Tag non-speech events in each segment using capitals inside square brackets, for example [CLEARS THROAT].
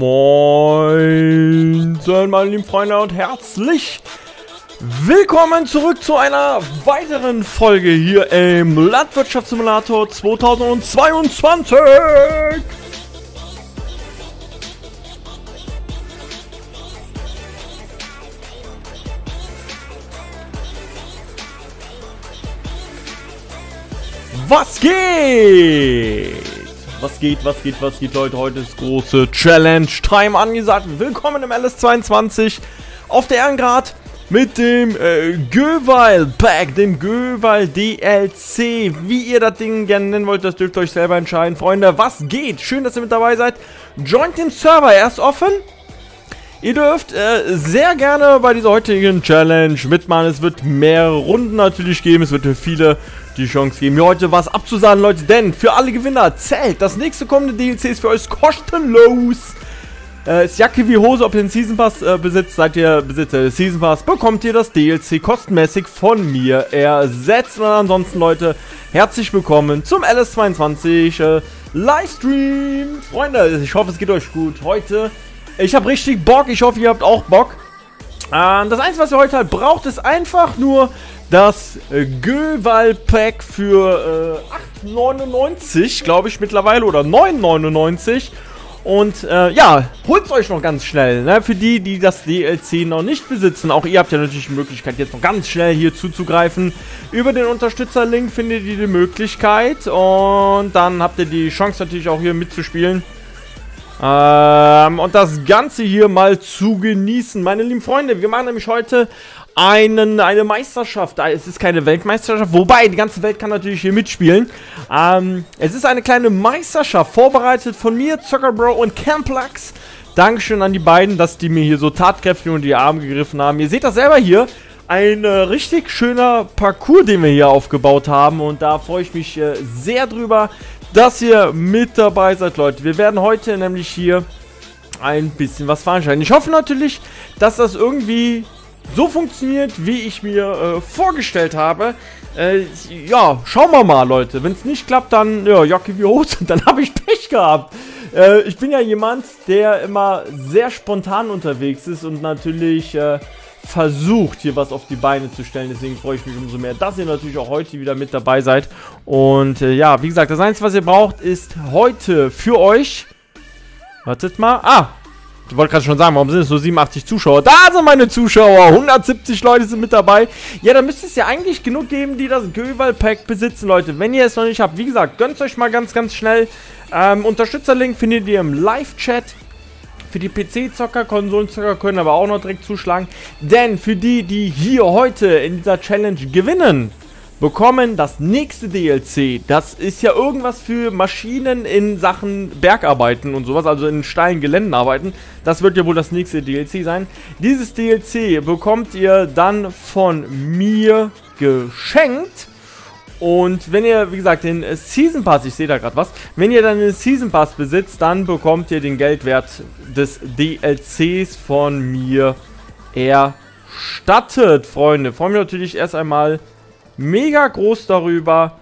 Moin, meine lieben Freunde und herzlich willkommen zurück zu einer weiteren Folge hier im Landwirtschaftssimulator 2022. Was geht? Was geht, was geht, was geht, Leute? Heute ist große Challenge-Time angesagt. Willkommen im LS22 auf der Ehrengrad mit dem äh, Göweil-Pack, dem Göweil-DLC. Wie ihr das Ding gerne nennen wollt, das dürft ihr euch selber entscheiden. Freunde, was geht? Schön, dass ihr mit dabei seid. Joint den Server, er ist offen. Ihr dürft äh, sehr gerne bei dieser heutigen Challenge mitmachen. Es wird mehrere Runden natürlich geben. Es wird viele die Chance geben, mir heute was abzusagen, Leute. Denn für alle Gewinner zählt das nächste kommende DLC ist für euch kostenlos. Äh, ist Jacke wie Hose, ob ihr den Season Pass äh, besitzt, seid ihr Besitzer des Season Pass, bekommt ihr das DLC kostenmäßig von mir ersetzt. Und ansonsten, Leute, herzlich willkommen zum LS22 äh, Livestream. Freunde, ich hoffe, es geht euch gut. Heute, ich habe richtig Bock, ich hoffe, ihr habt auch Bock. Äh, das Einzige, was ihr heute halt braucht, ist einfach nur das äh, Göwal-Pack für äh, 8,99, glaube ich mittlerweile, oder 9,99. Und äh, ja, holt euch noch ganz schnell, ne? Für die, die das DLC noch nicht besitzen. Auch ihr habt ja natürlich die Möglichkeit, jetzt noch ganz schnell hier zuzugreifen. Über den Unterstützer-Link findet ihr die Möglichkeit. Und dann habt ihr die Chance natürlich auch hier mitzuspielen. Ähm, und das Ganze hier mal zu genießen. Meine lieben Freunde, wir machen nämlich heute einen, eine Meisterschaft. Es ist keine Weltmeisterschaft, wobei die ganze Welt kann natürlich hier mitspielen. Ähm, es ist eine kleine Meisterschaft, vorbereitet von mir, Zuckerbro und Camplax. Dankeschön an die beiden, dass die mir hier so tatkräftig unter die Arme gegriffen haben. Ihr seht das selber hier. Ein äh, richtig schöner Parcours, den wir hier aufgebaut haben. Und da freue ich mich äh, sehr drüber, dass ihr mit dabei seid, Leute. Wir werden heute nämlich hier ein bisschen was veranstalten. Ich hoffe natürlich, dass das irgendwie so funktioniert, wie ich mir äh, vorgestellt habe. Äh, ja, schauen wir mal, Leute. Wenn es nicht klappt, dann, ja, Jacke wie Hose, [LAUGHS] dann habe ich Pech gehabt. Äh, ich bin ja jemand, der immer sehr spontan unterwegs ist und natürlich äh, versucht, hier was auf die Beine zu stellen. Deswegen freue ich mich umso mehr, dass ihr natürlich auch heute wieder mit dabei seid. Und äh, ja, wie gesagt, das Einzige, was ihr braucht, ist heute für euch... Wartet mal. Ah, ich wollte gerade schon sagen, warum sind es nur 87 Zuschauer? Da sind meine Zuschauer! 170 Leute sind mit dabei. Ja, da müsste es ja eigentlich genug geben, die das Göwal-Pack besitzen, Leute. Wenn ihr es noch nicht habt, wie gesagt, gönnt euch mal ganz, ganz schnell. Ähm, Unterstützerlink findet ihr im Live-Chat. Für die PC-Zocker, Konsolenzocker können aber auch noch direkt zuschlagen. Denn für die, die hier heute in dieser Challenge gewinnen, bekommen das nächste DLC. Das ist ja irgendwas für Maschinen in Sachen Bergarbeiten und sowas, also in steilen Geländenarbeiten. Das wird ja wohl das nächste DLC sein. Dieses DLC bekommt ihr dann von mir geschenkt. Und wenn ihr, wie gesagt, den Season Pass, ich sehe da gerade was, wenn ihr dann den Season Pass besitzt, dann bekommt ihr den Geldwert des DLCs von mir erstattet, Freunde. Freue mich natürlich erst einmal mega groß darüber,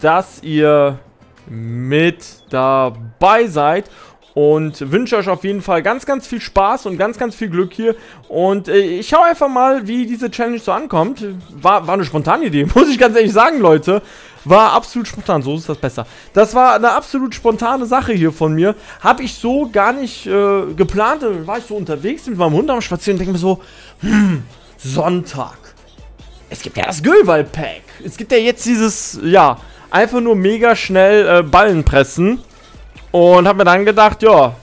dass ihr mit dabei seid. Und wünsche euch auf jeden Fall ganz, ganz viel Spaß und ganz, ganz viel Glück hier. Und äh, ich schaue einfach mal, wie diese Challenge so ankommt. War, war eine spontane Idee, [LAUGHS] muss ich ganz ehrlich sagen, Leute. War absolut spontan, so ist das besser. Das war eine absolut spontane Sache hier von mir. Habe ich so gar nicht äh, geplant. Dann war ich so unterwegs mit meinem Hund am Spazieren und denke mir so, hm, Sonntag. Es gibt ja das Gülwald-Pack. Es gibt ja jetzt dieses, ja, einfach nur mega schnell äh, Ballen pressen. Und habe mir dann gedacht, ja,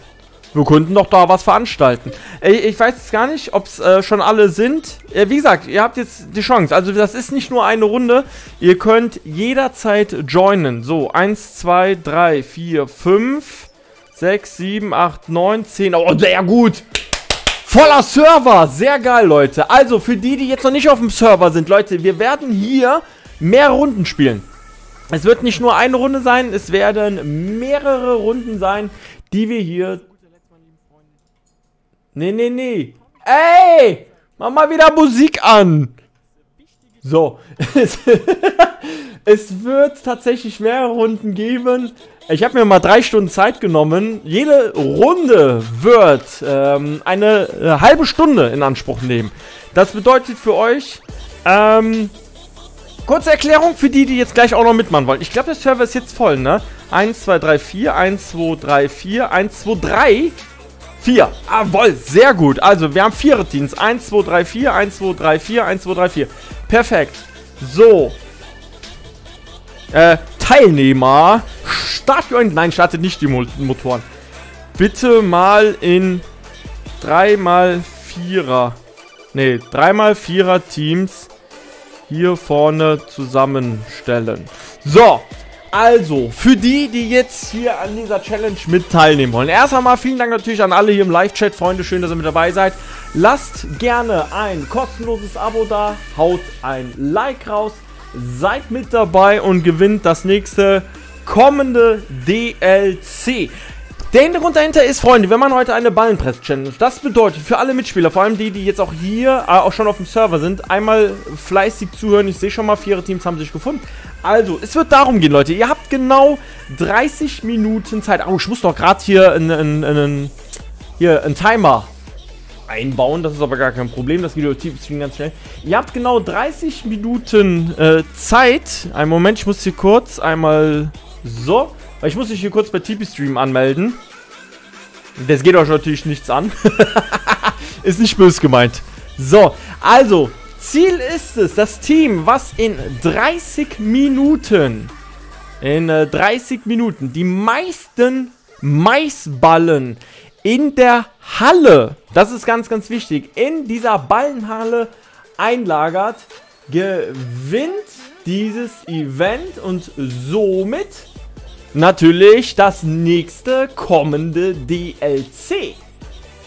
wir könnten doch da was veranstalten. Ich, ich weiß jetzt gar nicht, ob es äh, schon alle sind. Äh, wie gesagt, ihr habt jetzt die Chance. Also das ist nicht nur eine Runde. Ihr könnt jederzeit joinen. So, 1, 2, 3, 4, 5, 6, 7, 8, 9, 10. Oh, sehr gut. Voller Server. Sehr geil, Leute. Also, für die, die jetzt noch nicht auf dem Server sind, Leute, wir werden hier mehr Runden spielen. Es wird nicht nur eine Runde sein, es werden mehrere Runden sein, die wir hier... Nee, nee, nee. Ey! Mach mal wieder Musik an. So. [LAUGHS] Es wird tatsächlich mehrere Runden geben. Ich habe mir mal drei Stunden Zeit genommen. Jede Runde wird ähm, eine äh, halbe Stunde in Anspruch nehmen. Das bedeutet für euch, ähm, kurze Erklärung für die, die jetzt gleich auch noch mitmachen wollen. Ich glaube, der Server ist jetzt voll, ne? 1, 2, 3, 4, 1, 2, 3, 4, 1, 2, 3, 4. Jawohl, sehr gut. Also, wir haben vier Teams. 1, 2, 3, 4, 1, 2, 3, 4, 1, 2, 3, 4. Perfekt. So. Äh, Teilnehmer. Start your... Nein, startet nicht die Motoren. Bitte mal in 3 mal 4er. Ne, 3 mal 4er Teams hier vorne zusammenstellen. So, also, für die, die jetzt hier an dieser Challenge mit teilnehmen wollen. Erst einmal vielen Dank natürlich an alle hier im Live-Chat, Freunde. Schön, dass ihr mit dabei seid. Lasst gerne ein kostenloses Abo da, haut ein Like raus, seid mit dabei und gewinnt das nächste kommende DLC. Der Hintergrund dahinter ist, Freunde, wir machen heute eine Ballenpress-Challenge. Das bedeutet für alle Mitspieler, vor allem die, die jetzt auch hier, äh, auch schon auf dem Server sind, einmal fleißig zuhören. Ich sehe schon mal, vier Teams haben sich gefunden. Also, es wird darum gehen, Leute. Ihr habt genau 30 Minuten Zeit. Oh, ich muss doch gerade hier einen, einen, hier einen Timer einbauen. Das ist aber gar kein Problem. Das Video ging ganz schnell. Ihr habt genau 30 Minuten äh, Zeit. Einen Moment, ich muss hier kurz einmal so. Ich muss mich hier kurz bei TP-Stream anmelden. Das geht euch natürlich nichts an. [LAUGHS] ist nicht böse gemeint. So, also, Ziel ist es, das Team, was in 30 Minuten, in äh, 30 Minuten die meisten Maisballen in der Halle, das ist ganz, ganz wichtig, in dieser Ballenhalle einlagert, gewinnt dieses Event und somit natürlich das nächste kommende DLC.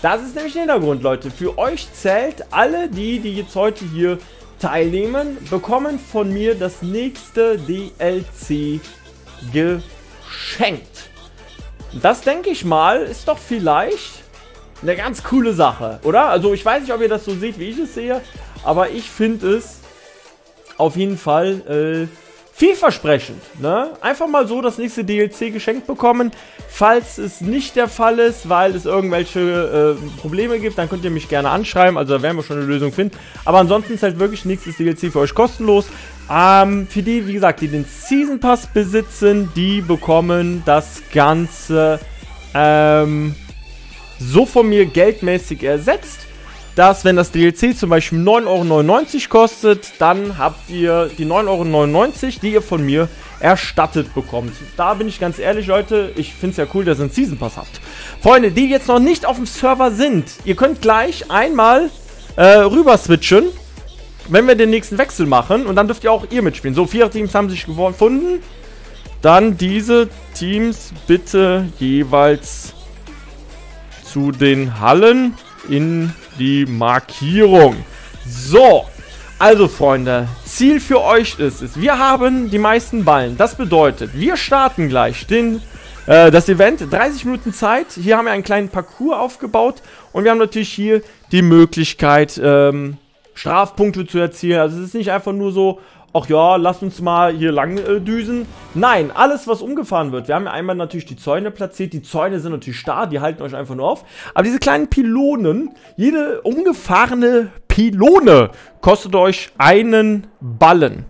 Das ist nämlich der Hintergrund, Leute. Für euch zählt, alle die, die jetzt heute hier teilnehmen, bekommen von mir das nächste DLC geschenkt. Das denke ich mal, ist doch vielleicht eine ganz coole Sache, oder? Also ich weiß nicht, ob ihr das so seht, wie ich es sehe, aber ich finde es auf jeden Fall äh, vielversprechend. Ne? Einfach mal so das nächste DLC geschenkt bekommen. Falls es nicht der Fall ist, weil es irgendwelche äh, Probleme gibt, dann könnt ihr mich gerne anschreiben. Also da werden wir schon eine Lösung finden. Aber ansonsten ist halt wirklich nächstes DLC für euch kostenlos. Ähm, für die, wie gesagt, die den Season Pass besitzen, die bekommen das Ganze ähm, so von mir geldmäßig ersetzt dass wenn das DLC zum Beispiel 9,99 Euro kostet, dann habt ihr die 9,99 Euro, die ihr von mir erstattet bekommt. Da bin ich ganz ehrlich, Leute, ich finde es ja cool, dass ihr einen Season Pass habt. Freunde, die jetzt noch nicht auf dem Server sind, ihr könnt gleich einmal äh, rüber switchen, wenn wir den nächsten Wechsel machen und dann dürft ihr auch ihr mitspielen. So, vier Teams haben sich gefunden. Dann diese Teams bitte jeweils zu den Hallen in die Markierung. So, also Freunde, Ziel für euch ist es, wir haben die meisten Ballen. Das bedeutet, wir starten gleich den, äh, das Event, 30 Minuten Zeit. Hier haben wir einen kleinen Parcours aufgebaut und wir haben natürlich hier die Möglichkeit, ähm, Strafpunkte zu erzielen. Also es ist nicht einfach nur so, ach ja, lass uns mal hier lang äh, düsen. Nein, alles, was umgefahren wird. Wir haben ja einmal natürlich die Zäune platziert. Die Zäune sind natürlich starr, die halten euch einfach nur auf. Aber diese kleinen Pylonen, jede umgefahrene Pylone kostet euch einen Ballen.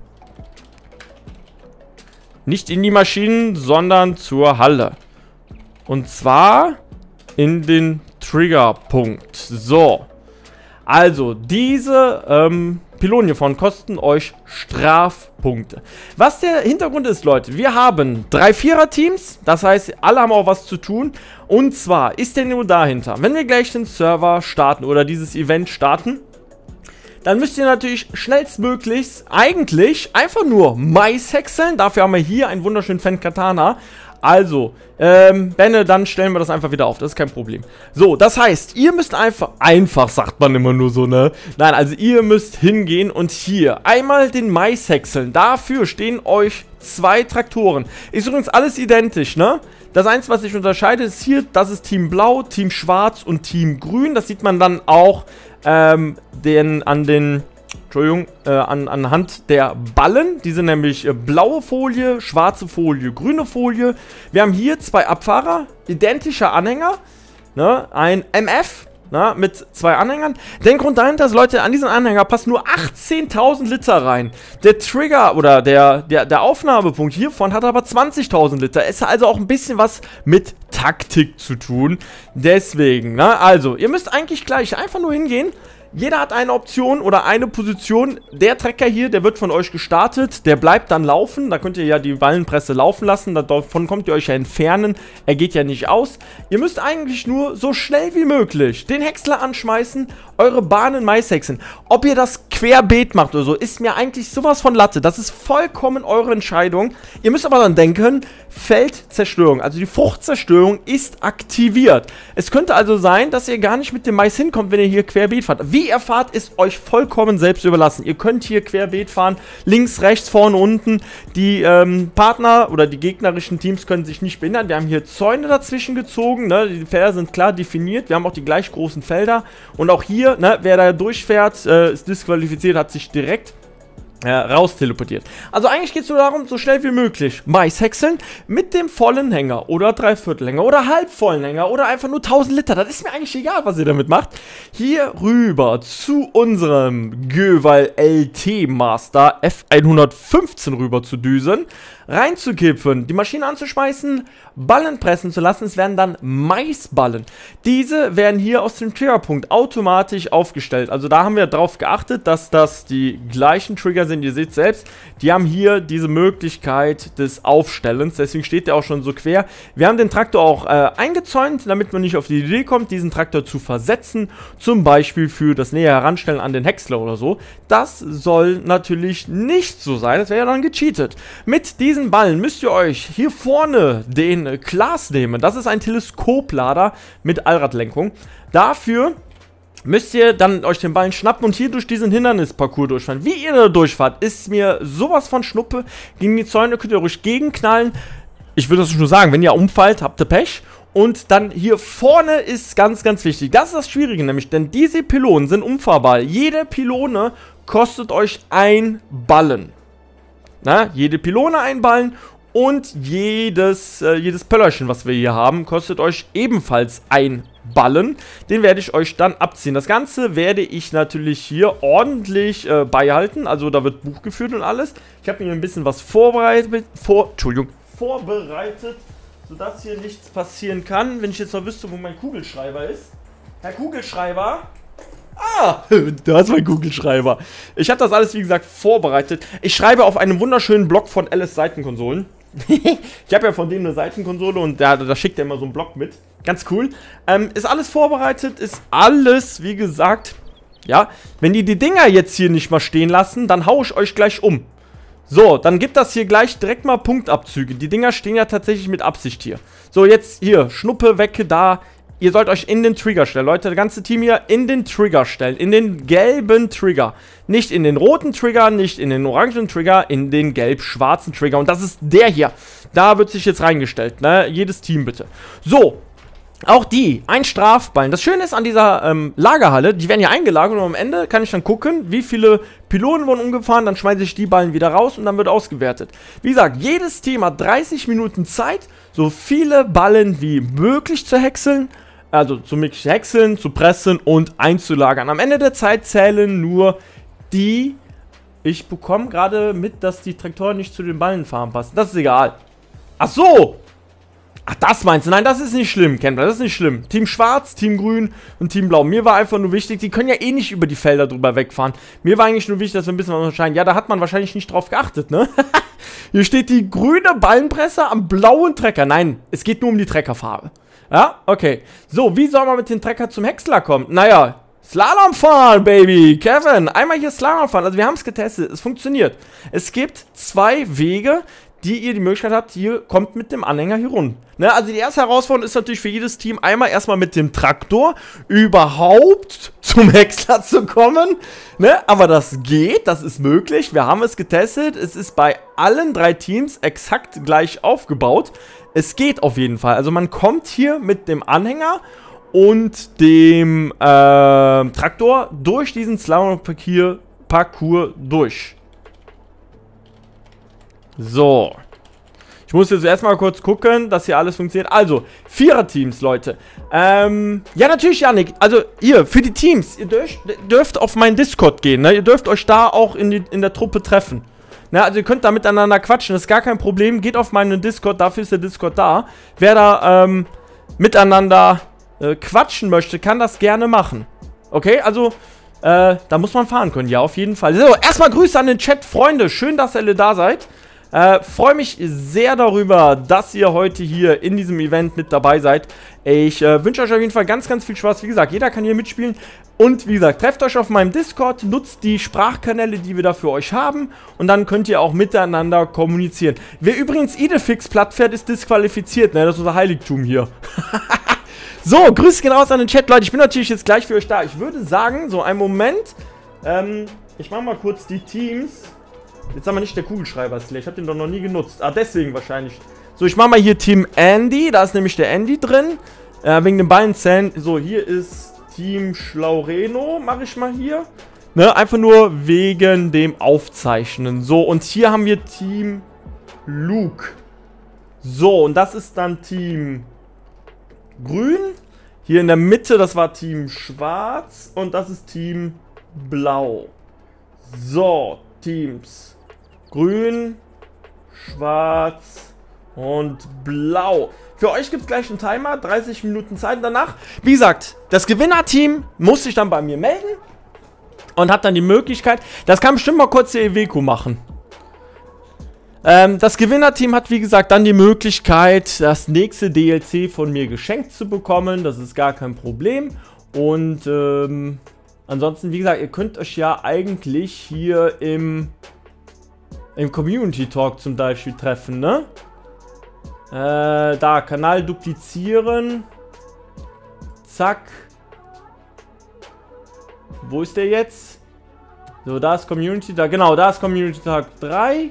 Nicht in die Maschinen, sondern zur Halle. Und zwar in den Triggerpunkt. So. Also, diese ähm, Pylonen hiervon kosten euch Strafpunkte. Was der Hintergrund ist, Leute, wir haben drei Vierer-Teams, das heißt, alle haben auch was zu tun. Und zwar ist der nur dahinter, wenn wir gleich den Server starten oder dieses Event starten, dann müsst ihr natürlich schnellstmöglichst eigentlich einfach nur Mais häckseln. Dafür haben wir hier einen wunderschönen Fan Katana. Also, ähm, Benne, dann stellen wir das einfach wieder auf. Das ist kein Problem. So, das heißt, ihr müsst einfach, einfach sagt man immer nur so, ne? Nein, also ihr müsst hingehen und hier einmal den Mais häckseln. Dafür stehen euch zwei Traktoren. Ist übrigens alles identisch, ne? Das Einzige, was sich unterscheidet, ist hier, das ist Team Blau, Team Schwarz und Team Grün. Das sieht man dann auch ähm, den, an den Entschuldigung, äh, an, anhand der Ballen. Die sind nämlich äh, blaue Folie, schwarze Folie, grüne Folie. Wir haben hier zwei Abfahrer, identische Anhänger. Ne? Ein MF na, mit zwei Anhängern. Der Grund dahinter ist, Leute, an diesen Anhänger passen nur 18.000 Liter rein. Der Trigger oder der, der, der Aufnahmepunkt hiervon hat aber 20.000 Liter. Es hat also auch ein bisschen was mit Taktik zu tun. Deswegen, na, also, ihr müsst eigentlich gleich einfach nur hingehen, jeder hat eine Option oder eine Position. Der Trecker hier, der wird von euch gestartet. Der bleibt dann laufen. Da könnt ihr ja die Ballenpresse laufen lassen. Davon kommt ihr euch ja entfernen. Er geht ja nicht aus. Ihr müsst eigentlich nur so schnell wie möglich den Häcksler anschmeißen, eure Bahnen mais hexen. Ob ihr das querbeet macht oder so, ist mir eigentlich sowas von Latte. Das ist vollkommen eure Entscheidung. Ihr müsst aber dann denken, Feldzerstörung, also die Fruchtzerstörung ist aktiviert. Es könnte also sein, dass ihr gar nicht mit dem Mais hinkommt, wenn ihr hier querbeet fahrt. Wie ihr fahrt, ist euch vollkommen selbst überlassen. Ihr könnt hier querbeet fahren, links, rechts, vorne, unten. Die ähm, Partner oder die gegnerischen Teams können sich nicht behindern. Wir haben hier Zäune dazwischen gezogen, ne? die Felder sind klar definiert. Wir haben auch die gleich großen Felder. Und auch hier, ne, wer da durchfährt, äh, ist disqualifiziert, hat sich direkt äh, raus teleportiert. Also eigentlich geht es nur darum, so schnell wie möglich Mais häckseln mit dem vollen Hänger oder Dreiviertelhänger oder halbvollen Hänger oder einfach nur 1000 Liter. Das ist mir eigentlich egal, was ihr damit macht. Hier rüber zu unserem Göval LT Master F115 rüber zu düsen reinzukippen, die Maschine anzuschmeißen, Ballen pressen zu lassen. Es werden dann Maisballen. Diese werden hier aus dem Triggerpunkt automatisch aufgestellt. Also da haben wir darauf geachtet, dass das die gleichen Trigger sind. Ihr seht selbst, die haben hier diese Möglichkeit des Aufstellens. Deswegen steht der auch schon so quer. Wir haben den Traktor auch äh, eingezäunt, damit man nicht auf die Idee kommt, diesen Traktor zu versetzen. Zum Beispiel für das näher Heranstellen an den Häcksler oder so. Das soll natürlich nicht so sein. Das wäre ja dann gecheatet. Mit diesem diesen Ballen müsst ihr euch hier vorne den Glas nehmen. Das ist ein Teleskoplader mit Allradlenkung. Dafür müsst ihr dann euch den Ballen schnappen und hier durch diesen Hindernisparcours durchfahren. Wie ihr da durchfahrt, ist mir sowas von Schnuppe. Gegen die Zäune könnt ihr ruhig gegenknallen. Ich würde das nur sagen, wenn ihr umfallt, habt ihr Pech. Und dann hier vorne ist ganz, ganz wichtig. Das ist das Schwierige nämlich, denn diese Pylonen sind umfahrbar. Jede Pylone kostet euch ein Ballen. Na, jede Pylone einballen und jedes, äh, jedes Pöllerchen, was wir hier haben, kostet euch ebenfalls ein Ballen. Den werde ich euch dann abziehen. Das Ganze werde ich natürlich hier ordentlich äh, beihalten. Also da wird Buch geführt und alles. Ich habe mir ein bisschen was vorbereitet, vor, Entschuldigung, vorbereitet, sodass hier nichts passieren kann. Wenn ich jetzt noch wüsste, wo mein Kugelschreiber ist. Herr Kugelschreiber, Ah, [LAUGHS] du hast meinen Kugelschreiber. Ich habe das alles, wie gesagt, vorbereitet. Ich schreibe auf einem wunderschönen Blog von Alice Seitenkonsolen. [LAUGHS] ich habe ja von denen eine Seitenkonsole und da, da schickt er immer so einen Blog mit. Ganz cool. Ähm, ist alles vorbereitet, ist alles, wie gesagt, ja. Wenn die die Dinger jetzt hier nicht mal stehen lassen, dann haue ich euch gleich um. So, dann gibt das hier gleich direkt mal Punktabzüge. Die Dinger stehen ja tatsächlich mit Absicht hier. So, jetzt hier, Schnuppe, Wecke, da ihr sollt euch in den Trigger stellen. Leute, das ganze Team hier in den Trigger stellen. In den gelben Trigger. Nicht in den roten Trigger, nicht in den orangen Trigger, in den gelb-schwarzen Trigger. Und das ist der hier. Da wird sich jetzt reingestellt, ne? Jedes Team bitte. So, auch die, ein Strafballen. Das Schöne ist an dieser ähm, Lagerhalle, die werden ja eingelagert und am Ende kann ich dann gucken, wie viele Pylonen wurden umgefahren, dann schmeiße ich die Ballen wieder raus und dann wird ausgewertet. Wie gesagt, jedes Team hat 30 Minuten Zeit, so viele Ballen wie möglich zu häckseln also zu häckseln, zu pressen und einzulagern. Am Ende der Zeit zählen nur die. Ich bekomme gerade mit, dass die Traktoren nicht zu den Ballenfarmen passen. Das ist egal. Ach so! Ach, das meinst du? Nein, das ist nicht schlimm, Kendra. Das ist nicht schlimm. Team Schwarz, Team Grün und Team Blau. Mir war einfach nur wichtig, die können ja eh nicht über die Felder drüber wegfahren. Mir war eigentlich nur wichtig, dass wir ein bisschen was unterscheiden. Ja, da hat man wahrscheinlich nicht drauf geachtet, ne? [LAUGHS] Hier steht die grüne Ballenpresse am blauen Trecker. Nein, es geht nur um die Treckerfarbe. Ja, okay. So, wie soll man mit dem Trecker zum Häcksler kommen? Naja, Slalom fahren, Baby. Kevin, einmal hier Slalom fahren. Also wir haben es getestet. Es funktioniert. Es gibt zwei Wege, die ihr die Möglichkeit habt, hier kommt mit dem Anhänger hier rund. Ne, also die erste Herausforderung ist natürlich für jedes Team einmal erstmal mit dem Traktor überhaupt zum Häcksler zu kommen. Ne, aber das geht, das ist möglich. Wir haben es getestet. Es ist bei allen drei Teams exakt gleich aufgebaut. Es geht auf jeden Fall. Also man kommt hier mit dem Anhänger und dem äh, Traktor durch diesen Slalom-Parcours Parcours durch. So. Ich muss jetzt erstmal kurz gucken, dass hier alles funktioniert. Also, Vierer-Teams, Leute. Ähm, ja, natürlich, Janik. Also, ihr, für die Teams, ihr dürft, dürft auf meinen Discord gehen, ne? Ihr dürft euch da auch in, die, in der Truppe treffen. Ne? Also, ihr könnt da miteinander quatschen, ist gar kein Problem. Geht auf meinen Discord, dafür ist der Discord da. Wer da, ähm, miteinander äh, quatschen möchte, kann das gerne machen. Okay, also, äh, da muss man fahren können. Ja, auf jeden Fall. So, erstmal Grüße an den Chat, Freunde. Schön, dass ihr alle da seid. Äh, Freue mich sehr darüber, dass ihr heute hier in diesem Event mit dabei seid. Ich äh, wünsche euch auf jeden Fall ganz, ganz viel Spaß. Wie gesagt, jeder kann hier mitspielen. Und wie gesagt, trefft euch auf meinem Discord, nutzt die Sprachkanäle, die wir da für euch haben. Und dann könnt ihr auch miteinander kommunizieren. Wer übrigens Idefix platt fährt, ist disqualifiziert. Ne? Das ist unser Heiligtum hier. [LAUGHS] so, Grüße gehen raus an den Chat, Leute. Ich bin natürlich jetzt gleich für euch da. Ich würde sagen, so einen Moment. Ähm, ich mache mal kurz die Teams. Jetzt haben wir nicht der Kugelschreiber. Ich habe den doch noch nie genutzt. Ah, deswegen wahrscheinlich. So, ich mache mal hier Team Andy. Da ist nämlich der Andy drin. Äh, wegen den Ballen Sand. So, hier ist Team Schlaureno. Mache ich mal hier. Ne, einfach nur wegen dem Aufzeichnen. So, und hier haben wir Team Luke. So, und das ist dann Team Grün. Hier in der Mitte, das war Team Schwarz. Und das ist Team Blau. So, Teams. Grün, Schwarz und Blau. Für euch gibt es gleich einen Timer, 30 Minuten Zeit. Danach, wie gesagt, das Gewinnerteam muss sich dann bei mir melden und hat dann die Möglichkeit, das kann bestimmt mal kurz der Iveco machen. Ähm, das Gewinnerteam hat, wie gesagt, dann die Möglichkeit, das nächste DLC von mir geschenkt zu bekommen. Das ist gar kein Problem. Und ähm, ansonsten, wie gesagt, ihr könnt euch ja eigentlich hier im im Community Talk zum Beispiel treffen, ne? Äh, da, Kanal duplizieren. Zack. Wo ist der jetzt? So, da ist Community, da, genau, da ist Community Tag 3.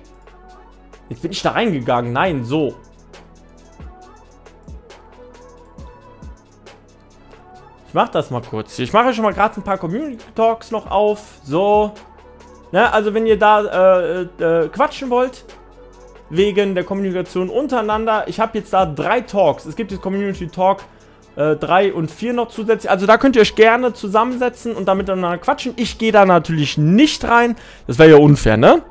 Jetzt bin ich da reingegangen. Nein, so. Ich mach das mal kurz. Ich mache schon mal gerade ein paar Community Talks noch auf. So. Ne, also wenn ihr da äh, äh, quatschen wollt, wegen der Kommunikation untereinander, ich habe jetzt da drei Talks. Es gibt jetzt Community Talk 3 äh, und 4 noch zusätzlich. Also da könnt ihr euch gerne zusammensetzen und da miteinander quatschen. Ich gehe da natürlich nicht rein. Das wäre ja unfair, ne?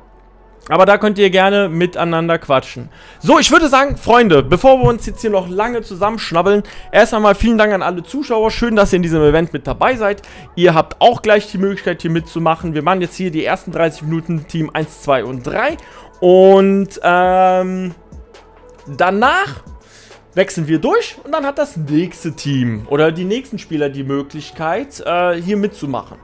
Aber da könnt ihr gerne miteinander quatschen. So, ich würde sagen, Freunde, bevor wir uns jetzt hier noch lange zusammenschnabbeln, erst einmal vielen Dank an alle Zuschauer. Schön, dass ihr in diesem Event mit dabei seid. Ihr habt auch gleich die Möglichkeit, hier mitzumachen. Wir machen jetzt hier die ersten 30 Minuten Team 1, 2 und 3. Und ähm, danach wechseln wir durch und dann hat das nächste Team oder die nächsten Spieler die Möglichkeit, äh, hier mitzumachen.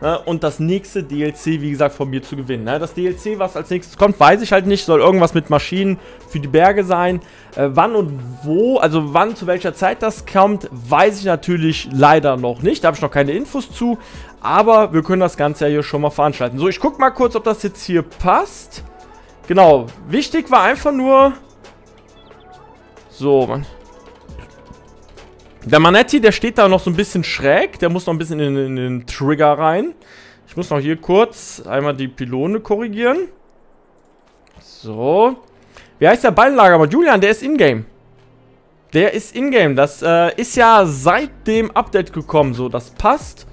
Ne? Und das nächste DLC, wie gesagt, von mir zu gewinnen. Ne? Das DLC, was als nächstes kommt, weiß ich halt nicht. Soll irgendwas mit Maschinen für die Berge sein. Äh, wann und wo, also wann, zu welcher Zeit das kommt, weiß ich natürlich leider noch nicht. Da habe ich noch keine Infos zu. Aber wir können das Ganze ja hier schon mal veranstalten. So, ich gucke mal kurz, ob das jetzt hier passt. Genau, wichtig war einfach nur... So, Mann. Der Manetti, der steht da noch so ein bisschen schräg. Der muss noch ein bisschen in, in, den Trigger rein. Ich muss noch hier kurz einmal die Pylone korrigieren. So. Wie heißt der Ballenlager? Julian, der ist in-game. Der ist in-game. Das äh, ist ja seit dem Update gekommen. So, das passt.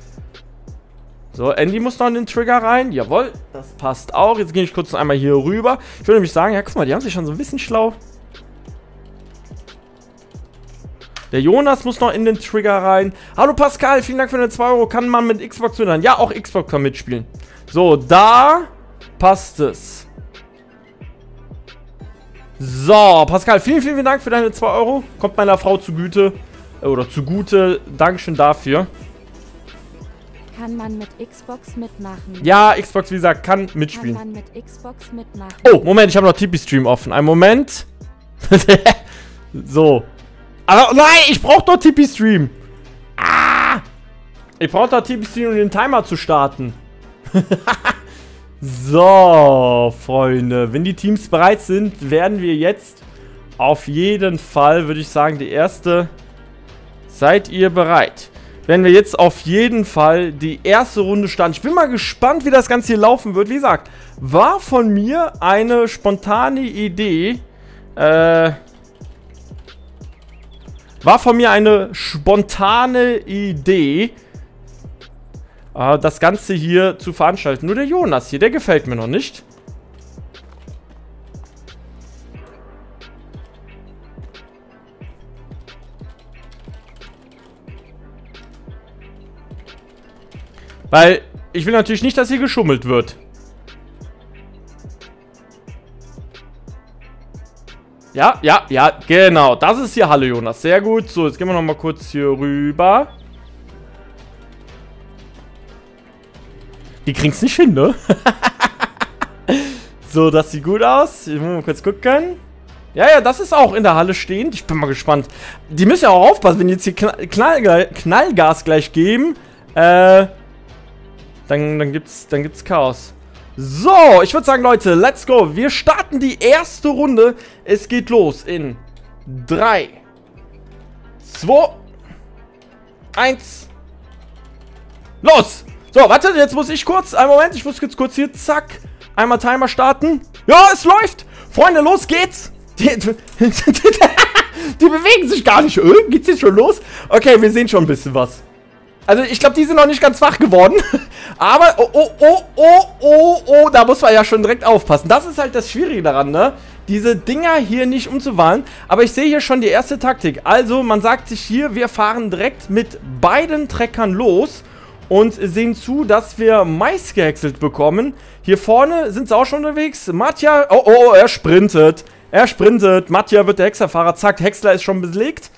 So, Andy muss noch in den Trigger rein. Jawohl, das passt auch. Jetzt gehe ich kurz einmal hier rüber. Ich würde nämlich sagen, ja, guck mal, die haben sich schon so ein bisschen schlau Der Jonas muss noch in den Trigger rein. Hallo Pascal, vielen Dank für den 2 Euro. Kann man mit Xbox hören? Ja, auch Xbox kann mitspielen. So, da passt es. So, Pascal, vielen, vielen, Dank für deine 2 Euro. Kommt meiner Frau zugute. Äh, oder zugute. Dankeschön dafür. Kann man mit Xbox mitmachen? Ja, Xbox, wie gesagt, kann mitspielen. Kann man mit Xbox mitmachen? Oh, Moment, ich habe noch TP-Stream offen. Einen Moment. [LAUGHS] so. Aber nein, ich brauche doch TP-Stream. Ah! Ich brauche doch TP-Stream, um den Timer zu starten. [LAUGHS] so, Freunde. Wenn die Teams bereit sind, werden wir jetzt auf jeden Fall, würde ich sagen, die erste... Seid ihr bereit? Werden wir jetzt auf jeden Fall die erste Runde starten. Ich bin mal gespannt, wie das Ganze hier laufen wird. Wie gesagt, war von mir eine spontane Idee. Äh, war von mir eine spontane Idee, äh, das Ganze hier zu veranstalten. Nur der Jonas hier, der gefällt mir noch nicht. Weil ich will natürlich nicht, dass hier geschummelt wird. Ja, ja, ja, genau. Das ist hier Halle, Jonas. Sehr gut. So, jetzt gehen wir nochmal kurz hier rüber. Die kriegen es nicht hin, ne? [LAUGHS] so, das sieht gut aus. Ich muss mal kurz gucken. Ja, ja, das ist auch in der Halle stehend. Ich bin mal gespannt. Die müssen ja auch aufpassen, wenn die jetzt hier Knall Knallgas gleich geben. Äh, dann, dann gibt's, dann gibt's Chaos. So, ich würde sagen, Leute, let's go. Wir starten die erste Runde. Es geht los in 3, 2, 1, los! So, warte, jetzt muss ich kurz, einen Moment, ich muss jetzt kurz hier, zack, einmal Timer starten. Ja, es läuft! Freunde, los geht's! [LAUGHS] Die, die, die bewegen sich gar nicht. Äh, geht's jetzt schon los? Okay, wir sehen schon ein bisschen was. Also ich glaube, die sind noch nicht ganz wach geworden. [LAUGHS] Aber, oh, oh, oh, oh, oh, oh, da muss man ja schon direkt aufpassen. Das ist halt das Schwierige daran, ne? Diese Dinger hier nicht umzuwahlen. Aber ich sehe hier schon die erste Taktik. Also, man sagt sich hier, wir fahren direkt mit beiden Treckern los und sehen zu, dass wir Mais gehäckselt bekommen. Hier vorne sind sie auch schon unterwegs. Matja, oh, oh, oh, er sprintet. Er sprintet. Matja wird der Hexerfahrer. Zack, Häcksler ist schon belegt.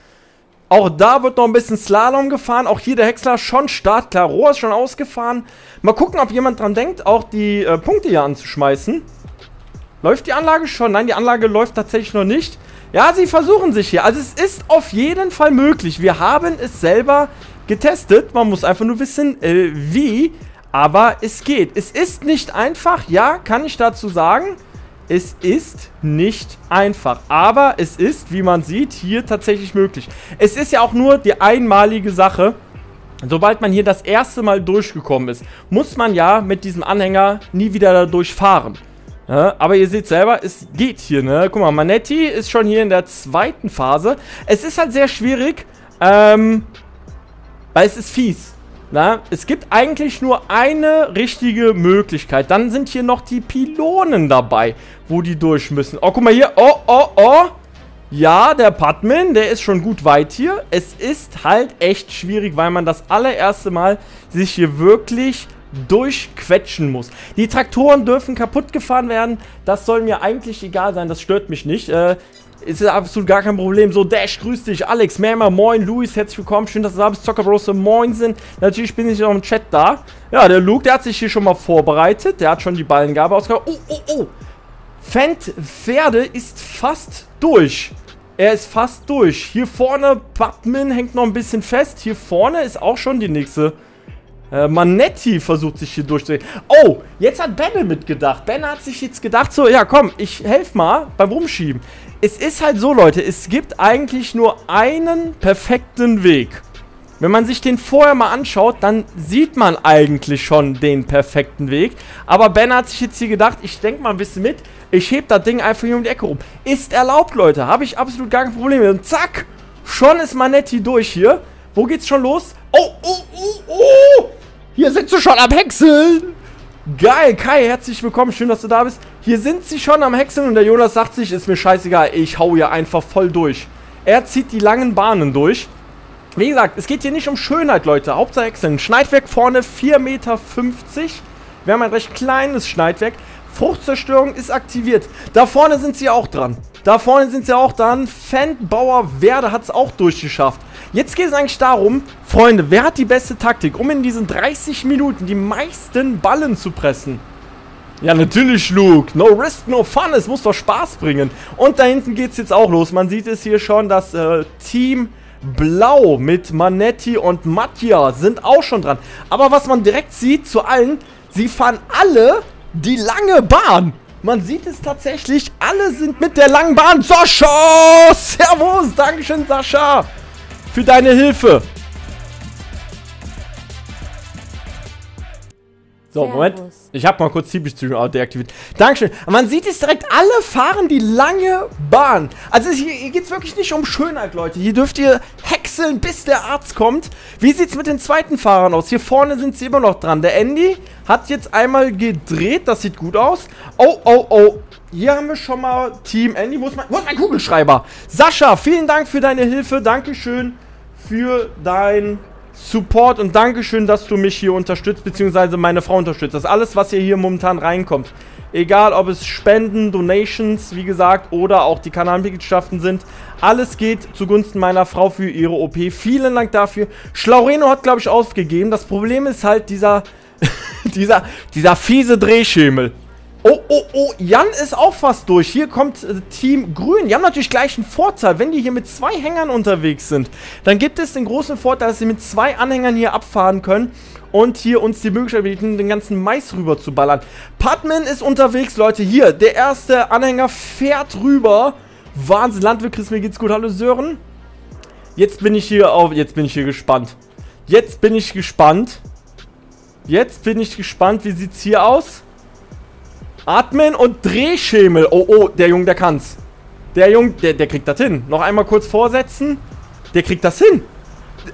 Auch da wird noch ein bisschen Slalom gefahren. Auch hier der Häcksler schon startklar. Rohr ist schon ausgefahren. Mal gucken, ob jemand dran denkt, auch die äh, Punkte hier anzuschmeißen. Läuft die Anlage schon? Nein, die Anlage läuft tatsächlich noch nicht. Ja, sie versuchen sich hier. Also es ist auf jeden Fall möglich. Wir haben es selber getestet. Man muss einfach nur wissen, äh, wie. Aber es geht. Es ist nicht einfach. Ja, kann ich dazu sagen. Es ist nicht einfach, aber es ist, wie man sieht, hier tatsächlich möglich. Es ist ja auch nur die einmalige Sache. Sobald man hier das erste Mal durchgekommen ist, muss man ja mit diesem Anhänger nie wieder da durchfahren. Ja, aber ihr seht selber, es geht hier, ne? Guck mal, Manetti ist schon hier in der zweiten Phase. Es ist halt sehr schwierig, ähm, weil es ist fies. Na, es gibt eigentlich nur eine richtige Möglichkeit. Dann sind hier noch die Pylonen dabei, wo die durch müssen. Oh, guck mal hier. Oh, oh, oh. Ja, der Padman, der ist schon gut weit hier. Es ist halt echt schwierig, weil man das allererste Mal sich hier wirklich durchquetschen muss. Die Traktoren dürfen kaputt gefahren werden. Das soll mir eigentlich egal sein. Das stört mich nicht. Äh, ist absolut gar kein Problem. So, Dash, grüß dich. Alex, Merma, moin. Luis, herzlich willkommen. Schön, dass du da bist. Zockerbros, moin sind. Natürlich bin ich auch im Chat da. Ja, der Luke, der hat sich hier schon mal vorbereitet. Der hat schon die Ballengabe ausgehauen. Oh, oh, oh. Fendt Pferde ist fast durch. Er ist fast durch. Hier vorne, Batman hängt noch ein bisschen fest. Hier vorne ist auch schon die nächste äh, Manetti versucht sich hier durchzudrehen. Oh, jetzt hat Benne mitgedacht. Benne hat sich jetzt gedacht, so, ja komm, ich helfe mal beim Rumschieben. Es ist halt so, Leute, es gibt eigentlich nur einen perfekten Weg. Wenn man sich den vorher mal anschaut, dann sieht man eigentlich schon den perfekten Weg. Aber Ben hat sich jetzt hier gedacht, ich denke mal ein bisschen mit, ich heb das Ding einfach hier um die Ecke rum. Ist erlaubt, Leute, habe ich absolut gar kein Problem. Und zack, schon ist Manetti durch hier. Wo geht's schon los? Oh, oh, oh, oh! Hier sind sie schon am Häckseln. Geil, Kai, herzlich willkommen. Schön, dass du da bist. Hier sind sie schon am Häckseln und der Jonas sagt sich, ist mir scheißegal, ich hau hier einfach voll durch. Er zieht die langen Bahnen durch. Wie gesagt, es geht hier nicht um Schönheit, Leute. Hauptsache Häckseln. Schneidwerk vorne 4,50 Meter. Wir haben ein recht kleines Schneidwerk. Fruchtzerstörung ist aktiviert. Da vorne sind sie auch dran. Da vorne sind sie auch dran. Fendbauer Werde hat es auch durchgeschafft. Jetzt geht es eigentlich darum, Freunde, wer hat die beste Taktik, um in diesen 30 Minuten die meisten Ballen zu pressen? Ja, natürlich, Luke. No risk, no fun. Es muss doch Spaß bringen. Und da hinten geht es jetzt auch los. Man sieht es hier schon, das äh, Team Blau mit Manetti und Mattia sind auch schon dran. Aber was man direkt sieht zu allen, sie fahren alle die lange Bahn. Man sieht es tatsächlich, alle sind mit der langen Bahn. Sascha! Servus! Dankeschön, Sascha! Für deine Hilfe. So, Servus. Moment. Ich habe mal kurz Zielbezüge deaktiviert. Dankeschön. Man sieht es direkt, alle fahren die lange Bahn. Also hier, hier geht es wirklich nicht um Schönheit, Leute. Hier dürft ihr Hacks häckseln, bis der Arzt kommt. Wie sieht es mit den zweiten Fahrern aus? Hier vorne sind sie immer noch dran. Der Andy hat jetzt einmal gedreht. Das sieht gut aus. Oh, oh, oh. Hier haben wir schon mal Team Andy. Wo ist mein, wo ist mein Kugelschreiber? Sascha, vielen Dank für deine Hilfe. Dankeschön für dein Support und Dankeschön, dass du mich hier unterstützt, beziehungsweise meine Frau unterstützt. Das ist alles, was hier, hier momentan reinkommt. Egal, ob es Spenden, Donations, wie gesagt, oder auch die Kanalmitgliedschaften sind. Alles geht zugunsten meiner Frau für ihre OP. Vielen Dank dafür. Schlaureno hat, glaube ich, aufgegeben. Das Problem ist halt dieser, [LAUGHS] dieser, dieser fiese Drehschemel. Oh, oh, oh, Jan ist auch fast durch. Hier kommt äh, Team Grün. Die haben natürlich gleich einen Vorteil. Wenn die hier mit zwei Hängern unterwegs sind, dann gibt es den großen Vorteil, dass sie mit zwei Anhängern hier abfahren können und hier uns die Möglichkeit bieten, den ganzen Mais rüber zu ballern. Padman ist unterwegs, Leute. Hier, der erste Anhänger fährt rüber. Wahnsinn, Landwirt Chris, mir geht's gut. Hallo Sören. Jetzt bin ich hier auf, jetzt bin ich hier gespannt. Jetzt bin ich gespannt. Jetzt bin ich gespannt, wie sieht's hier aus? Atmen und Drehschemel. Oh, oh, der Junge, der kann's. Der Junge, der, der kriegt das hin. Noch einmal kurz vorsetzen. Der kriegt das hin.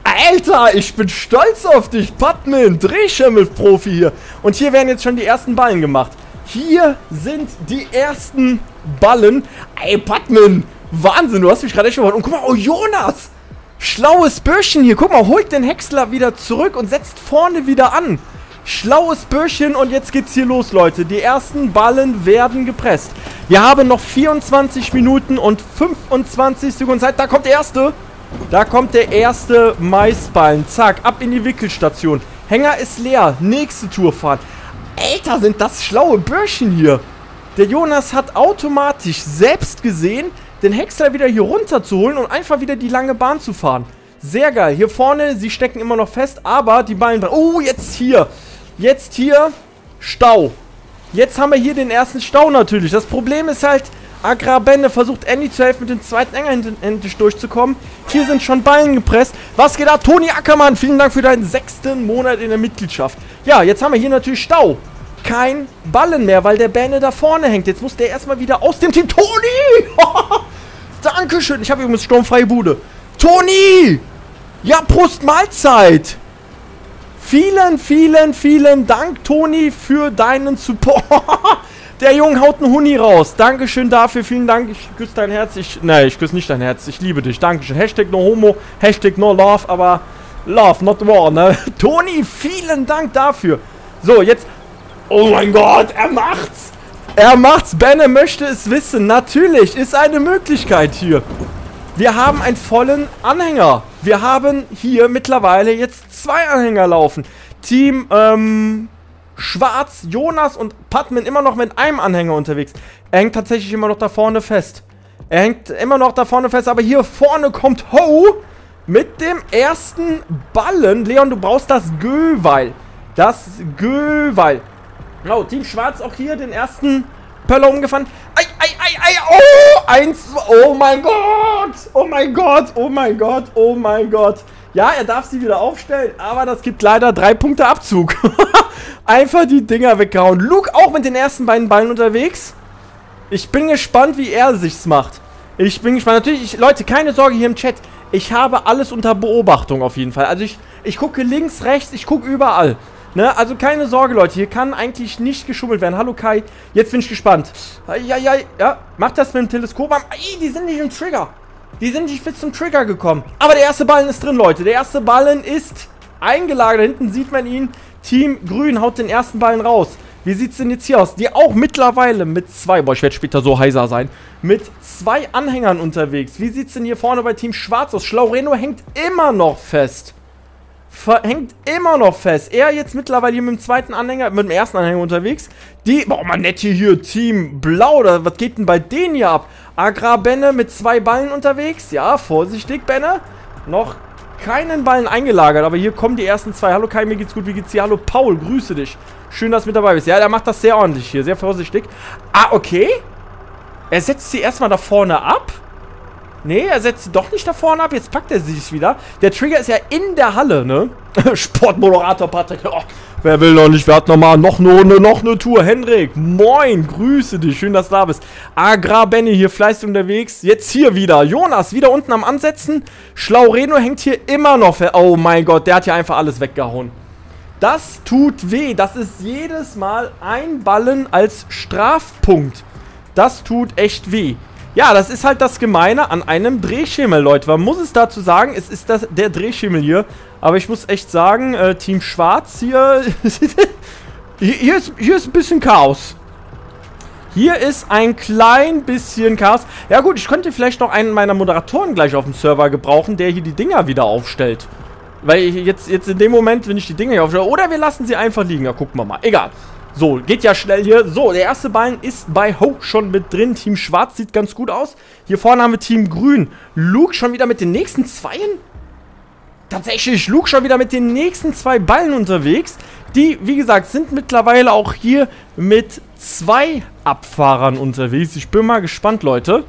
Alter, ich bin stolz auf dich, Patman. Drehschemel-Profi hier. Und hier werden jetzt schon die ersten Ballen gemacht. Hier sind die ersten Ballen. Ey, Patman. Wahnsinn, du hast mich gerade echt überrascht. Und guck mal, oh, Jonas. Schlaues Bürschchen hier. Guck mal, holt den Häcksler wieder zurück und setzt vorne wieder an. Schlaues Bürschchen und jetzt geht's hier los, Leute. Die ersten Ballen werden gepresst. Wir haben noch 24 Minuten und 25 Sekunden Zeit. Da kommt der erste. Da kommt der erste Maisballen. Zack, ab in die Wickelstation. Hänger ist leer. Nächste Tour fahren. Alter, sind das schlaue Bürschchen hier. Der Jonas hat automatisch selbst gesehen, den Häcksler wieder hier runter zu holen und einfach wieder die lange Bahn zu fahren. Sehr geil. Hier vorne, sie stecken immer noch fest, aber die Ballen... Oh, jetzt hier. Jetzt hier Stau. Jetzt haben wir hier den ersten Stau natürlich. Das Problem ist halt, Agrabende versucht Andy zu helfen, mit dem zweiten Enger endlich durchzukommen. Hier sind schon Ballen gepresst. Was geht ab? Toni Ackermann, vielen Dank für deinen sechsten Monat in der Mitgliedschaft. Ja, jetzt haben wir hier natürlich Stau. Kein Ballen mehr, weil der Bände da vorne hängt. Jetzt muss der erstmal wieder aus dem Team. Toni! [LAUGHS] Dankeschön. Ich habe übrigens sturmfreie Bude. Toni! Ja, Prost Mahlzeit! Vielen, vielen, vielen Dank, Toni, für deinen Support. [LAUGHS] Der Junge haut einen Huni raus. Dankeschön dafür. Vielen Dank. Ich küsse dein Herz. Ich, nein, ich küsse nicht dein Herz. Ich liebe dich. Dankeschön. Hashtag no homo. Hashtag no love. Aber love, not war, ne? [LAUGHS] Toni, vielen Dank dafür. So, jetzt. Oh mein Gott, er macht's. Er macht's. Benne möchte es wissen. Natürlich. Ist eine Möglichkeit hier. Wir haben einen vollen Anhänger. Wir haben hier mittlerweile jetzt zwei Anhänger laufen. Team, ähm, Schwarz, Jonas und Patman immer noch mit einem Anhänger unterwegs. Er hängt tatsächlich immer noch da vorne fest. Er hängt immer noch da vorne fest, aber hier vorne kommt Ho mit dem ersten Ballen. Leon, du brauchst das Göweil. Das Göweil. Oh, Team Schwarz auch hier den ersten Pöller umgefahren. Ei, ei, ei, ei, oh, eins, oh mein Gott, oh mein Gott, oh mein Gott, oh mein Gott. Ja, er darf sie wieder aufstellen, aber das gibt leider drei Punkte Abzug. [LAUGHS] Einfach die Dinger weggehauen. Luke auch mit den ersten beiden Ballen unterwegs. Ich bin gespannt, wie er sich's macht. Ich bin gespannt. Natürlich, ich, Leute, keine Sorge hier im Chat. Ich habe alles unter Beobachtung auf jeden Fall. Also ich, ich gucke links, rechts, ich gucke überall. Ne, also keine Sorge, Leute. Hier kann eigentlich nicht geschummelt werden. Hallo Kai. Jetzt bin ich gespannt. Ja, ja, ja. Macht das mit dem Teleskop am. Ey, die sind nicht im Trigger. Die sind nicht bis zum Trigger gekommen. Aber der erste Ballen ist drin, Leute. Der erste Ballen ist eingelagert. Da hinten sieht man ihn. Team Grün haut den ersten Ballen raus. Wie sieht's denn jetzt hier aus? Die auch mittlerweile mit zwei, boah, ich werde später so heiser sein, mit zwei Anhängern unterwegs. Wie sieht's denn hier vorne bei Team Schwarz aus? Schlaureno hängt immer noch fest hängt immer noch fest. Er jetzt mittlerweile hier mit dem zweiten Anhänger, mit dem ersten Anhänger unterwegs. Die, boah, man nett hier, hier, Team Blau, oder was geht denn bei denen hier ab? Agra Benne mit zwei Ballen unterwegs. Ja, vorsichtig, Benne. Noch keinen Ballen eingelagert, aber hier kommen die ersten zwei. Hallo Kai, mir geht's gut, wie geht's dir? Hallo Paul, grüße dich. Schön, dass du mit dabei bist. Ja, der macht das sehr ordentlich hier, sehr vorsichtig. Ah, okay. Er setzt sie erstmal da vorne ab. Nee, er setzt sie doch nicht da vorne ab. Jetzt packt er sich wieder. Der Trigger ist ja in der Halle, ne? [LAUGHS] Sportmoderator Patrick. Oh, Wer will noch nicht? Wer hat nochmal noch eine Runde, noch eine Tour? Henrik, moin, grüße dich. Schön, dass du da bist. Agrar Benny hier fleißig unterwegs. Jetzt hier wieder. Jonas wieder unten am Ansetzen. Schlaureno hängt hier immer noch. Oh mein Gott, der hat hier einfach alles weggehauen. Das tut weh. Das ist jedes Mal ein Ballen als Strafpunkt. Das tut echt weh. Ja, das ist halt das Gemeine an einem Drehschimmel, Leute. Man muss es dazu sagen, es ist das, der Drehschimmel hier. Aber ich muss echt sagen, äh, Team Schwarz [LAUGHS] hier, hier, ist, hier ist ein bisschen Chaos. Hier ist ein klein bisschen Chaos. Ja gut, ich könnte vielleicht noch einen meiner Moderatoren gleich auf dem Server gebrauchen, der hier die Dinger wieder aufstellt. Weil jetzt, jetzt in dem Moment, wenn ich die Dinger hier aufstelle, oder wir lassen sie einfach liegen. Ja, gucken wir mal. Egal. So, geht ja schnell hier. So, der erste Ballen ist bei Ho schon mit drin. Team Schwarz sieht ganz gut aus. Hier vorne haben wir Team Grün. Luke schon wieder mit den nächsten Zweien? Tatsächlich, Luke schon wieder mit den nächsten zwei Ballen unterwegs. Die, wie gesagt, sind mittlerweile auch hier mit zwei Abfahrern unterwegs. Ich bin mal gespannt, Leute.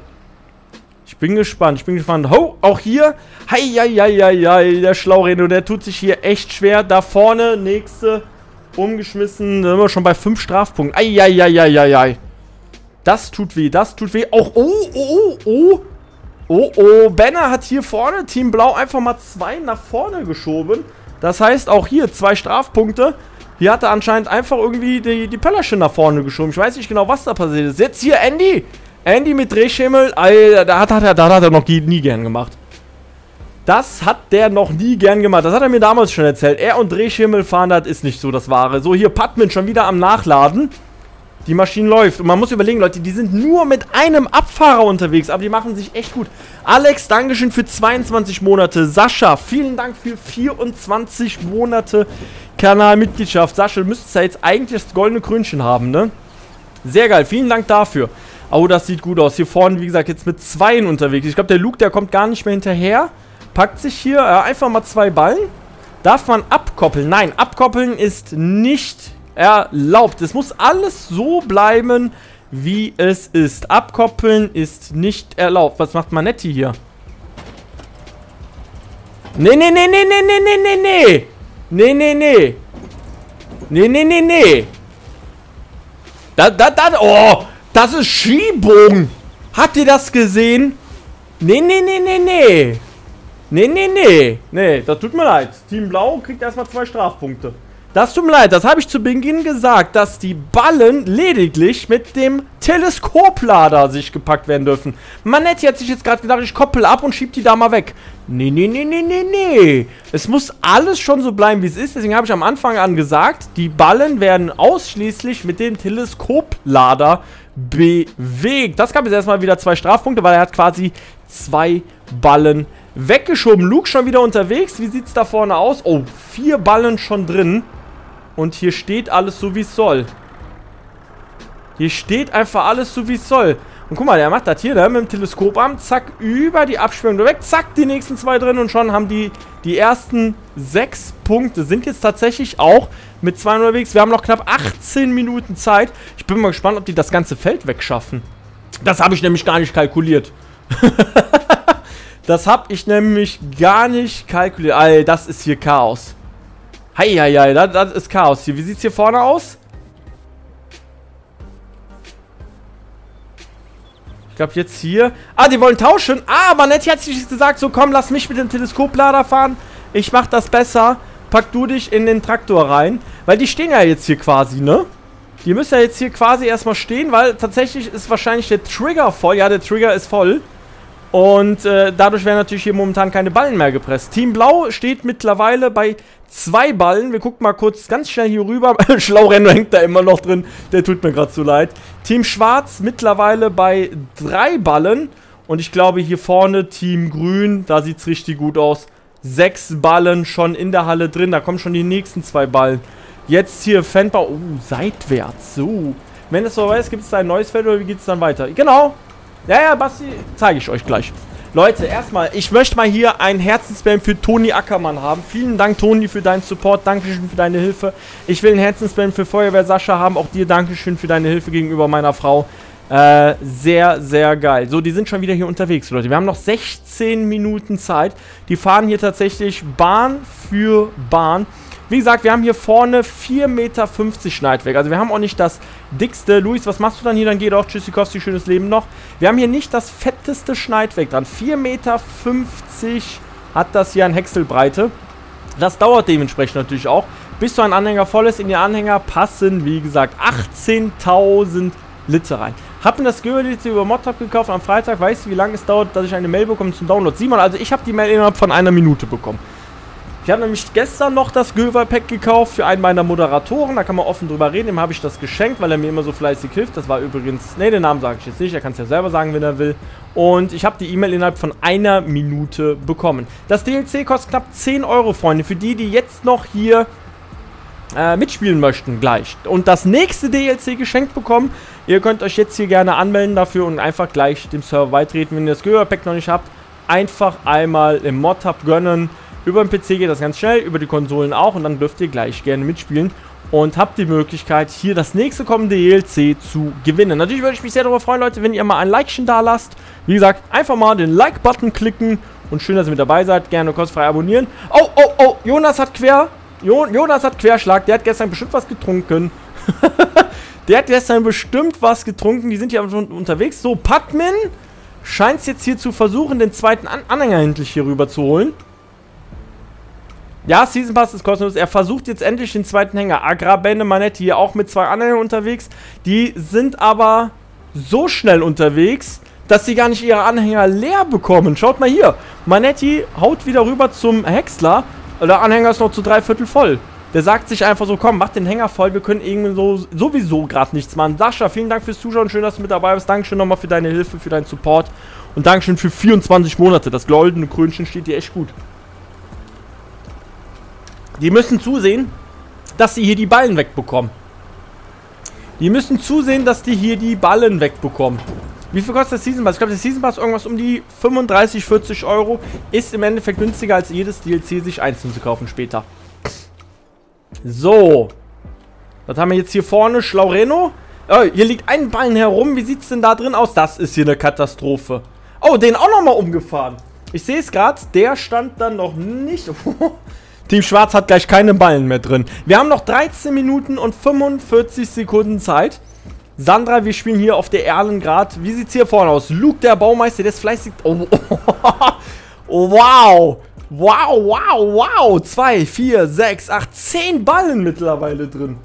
Ich bin gespannt, ich bin gespannt. Ho, auch hier. Hei, hei, hei, hei, hei der Schlaureno, der tut sich hier echt schwer. Da vorne, nächste, umgeschmissen. Da sind wir schon bei fünf Strafpunkten. Ei, ei, ei, ei, ei, ei. Das tut weh, das tut weh. Auch, oh, oh, oh, oh. Oh, oh, Banner hat hier vorne Team Blau einfach mal zwei nach vorne geschoben. Das heißt, auch hier zwei Strafpunkte. Hier hat er anscheinend einfach irgendwie die, die Pöllerchen nach vorne geschoben. Ich weiß nicht genau, was da passiert ist. Jetzt hier Andy. Andy mit Drehschimmel. Alter, da hat, hat, er, da hat er noch nie gern gemacht. Das hat der noch nie gern gemacht. Das hat er mir damals schon erzählt. Er und Drehschimmel fahren, das ist nicht so das Wahre. So, hier Patman schon wieder am Nachladen. Die Maschine läuft. Und man muss überlegen, Leute, die sind nur mit einem Abfahrer unterwegs, aber die machen sich echt gut. Alex, Dankeschön für 22 Monate. Sascha, vielen Dank für 24 Monate Kanalmitgliedschaft. Sascha, du müsstest ja jetzt eigentlich das goldene Krönchen haben, ne? Sehr geil, vielen Dank dafür. Oh, das sieht gut aus. Hier vorne, wie gesagt, jetzt mit Zweien unterwegs. Ich glaube, der Luke, der kommt gar nicht mehr hinterher. Packt sich hier äh, einfach mal zwei Ballen. Darf man abkoppeln? Nein, abkoppeln ist nicht erlaubt. Es muss alles so bleiben, wie es ist. Abkoppeln ist nicht erlaubt. Was macht Manetti hier? Nee, nee, nee, nee, nee, nee, nee, nee, nee. Nee, nee, nee. Nee, nee, nee, nee. Da, da, da, oh, das ist Schiebung. Habt ihr das gesehen? Nee, nee, nee, nee, nee. Nee, nee, nee. Nee, das tut mir leid. Team Blau kriegt erstmal zwei Strafpunkte. Das tut mir leid, das habe ich zu Beginn gesagt, dass die Ballen lediglich mit dem Teleskoplader sich gepackt werden dürfen. Manetti hat sich jetzt gerade gedacht, ich koppel ab und schieb die da mal weg. Nee, nee, nee, nee, nee, nee. Es muss alles schon so bleiben, wie es ist. Deswegen habe ich am Anfang an gesagt, die Ballen werden ausschließlich mit dem Teleskoplader bewegt. Das gab jetzt erstmal wieder zwei Strafpunkte, weil er hat quasi zwei Ballen weggeschoben. Luke schon wieder unterwegs. Wie sieht es da vorne aus? Oh, vier Ballen schon drin. Und hier steht alles so, wie es soll. Hier steht einfach alles so, wie es soll. Und guck mal, der macht das hier ne, mit dem Teleskoparm. Zack, über die Absperrung weg. Zack, die nächsten zwei drin. Und schon haben die die ersten sechs Punkte. Sind jetzt tatsächlich auch mit zwei unterwegs. Wir haben noch knapp 18 Minuten Zeit. Ich bin mal gespannt, ob die das ganze Feld wegschaffen. Das habe ich nämlich gar nicht kalkuliert. [LAUGHS] das habe ich nämlich gar nicht kalkuliert. Alter, das ist hier Chaos. Heieiei, das, das ist Chaos hier. Wie sieht es hier vorne aus? Ich glaube jetzt hier. Ah, die wollen tauschen. Ah, Manetti hat sich gesagt, so komm, lass mich mit dem Teleskoplader fahren. Ich mach das besser. Pack du dich in den Traktor rein. Weil die stehen ja jetzt hier quasi, ne? Die müssen ja jetzt hier quasi erstmal stehen, weil tatsächlich ist wahrscheinlich der Trigger voll. Ja, der Trigger ist voll. Und äh, dadurch werden natürlich hier momentan keine Ballen mehr gepresst. Team Blau steht mittlerweile bei zwei Ballen. Wir gucken mal kurz ganz schnell hier rüber. [LAUGHS] Schlaurenner hängt da immer noch drin. Der tut mir gerade zu leid. Team Schwarz mittlerweile bei drei Ballen. Und ich glaube hier vorne Team Grün, da sieht es richtig gut aus. Sechs Ballen schon in der Halle drin. Da kommen schon die nächsten zwei Ballen. Jetzt hier Fanbau. Oh, seitwärts. So. Wenn es so ist, gibt es da ein neues Feld oder wie geht es dann weiter? Genau. Ja, ja, Basti, zeige ich euch gleich. Leute, erstmal, ich möchte mal hier ein Herzensspam für Toni Ackermann haben. Vielen Dank, Toni, für deinen Support. Dankeschön für deine Hilfe. Ich will ein Herzensspam für Feuerwehr Sascha haben. Auch dir Dankeschön für deine Hilfe gegenüber meiner Frau. Äh, sehr, sehr geil. So, die sind schon wieder hier unterwegs, Leute. Wir haben noch 16 Minuten Zeit. Die fahren hier tatsächlich Bahn für Bahn. Wie gesagt, wir haben hier vorne 4,50 Meter Schneidwerk. Also wir haben auch nicht das dickste. Luis, was machst du dann hier? Dann geht auch Tschüssikowski, schönes Leben noch. Wir haben hier nicht das fetteste Schneidwerk dran. 4,50 Meter hat das hier an Häckselbreite. Das dauert dementsprechend natürlich auch. Bis so ein Anhänger voll ist. In den Anhänger passen, wie gesagt, 18.000 Liter rein. Hab mir das Gehörlied über Modtop gekauft am Freitag. Weißt du, wie lange es dauert, dass ich eine Mail bekomme zum Download? Simon, also ich habe die Mail innerhalb von einer Minute bekommen. Ich habe nämlich gestern noch das Göver-Pack gekauft für einen meiner Moderatoren. Da kann man offen drüber reden. Dem habe ich das geschenkt, weil er mir immer so fleißig hilft. Das war übrigens... Ne, den Namen sage ich jetzt nicht. Er kann es ja selber sagen, wenn er will. Und ich habe die E-Mail innerhalb von einer Minute bekommen. Das DLC kostet knapp 10 Euro, Freunde. Für die, die jetzt noch hier äh, mitspielen möchten gleich. Und das nächste DLC geschenkt bekommen. Ihr könnt euch jetzt hier gerne anmelden dafür und einfach gleich dem Server beitreten. Wenn ihr das Göver-Pack noch nicht habt, einfach einmal im Mod-Hub gönnen. Über den PC geht das ganz schnell, über die Konsolen auch und dann dürft ihr gleich gerne mitspielen und habt die Möglichkeit, hier das nächste kommende DLC zu gewinnen. Natürlich würde ich mich sehr darüber freuen, Leute, wenn ihr mal ein Likechen da lasst. Wie gesagt, einfach mal den Like-Button klicken und schön, dass ihr mit dabei seid. Gerne kostenfrei abonnieren. Oh, oh, oh, Jonas hat quer. Jo Jonas hat Querschlag. Der hat gestern bestimmt was getrunken. [LAUGHS] der hat gestern bestimmt was getrunken. Die sind hier unterwegs. So, Padmin scheint es jetzt hier zu versuchen, den zweiten An Anhänger endlich hier rüber zu holen. Ja, Season Pass ist kostenlos. Er versucht jetzt endlich den zweiten Hänger. Agrabände Manetti hier auch mit zwei Anhängern unterwegs. Die sind aber so schnell unterwegs, dass sie gar nicht ihre Anhänger leer bekommen. Schaut mal hier. Manetti haut wieder rüber zum Häcksler. Der Anhänger ist noch zu drei Viertel voll. Der sagt sich einfach so, komm, mach den Hänger voll, wir können irgendwie so, sowieso gerade nichts machen. Sascha, vielen Dank fürs Zuschauen, schön, dass du mit dabei bist. Dankeschön nochmal für deine Hilfe, für deinen Support. Und Dankeschön für 24 Monate. Das goldene Krönchen steht dir echt gut. Die müssen zusehen, dass sie hier die Ballen wegbekommen. Die müssen zusehen, dass die hier die Ballen wegbekommen. Wie viel kostet der Season Pass? Ich glaube, der Season Pass irgendwas um die 35, 40 Euro. Ist im Endeffekt günstiger als jedes DLC sich einzeln zu kaufen später. So. Was haben wir jetzt hier vorne? Schlaureno? Oh, hier liegt ein Ballen herum. Wie sieht es denn da drin aus? Das ist hier eine Katastrophe. Oh, den auch nochmal umgefahren. Ich sehe es gerade. Der stand dann noch nicht... [LAUGHS] Team Schwarz hat gleich keine Ballen mehr drin. Wir haben noch 13 Minuten und 45 Sekunden Zeit. Sandra, wir spielen hier auf der Erlengrad. Wie sieht es hier vorne aus? Luke, der Baumeister, der ist fleißig... Oh, [LAUGHS] oh, wow. Wow, wow, wow. 2, 4, 6, 8, 10 Ballen mittlerweile drin.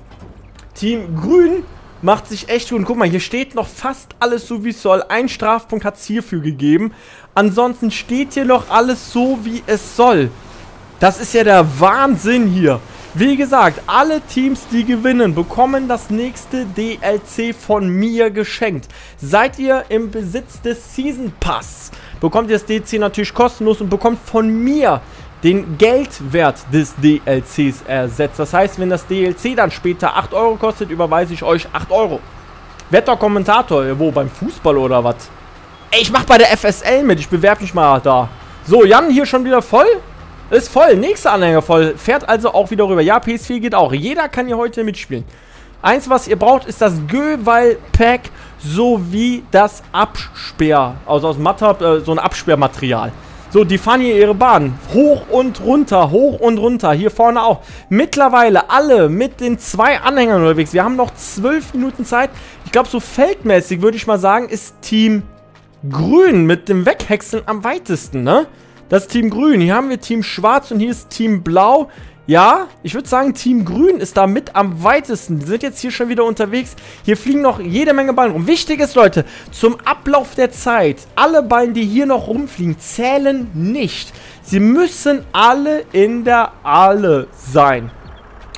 Team Grün macht sich echt gut. Und guck mal, hier steht noch fast alles so, wie es soll. Ein Strafpunkt hat es hierfür gegeben. Ansonsten steht hier noch alles so, wie es soll. Das ist ja der Wahnsinn hier. Wie gesagt, alle Teams, die gewinnen, bekommen das nächste DLC von mir geschenkt. Seid ihr im Besitz des Season Pass, bekommt ihr das DLC natürlich kostenlos und bekommt von mir den Geldwert des DLCs ersetzt. Das heißt, wenn das DLC dann später 8 Euro kostet, überweise ich euch 8 Euro. Wetterkommentator, wo, beim Fußball oder was? Ey, ich mach bei der FSL mit, ich bewerbe mich mal da. So, Jan hier schon wieder voll? Ist voll. Nächster Anhänger voll. Fährt also auch wieder rüber. Ja, PS4 geht auch. Jeder kann hier heute mitspielen. Eins, was ihr braucht, ist das Göwal-Pack sowie das Absperr. Also aus Matter, äh, so ein Absperrmaterial. So, die fahren hier ihre Bahn. Hoch und runter, hoch und runter. Hier vorne auch. Mittlerweile alle mit den zwei Anhängern unterwegs. Wir haben noch zwölf Minuten Zeit. Ich glaube, so feldmäßig würde ich mal sagen, ist Team Grün mit dem Weghäckseln am weitesten, ne? Das ist Team Grün. Hier haben wir Team Schwarz und hier ist Team Blau. Ja, ich würde sagen, Team Grün ist da mit am weitesten. Die sind jetzt hier schon wieder unterwegs. Hier fliegen noch jede Menge Ballen rum. Wichtig ist, Leute, zum Ablauf der Zeit, alle Ballen, die hier noch rumfliegen, zählen nicht. Sie müssen alle in der Aale sein.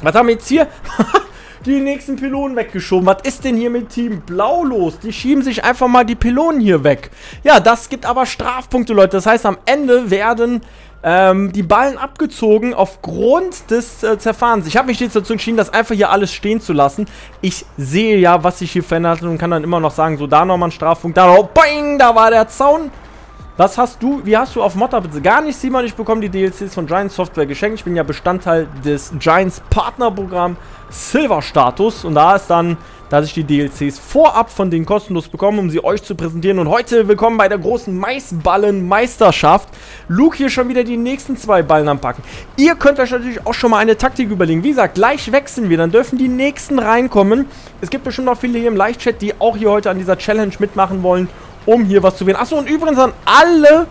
Was haben wir jetzt hier? [LAUGHS] die nächsten Pylonen weggeschoben. Was ist denn hier mit Team Blau los? Die schieben sich einfach mal die Pylonen hier weg. Ja, das gibt aber Strafpunkte, Leute. Das heißt, am Ende werden ähm, die Ballen abgezogen aufgrund des äh, Zerfahrens. Ich habe mich jetzt dazu entschieden, das einfach hier alles stehen zu lassen. Ich sehe ja, was sich hier verändert hat und kann dann immer noch sagen, so da nochmal ein Strafpunkt, da noch, boing, da war der Zaun. Was hast du, wie hast du auf Motta bitte gar nicht, Simon? Ich bekomme die DLCs von Giants Software geschenkt. Ich bin ja Bestandteil des Giants Partnerprogramm Silver Status. Und da ist dann dass ich die DLCs vorab von denen kostenlos bekomme, um sie euch zu präsentieren. Und heute willkommen bei der großen Maisballen-Meisterschaft. Luke hier schon wieder die nächsten zwei Ballen anpacken. Ihr könnt euch natürlich auch schon mal eine Taktik überlegen. Wie gesagt, gleich wechseln wir, dann dürfen die nächsten reinkommen. Es gibt bestimmt noch viele hier im Live-Chat, die auch hier heute an dieser Challenge mitmachen wollen, um hier was zu wählen. Achso, und übrigens an alle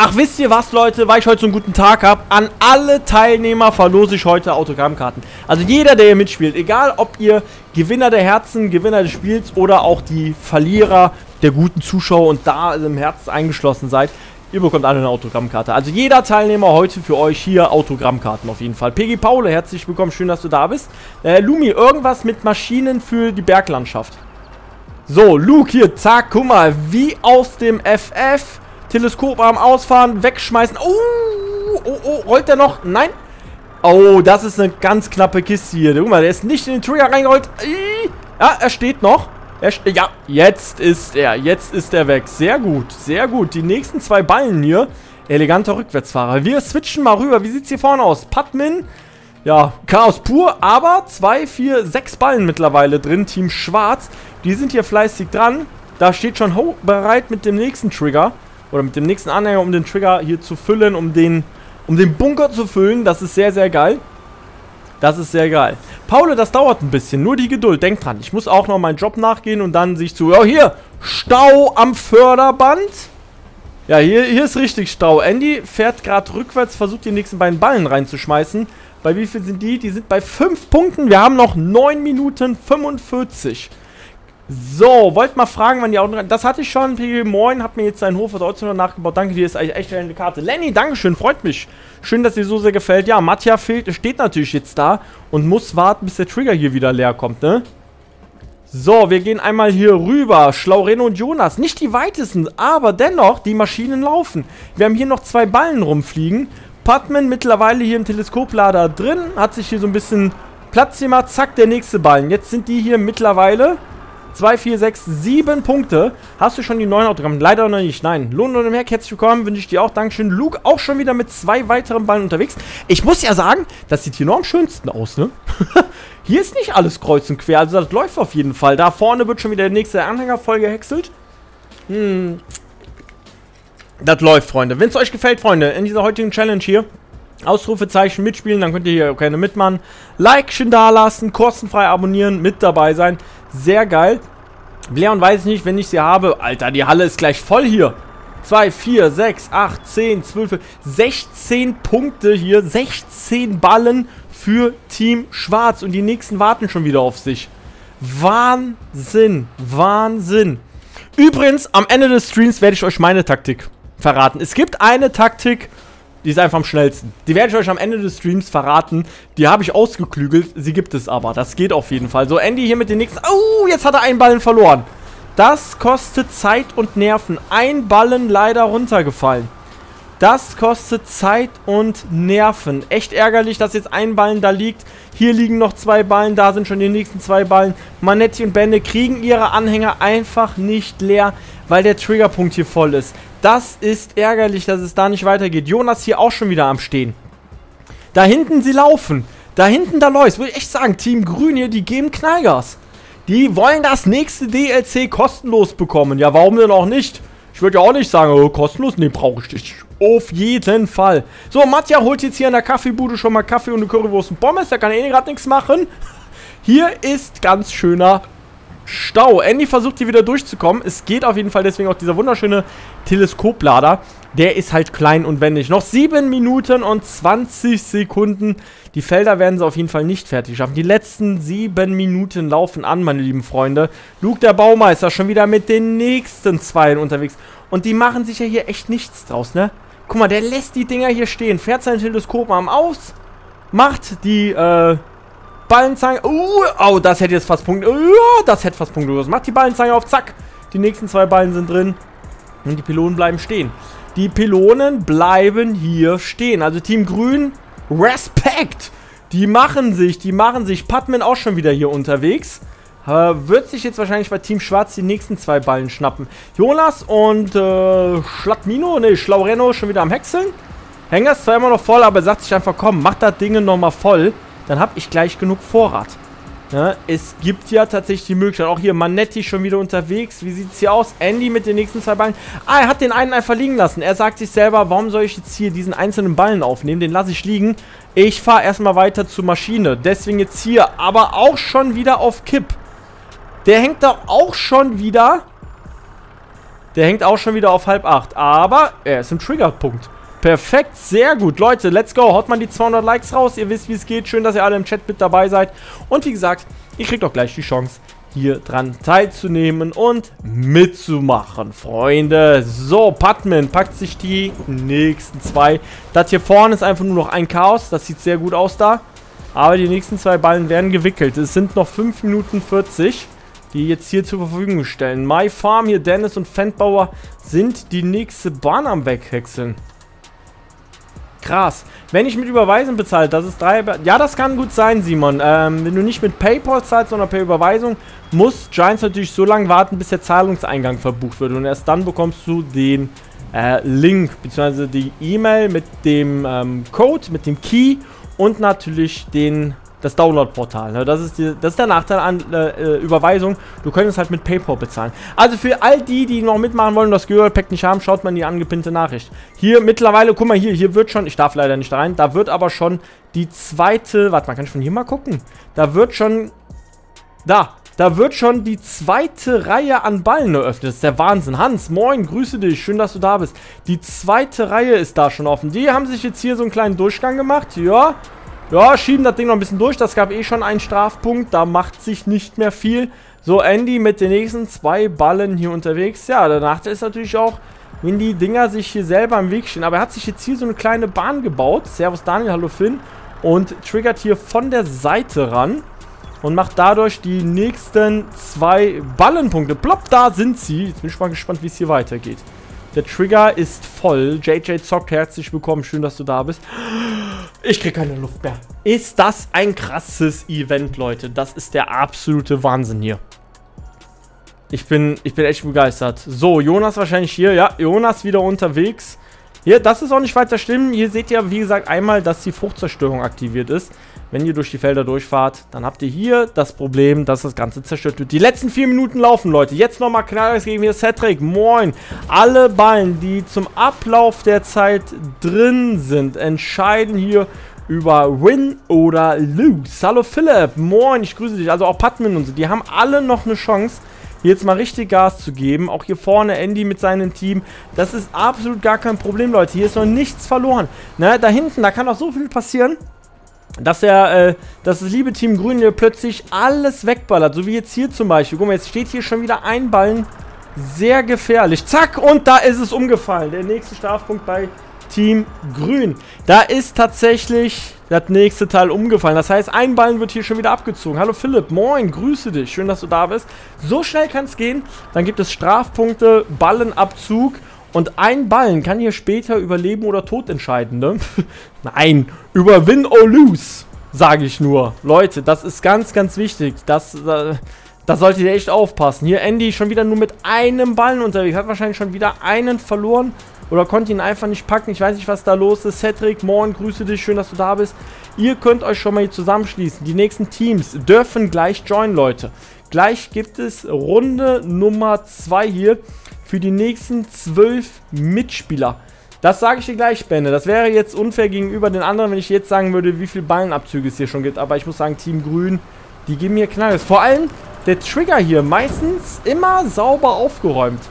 Ach, wisst ihr was, Leute, weil ich heute so einen guten Tag habe, an alle Teilnehmer verlose ich heute Autogrammkarten. Also jeder, der hier mitspielt, egal ob ihr Gewinner der Herzen, Gewinner des Spiels oder auch die Verlierer der guten Zuschauer und da im Herzen eingeschlossen seid, ihr bekommt alle eine Autogrammkarte. Also jeder Teilnehmer heute für euch hier Autogrammkarten auf jeden Fall. Peggy Paule, herzlich willkommen, schön, dass du da bist. Äh, Lumi, irgendwas mit Maschinen für die Berglandschaft. So, Luke hier, zack, guck mal, wie aus dem FF Teleskoparm ausfahren, wegschmeißen. Oh, oh, oh, rollt der noch? Nein. Oh, das ist eine ganz knappe Kiste hier. Guck mal, der ist nicht in den Trigger reingerollt. Ja, er steht noch. Er st ja, jetzt ist er. Jetzt ist er weg. Sehr gut, sehr gut. Die nächsten zwei Ballen hier. Eleganter Rückwärtsfahrer. Wir switchen mal rüber. Wie sieht es hier vorne aus? Patmin. Ja, Chaos pur, aber zwei, vier, sechs Ballen mittlerweile drin. Team Schwarz. Die sind hier fleißig dran. Da steht schon Ho bereit mit dem nächsten Trigger. Oder mit dem nächsten Anhänger, um den Trigger hier zu füllen, um den, um den Bunker zu füllen. Das ist sehr, sehr geil. Das ist sehr geil. Paul, das dauert ein bisschen. Nur die Geduld. Denk dran, ich muss auch noch meinen Job nachgehen und dann sich zu... Oh, hier! Stau am Förderband. Ja, hier, hier ist richtig Stau. Andy fährt gerade rückwärts, versucht die nächsten beiden Ballen reinzuschmeißen. Bei wie viel sind die? Die sind bei 5 Punkten. Wir haben noch 9 Minuten 45. So, wollt mal fragen, wann die Autos... Das hatte ich schon. PG Moin, hab mir jetzt seinen Hof trotzdem noch nachgebaut. Danke dir, ist eigentlich echt eine Karte. Lenny, Dankeschön, freut mich. Schön, dass dir so sehr gefällt. Ja, Matja fehlt, steht natürlich jetzt da und muss warten, bis der Trigger hier wieder leer kommt, ne? So, wir gehen einmal hier rüber. Schlaureno und Jonas. Nicht die weitesten, aber dennoch, die Maschinen laufen. Wir haben hier noch zwei Ballen rumfliegen. Patman mittlerweile hier im Teleskoplader drin. Hat sich hier so ein bisschen Platz gemacht. Zack, der nächste Ballen. Jetzt sind die hier mittlerweile 2, 4, 6, 7 Punkte. Hast du schon die neuen Autogramme? Leider noch nicht. Nein. Lohn und Merk, herzlich willkommen. Wünsche ich dir auch. Dankeschön. Luke auch schon wieder mit zwei weiteren Ballen unterwegs. Ich muss ja sagen, das sieht hier noch am schönsten aus, ne? [LAUGHS] hier ist nicht alles kreuz und quer. Also das läuft auf jeden Fall. Da vorne wird schon wieder der nächste Anhänger voll gehäckselt. Hm. Das läuft, Freunde. Wenn es euch gefällt, Freunde, in dieser heutigen Challenge hier, Ausrufezeichen mitspielen, dann könnt ihr hier gerne mitmachen. Like schon da lassen, kostenfrei abonnieren, mit dabei sein. Sehr geil. Leon weiß ich nicht, wenn ich sie habe. Alter, die Halle ist gleich voll hier. 2, 4, 6, 8, 10, 12, 16 Punkte hier. 16 Ballen für Team Schwarz. Und die nächsten warten schon wieder auf sich. Wahnsinn. Wahnsinn. Übrigens, am Ende des Streams werde ich euch meine Taktik verraten. Es gibt eine Taktik, die ist einfach am schnellsten. Die werde ich euch am Ende des Streams verraten. Die habe ich ausgeklügelt. Sie gibt es aber. Das geht auf jeden Fall. So, Andy hier mit den nächsten... Oh, jetzt hat er einen Ballen verloren. Das kostet Zeit und Nerven. Ein Ballen leider runtergefallen. Das kostet Zeit und Nerven. Echt ärgerlich, dass jetzt ein Ballen da liegt. Hier liegen noch zwei Ballen, da sind schon die nächsten zwei Ballen. Manetti und Bände kriegen ihre Anhänger einfach nicht leer, weil der Triggerpunkt hier voll ist. Das ist ärgerlich, dass es da nicht weitergeht. Jonas hier auch schon wieder am Stehen. Da hinten sie laufen. Da hinten da läuft. Würde ich echt sagen, Team Grün hier, die geben Knallgas. Die wollen das nächste DLC kostenlos bekommen. Ja, warum denn auch nicht? Ich würde ja auch nicht sagen, oh, kostenlos. Nee, brauche ich nicht. Auf jeden Fall. So, Matja holt jetzt hier in der Kaffeebude schon mal Kaffee und eine Currywurst und Pommes. Der kann eh gerade nichts machen. Hier ist ganz schöner Stau. Andy versucht hier wieder durchzukommen. Es geht auf jeden Fall deswegen auch dieser wunderschöne Teleskoplader. Der ist halt klein und wendig. Noch 7 Minuten und 20 Sekunden. Die Felder werden sie auf jeden Fall nicht fertig schaffen. Die letzten 7 Minuten laufen an, meine lieben Freunde. Luke, der Baumeister, schon wieder mit den nächsten Zweien unterwegs. Und die machen sich ja hier echt nichts draus, ne? Guck mal, der lässt die Dinger hier stehen. Fährt sein Teleskop am Aus. Macht die, äh, Ballenzange. Uh, oh, das hätte jetzt fast Punkte. Uh, das hätte fast Punkte. Macht die Ballenzange auf, zack. Die nächsten zwei Ballen sind drin. Und die Pylonen bleiben stehen. Die Pylonen bleiben hier stehen. Also Team Grün, Respekt. Die machen sich, die machen sich. Patman auch schon wieder hier unterwegs. Wird sich jetzt wahrscheinlich bei Team Schwarz die nächsten zwei Ballen schnappen. Jonas und äh, Schlatmino, ne, Schlaureno schon wieder am Häckseln. Hänger ist zwar immer noch voll, aber er sagt sich einfach, komm, mach das Ding nochmal voll dann habe ich gleich genug Vorrat. Ja, es gibt ja tatsächlich die Möglichkeit. Auch hier Manetti schon wieder unterwegs. Wie sieht es hier aus? Andy mit den nächsten zwei Ballen. Ah, er hat den einen einfach liegen lassen. Er sagt sich selber, warum soll ich jetzt hier diesen einzelnen Ballen aufnehmen? Den lasse ich liegen. Ich fahre erstmal weiter zur Maschine. Deswegen jetzt hier. Aber auch schon wieder auf Kipp. Der hängt da auch schon wieder. Der hängt auch schon wieder auf halb acht. Aber er ist im Triggerpunkt. Perfekt, sehr gut. Leute, let's go. Haut mal die 200 Likes raus. Ihr wisst, wie es geht. Schön, dass ihr alle im Chat mit dabei seid. Und wie gesagt, ihr kriegt auch gleich die Chance, hier dran teilzunehmen und mitzumachen, Freunde. So, Patman packt sich die nächsten zwei. Das hier vorne ist einfach nur noch ein Chaos. Das sieht sehr gut aus da. Aber die nächsten zwei Ballen werden gewickelt. Es sind noch 5 Minuten 40, die jetzt hier zur Verfügung stellen. My Farm hier, Dennis und Fendbauer sind die nächste Bahn am Weghäckseln. Krass. Wenn ich mit Überweisung bezahle, das ist drei... Ja, das kann gut sein, Simon. Ähm, wenn du nicht mit Paypal zahlst, sondern per Überweisung, muss Giants natürlich so lange warten, bis der Zahlungseingang verbucht wird. Und erst dann bekommst du den äh, Link, beziehungsweise die E-Mail mit dem ähm, Code, mit dem Key und natürlich den das Download-Portal. Ne? Das, ist das ist der Nachteil an äh, äh, Überweisung. Du könntest halt mit PayPal bezahlen. Also für all die, die noch mitmachen wollen und das Girl-Pack nicht haben, schaut mal in die angepinnte Nachricht. Hier mittlerweile, guck mal hier, hier wird schon, ich darf leider nicht rein, da wird aber schon die zweite, warte mal, kann ich von hier mal gucken? Da wird schon, da, da wird schon die zweite Reihe an Ballen eröffnet. Das ist der Wahnsinn. Hans, moin, grüße dich. Schön, dass du da bist. Die zweite Reihe ist da schon offen. Die haben sich jetzt hier so einen kleinen Durchgang gemacht. Ja, ja, schieben das Ding noch ein bisschen durch. Das gab eh schon einen Strafpunkt. Da macht sich nicht mehr viel. So, Andy mit den nächsten zwei Ballen hier unterwegs. Ja, der Nachteil ist natürlich auch, wenn die Dinger sich hier selber im Weg stehen. Aber er hat sich jetzt hier so eine kleine Bahn gebaut. Servus Daniel, hallo Finn. Und triggert hier von der Seite ran. Und macht dadurch die nächsten zwei Ballenpunkte. Plopp, da sind sie. Jetzt bin ich mal gespannt, wie es hier weitergeht. Der Trigger ist voll. JJ Zock, herzlich willkommen. Schön, dass du da bist. Ich krieg keine Luft mehr. Ist das ein krasses Event, Leute. Das ist der absolute Wahnsinn hier. Ich bin, ich bin echt begeistert. So, Jonas wahrscheinlich hier. Ja, Jonas wieder unterwegs. Hier, das ist auch nicht weiter schlimm. Hier seht ihr, wie gesagt, einmal, dass die Fruchtzerstörung aktiviert ist. Wenn ihr durch die Felder durchfahrt, dann habt ihr hier das Problem, dass das Ganze zerstört wird. Die letzten vier Minuten laufen, Leute. Jetzt nochmal Knallers gegen hier Cedric. Moin. Alle Ballen, die zum Ablauf der Zeit drin sind, entscheiden hier über Win oder Lose. Hallo Philipp. Moin, ich grüße dich. Also auch Patman und so. Die haben alle noch eine Chance, jetzt mal richtig Gas zu geben. Auch hier vorne Andy mit seinem Team. Das ist absolut gar kein Problem, Leute. Hier ist noch nichts verloren. Ne, da hinten, da kann noch so viel passieren dass er, äh, dass das liebe Team Grün hier plötzlich alles wegballert. So wie jetzt hier zum Beispiel. Guck mal, jetzt steht hier schon wieder ein Ballen. Sehr gefährlich. Zack, und da ist es umgefallen. Der nächste Strafpunkt bei Team Grün. Da ist tatsächlich das nächste Teil umgefallen. Das heißt, ein Ballen wird hier schon wieder abgezogen. Hallo Philipp, moin, grüße dich. Schön, dass du da bist. So schnell kann es gehen. Dann gibt es Strafpunkte, Ballenabzug. Und ein Ballen kann hier später über Leben oder Tod entscheiden, ne? [LAUGHS] Nein, über Win or Lose, sage ich nur. Leute, das ist ganz, ganz wichtig. Das, äh, da solltet ihr echt aufpassen. Hier Andy schon wieder nur mit einem Ballen unterwegs. Hat wahrscheinlich schon wieder einen verloren. Oder konnte ihn einfach nicht packen. Ich weiß nicht, was da los ist. Cedric, moin, grüße dich. Schön, dass du da bist. Ihr könnt euch schon mal hier zusammenschließen. Die nächsten Teams dürfen gleich joinen, Leute. Gleich gibt es Runde Nummer 2 hier für die nächsten zwölf Mitspieler. Das sage ich dir gleich, Benne. Das wäre jetzt unfair gegenüber den anderen, wenn ich jetzt sagen würde, wie viele Ballenabzüge es hier schon gibt. Aber ich muss sagen, Team Grün, die geben mir Knalles. Vor allem der Trigger hier, meistens immer sauber aufgeräumt.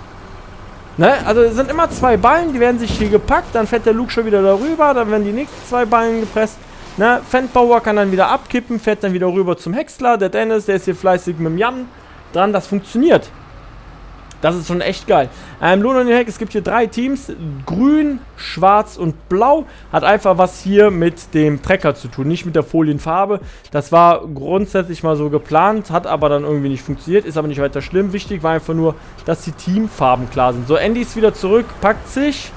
Ne? Also es sind immer zwei Ballen, die werden sich hier gepackt, dann fährt der Luke schon wieder darüber, dann werden die nächsten zwei Ballen gepresst. Ne? Fendbauer kann dann wieder abkippen, fährt dann wieder rüber zum Häcksler. Der Dennis, der ist hier fleißig mit dem Jan dran. Das funktioniert. Das ist schon echt geil. Ähm, Lohn und Heck, es gibt hier drei Teams. Grün, Schwarz und Blau. Hat einfach was hier mit dem Trecker zu tun, nicht mit der Folienfarbe. Das war grundsätzlich mal so geplant, hat aber dann irgendwie nicht funktioniert. Ist aber nicht weiter schlimm. Wichtig war einfach nur, dass die Teamfarben klar sind. So, Andy ist wieder zurück, packt sich.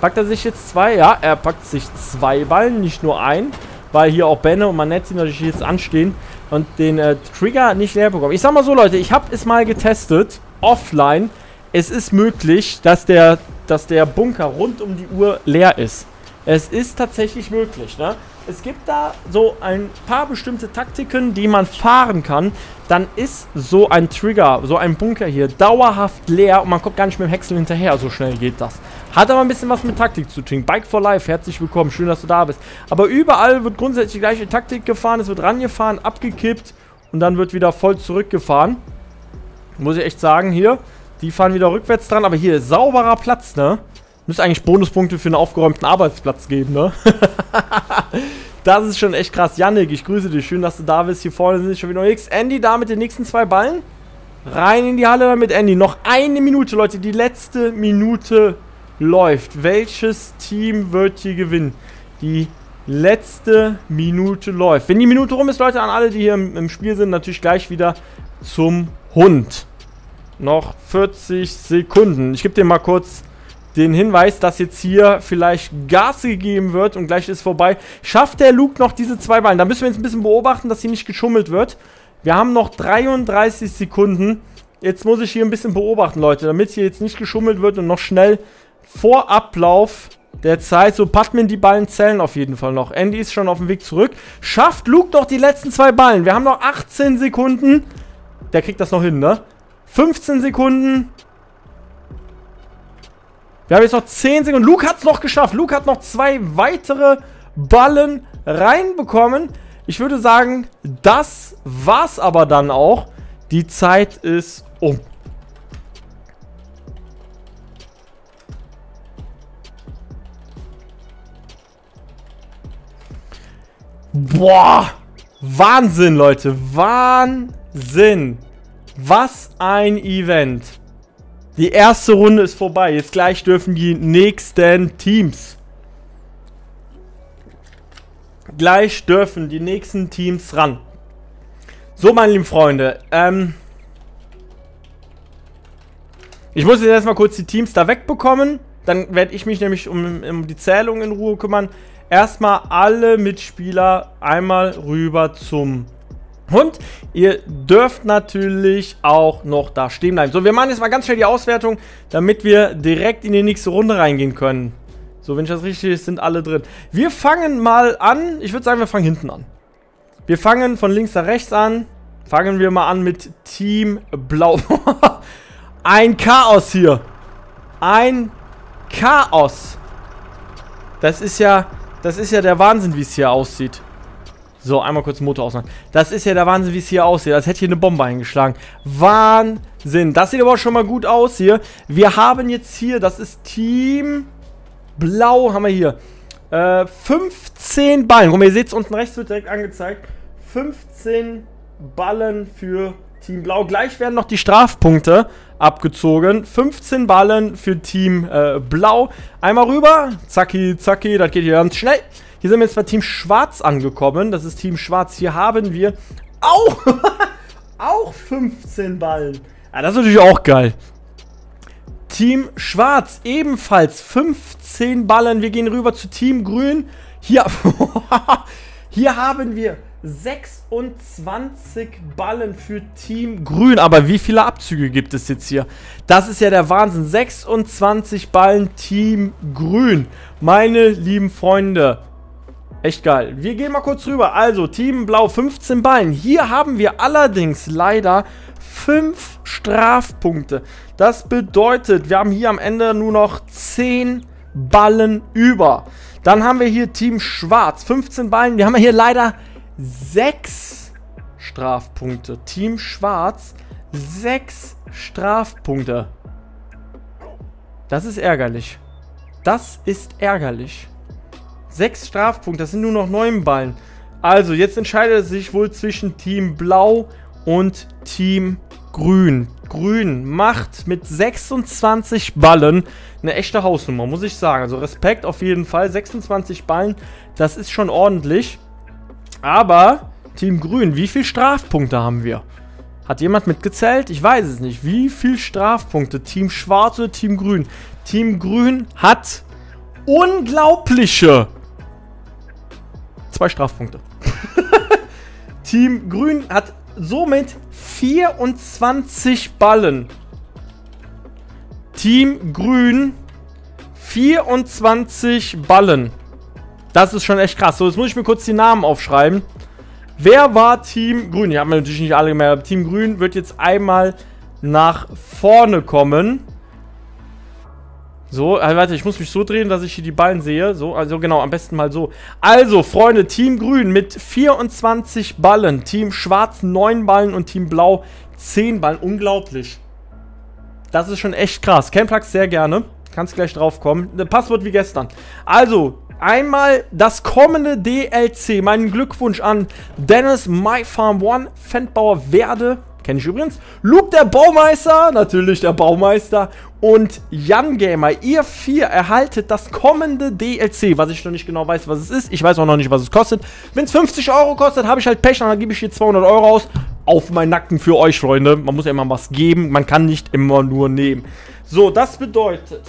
Packt er sich jetzt zwei? Ja, er packt sich zwei Ballen, nicht nur ein. Weil hier auch Benne und Manetti natürlich jetzt anstehen und den äh, Trigger nicht leer bekommen. Ich sag mal so, Leute, ich habe es mal getestet offline. Es ist möglich, dass der, dass der Bunker rund um die Uhr leer ist. Es ist tatsächlich möglich, ne? Es gibt da so ein paar bestimmte Taktiken, die man fahren kann. Dann ist so ein Trigger, so ein Bunker hier dauerhaft leer und man kommt gar nicht mit dem Häcksel hinterher. So schnell geht das. Hat aber ein bisschen was mit Taktik zu tun. Bike for Life, herzlich willkommen. Schön, dass du da bist. Aber überall wird grundsätzlich die gleiche Taktik gefahren. Es wird rangefahren, abgekippt und dann wird wieder voll zurückgefahren. Muss ich echt sagen, hier. Die fahren wieder rückwärts dran, aber hier sauberer Platz, ne? Müsste eigentlich Bonuspunkte für einen aufgeräumten Arbeitsplatz geben, ne? [LAUGHS] das ist schon echt krass. Yannick, ich grüße dich. Schön, dass du da bist. Hier vorne sind schon wieder noch nichts. Andy da mit den nächsten zwei Ballen. Rein in die Halle damit Andy. Noch eine Minute, Leute. Die letzte Minute läuft. Welches Team wird hier gewinnen? Die letzte Minute läuft. Wenn die Minute rum ist, Leute, an alle, die hier im, im Spiel sind, natürlich gleich wieder zum Hund. Noch 40 Sekunden. Ich gebe dir mal kurz den Hinweis, dass jetzt hier vielleicht Gas gegeben wird und gleich ist vorbei. Schafft der Luke noch diese zwei Ballen? Da müssen wir jetzt ein bisschen beobachten, dass hier nicht geschummelt wird. Wir haben noch 33 Sekunden. Jetzt muss ich hier ein bisschen beobachten, Leute, damit hier jetzt nicht geschummelt wird und noch schnell vor Ablauf der Zeit. So, Padman, die Ballen zählen auf jeden Fall noch. Andy ist schon auf dem Weg zurück. Schafft Luke noch die letzten zwei Ballen? Wir haben noch 18 Sekunden. Der kriegt das noch hin, ne? 15 Sekunden. Wir haben jetzt noch 10 Sekunden. Luke hat es noch geschafft. Luke hat noch zwei weitere Ballen reinbekommen. Ich würde sagen, das war's aber dann auch. Die Zeit ist um. Boah! Wahnsinn, Leute. Wahnsinn. Was ein Event. Die erste Runde ist vorbei. Jetzt gleich dürfen die nächsten Teams. Gleich dürfen die nächsten Teams ran. So, meine lieben Freunde. Ähm ich muss jetzt erstmal kurz die Teams da wegbekommen. Dann werde ich mich nämlich um, um die Zählung in Ruhe kümmern. Erstmal alle Mitspieler einmal rüber zum und ihr dürft natürlich auch noch da stehen bleiben. So, wir machen jetzt mal ganz schnell die Auswertung, damit wir direkt in die nächste Runde reingehen können. So, wenn ich das richtig ist, sind alle drin. Wir fangen mal an. Ich würde sagen, wir fangen hinten an. Wir fangen von links nach rechts an. Fangen wir mal an mit Team Blau. [LAUGHS] Ein Chaos hier. Ein Chaos. Das ist ja, das ist ja der Wahnsinn, wie es hier aussieht. So, einmal kurz Motor ausmachen. Das ist ja der Wahnsinn, wie es hier aussieht. Als hätte hier eine Bombe eingeschlagen. Wahnsinn. Das sieht aber schon mal gut aus hier. Wir haben jetzt hier, das ist Team Blau, haben wir hier. Äh, 15 Ballen. Guck mal, ihr seht es unten rechts, wird direkt angezeigt. 15 Ballen für Team Blau. Gleich werden noch die Strafpunkte abgezogen. 15 Ballen für Team äh, Blau. Einmal rüber. Zacki, zacki. Das geht hier ganz schnell. Hier sind wir jetzt bei Team Schwarz angekommen. Das ist Team Schwarz. Hier haben wir auch, [LAUGHS] auch 15 Ballen. Ja, das ist natürlich auch geil. Team Schwarz ebenfalls 15 Ballen. Wir gehen rüber zu Team Grün. Hier, [LAUGHS] hier haben wir 26 Ballen für Team Grün. Aber wie viele Abzüge gibt es jetzt hier? Das ist ja der Wahnsinn. 26 Ballen Team Grün. Meine lieben Freunde, Echt geil. Wir gehen mal kurz rüber. Also, Team Blau, 15 Ballen. Hier haben wir allerdings leider 5 Strafpunkte. Das bedeutet, wir haben hier am Ende nur noch 10 Ballen über. Dann haben wir hier Team Schwarz, 15 Ballen. Wir haben hier leider 6 Strafpunkte. Team Schwarz, 6 Strafpunkte. Das ist ärgerlich. Das ist ärgerlich. Sechs Strafpunkte, das sind nur noch neun Ballen. Also, jetzt entscheidet es sich wohl zwischen Team Blau und Team Grün. Grün macht mit 26 Ballen eine echte Hausnummer, muss ich sagen. Also Respekt auf jeden Fall. 26 Ballen, das ist schon ordentlich. Aber Team Grün, wie viele Strafpunkte haben wir? Hat jemand mitgezählt? Ich weiß es nicht. Wie viele Strafpunkte? Team Schwarz oder Team Grün? Team Grün hat unglaubliche zwei Strafpunkte. [LAUGHS] Team Grün hat somit 24 Ballen. Team Grün 24 Ballen. Das ist schon echt krass. So, jetzt muss ich mir kurz die Namen aufschreiben. Wer war Team Grün? Ich habe mir natürlich nicht alle gemerkt. Team Grün wird jetzt einmal nach vorne kommen. So, also warte, ich muss mich so drehen, dass ich hier die Ballen sehe. So, also genau, am besten mal so. Also, Freunde, Team Grün mit 24 Ballen, Team Schwarz 9 Ballen und Team Blau 10 Ballen. Unglaublich. Das ist schon echt krass. Camplugs sehr gerne. Kannst gleich drauf kommen. Passwort wie gestern. Also, einmal das kommende DLC. Meinen Glückwunsch an Dennis My Farm One, Fendbauer Werde. Kenne ich übrigens. Luke der Baumeister, natürlich der Baumeister. Und Jan Gamer, ihr vier erhaltet das kommende DLC, was ich noch nicht genau weiß, was es ist. Ich weiß auch noch nicht, was es kostet. Wenn es 50 Euro kostet, habe ich halt Pech, dann gebe ich hier 200 Euro aus. Auf meinen Nacken für euch, Freunde. Man muss ja immer was geben, man kann nicht immer nur nehmen. So, das bedeutet,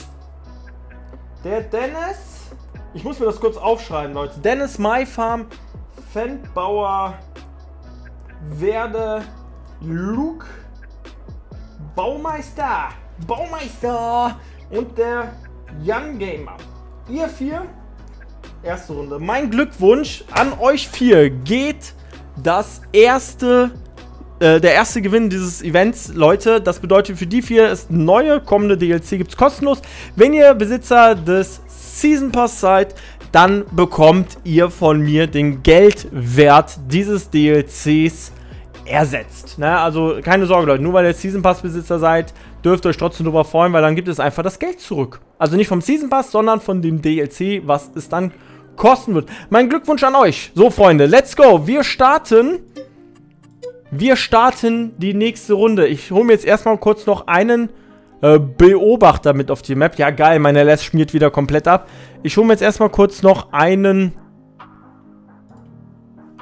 der Dennis, ich muss mir das kurz aufschreiben, Leute. Dennis Maifarm, Fendbauer, Werde, Luke, Baumeister, Baumeister und der Young Gamer. Ihr vier, erste Runde. Mein Glückwunsch an euch vier geht das erste, äh, der erste Gewinn dieses Events, Leute. Das bedeutet für die vier ist neue kommende DLC gibt es kostenlos. Wenn ihr Besitzer des Season Pass seid, dann bekommt ihr von mir den Geldwert dieses DLCs ersetzt. Ne? Also keine Sorge, Leute, nur weil ihr Season Pass Besitzer seid, dürft ihr euch trotzdem darüber freuen, weil dann gibt es einfach das Geld zurück. Also nicht vom Season Pass, sondern von dem DLC, was es dann kosten wird. Mein Glückwunsch an euch. So, Freunde, let's go. Wir starten. Wir starten die nächste Runde. Ich hole mir jetzt erstmal kurz noch einen äh, Beobachter mit auf die Map. Ja, geil, meine LS schmiert wieder komplett ab. Ich hole mir jetzt erstmal kurz noch einen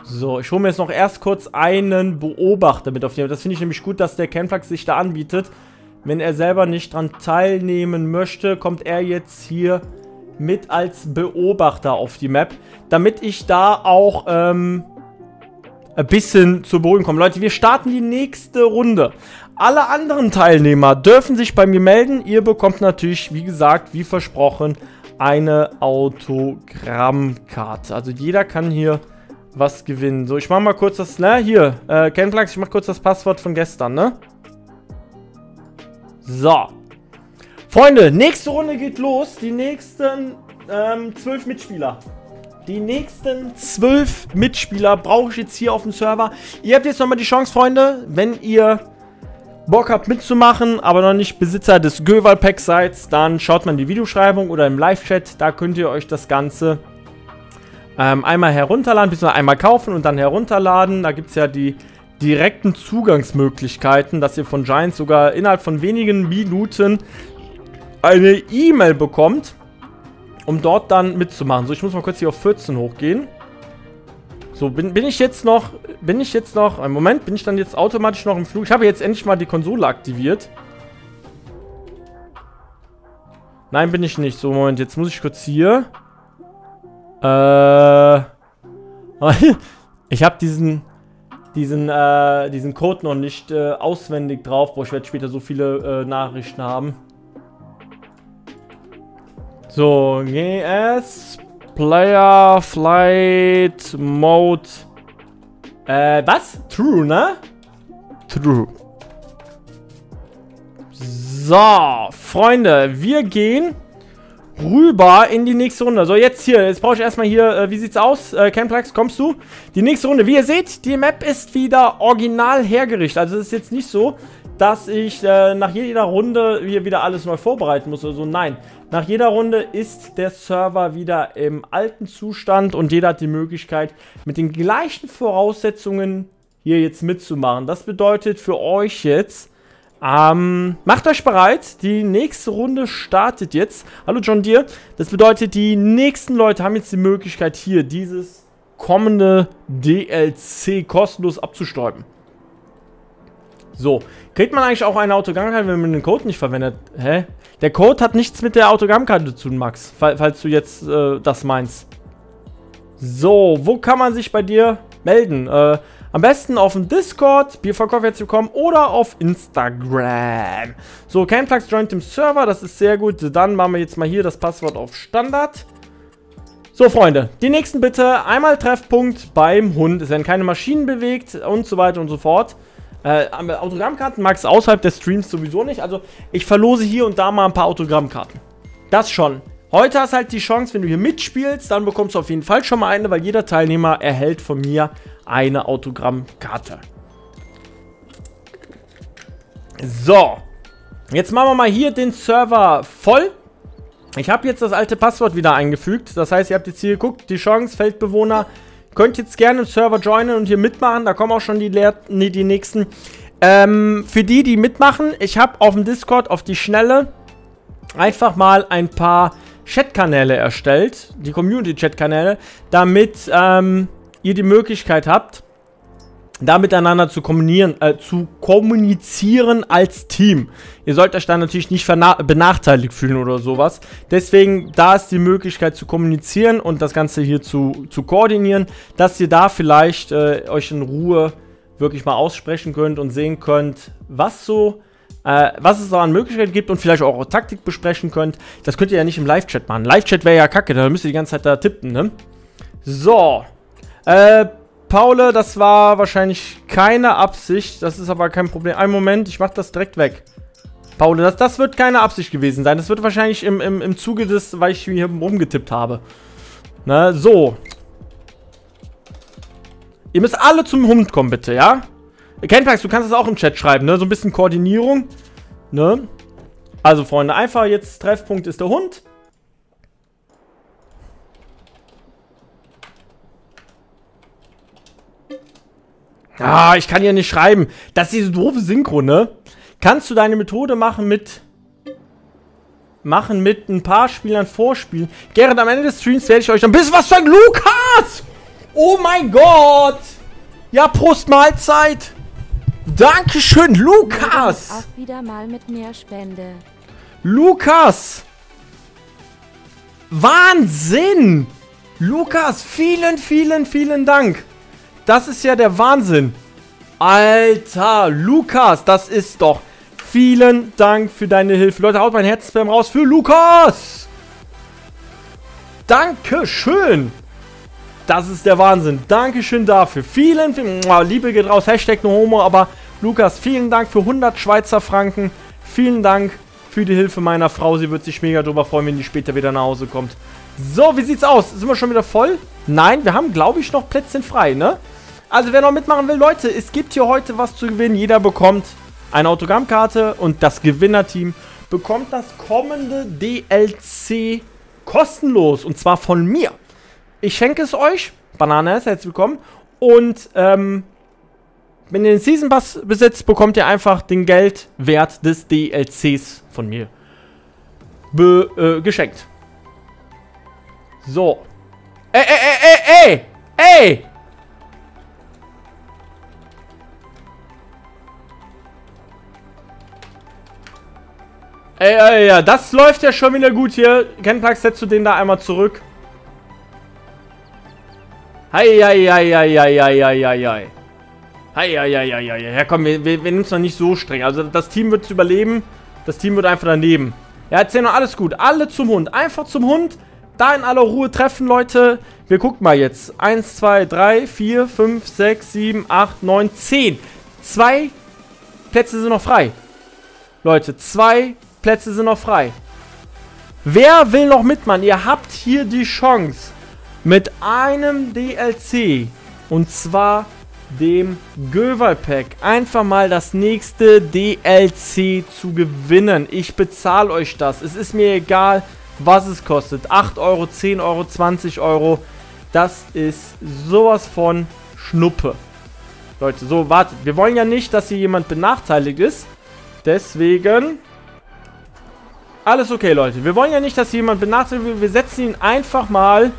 so, ich hole mir jetzt noch erst kurz einen Beobachter mit auf die. Das finde ich nämlich gut, dass der Kenflux sich da anbietet. Wenn er selber nicht dran teilnehmen möchte, kommt er jetzt hier mit als Beobachter auf die Map. Damit ich da auch ähm, ein bisschen zu Boden komme. Leute, wir starten die nächste Runde. Alle anderen Teilnehmer dürfen sich bei mir melden. Ihr bekommt natürlich, wie gesagt, wie versprochen, eine Autogrammkarte. Also jeder kann hier was gewinnen. So, ich mach mal kurz das, ne, hier, äh, Kenplugs, ich mach kurz das Passwort von gestern, ne? So. Freunde, nächste Runde geht los. Die nächsten ähm, zwölf Mitspieler. Die nächsten zwölf Mitspieler brauche ich jetzt hier auf dem Server. Ihr habt jetzt nochmal die Chance, Freunde, wenn ihr Bock habt mitzumachen, aber noch nicht Besitzer des Göval Packs seid, dann schaut mal in die Videoschreibung oder im Live-Chat. Da könnt ihr euch das Ganze ähm, einmal herunterladen, bzw. einmal kaufen und dann herunterladen. Da gibt es ja die direkten Zugangsmöglichkeiten, dass ihr von Giants sogar innerhalb von wenigen Minuten eine E-Mail bekommt, um dort dann mitzumachen. So, ich muss mal kurz hier auf 14 hochgehen. So, bin, bin ich jetzt noch, bin ich jetzt noch, einen Moment, bin ich dann jetzt automatisch noch im Flug? Ich habe jetzt endlich mal die Konsole aktiviert. Nein, bin ich nicht. So, Moment, jetzt muss ich kurz hier. Äh. [LAUGHS] ich habe diesen diesen äh, diesen Code noch nicht äh, auswendig drauf. Boah, ich werde später so viele äh, Nachrichten haben. So, GS Player Flight Mode. Äh, was? True, ne? True. So, Freunde, wir gehen rüber in die nächste Runde. So, jetzt hier. Jetzt brauche ich erstmal hier, äh, wie sieht's aus? Äh, Camplex, kommst du? Die nächste Runde. Wie ihr seht, die Map ist wieder original hergerichtet. Also es ist jetzt nicht so, dass ich äh, nach jeder Runde hier wieder alles neu vorbereiten muss oder so. Nein. Nach jeder Runde ist der Server wieder im alten Zustand und jeder hat die Möglichkeit, mit den gleichen Voraussetzungen hier jetzt mitzumachen. Das bedeutet für euch jetzt, ähm, macht euch bereit, die nächste Runde startet jetzt. Hallo John Deere. Das bedeutet, die nächsten Leute haben jetzt die Möglichkeit, hier dieses kommende DLC kostenlos abzustäuben. So, kriegt man eigentlich auch eine Autogrammkarte, wenn man den Code nicht verwendet? Hä? Der Code hat nichts mit der Autogrammkarte zu tun, Max, falls du jetzt äh, das meinst. So, wo kann man sich bei dir melden? Äh, am besten auf dem Discord, Bierverkauf jetzt bekommen oder auf Instagram. So, Camplugs joint dem Server, das ist sehr gut. Dann machen wir jetzt mal hier das Passwort auf Standard. So, Freunde, die nächsten bitte. Einmal Treffpunkt beim Hund. Es werden keine Maschinen bewegt und so weiter und so fort. Äh, Autogrammkarten mag es außerhalb des Streams sowieso nicht. Also, ich verlose hier und da mal ein paar Autogrammkarten. Das schon. Heute hast halt die Chance, wenn du hier mitspielst, dann bekommst du auf jeden Fall schon mal eine, weil jeder Teilnehmer erhält von mir eine Autogrammkarte. So. Jetzt machen wir mal hier den Server voll. Ich habe jetzt das alte Passwort wieder eingefügt. Das heißt, ihr habt jetzt hier geguckt, die Chance, Feldbewohner, könnt jetzt gerne im Server joinen und hier mitmachen. Da kommen auch schon die, Lehr nee, die nächsten. Ähm, für die, die mitmachen, ich habe auf dem Discord auf die Schnelle einfach mal ein paar Chatkanäle erstellt. Die Community-Chatkanäle, damit ähm, ihr die Möglichkeit habt, da miteinander zu kommunizieren, äh, zu kommunizieren als Team. Ihr sollt euch da natürlich nicht benachteiligt fühlen oder sowas. Deswegen, da ist die Möglichkeit zu kommunizieren und das Ganze hier zu, zu koordinieren, dass ihr da vielleicht äh, euch in Ruhe wirklich mal aussprechen könnt und sehen könnt, was so, äh, was es da an Möglichkeiten gibt und vielleicht auch eure Taktik besprechen könnt. Das könnt ihr ja nicht im Live-Chat machen. Live-Chat wäre ja kacke, da müsst ihr die ganze Zeit da tippen, ne? So. Äh, Paule, das war wahrscheinlich keine Absicht. Das ist aber kein Problem. Einen Moment, ich mach das direkt weg. Paule, das, das wird keine Absicht gewesen sein. Das wird wahrscheinlich im, im, im Zuge des, weil ich hier rumgetippt habe. Ne, so. Ihr müsst alle zum Hund kommen, bitte, ja? Kenpax, du kannst es auch im Chat schreiben, ne? So ein bisschen Koordinierung. Ne? Also, Freunde, einfach jetzt Treffpunkt ist der Hund. Ah, ich kann hier nicht schreiben. Das ist diese doofe Synchro, ne? Kannst du deine Methode machen mit... Machen mit ein paar Spielern vorspielen. Gerrit, am Ende des Streams werde ich euch ein bisschen was sagen. Lukas! Oh mein Gott! Ja, Prost Mahlzeit! Dankeschön, Lukas! Auch wieder mal mit mehr Spende. Lukas! Wahnsinn! Lukas, vielen, vielen, vielen Dank. Das ist ja der Wahnsinn. Alter, Lukas, das ist doch... Vielen Dank für deine Hilfe. Leute, haut mein Herzspam raus für Lukas. Dankeschön. Das ist der Wahnsinn. Dankeschön dafür. Vielen, vielen... Liebe geht raus. Hashtag no homo. Aber Lukas, vielen Dank für 100 Schweizer Franken. Vielen Dank für die Hilfe meiner Frau. Sie wird sich mega drüber freuen, wenn die später wieder nach Hause kommt. So, wie sieht's aus? Sind wir schon wieder voll? Nein, wir haben, glaube ich, noch Plätzchen frei, ne? Also wer noch mitmachen will, Leute, es gibt hier heute was zu gewinnen. Jeder bekommt eine Autogrammkarte und das Gewinnerteam bekommt das kommende DLC kostenlos. Und zwar von mir. Ich schenke es euch. Banane ist herzlich willkommen. Und ähm, wenn ihr den Season Pass besitzt, bekommt ihr einfach den Geldwert des DLCs von mir be äh, geschenkt. So. Ey, ey, ey, ey, ey! Ey! Ey, ey, ja, das läuft ja schon wieder gut hier. Kenpax, setzt du den da einmal zurück. Hei, Heieieieieiei. Ja, komm, wir, wir, wir nehmen es noch nicht so streng. Also das Team wird es überleben. Das Team wird einfach daneben. Ja, jetzt sehen alles gut. Alle zum Hund. Einfach zum Hund. Da in aller Ruhe treffen, Leute. Wir gucken mal jetzt. 1, 2, 3, 4, 5, 6, 7, 8, 9, 10. Zwei Plätze sind noch frei. Leute, zwei Plätze sind noch frei. Wer will noch mitmachen? Ihr habt hier die Chance mit einem DLC und zwar dem Göval Pack einfach mal das nächste DLC zu gewinnen. Ich bezahle euch das. Es ist mir egal, was es kostet. 8 Euro, 10 Euro, 20 Euro. Das ist sowas von Schnuppe. Leute, so, wartet. Wir wollen ja nicht, dass hier jemand benachteiligt ist. Deswegen alles okay, Leute. Wir wollen ja nicht, dass jemand benachteiligt wird. Wir setzen ihn einfach mal...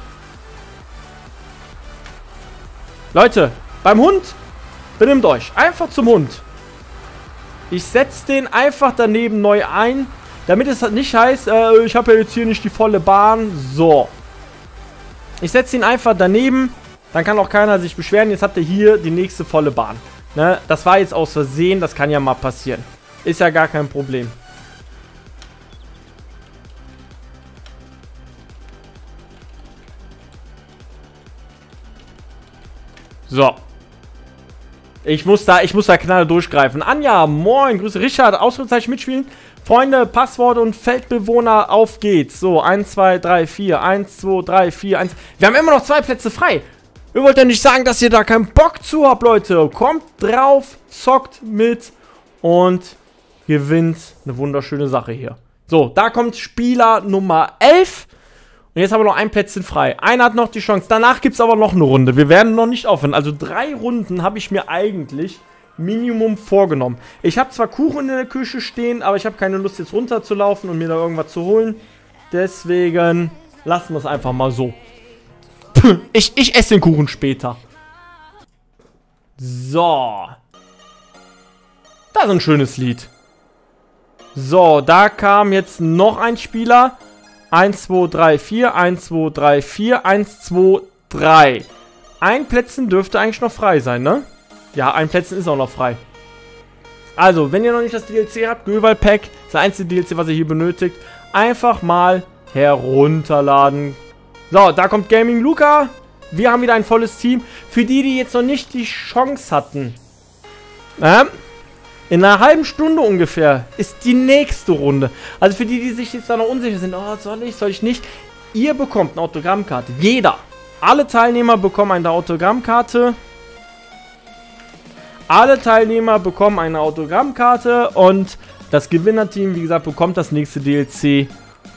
Leute, beim Hund, benimmt euch. Einfach zum Hund. Ich setze den einfach daneben neu ein, damit es nicht heißt, äh, ich habe ja jetzt hier nicht die volle Bahn. So. Ich setze ihn einfach daneben, dann kann auch keiner sich beschweren. Jetzt habt ihr hier die nächste volle Bahn. Ne? Das war jetzt aus Versehen, das kann ja mal passieren. Ist ja gar kein Problem. So. Ich muss da, ich muss da knalle durchgreifen. Anja, moin, Grüße. Richard, Ausrufezeichen mitspielen. Freunde, Passwort und Feldbewohner, auf geht's. So, 1, 2, 3, 4, 1, 2, 3, 4, 1. Wir haben immer noch zwei Plätze frei. Ihr wollt ja nicht sagen, dass ihr da keinen Bock zu habt, Leute. Kommt drauf, zockt mit und gewinnt eine wunderschöne Sache hier. So, da kommt Spieler Nummer 11. Und jetzt haben wir noch ein Plätzchen frei. Einer hat noch die Chance. Danach gibt es aber noch eine Runde. Wir werden noch nicht aufhören. Also drei Runden habe ich mir eigentlich Minimum vorgenommen. Ich habe zwar Kuchen in der Küche stehen, aber ich habe keine Lust jetzt runterzulaufen und mir da irgendwas zu holen. Deswegen lassen wir es einfach mal so. [LAUGHS] Ich, ich esse den Kuchen später. So. Das ist ein schönes Lied. So, da kam jetzt noch ein Spieler. 1, 2, 3, 4, 1, 2, 3, 4, 1, 2, 3. Ein Plätzchen dürfte eigentlich noch frei sein, ne? Ja, ein Plätzchen ist auch noch frei. Also, wenn ihr noch nicht das DLC habt, Göwal Pack, das einzige DLC, was ihr hier benötigt, einfach mal herunterladen. So, da kommt Gaming Luca. Wir haben wieder ein volles Team. Für die, die jetzt noch nicht die Chance hatten, ähm, in einer halben Stunde ungefähr ist die nächste Runde. Also für die, die sich jetzt da noch unsicher sind, oh, soll ich, soll ich nicht? Ihr bekommt eine Autogrammkarte. Jeder. Alle Teilnehmer bekommen eine Autogrammkarte. Alle Teilnehmer bekommen eine Autogrammkarte und das Gewinnerteam, wie gesagt, bekommt das nächste DLC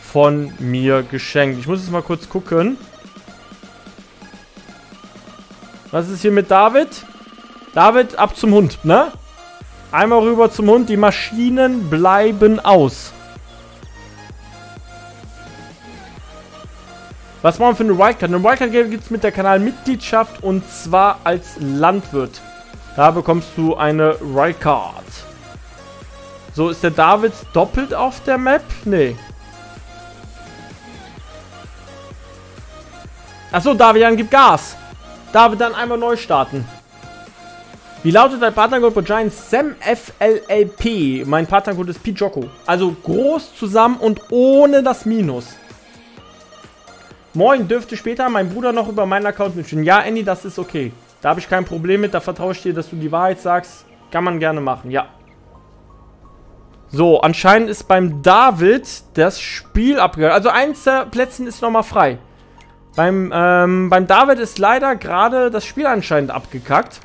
von mir geschenkt. Ich muss jetzt mal kurz gucken. Was ist hier mit David? David, ab zum Hund, ne? Einmal rüber zum Hund. Die Maschinen bleiben aus. Was machen wir für eine Wildcard? Eine Wildcard gibt es mit der Kanalmitgliedschaft und zwar als Landwirt. Da bekommst du eine Wildcard. So, ist der David doppelt auf der Map? Nee. Achso, David, dann gib Gas. David, dann einmal neu starten. Wie lautet dein Partnercode bei Giants? Sam FLLP. Mein Partnercode ist Pijoko. Also groß zusammen und ohne das Minus. Moin, dürfte später mein Bruder noch über meinen Account mitspielen. Ja, Andy, das ist okay. Da habe ich kein Problem mit. Da vertraue ich dir, dass du die Wahrheit sagst. Kann man gerne machen, ja. So, anscheinend ist beim David das Spiel abgegangen. Also eins der Plätzen ist nochmal frei. Beim, ähm, beim David ist leider gerade das Spiel anscheinend abgekackt.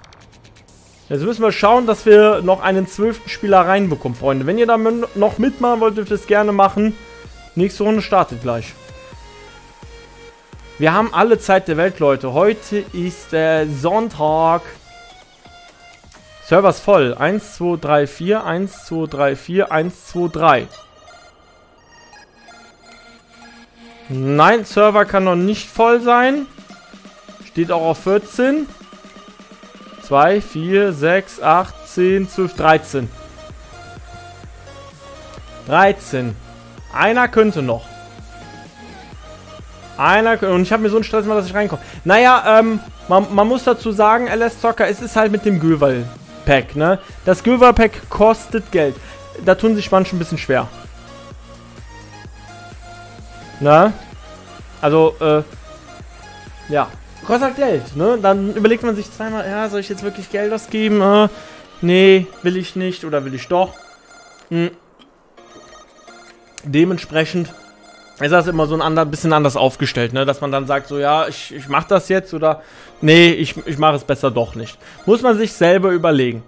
Jetzt müssen wir schauen, dass wir noch einen zwölften Spieler reinbekommen, Freunde. Wenn ihr da noch mitmachen wollt, dürft ihr es gerne machen. Nächste Runde startet gleich. Wir haben alle Zeit der Welt, Leute. Heute ist der Sonntag. Server ist voll. 1, 2, 3, 4. 1, 2, 3, 4. 1, 2, 3. Nein, Server kann noch nicht voll sein. Steht auch auf 14. 2, 4, 6, 8, 10, 12, 13. 13. Einer könnte noch. Einer und ich habe mir so einen Stress mal, dass ich reinkomme. Naja, ähm, man, man, muss dazu sagen, LS Zocker, es ist halt mit dem Göval Pack, ne? Das Göval Pack kostet Geld. Da tun sich manche ein bisschen schwer. Na? Also, äh, ja kostet halt Geld, ne? Dann überlegt man sich zweimal, ja, soll ich jetzt wirklich Geld ausgeben? Äh, nee, will ich nicht oder will ich doch? Hm. Dementsprechend ist das immer so ein ander, bisschen anders aufgestellt, ne? Dass man dann sagt, so, ja, ich, ich mach das jetzt oder nee, ich, ich mache es besser doch nicht. Muss man sich selber überlegen.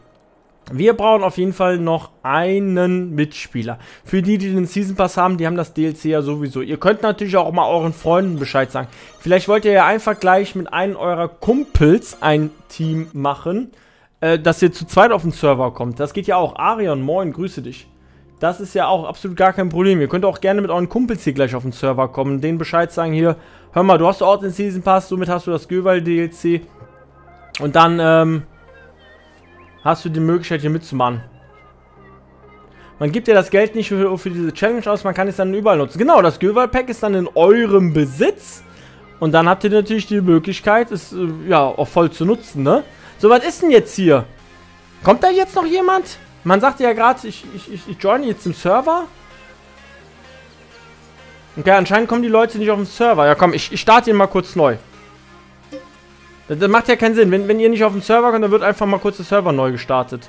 Wir brauchen auf jeden Fall noch einen Mitspieler. Für die, die den Season Pass haben, die haben das DLC ja sowieso. Ihr könnt natürlich auch mal euren Freunden Bescheid sagen. Vielleicht wollt ihr ja einfach gleich mit einem eurer Kumpels ein Team machen, äh, dass ihr zu zweit auf den Server kommt. Das geht ja auch. Arion, moin, grüße dich. Das ist ja auch absolut gar kein Problem. Ihr könnt auch gerne mit euren Kumpels hier gleich auf den Server kommen, denen Bescheid sagen, hier, hör mal, du hast auch den Season Pass, somit hast du das Göwal DLC. Und dann, ähm, hast du die Möglichkeit hier mitzumachen. Man gibt ja das Geld nicht für, für, diese Challenge aus, man kann es dann überall nutzen. Genau, das Göval Pack ist dann in eurem Besitz. Und dann habt ihr natürlich die Möglichkeit, es äh, ja auch voll zu nutzen, ne? So, was ist denn jetzt hier? Kommt da jetzt noch jemand? Man sagte ja gerade, ich, ich, ich, ich joine jetzt im Server. Okay, anscheinend kommen die Leute nicht auf den Server. Ja komm, ich, ich starte ihn mal kurz neu. Das, das macht ja keinen Sinn. Wenn, wenn ihr nicht auf den Server kommt, dann wird einfach mal kurz der Server neu gestartet.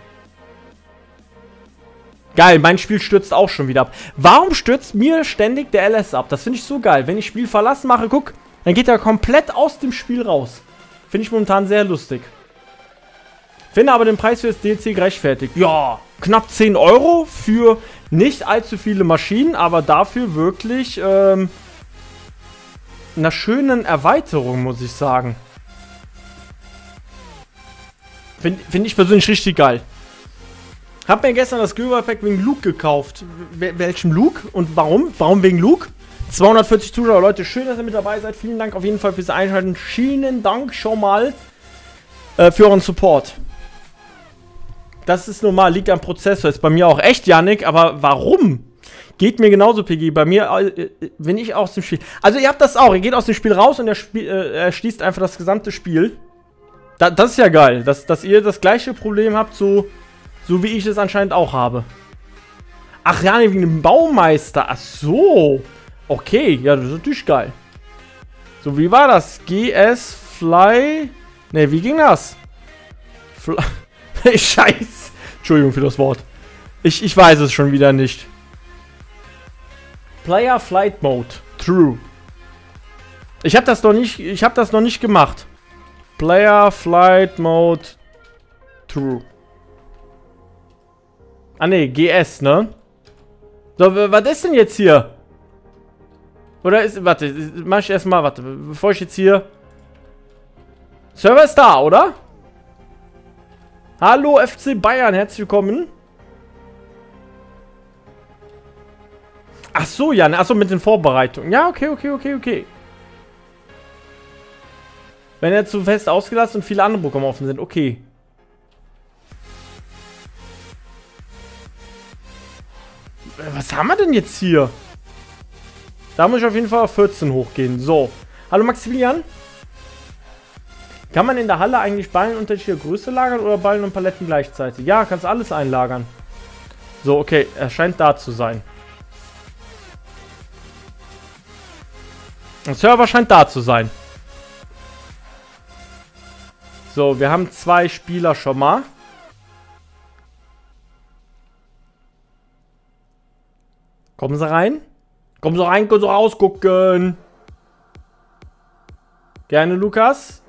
Geil, mein Spiel stürzt auch schon wieder ab. Warum stürzt mir ständig der LS ab? Das finde ich so geil. Wenn ich Spiel verlassen mache, guck, dann geht er komplett aus dem Spiel raus. Finde ich momentan sehr lustig. Finde aber den Preis für das DLC gerechtfertigt. Ja, knapp 10 Euro für nicht allzu viele Maschinen, aber dafür wirklich ähm, einer schönen Erweiterung, muss ich sagen. Finde find ich persönlich richtig geil. Hab mir gestern das Global Pack wegen Luke gekauft. Wel welchem Luke und warum? Warum wegen Luke? 240 Zuschauer, Leute, schön, dass ihr mit dabei seid. Vielen Dank auf jeden Fall fürs Einschalten. Vielen Dank schon mal äh, für euren Support. Das ist normal, liegt am Prozessor. Ist bei mir auch echt, Yannick, aber warum? Geht mir genauso, PG. Bei mir, äh, wenn ich aus dem Spiel. Also, ihr habt das auch. Ihr geht aus dem Spiel raus und er, spiel, äh, er schließt einfach das gesamte Spiel. Da, das ist ja geil, dass, dass ihr das gleiche Problem habt, so, so wie ich es anscheinend auch habe. Ach ja, wegen dem Baumeister. Ach so. Okay, ja, das ist natürlich geil. So, wie war das? GS Fly. Ne, wie ging das? Fly. [LAUGHS] Scheiß. Entschuldigung für das Wort. Ich, ich weiß es schon wieder nicht. Player Flight Mode. True. Ich habe das noch nicht, ich habe das noch nicht gemacht. Player Flight Mode. True. Ah ne, GS, ne? So, was ist denn jetzt hier? Oder ist, warte, mach ich erstmal, warte, bevor ich jetzt hier... Server ist da, oder? Hallo FC Bayern, herzlich willkommen. Ach so, ja, ne, ach so, mit den Vorbereitungen. Ja, okay, okay, okay, okay. Wenn er zu fest ausgelassen und viele andere Programme offen sind, okay. Was haben wir denn jetzt hier? Da muss ich auf jeden Fall auf 14 hochgehen. So. Hallo Maximilian. Kann man in der Halle eigentlich Ballen unterschiedlicher Größe lagern oder Ballen und Paletten gleichzeitig? Ja, kannst alles einlagern. So, okay. Er scheint da zu sein. Der Server scheint da zu sein. So, wir haben zwei Spieler schon mal. Kommen sie rein? Kommen sie rein, können sie rausgucken. Gerne, Lukas.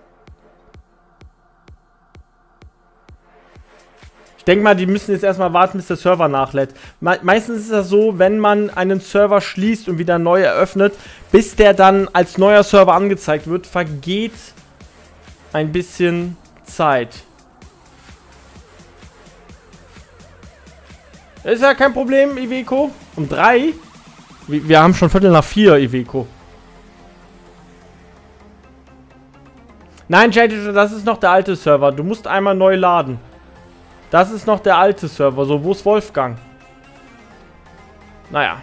Ich denke mal, die müssen jetzt erstmal warten, bis der Server nachlädt. Me meistens ist das so, wenn man einen Server schließt und wieder neu eröffnet, bis der dann als neuer Server angezeigt wird, vergeht ein bisschen Zeit. Ist ja kein Problem, Iveco. Um drei? Wir haben schon Viertel nach vier, Iveco. Nein, Jade, das ist noch der alte Server. Du musst einmal neu laden. Das ist noch der alte Server. So, wo ist Wolfgang? Naja.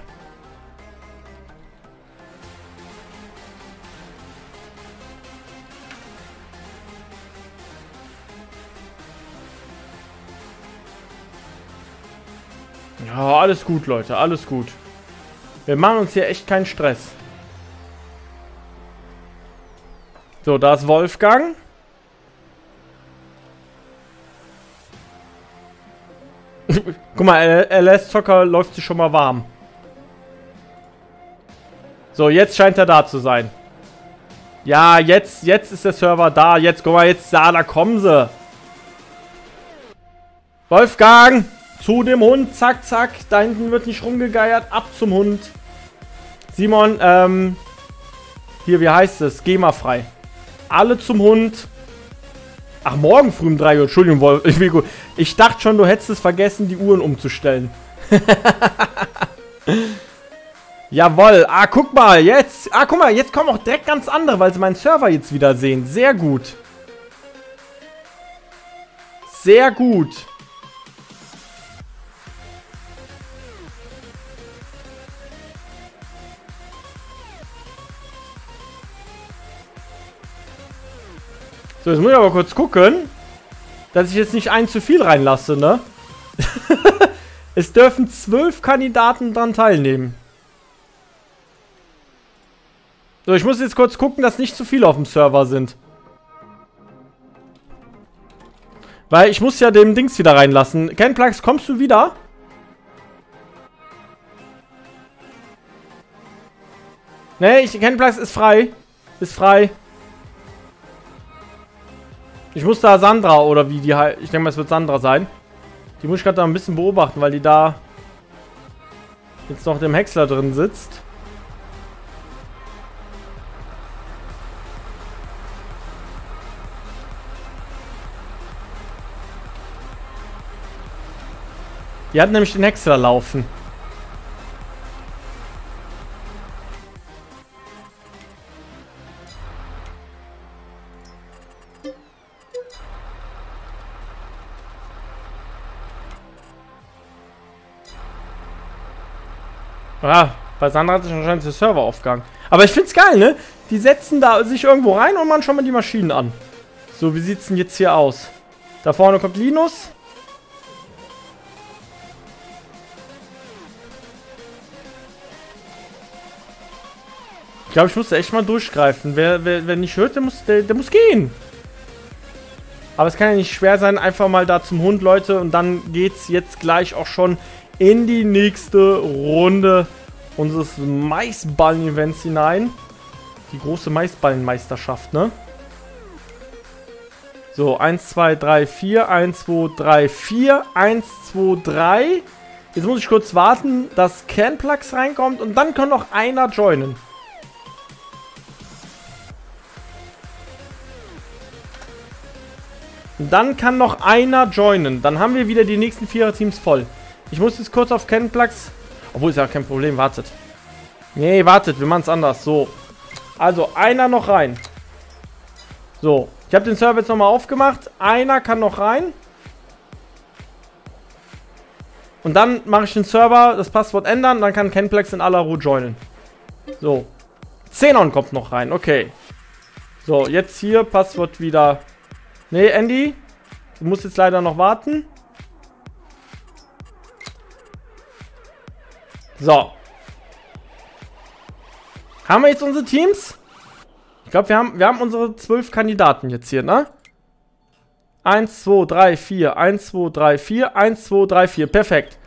Ja, alles gut, Leute. Alles gut. Wir machen uns hier echt keinen Stress. So, da ist Wolfgang. [LAUGHS] Guck mal, LS-Zocker läuft sich schon mal warm. So, jetzt scheint er da zu sein. Ja, jetzt, jetzt ist der Server da. Jetzt, guck mal, jetzt, da, da kommen sie. Wolfgang! Zu dem Hund, zack, zack. Da hinten wird nicht rumgegeiert. Ab zum Hund. Simon, ähm... Hier, wie heißt es? GEMA frei. Alle zum Hund. Ach, morgen früh um 3 Uhr. Entschuldigung, Wolf. [LAUGHS] Ich, ich dachte schon, du hättest es vergessen, die Uhren umzustellen. [LAUGHS] Jawoll. Ah, guck mal, jetzt. Ah, guck mal, jetzt kommen auch direkt ganz andere, weil sie meinen Server jetzt wieder sehen. Sehr gut. Sehr gut. So, jetzt muss ich aber kurz gucken, dass ich jetzt nicht ein zu viel reinlasse, ne? [LAUGHS] es dürfen zwölf Kandidaten dran teilnehmen. So, ich muss jetzt kurz gucken, dass nicht zu viele auf dem Server sind. Weil ich muss ja dem Dings wieder reinlassen. Kenplax, kommst du wieder? Ne, ich, Kenplax ist frei. Ist frei. Ich muss da Sandra oder wie die halt. Ich denke mal, es wird Sandra sein. Die muss ich gerade da ein bisschen beobachten, weil die da jetzt noch dem Häcksler drin sitzt. Die hat nämlich den Häcksler laufen. Ah, bei Sandra hat sich anscheinend der Server aufgegangen. Aber ich find's geil, ne? Die setzen da sich irgendwo rein und man schaut mal die Maschinen an. So, wie sieht's denn jetzt hier aus? Da vorne kommt Linus. Ich glaube, ich muss echt mal durchgreifen. Wer, wer, wer nicht hört, der muss, der, der muss gehen. Aber es kann ja nicht schwer sein, einfach mal da zum Hund, Leute. Und dann geht's jetzt gleich auch schon in die nächste Runde unseres Maisballen-Events hinein. Die große Maisballenmeisterschaft, ne? So, 1, 2, 3, 4, 1, 2, 3, 4, 1, 2, 3. Jetzt muss ich kurz warten, dass Canplux reinkommt und dann kann noch einer joinen. Dann kann noch einer joinen. Dann haben wir wieder die nächsten Vierer-Teams voll. Ich muss jetzt kurz auf Kenplugs. Obwohl, ist ja kein Problem. Wartet. Nee, wartet. Wir machen es anders. So. Also, einer noch rein. So. Ich habe den Server jetzt nochmal aufgemacht. Einer kann noch rein. Und dann mache ich den Server, das Passwort ändern. Dann kann Kenplex in aller Ruhe joinen. So. Xenon kommt noch rein. Okay. So, jetzt hier Passwort wieder Nee, Andy. Du musst jetzt leider noch warten. So. Haben wir jetzt unsere Teams? Ich glaube, wir haben, wir haben unsere zwölf Kandidaten jetzt hier, ne? 1, 2, 3, 4. 1, 2, 3, 4. 1, 2, 3, 4. Perfekt.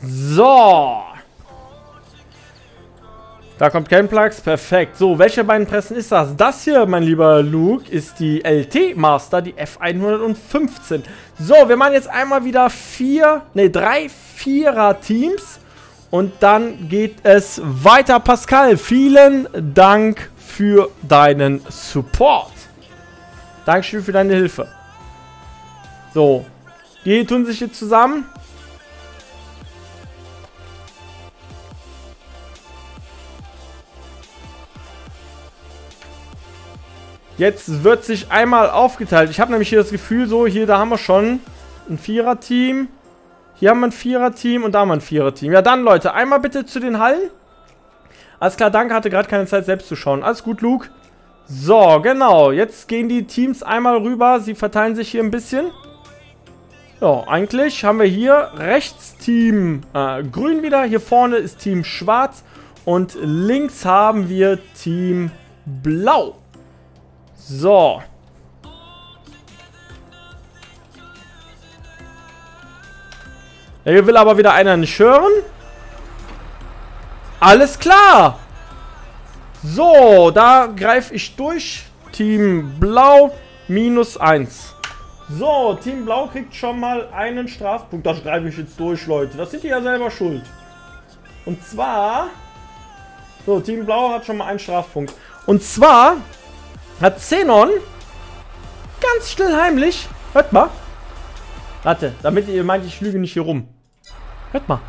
So. Da kommt Kenplugs, perfekt. So, welche beiden Pressen ist das? Das hier, mein lieber Luke, ist die LT Master, die F115. So, wir machen jetzt einmal wieder vier, ne, drei Vierer-Teams. Und dann geht es weiter. Pascal, vielen Dank für deinen Support. Dankeschön für deine Hilfe. So, die tun sich jetzt zusammen. Jetzt wird sich einmal aufgeteilt. Ich habe nämlich hier das Gefühl so, hier, da haben wir schon ein Vierer-Team. Hier haben wir ein Vierer-Team und da haben wir ein Vierer-Team. Ja, dann, Leute, einmal bitte zu den Hallen. Alles klar, danke, hatte gerade keine Zeit selbst zu schauen. Alles gut, Luke. So, genau. Jetzt gehen die Teams einmal rüber. Sie verteilen sich hier ein bisschen. Ja, eigentlich haben wir hier rechts Team äh, Grün wieder. Hier vorne ist Team Schwarz. Und links haben wir Team Blau. So. Hier will aber wieder einer nicht hören. Alles klar. So, da greife ich durch. Team Blau minus 1. So, Team Blau kriegt schon mal einen Strafpunkt. Da greife ich jetzt durch, Leute. Das sind die ja selber schuld. Und zwar... So, Team Blau hat schon mal einen Strafpunkt. Und zwar hat Xenon ganz still heimlich. Hört mal. Warte, damit ihr meint, ich lüge nicht hier rum. Hört mal.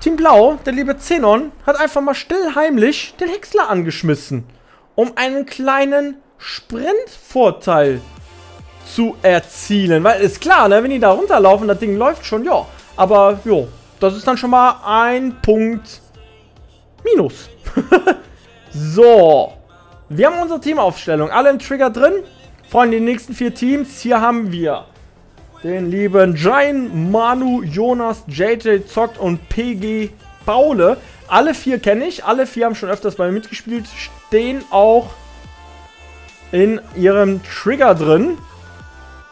Team Blau, der liebe Xenon, hat einfach mal still heimlich den Häcksler angeschmissen. Um einen kleinen Sprintvorteil zu erzielen. Weil ist klar, ne, wenn die da runterlaufen, das Ding läuft schon, ja. Aber, jo, das ist dann schon mal ein Punkt Minus. [LAUGHS] So. Wir haben unsere Teamaufstellung. Alle im Trigger drin. Freunde, die nächsten vier Teams. Hier haben wir den lieben Giant, Manu, Jonas, JJ Zockt und PG Paule. Alle vier kenne ich, alle vier haben schon öfters bei mir mitgespielt, stehen auch in ihrem Trigger drin.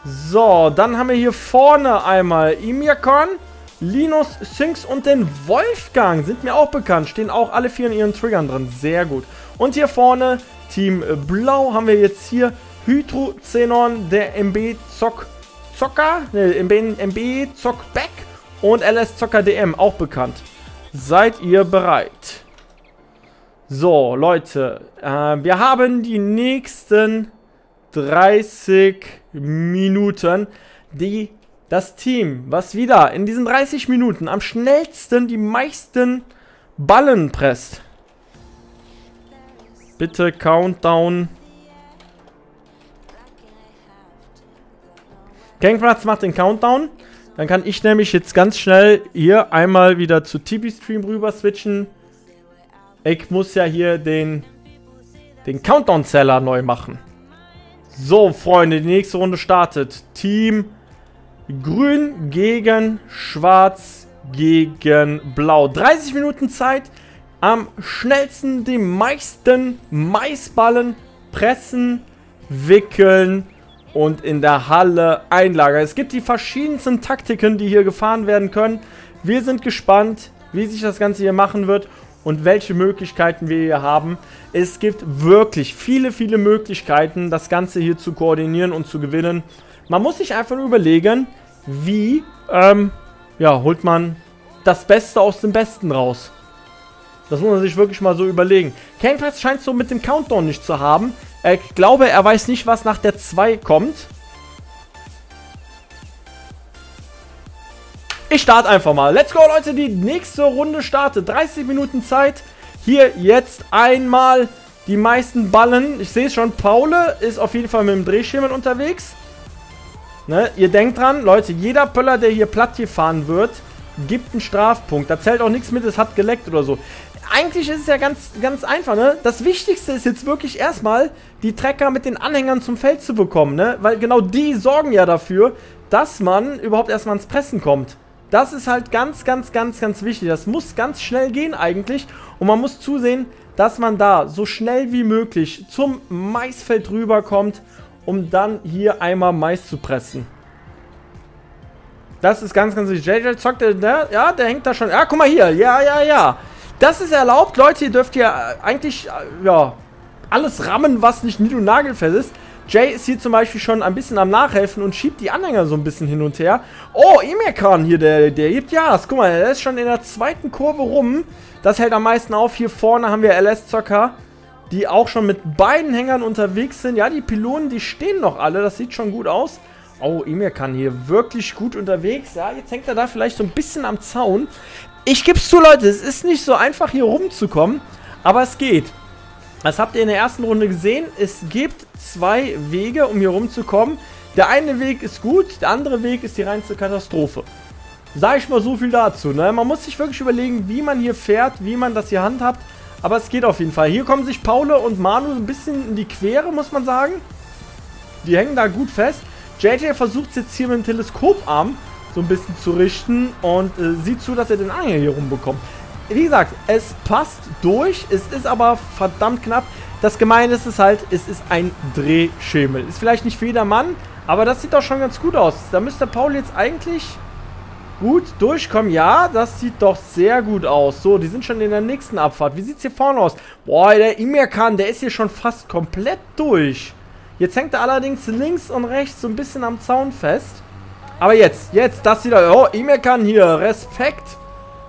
So, dann haben wir hier vorne einmal Imirkon, Linus, Sphinx und den Wolfgang. Sind mir auch bekannt. Stehen auch alle vier in ihren Triggern drin. Sehr gut. Und hier vorne, Team Blau, haben wir jetzt hier Hydro, Xenon, der MB Zock Zocker, ne, MB, MB Zock Back und LS Zocker DM, auch bekannt. Seid ihr bereit? So, Leute, äh, wir haben die nächsten 30 Minuten, die das Team, was wieder in diesen 30 Minuten am schnellsten die meisten Ballen presst. Bitte Countdown. Gangplatz macht den Countdown. Dann kann ich nämlich jetzt ganz schnell hier einmal wieder zu TB-Stream rüber switchen. Ich muss ja hier den, den Countdown-Zeller neu machen. So, Freunde, die nächste Runde startet. Team Grün gegen Schwarz gegen Blau. 30 Minuten Zeit. Am schnellsten die meisten Maisballen pressen, wickeln und in der Halle einlagern. Es gibt die verschiedensten Taktiken, die hier gefahren werden können. Wir sind gespannt, wie sich das Ganze hier machen wird und welche Möglichkeiten wir hier haben. Es gibt wirklich viele, viele Möglichkeiten, das Ganze hier zu koordinieren und zu gewinnen. Man muss sich einfach überlegen, wie ähm, ja, holt man das Beste aus dem Besten raus. Das muss man sich wirklich mal so überlegen. Kangplatz scheint so mit dem Countdown nicht zu haben. Ich glaube, er weiß nicht, was nach der 2 kommt. Ich starte einfach mal. Let's go, Leute. Die nächste Runde startet. 30 Minuten Zeit. Hier jetzt einmal die meisten Ballen. Ich sehe es schon. Paule ist auf jeden Fall mit dem Drehschirm unterwegs. Ne? Ihr denkt dran, Leute, jeder Pöller, der hier platt hier fahren wird, gibt einen Strafpunkt. Da zählt auch nichts mit, es hat geleckt oder so eigentlich ist es ja ganz, ganz einfach, ne? Das Wichtigste ist jetzt wirklich erstmal, die Trecker mit den Anhängern zum Feld zu bekommen, ne? Weil genau die sorgen ja dafür, dass man überhaupt erstmal ins Pressen kommt. Das ist halt ganz, ganz, ganz, ganz wichtig. Das muss ganz schnell gehen eigentlich. Und man muss zusehen, dass man da so schnell wie möglich zum Maisfeld rüberkommt, um dann hier einmal Mais zu pressen. Das ist ganz, ganz wichtig. JJ zockt, der, ja, der hängt da schon. Ja, guck mal hier. Ja, ja, ja. Das ist erlaubt. Leute, ihr dürft ja eigentlich, äh, ja, alles rammen, was nicht nied- und nagelfest ist. Jay ist hier zum Beispiel schon ein bisschen am Nachhelfen und schiebt die Anhänger so ein bisschen hin und her. Oh, Emirkan hier, der, der gibt Gas. Guck mal, der ist schon in der zweiten Kurve rum. Das hält am meisten auf. Hier vorne haben wir LS-Zocker, die auch schon mit beiden Hängern unterwegs sind. Ja, die Pylonen, die stehen noch alle. Das sieht schon gut aus. Oh, Emirkan hier wirklich gut unterwegs. Ja, jetzt hängt er da vielleicht so ein bisschen am Zaun. Ich gebe es zu, Leute, es ist nicht so einfach hier rumzukommen, aber es geht. Das habt ihr in der ersten Runde gesehen. Es gibt zwei Wege, um hier rumzukommen. Der eine Weg ist gut, der andere Weg ist die reinste Katastrophe. Sag ich mal so viel dazu. Ne? Man muss sich wirklich überlegen, wie man hier fährt, wie man das hier handhabt. Aber es geht auf jeden Fall. Hier kommen sich Paule und Manu ein bisschen in die Quere, muss man sagen. Die hängen da gut fest. JJ versucht es jetzt hier mit dem Teleskoparm so ein bisschen zu richten und äh, sieht zu, dass er den Anhänger hier rumbekommt. Wie gesagt, es passt durch, es ist aber verdammt knapp. Das Gemeine ist es halt, es ist ein Drehschemel. Ist vielleicht nicht für jedermann, aber das sieht doch schon ganz gut aus. Da müsste Paul jetzt eigentlich gut durchkommen. Ja, das sieht doch sehr gut aus. So, die sind schon in der nächsten Abfahrt. Wie sieht es hier vorne aus? Boah, der Imerkan, der ist hier schon fast komplett durch. Jetzt hängt er allerdings links und rechts so ein bisschen am Zaun fest. Aber jetzt, jetzt, das wieder. Oh, kann hier. Respekt.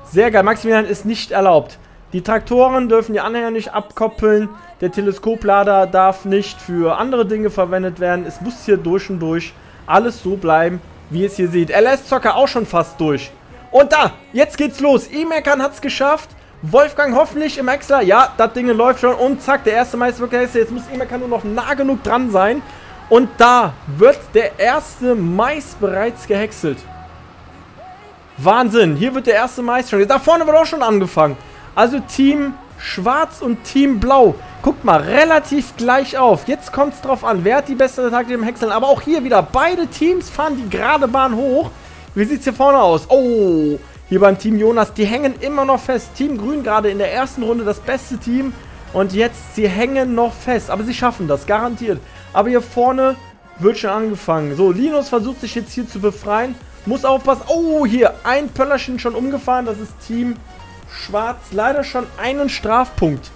Sehr geil. Maximilian ist nicht erlaubt. Die Traktoren dürfen die Anhänger nicht abkoppeln. Der Teleskoplader darf nicht für andere Dinge verwendet werden. Es muss hier durch und durch alles so bleiben, wie ihr es hier seht. LS-Zocker auch schon fast durch. Und da, jetzt geht's los. E-Meckern hat's geschafft. Wolfgang hoffentlich im Extra. Ja, das Ding läuft schon. Und zack, der erste Meister wirklich. Jetzt muss E-Meckern nur noch nah genug dran sein. Und da wird der erste Mais bereits gehäckselt. Wahnsinn. Hier wird der erste Mais schon. Da vorne wird auch schon angefangen. Also Team Schwarz und Team Blau. Guckt mal, relativ gleich auf. Jetzt kommt es drauf an, wer hat die beste Taktik im Häckseln. Aber auch hier wieder, beide Teams fahren die gerade Bahn hoch. Wie sieht es hier vorne aus? Oh, hier beim Team Jonas, die hängen immer noch fest. Team Grün gerade in der ersten Runde das beste Team. Und jetzt, sie hängen noch fest. Aber sie schaffen das, garantiert. Aber hier vorne wird schon angefangen. So, Linus versucht sich jetzt hier zu befreien. Muss aufpassen. Oh, hier, ein Pöllerchen schon umgefahren. Das ist Team Schwarz. Leider schon einen Strafpunkt.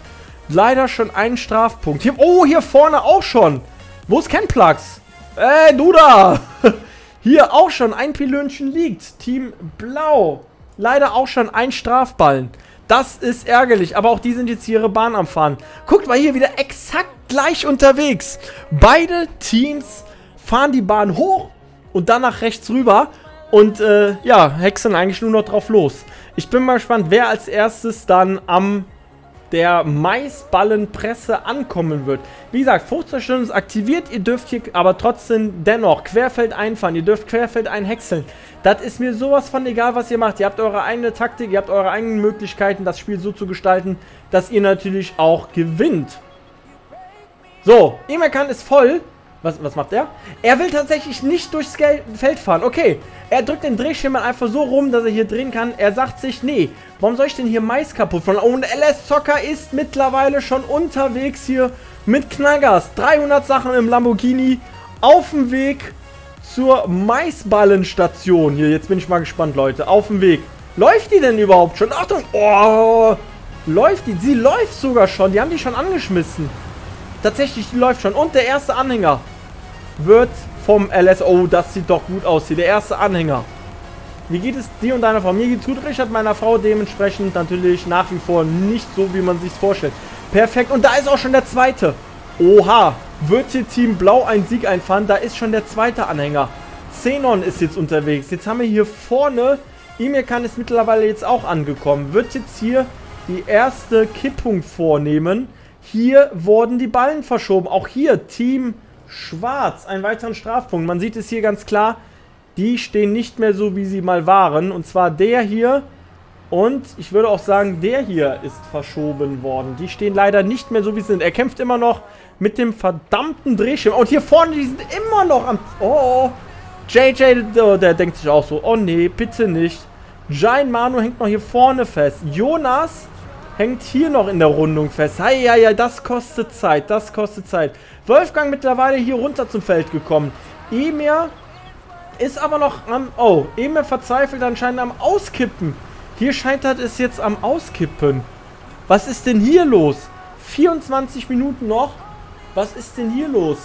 Leider schon einen Strafpunkt. Hier, oh, hier vorne auch schon. Wo ist Kenplux? Ey, du da. [LAUGHS] Hier auch schon ein Pilönchen liegt. Team Blau. Leider auch schon ein Strafballen. Das ist ärgerlich, aber auch die sind jetzt hier ihre Bahn am Fahren. Guckt mal hier wieder exakt gleich unterwegs. Beide Teams fahren die Bahn hoch und dann nach rechts rüber. Und äh, ja, hexen eigentlich nur noch drauf los. Ich bin mal gespannt, wer als erstes dann am der Maisballenpresse ankommen wird. Wie gesagt, Fruchtzerstörung ist aktiviert, ihr dürft hier aber trotzdem dennoch querfeld einfahren, ihr dürft querfeld einhäckseln. Das ist mir sowas von egal, was ihr macht. Ihr habt eure eigene Taktik, ihr habt eure eigenen Möglichkeiten, das Spiel so zu gestalten, dass ihr natürlich auch gewinnt. So, Emerkan ist voll. Was, was macht er? Er will tatsächlich nicht durchs Feld fahren. Okay, er drückt den Drehschirm einfach so rum, dass er hier drehen kann. Er sagt sich, nee, warum soll ich denn hier Mais kaputt fahren? Und LS Zocker ist mittlerweile schon unterwegs hier mit Knallgas. 300 Sachen im Lamborghini auf dem Weg zur Maisballenstation. Hier, jetzt bin ich mal gespannt, Leute. Auf dem Weg. Läuft die denn überhaupt schon? Achtung! Oh! Läuft die? Sie läuft sogar schon. Die haben die schon angeschmissen. Tatsächlich, die läuft schon. Und der erste Anhänger wird vom LSO. Das sieht doch gut aus hier. Der erste Anhänger. Wie geht es dir und deiner Frau? Mir geht's gut. Richard meiner Frau dementsprechend natürlich nach wie vor nicht so, wie man sich vorstellt. Perfekt. Und da ist auch schon der zweite. Oha. Wird hier Team Blau einen Sieg einfahren? Da ist schon der zweite Anhänger. Xenon ist jetzt unterwegs. Jetzt haben wir hier vorne... Imirkan ist mittlerweile jetzt auch angekommen. Wird jetzt hier die erste Kippung vornehmen. Hier wurden die Ballen verschoben. Auch hier Team Schwarz, einen weiteren Strafpunkt. Man sieht es hier ganz klar, die stehen nicht mehr so, wie sie mal waren. Und zwar der hier und ich würde auch sagen, der hier ist verschoben worden. Die stehen leider nicht mehr so, wie sie sind. Er kämpft immer noch mit dem verdammten Drehschirm. Und hier vorne, die sind immer noch am... Oh, JJ, der denkt sich auch so, oh nee, bitte nicht. Giant Manu hängt noch hier vorne fest. Jonas hängt hier noch in der Rundung fest. Ja, ja, ja, das kostet Zeit, das kostet Zeit. Wolfgang mittlerweile hier runter zum Feld gekommen. Emir ist aber noch am... Oh, Emir verzweifelt anscheinend am Auskippen. Hier scheitert es jetzt am Auskippen. Was ist denn hier los? 24 Minuten noch. Was ist denn hier los?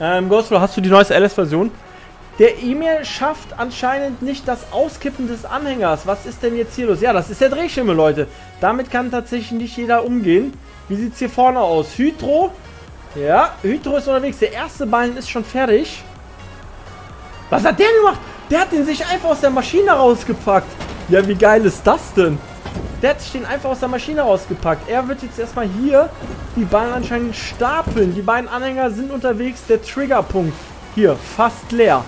Ähm, Ghostflow, hast du die neueste LS-Version? Der E-Mail schafft anscheinend nicht das Auskippen des Anhängers. Was ist denn jetzt hier los? Ja, das ist der Drehschimmel, Leute. Damit kann tatsächlich nicht jeder umgehen. Wie sieht es hier vorne aus? Hydro. Ja, Hydro ist unterwegs. Der erste Ballen ist schon fertig. Was hat der gemacht? Der hat den sich einfach aus der Maschine rausgepackt. Ja, wie geil ist das denn? Der hat sich den einfach aus der Maschine rausgepackt. Er wird jetzt erstmal hier die Ballen anscheinend stapeln. Die beiden Anhänger sind unterwegs. Der Triggerpunkt hier fast leer.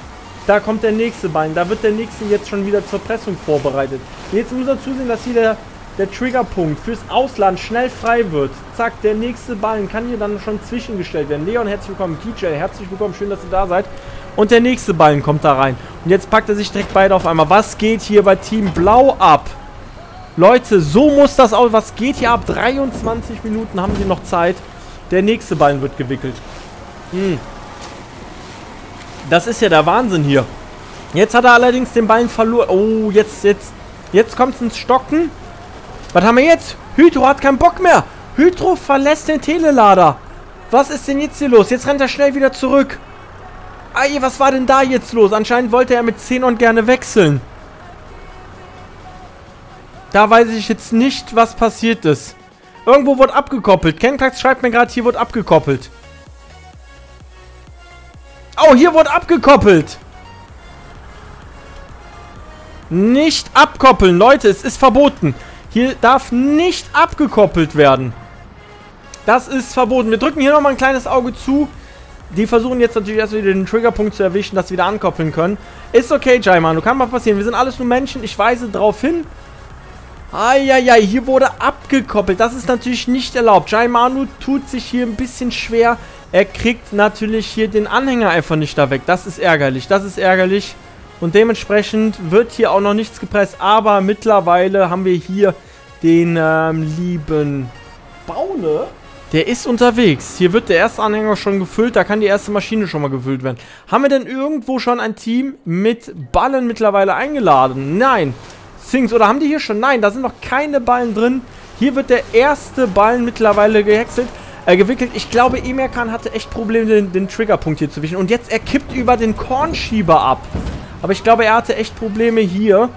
Da kommt der nächste Bein. Da wird der nächste jetzt schon wieder zur Pressung vorbereitet. Jetzt muss er zusehen, dass hier der, der Triggerpunkt fürs Ausland schnell frei wird. Zack, der nächste Ballen kann hier dann schon zwischengestellt werden. Leon, herzlich willkommen. TJ, herzlich willkommen. Schön, dass ihr da seid. Und der nächste Ballen kommt da rein. Und jetzt packt er sich direkt beide auf einmal. Was geht hier bei Team Blau ab? Leute, so muss das aus. Was geht hier ab? 23 Minuten haben sie noch Zeit. Der nächste Ballen wird gewickelt. Hm. Das ist ja der Wahnsinn hier. Jetzt hat er allerdings den Ballen verloren. Oh, jetzt, jetzt. Jetzt kommt es ins Stocken. Was haben wir jetzt? Hydro hat keinen Bock mehr. Hydro verlässt den Telelader. Was ist denn jetzt hier los? Jetzt rennt er schnell wieder zurück. Ei, was war denn da jetzt los? Anscheinend wollte er mit Xenon gerne wechseln. Da weiß ich jetzt nicht, was passiert ist. Irgendwo wurde abgekoppelt. Kenklax schreibt mir gerade, hier wurde abgekoppelt. Oh, hier wurde abgekoppelt. Nicht abkoppeln, Leute, es ist verboten. Hier darf nicht abgekoppelt werden. Das ist verboten. Wir drücken hier nochmal ein kleines Auge zu. Die versuchen jetzt natürlich erst wieder den Triggerpunkt zu erwischen, dass sie wieder ankoppeln können. Ist okay, Jaimano, kann mal passieren. Wir sind alles nur Menschen. Ich weise darauf hin. Eieiei, hier wurde abgekoppelt. Das ist natürlich nicht erlaubt. Jai Manu tut sich hier ein bisschen schwer. Er kriegt natürlich hier den Anhänger einfach nicht da weg. Das ist ärgerlich. Das ist ärgerlich. Und dementsprechend wird hier auch noch nichts gepresst. Aber mittlerweile haben wir hier den ähm, lieben Baune. Der ist unterwegs. Hier wird der erste Anhänger schon gefüllt. Da kann die erste Maschine schon mal gefüllt werden. Haben wir denn irgendwo schon ein Team mit Ballen mittlerweile eingeladen? Nein. Things. Oder haben die hier schon? Nein, da sind noch keine Ballen drin. Hier wird der erste Ballen mittlerweile gehäckselt, äh, gewickelt. Ich glaube, Emerkan hatte echt Probleme, den, den Triggerpunkt hier zu wischen. Und jetzt, er kippt über den Kornschieber ab. Aber ich glaube, er hatte echt Probleme hier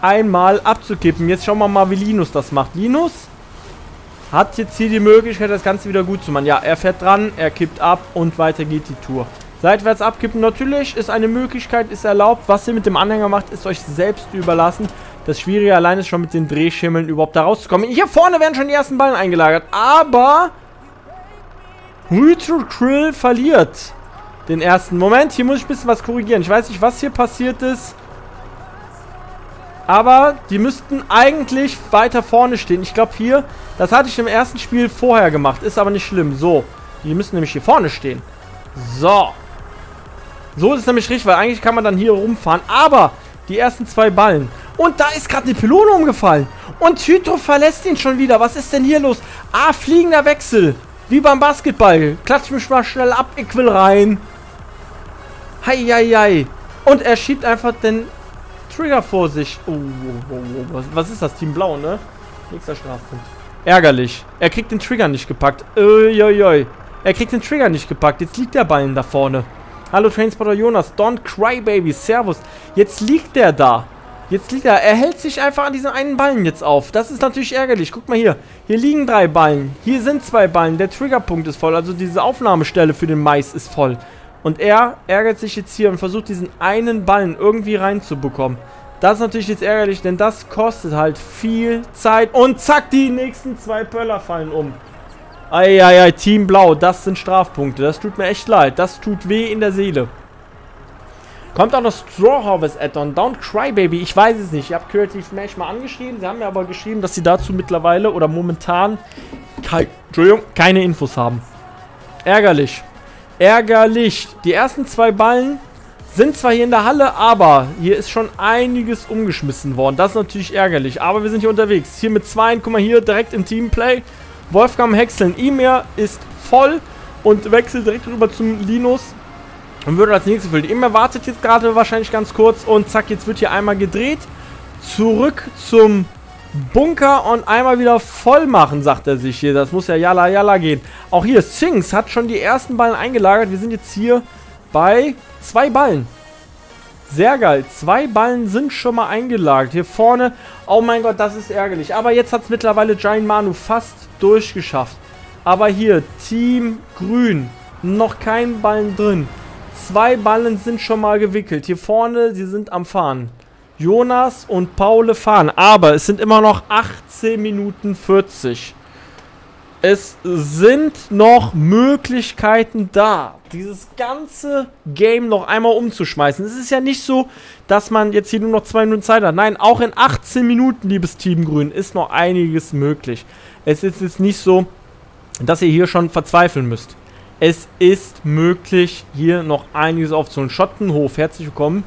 einmal abzukippen. Jetzt schauen wir mal, wie Linus das macht. Linus hat jetzt hier die Möglichkeit, das Ganze wieder gut zu machen. Ja, er fährt dran, er kippt ab und weiter geht die Tour. Seitwärts abkippen natürlich ist eine Möglichkeit, ist erlaubt. Was ihr mit dem Anhänger macht, ist euch selbst überlassen. Das Schwierige allein ist schon mit den Drehschimmeln überhaupt da rauszukommen. Hier vorne werden schon die ersten Ballen eingelagert. Aber Hydro Krill verliert den ersten. Moment, hier muss ich ein bisschen was korrigieren. Ich weiß nicht, was hier passiert ist. Aber die müssten eigentlich weiter vorne stehen. Ich glaube hier, das hatte ich im ersten Spiel vorher gemacht. Ist aber nicht schlimm. So, die müssen nämlich hier vorne stehen. So. So ist es nämlich richtig, weil eigentlich kann man dann hier rumfahren. Aber die ersten zwei Ballen. Und da ist gerade eine Pylone umgefallen. Und Hydro verlässt ihn schon wieder. Was ist denn hier los? Ah, fliegender Wechsel. Wie beim Basketball. Klatsch mich mal schnell ab, ich will rein. Heieiei. Und er schiebt einfach den Trigger vor sich. Oh, oh, oh, was, was ist das? Team Blau, ne? Nächster Strafpunkt. Ärgerlich. Er kriegt den Trigger nicht gepackt. Uiuiui. Er kriegt den Trigger nicht gepackt. Jetzt liegt der Ballen da vorne. Hallo Transporter Jonas. Don't cry, baby. Servus. Jetzt liegt der da. Jetzt liegt er. Er hält sich einfach an diesen einen Ballen jetzt auf. Das ist natürlich ärgerlich. Guck mal hier. Hier liegen drei Ballen. Hier sind zwei Ballen. Der Triggerpunkt ist voll. Also diese Aufnahmestelle für den Mais ist voll. Und er ärgert sich jetzt hier und versucht diesen einen Ballen irgendwie reinzubekommen. Das ist natürlich jetzt ärgerlich, denn das kostet halt viel Zeit. Und zack, die nächsten zwei Pöller fallen um. Eieiei, Team Blau, das sind Strafpunkte. Das tut mir echt leid. Das tut weh in der Seele. Kommt auch noch Straw Harvest Add-on. Don't Cry Baby. Ich weiß es nicht. Ich habe Creative Smash mal angeschrieben. Sie haben mir aber geschrieben, dass sie dazu mittlerweile oder momentan kei keine Infos haben. Ärgerlich. Ärgerlich. Die ersten zwei Ballen sind zwar hier in der Halle, aber hier ist schon einiges umgeschmissen worden. Das ist natürlich ärgerlich. Aber wir sind hier unterwegs. Hier mit zwei. Guck mal hier, direkt im Teamplay. Wolfgang Häckseln. E-Mail ist voll und wechselt direkt rüber zum Linus. Und würde als nächstes füllen. Immer wartet jetzt gerade wahrscheinlich ganz kurz. Und zack, jetzt wird hier einmal gedreht. Zurück zum Bunker und einmal wieder voll machen, sagt er sich hier. Das muss ja jalla jalla gehen. Auch hier, Sphinx hat schon die ersten Ballen eingelagert. Wir sind jetzt hier bei zwei Ballen. Sehr geil. Zwei Ballen sind schon mal eingelagert. Hier vorne, oh mein Gott, das ist ärgerlich. Aber jetzt hat es mittlerweile Giant Manu fast durchgeschafft. Aber hier, Team Grün, noch kein Ballen drin. Zwei Ballen sind schon mal gewickelt. Hier vorne, sie sind am Fahren. Jonas und Paule fahren. Aber es sind immer noch 18 Minuten 40. Es sind noch Möglichkeiten da, dieses ganze Game noch einmal umzuschmeißen. Es ist ja nicht so, dass man jetzt hier nur noch zwei Minuten Zeit hat. Nein, auch in 18 Minuten, liebes Team Grün, ist noch einiges möglich. Es ist jetzt nicht so, dass ihr hier schon verzweifeln müsst. Es ist möglich, hier noch einiges aufzuholen. Schottenhof, herzlich willkommen.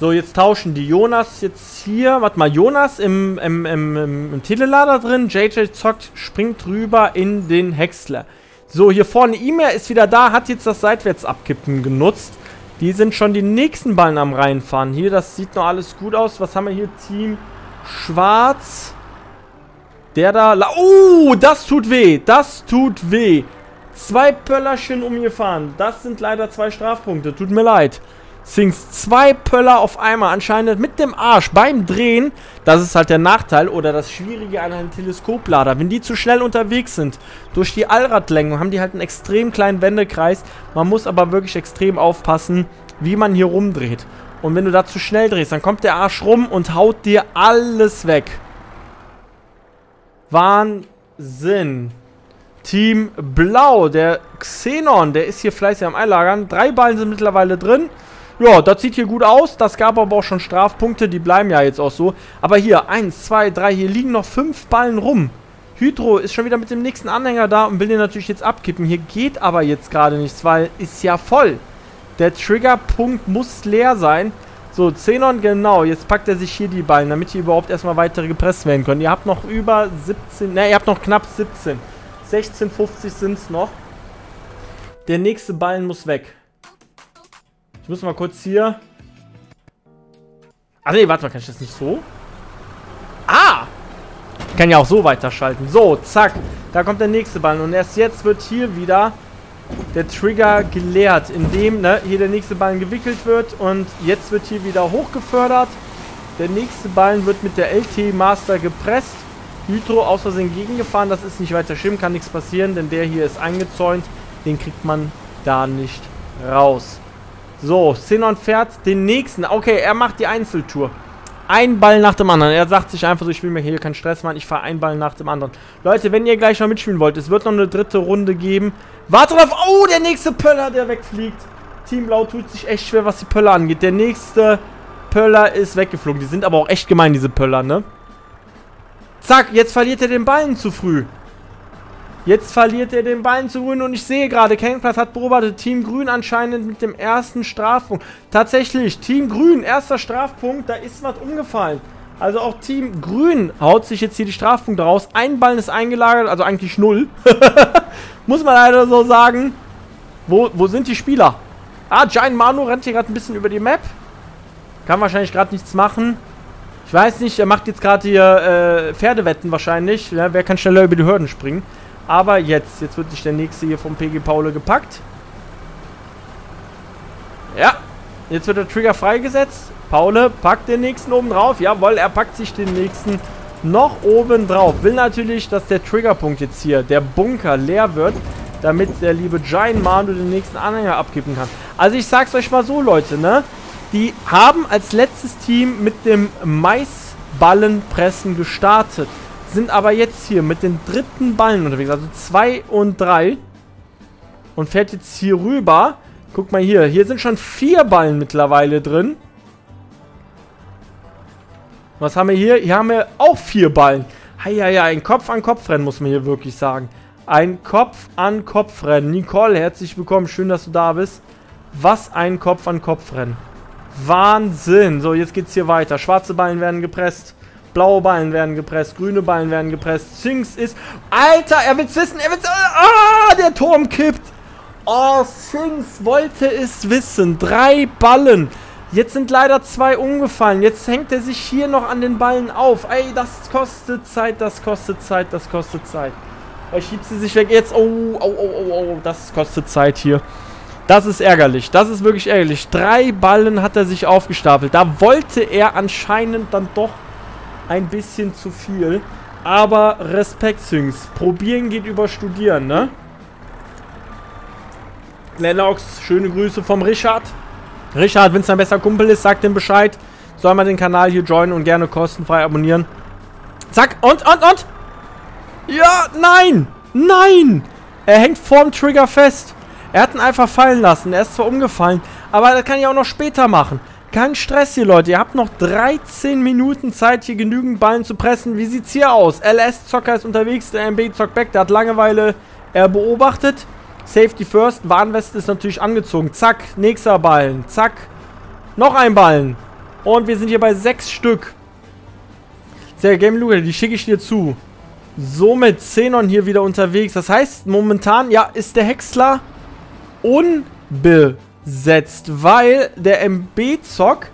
So, jetzt tauschen die Jonas jetzt hier. Warte mal, Jonas im, im, im, im, Telelader drin. JJ zockt, springt rüber in den Häcksler. So, hier vorne, E-Mail ist wieder da, hat jetzt das Seitwärtsabkippen genutzt. Die sind schon die nächsten Ballen am reinfahren. Hier, das sieht noch alles gut aus. Was haben wir hier? Team Schwarz. Der da... Oh, das tut weh. Das tut weh. Zwei Pöllerchen umgefahren. Das sind leider zwei Strafpunkte. Tut mir leid. Sings zwei Pöller auf einmal anscheinend mit dem Arsch beim Drehen. Das ist halt der Nachteil oder das Schwierige an einem Teleskoplader. Wenn die zu schnell unterwegs sind, durch die Allradlänge, haben die halt einen extrem kleinen Wendekreis. Man muss aber wirklich extrem aufpassen, wie man hier rumdreht. Und wenn du da zu schnell drehst, dann kommt der Arsch rum und haut dir alles weg. Wahnsinn. Team Blau, der Xenon, der ist hier fleißig am Einlagern. Drei Ballen sind mittlerweile drin. Ja, das sieht hier gut aus. Das gab aber auch schon Strafpunkte. Die bleiben ja jetzt auch so. Aber hier, eins, zwei, drei. Hier liegen noch fünf Ballen rum. Hydro ist schon wieder mit dem nächsten Anhänger da und will den natürlich jetzt abkippen. Hier geht aber jetzt gerade nichts, weil ist ja voll. Der Triggerpunkt muss leer sein. So, Xenon, genau. Jetzt packt er sich hier die Ballen, damit hier überhaupt erstmal weitere gepresst werden können. Ihr habt noch über 17, ne, ihr habt noch knapp 17. 16, 50 sind es noch. Der nächste Ballen muss weg. Muss mal kurz hier... Ah ne, warte mal, kann ich das nicht so? Ah! Ich kann ja auch so weiterschalten. So, zack. Da kommt der nächste Ballen. Und erst jetzt wird hier wieder der Trigger geleert, indem ne, hier der nächste Ballen gewickelt wird. Und jetzt wird hier wieder hochgefördert. Der nächste Ballen wird mit der LT Master gepresst. Hydro aus Versehen gegengefahren. Das ist nicht weiter schlimm, kann nichts passieren, denn der hier ist eingezäunt. Den kriegt man da nicht raus. So, Xenon fährt den nächsten. Okay, er macht die Einzeltour. Ein Ball nach dem anderen. Er sagt sich einfach so, ich will mir hier keinen Stress machen. Ich fahre ein Ball nach dem anderen. Leute, wenn ihr gleich noch mitspielen wollt, es wird noch eine dritte Runde geben. Warte drauf. Oh, der nächste Pöller, der wegfliegt. Team Blau tut sich echt schwer, was die Pöller angeht. Der nächste Pöller ist weggeflogen. Die sind aber auch echt gemein, diese Pöller, ne? Zack, jetzt verliert er den Ballen zu früh. Jetzt verliert er den Ballen zu grün und ich sehe gerade, Kennplatz hat beobachtet, Team Grün anscheinend mit dem ersten Strafpunkt. Tatsächlich, Team Grün, erster Strafpunkt, da ist was umgefallen. Also auch Team Grün haut sich jetzt hier die Strafpunkte raus. Ein Ballen ist eingelagert, also eigentlich null. [LAUGHS] Muss man leider so sagen. Wo, wo sind die Spieler? Ah, Giant Manu rennt hier gerade ein bisschen über die Map. Kann wahrscheinlich gerade nichts machen. Ich weiß nicht, er macht jetzt gerade hier äh, Pferdewetten wahrscheinlich. Ja, wer kann schneller über die Hürden springen? Aber jetzt, jetzt wird sich der nächste hier vom PG Paule gepackt. Ja, jetzt wird der Trigger freigesetzt. Paule packt den nächsten oben drauf. Jawohl, er packt sich den nächsten noch oben drauf. Will natürlich, dass der Triggerpunkt jetzt hier, der Bunker, leer wird, damit der liebe Giant Manu den nächsten Anhänger abkippen kann. Also ich sag's euch mal so, Leute, ne? Die haben als letztes Team mit dem Maisballenpressen gestartet sind aber jetzt hier mit den dritten Ballen unterwegs. Also 2 und 3. Und fährt jetzt hier rüber. Guck mal hier. Hier sind schon vier Ballen mittlerweile drin. Was haben wir hier? Hier haben wir auch vier Ballen. Heieiei, ein Kopf-an-Kopf-Rennen muss man hier wirklich sagen. Ein Kopf-an-Kopf-Rennen. Nicole, herzlich willkommen. Schön, dass du da bist. Was ein Kopf-an-Kopf-Rennen. Wahnsinn. So, jetzt geht's hier weiter. Schwarze Ballen werden gepresst. Blaue Ballen werden gepresst, grüne Ballen werden gepresst. Sphinx ist... Alter, er will's wissen, er will's... Ah, der Turm kippt. Oh, Sphinx wollte es wissen. Drei Ballen. Jetzt sind leider zwei umgefallen. Jetzt hängt er sich hier noch an den Ballen auf. Ey, das kostet Zeit, das kostet Zeit, das kostet Zeit. Er schiebt sie sich weg. Jetzt, oh, oh, oh, oh, oh, das kostet Zeit hier. Das ist ärgerlich. Das ist wirklich ärgerlich. Drei Ballen hat er sich aufgestapelt. Da wollte er anscheinend dann doch ein bisschen zu viel. Aber Respekt, Syncs. Probieren geht über Studieren, ne? Lennox, schöne Grüße vom Richard. Richard, wenn es dein bester Kumpel ist, sag dem Bescheid. Soll man den Kanal hier joinen und gerne kostenfrei abonnieren. Zack, und, und, und. Ja, nein, nein. Er hängt vorm Trigger fest. Er hat ihn einfach fallen lassen. Er ist zwar umgefallen, aber das kann ich auch noch später machen. Kein Stress hier, Leute. Ihr habt noch 13 Minuten Zeit, hier genügend Ballen zu pressen. Wie sieht's hier aus? LS-Zocker ist unterwegs. Der MB zockt back. Der hat Langeweile er beobachtet. Safety first. Warnweste ist natürlich angezogen. Zack. Nächster Ballen. Zack. Noch ein Ballen. Und wir sind hier bei 6 Stück. Sehr Game Luger, die schicke ich dir zu. Somit Xenon hier wieder unterwegs. Das heißt, momentan, ja, ist der Häcksler unbe setzt, weil der MB-Zock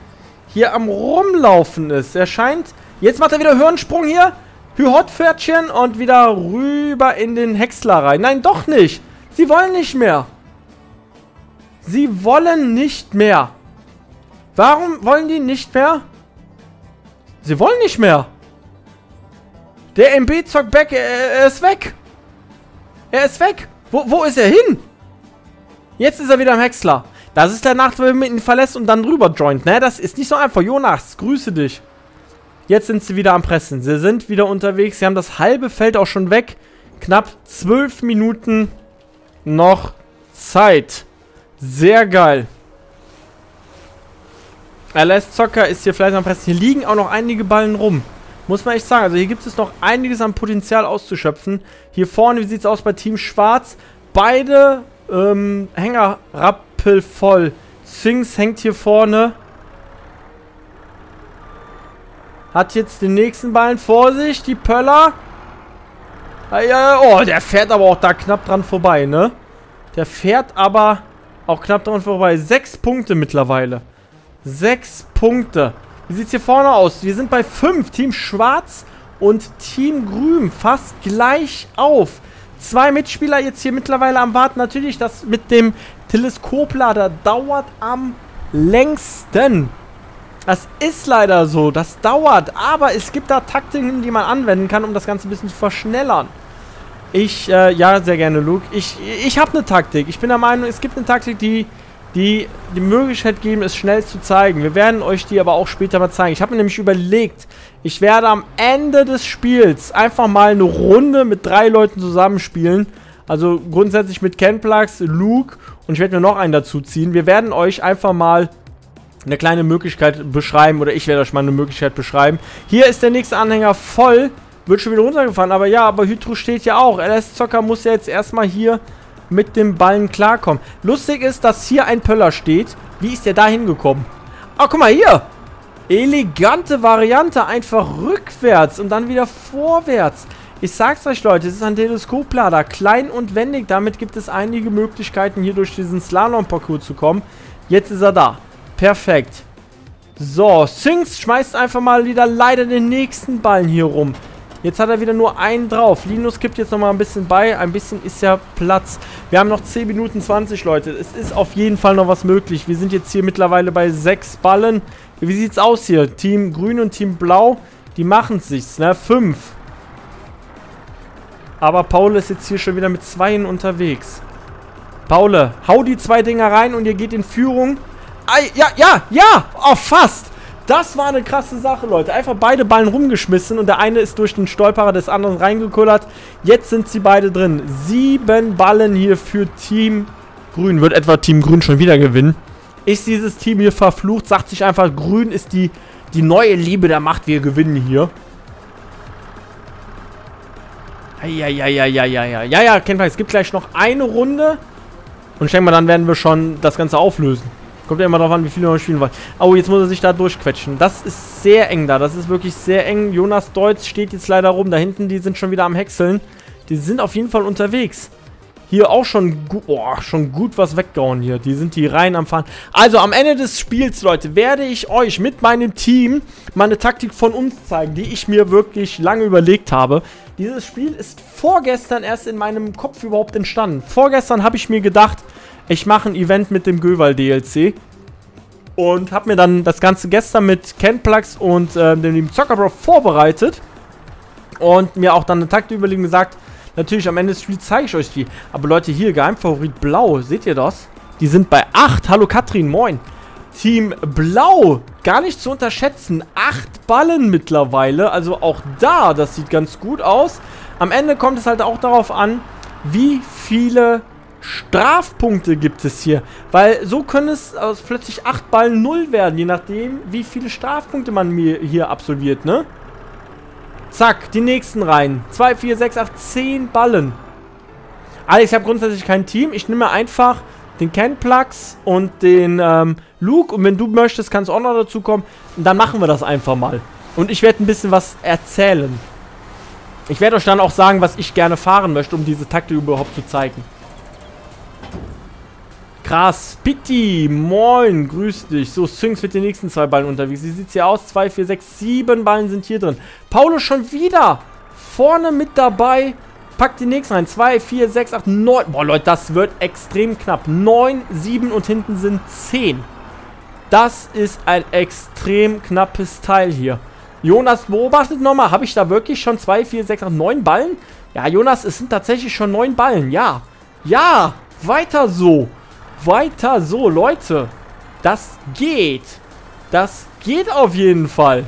hier am Rumlaufen ist. Er scheint... Jetzt macht er wieder Hirnsprung hier. Hü-Hot-Pferdchen und wieder rüber in den Häcksler rein. Nein, doch nicht. Sie wollen nicht mehr. Sie wollen nicht mehr. Warum wollen die nicht mehr? Sie wollen nicht mehr. Der MB-Zock back, er, ist weg. Er ist weg. Wo, wo ist er hin? Jetzt ist er wieder im Häcksler. Das ist der Nachteil, wenn man ihn verlässt und dann rüber joint, ne? Das ist nicht so einfach. Jonas, grüße dich. Jetzt sind sie wieder am Pressen. Sie sind wieder unterwegs. Sie haben das halbe Feld auch schon weg. Knapp zwölf Minuten noch Zeit. Sehr geil. LS Zocker ist hier vielleicht am Pressen. Hier liegen auch noch einige Ballen rum. Muss man echt sagen. Also hier gibt es noch einiges an Potenzial auszuschöpfen. Hier vorne, wie sieht es aus bei Team Schwarz? Beide ähm, Hänger rappelvoll. Sphinx hängt hier vorne. Hat jetzt den nächsten Ballen vor sich. Die Pöller. Oh, der fährt aber auch da knapp dran vorbei, ne? Der fährt aber auch knapp dran vorbei. Sechs Punkte mittlerweile. Sechs Punkte. Wie sieht es hier vorne aus? Wir sind bei fünf. Team Schwarz und Team Grün fast gleich auf. Zwei Mitspieler jetzt hier mittlerweile am Warten. Natürlich, das mit dem Teleskoplader dauert am längsten. Das ist leider so. Das dauert. Aber es gibt da Taktiken, die man anwenden kann, um das Ganze ein bisschen zu verschnellern. Ich, äh, ja, sehr gerne, Luke. Ich, ich habe eine Taktik. Ich bin der Meinung, es gibt eine Taktik, die die die Möglichkeit geben, es schnell zu zeigen. Wir werden euch die aber auch später mal zeigen. Ich habe mir nämlich überlegt, ich werde am Ende des Spiels einfach mal eine Runde mit drei Leuten zusammenspielen. Also grundsätzlich mit Kenplugs, Luke und ich werde mir noch einen dazu ziehen. Wir werden euch einfach mal eine kleine Möglichkeit beschreiben oder ich werde euch mal eine Möglichkeit beschreiben. Hier ist der nächste Anhänger voll. Wird schon wieder runtergefahren, aber ja, aber Hydro steht ja auch. LS Zocker muss ja jetzt erstmal hier mit dem Ballen klarkommen. Lustig ist, dass hier ein Pöller steht. Wie ist der da hingekommen? Oh, guck mal hier. Elegante Variante. Einfach rückwärts und dann wieder vorwärts. Ich sag's euch, Leute, es ist ein Teleskoplader. Klein und wendig. Damit gibt es einige Möglichkeiten, hier durch diesen Slalom-Parcours zu kommen. Jetzt ist er da. Perfekt. So, Sphinx schmeißt einfach mal wieder leider den nächsten Ballen hier rum. Jetzt hat er wieder nur einen drauf. Linus kippt jetzt nochmal ein bisschen bei. Ein bisschen ist ja Platz. Wir haben noch 10 Minuten 20, Leute. Es ist auf jeden Fall noch was möglich. Wir sind jetzt hier mittlerweile bei 6 Ballen. Wie sieht's aus hier? Team Grün und Team Blau, die machen es sich, ne? 5. Aber Paul ist jetzt hier schon wieder mit Zweien unterwegs. Paul, hau die zwei Dinger rein und ihr geht in Führung. Ei, ja, ja, ja! Oh, fast! Das war eine krasse Sache, Leute. Einfach beide Ballen rumgeschmissen und der eine ist durch den Stolperer des anderen reingekullert. Jetzt sind sie beide drin. Sieben Ballen hier für Team Grün. Wird etwa Team Grün schon wieder gewinnen? Ist dieses Team hier verflucht? Sagt sich einfach, Grün ist die, die neue Liebe der Macht. Wir gewinnen hier. Ja, ja, ja, ja, ja, ja. Ja, ja, Kenpai, es gibt gleich noch eine Runde. Und ich denke mal, dann werden wir schon das Ganze auflösen. Kommt ja immer darauf an, wie viele noch spielen wollen. Oh, jetzt muss er sich da durchquetschen. Das ist sehr eng da. Das ist wirklich sehr eng. Jonas Deutz steht jetzt leider rum. Da hinten, die sind schon wieder am Häckseln. Die sind auf jeden Fall unterwegs. Hier auch schon, gu oh, schon gut was weggehauen hier. Die sind die rein am Fahren. Also am Ende des Spiels, Leute, werde ich euch mit meinem Team meine Taktik von uns zeigen, die ich mir wirklich lange überlegt habe. Dieses Spiel ist vorgestern erst in meinem Kopf überhaupt entstanden. Vorgestern habe ich mir gedacht, ich mache ein Event mit dem Göval DLC. Und habe mir dann das Ganze gestern mit Kenplugs und äh, dem lieben Zockerbro vorbereitet. Und mir auch dann eine Taktik überlegen gesagt, natürlich am Ende des Spiels zeige ich euch die. Aber Leute, hier, Geheimfavorit Blau, seht ihr das? Die sind bei 8. Hallo Katrin, moin. Team Blau, gar nicht zu unterschätzen. 8 Ballen mittlerweile, also auch da, das sieht ganz gut aus. Am Ende kommt es halt auch darauf an, wie viele Strafpunkte gibt es hier. Weil so können es aus plötzlich 8 Ballen 0 werden, je nachdem, wie viele Strafpunkte man mir hier absolviert, ne? Zack, die nächsten rein. 2, 4, 6, 8, 10 Ballen. Also ich habe grundsätzlich kein Team. Ich nehme einfach den Kenplugs und den ähm, Luke. Und wenn du möchtest, kannst du auch noch dazu kommen. Und dann machen wir das einfach mal. Und ich werde ein bisschen was erzählen. Ich werde euch dann auch sagen, was ich gerne fahren möchte, um diese Taktik überhaupt zu zeigen. Krass. Pitti, moin, grüß dich. So, Sphinx mit den nächsten zwei Ballen unterwegs. Wie sieht's hier aus? 2, 4, 6, 7 Ballen sind hier drin. Paulo schon wieder vorne mit dabei. Packt die nächsten rein. 2, 4, 6, 8, 9. Boah, Leute, das wird extrem knapp. 9, 7 und hinten sind 10. Das ist ein extrem knappes Teil hier. Jonas beobachtet nochmal. Habe ich da wirklich schon 2, 4, 6, 8, 9 Ballen? Ja, Jonas, es sind tatsächlich schon 9 Ballen. Ja. Ja, weiter so. Weiter so, Leute. Das geht. Das geht auf jeden Fall.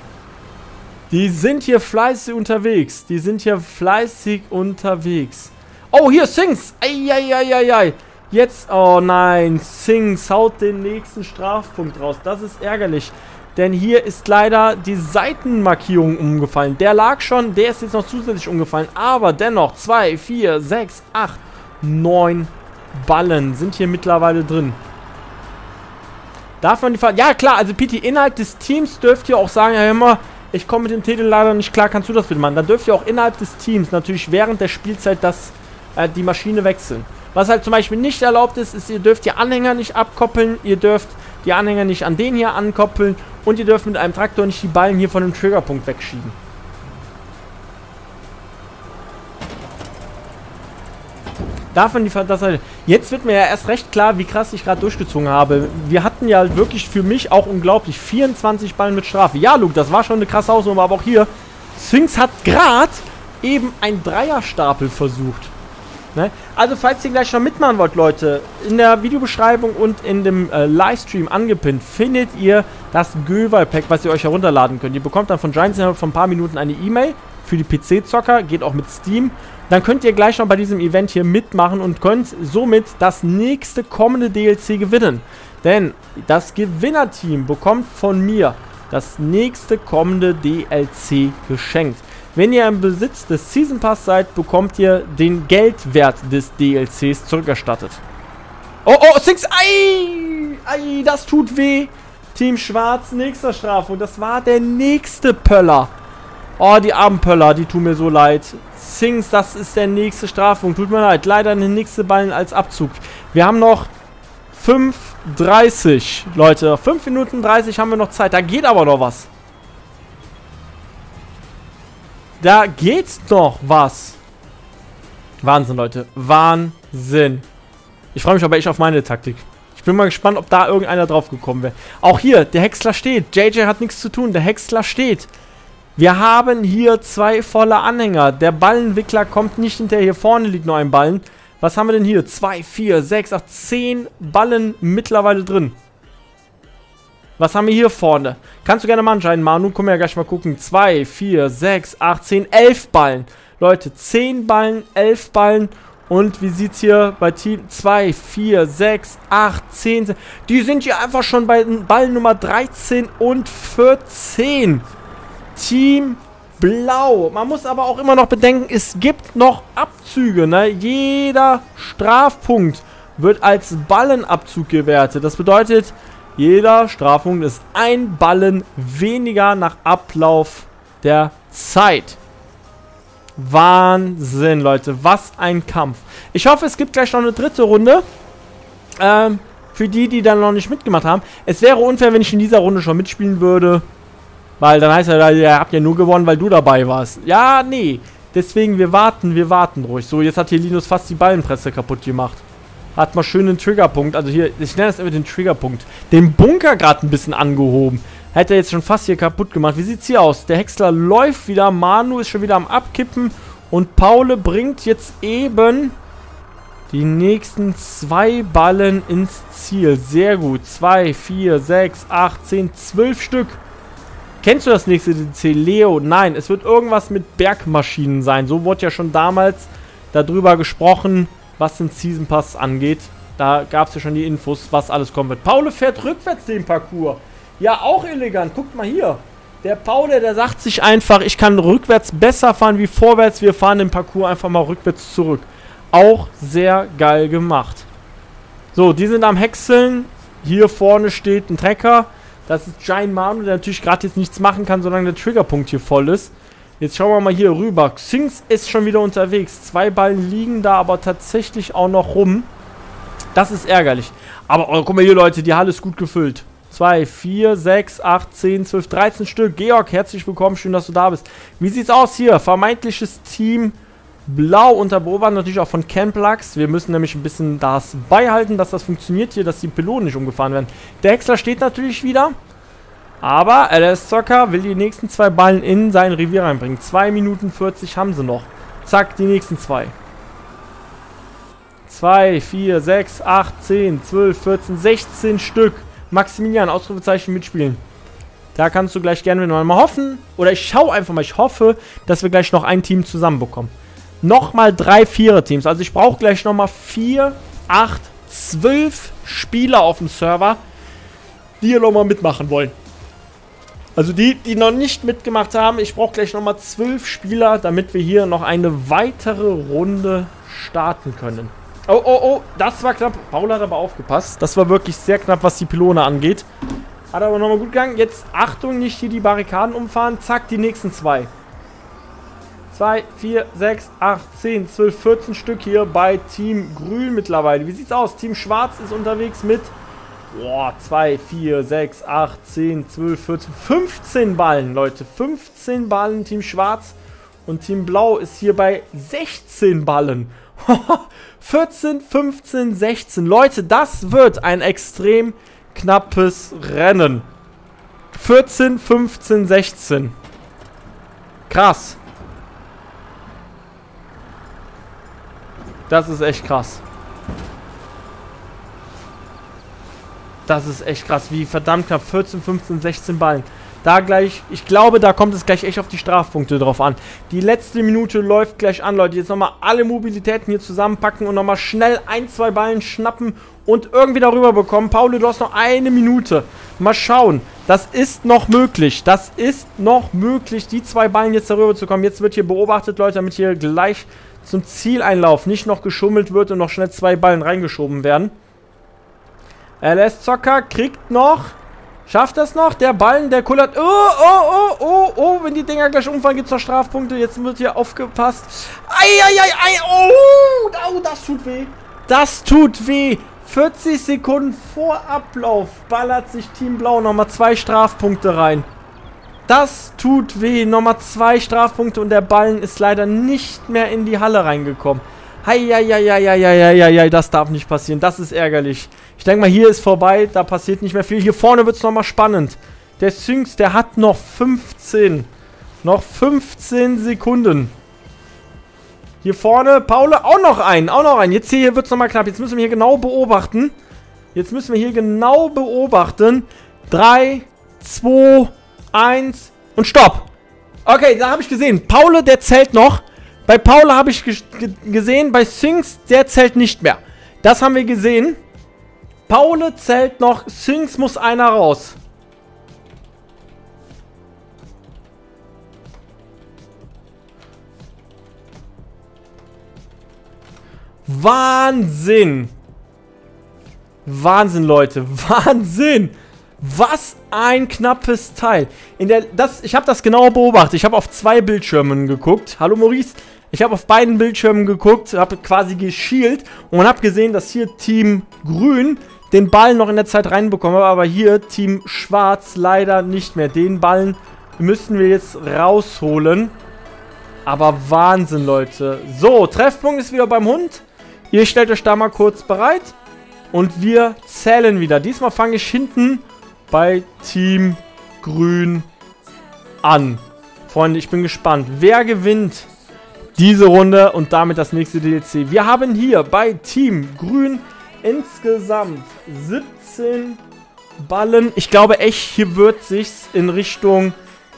Die sind hier fleißig unterwegs. Die sind hier fleißig unterwegs. Oh, hier, Sings. Eieieiei. Jetzt, oh nein, Sings haut den nächsten Strafpunkt raus. Das ist ärgerlich. Denn hier ist leider die Seitenmarkierung umgefallen. Der lag schon, der ist jetzt noch zusätzlich umgefallen. Aber dennoch, 2, 4, 6, 8, 9 Ballen sind hier mittlerweile drin. Darf man die Fall. Ja, klar, also Piti, innerhalb des Teams dürft ihr auch sagen, ja immer, ich komme mit dem Titel leider nicht klar, kannst du das bitte machen? Dann dürft ihr auch innerhalb des Teams natürlich während der Spielzeit das, äh, die Maschine wechseln. Was halt zum Beispiel nicht erlaubt ist, ist, ihr dürft die Anhänger nicht abkoppeln, ihr dürft die Anhänger nicht an den hier ankoppeln und ihr dürft mit einem Traktor nicht die Ballen hier von dem Triggerpunkt wegschieben. Davon die halt. Jetzt wird mir ja erst recht klar, wie krass ich gerade durchgezogen habe. Wir hatten ja wirklich für mich auch unglaublich 24 Ballen mit Strafe. Ja, Luke, das war schon eine krasse Ausnahme, aber auch hier. Sphinx hat gerade eben ein Dreierstapel versucht. Ne? Also, falls ihr gleich noch mitmachen wollt, Leute, in der Videobeschreibung und in dem äh, Livestream angepinnt findet ihr das Göval-Pack, was ihr euch herunterladen könnt. Ihr bekommt dann von Giants innerhalb von ein paar Minuten eine E-Mail für die PC-Zocker, geht auch mit Steam. Dann könnt ihr gleich noch bei diesem Event hier mitmachen und könnt somit das nächste kommende DLC gewinnen. Denn das Gewinnerteam bekommt von mir das nächste kommende DLC geschenkt. Wenn ihr im Besitz des Season Pass seid, bekommt ihr den Geldwert des DLCs zurückerstattet. Oh, oh, Six, ei, ei, das tut weh. Team Schwarz, nächster Strafe. Und das war der nächste Pöller. Oh, die armen Pöller, die tun mir so leid. Sings, das ist der nächste Strafpunkt. Tut mir leid. Leider der nächste Ball als Abzug. Wir haben noch 5.30, Leute. 5 Minuten 30 haben wir noch Zeit. Da geht aber noch was. Da geht noch was. Wahnsinn, Leute. Wahnsinn. Ich freue mich aber echt auf meine Taktik. Ich bin mal gespannt, ob da irgendeiner drauf gekommen wäre. Auch hier, der Häcksler steht. JJ hat nichts zu tun. Der Häcksler steht. Wir haben hier zwei volle Anhänger. Der Ballenwickler kommt nicht hinterher. Hier vorne liegt noch ein Ballen. Was haben wir denn hier? Zwei, vier, sechs, acht, zehn Ballen mittlerweile drin. Was haben wir hier vorne? Kannst du gerne mal entscheiden, Manu. Können wir ja gleich mal gucken. 2, 4, 6, 8, 10, 11 Ballen. Leute, 10 Ballen, 11 Ballen. Und wie sieht es hier bei Team 2, 4, 6, 8, 10. Die sind hier einfach schon bei Ball Nummer 13 und 14. Team Blau. Man muss aber auch immer noch bedenken, es gibt noch Abzüge. Ne? Jeder Strafpunkt wird als Ballenabzug gewertet. Das bedeutet, jeder Strafpunkt ist ein Ballen weniger nach Ablauf der Zeit. Wahnsinn, Leute. Was ein Kampf. Ich hoffe, es gibt gleich noch eine dritte Runde. Ähm, für die, die dann noch nicht mitgemacht haben. Es wäre unfair, wenn ich in dieser Runde schon mitspielen würde. Weil dann heißt ja, ihr habt ja nur gewonnen, weil du dabei warst. Ja, nee. Deswegen, wir warten, wir warten ruhig. So, jetzt hat hier Linus fast die Ballenpresse kaputt gemacht. Hat mal schön den Triggerpunkt. Also hier, ich nenne das immer den Triggerpunkt. Den Bunker gerade ein bisschen angehoben. Hätte er jetzt schon fast hier kaputt gemacht. Wie sieht's hier aus? Der Häcksler läuft wieder. Manu ist schon wieder am Abkippen. Und Paule bringt jetzt eben die nächsten zwei Ballen ins Ziel. Sehr gut. Zwei, vier, sechs, acht, zehn, zwölf Stück. Kennst du das nächste DC? Leo? Nein, es wird irgendwas mit Bergmaschinen sein. So wurde ja schon damals darüber gesprochen was den Season Pass angeht. Da gab es ja schon die Infos, was alles kommen wird. Paul fährt rückwärts den Parcours. Ja, auch elegant. Guckt mal hier. Der Paul, der sagt sich einfach, ich kann rückwärts besser fahren wie vorwärts. Wir fahren den Parcours einfach mal rückwärts zurück. Auch sehr geil gemacht. So, die sind am Häckseln. Hier vorne steht ein Trecker. Das ist Giant Manu, der natürlich gerade jetzt nichts machen kann, solange der Triggerpunkt hier voll ist. Jetzt schauen wir mal hier rüber. Xings ist schon wieder unterwegs. Zwei Ballen liegen da aber tatsächlich auch noch rum. Das ist ärgerlich. Aber oh, guck mal hier, Leute, die Halle ist gut gefüllt. 2, 4, 6, 8, 10, 12, 13 Stück. Georg, herzlich willkommen. Schön, dass du da bist. Wie sieht's aus hier? Vermeintliches Team Blau unter Beobachtung natürlich auch von Camplux. Wir müssen nämlich ein bisschen das beihalten, dass das funktioniert hier, dass die Pylonen nicht umgefahren werden. Der Häcksler steht natürlich wieder. Aber LS Zocker will die nächsten zwei Ballen in sein Revier reinbringen. 2 Minuten 40 haben sie noch. Zack, die nächsten zwei. 2, 4, 6, 8, 10, 12, 14, 16 Stück. Maximilian, Ausrufezeichen mitspielen. Da kannst du gleich gerne mal hoffen. Oder ich schaue einfach mal. Ich hoffe, dass wir gleich noch ein Team zusammenbekommen. Nochmal drei Vierer-Teams. Also ich brauche gleich nochmal 4, 8, zwölf Spieler auf dem Server, die hier nochmal mitmachen wollen. Also die, die noch nicht mitgemacht haben, ich brauche gleich nochmal zwölf Spieler, damit wir hier noch eine weitere Runde starten können. Oh, oh, oh, das war knapp. Paul hat aber aufgepasst. Das war wirklich sehr knapp, was die Pylone angeht. Hat aber nochmal gut gegangen. Jetzt, Achtung, nicht hier die Barrikaden umfahren. Zack, die nächsten zwei. 2, 4, 6, 8, 10, 12, 14 Stück hier bei Team Grün mittlerweile. Wie sieht's aus? Team Schwarz ist unterwegs mit Boah, 2, 4, 6, 8, 10, 12, 14, 15 Ballen, Leute. 15 Ballen Team Schwarz. Und Team Blau ist hier bei 16 Ballen. 14, 15, 16. Leute, das wird ein extrem knappes Rennen. 14, 15, 16. Krass. Das ist echt krass. Das ist echt krass. Wie verdammt knapp. 14, 15, 16 Ballen. Da gleich, ich glaube, da kommt es gleich echt auf die Strafpunkte drauf an. Die letzte Minute läuft gleich an, Leute. Jetzt nochmal alle Mobilitäten hier zusammenpacken und nochmal schnell ein, zwei Ballen schnappen und irgendwie darüber bekommen. Paul, du hast noch eine Minute. Mal schauen. Das ist noch möglich. Das ist noch möglich, die zwei Ballen jetzt darüber zu kommen. Jetzt wird hier beobachtet, Leute, damit hier gleich zum Zieleinlauf nicht noch geschummelt wird und noch schnell zwei Ballen reingeschoben werden. LS Zocker kriegt noch. Schafft das noch? Der Ballen, der kullert. Oh, oh, oh, oh, oh. Wenn die Dinger gleich umfallen, gibt es noch Strafpunkte. Jetzt wird hier aufgepasst. Eieiei, ei, oh, oh, das tut weh. Das tut weh. 40 Sekunden vor Ablauf ballert sich Team Blau nochmal zwei Strafpunkte rein. Das tut weh. Nochmal zwei Strafpunkte und der Ballen ist leider nicht mehr in die Halle reingekommen. Heieieiei, das darf nicht passieren. Das ist ärgerlich. Ich denke mal, hier ist vorbei. Da passiert nicht mehr viel. Hier vorne wird es nochmal spannend. Der Sphinx, der hat noch 15. Noch 15 Sekunden. Hier vorne, Paula, auch noch einen. Auch noch einen. Jetzt hier, wird es nochmal knapp. Jetzt müssen wir hier genau beobachten. Jetzt müssen wir hier genau beobachten. 3, 2, 1 und Stopp. Okay, da habe ich gesehen. Paule, der zählt noch. Bei Paula habe ich gesehen, bei Sphinx, der zählt nicht mehr. Das haben wir gesehen. Paule zählt noch, Sphinx muss einer raus. Wahnsinn! Wahnsinn, Leute. [LAUGHS] Wahnsinn! Was ein knappes Teil. In der, das, ich habe das genau beobachtet. Ich habe auf zwei Bildschirmen geguckt. Hallo Maurice. Ich habe auf beiden Bildschirmen geguckt, habe quasi geschielt und habe gesehen, dass hier Team Grün den Ball noch in der Zeit reinbekommen hat, aber hier Team Schwarz leider nicht mehr. Den Ballen müssen wir jetzt rausholen. Aber Wahnsinn, Leute. So, Treffpunkt ist wieder beim Hund. Ihr stellt euch da mal kurz bereit. Und wir zählen wieder. Diesmal fange ich hinten bei Team Grün an. Freunde, ich bin gespannt. Wer gewinnt diese Runde und damit das nächste DLC. Wir haben hier bei Team Grün insgesamt 17 Ballen. Ich glaube echt, hier wird sich's in Richtung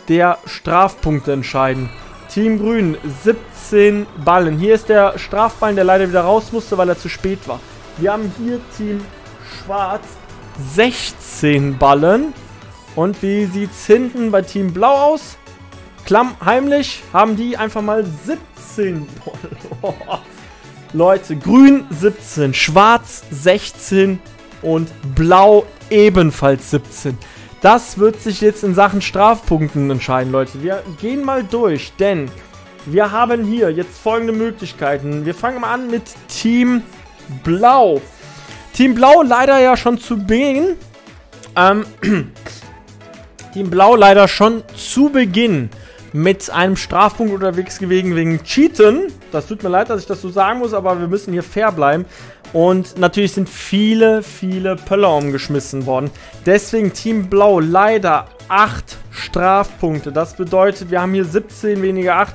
der Strafpunkte entscheiden. Team Grün 17 Ballen. Hier ist der Strafballen, der leider wieder raus musste, weil er zu spät war. Wir haben hier Team Schwarz 16 Ballen. Und wie sieht's hinten bei Team Blau aus? Klamm heimlich haben die einfach mal 17 17. [LAUGHS] Leute, grün 17, schwarz 16 und blau ebenfalls 17. Das wird sich jetzt in Sachen Strafpunkten entscheiden, Leute. Wir gehen mal durch, denn wir haben hier jetzt folgende Möglichkeiten. Wir fangen mal an mit Team Blau. Team Blau leider ja schon zu Beginn. Ähm, [CLEARS THROAT] Team Blau leider schon zu Beginn mit einem Strafpunkt unterwegs gewesen wegen Cheaten. Das tut mir leid, dass ich das so sagen muss, aber wir müssen hier fair bleiben. Und natürlich sind viele, viele Pöller umgeschmissen worden. Deswegen Team Blau leider 8 Strafpunkte. Das bedeutet, wir haben hier 17 weniger 8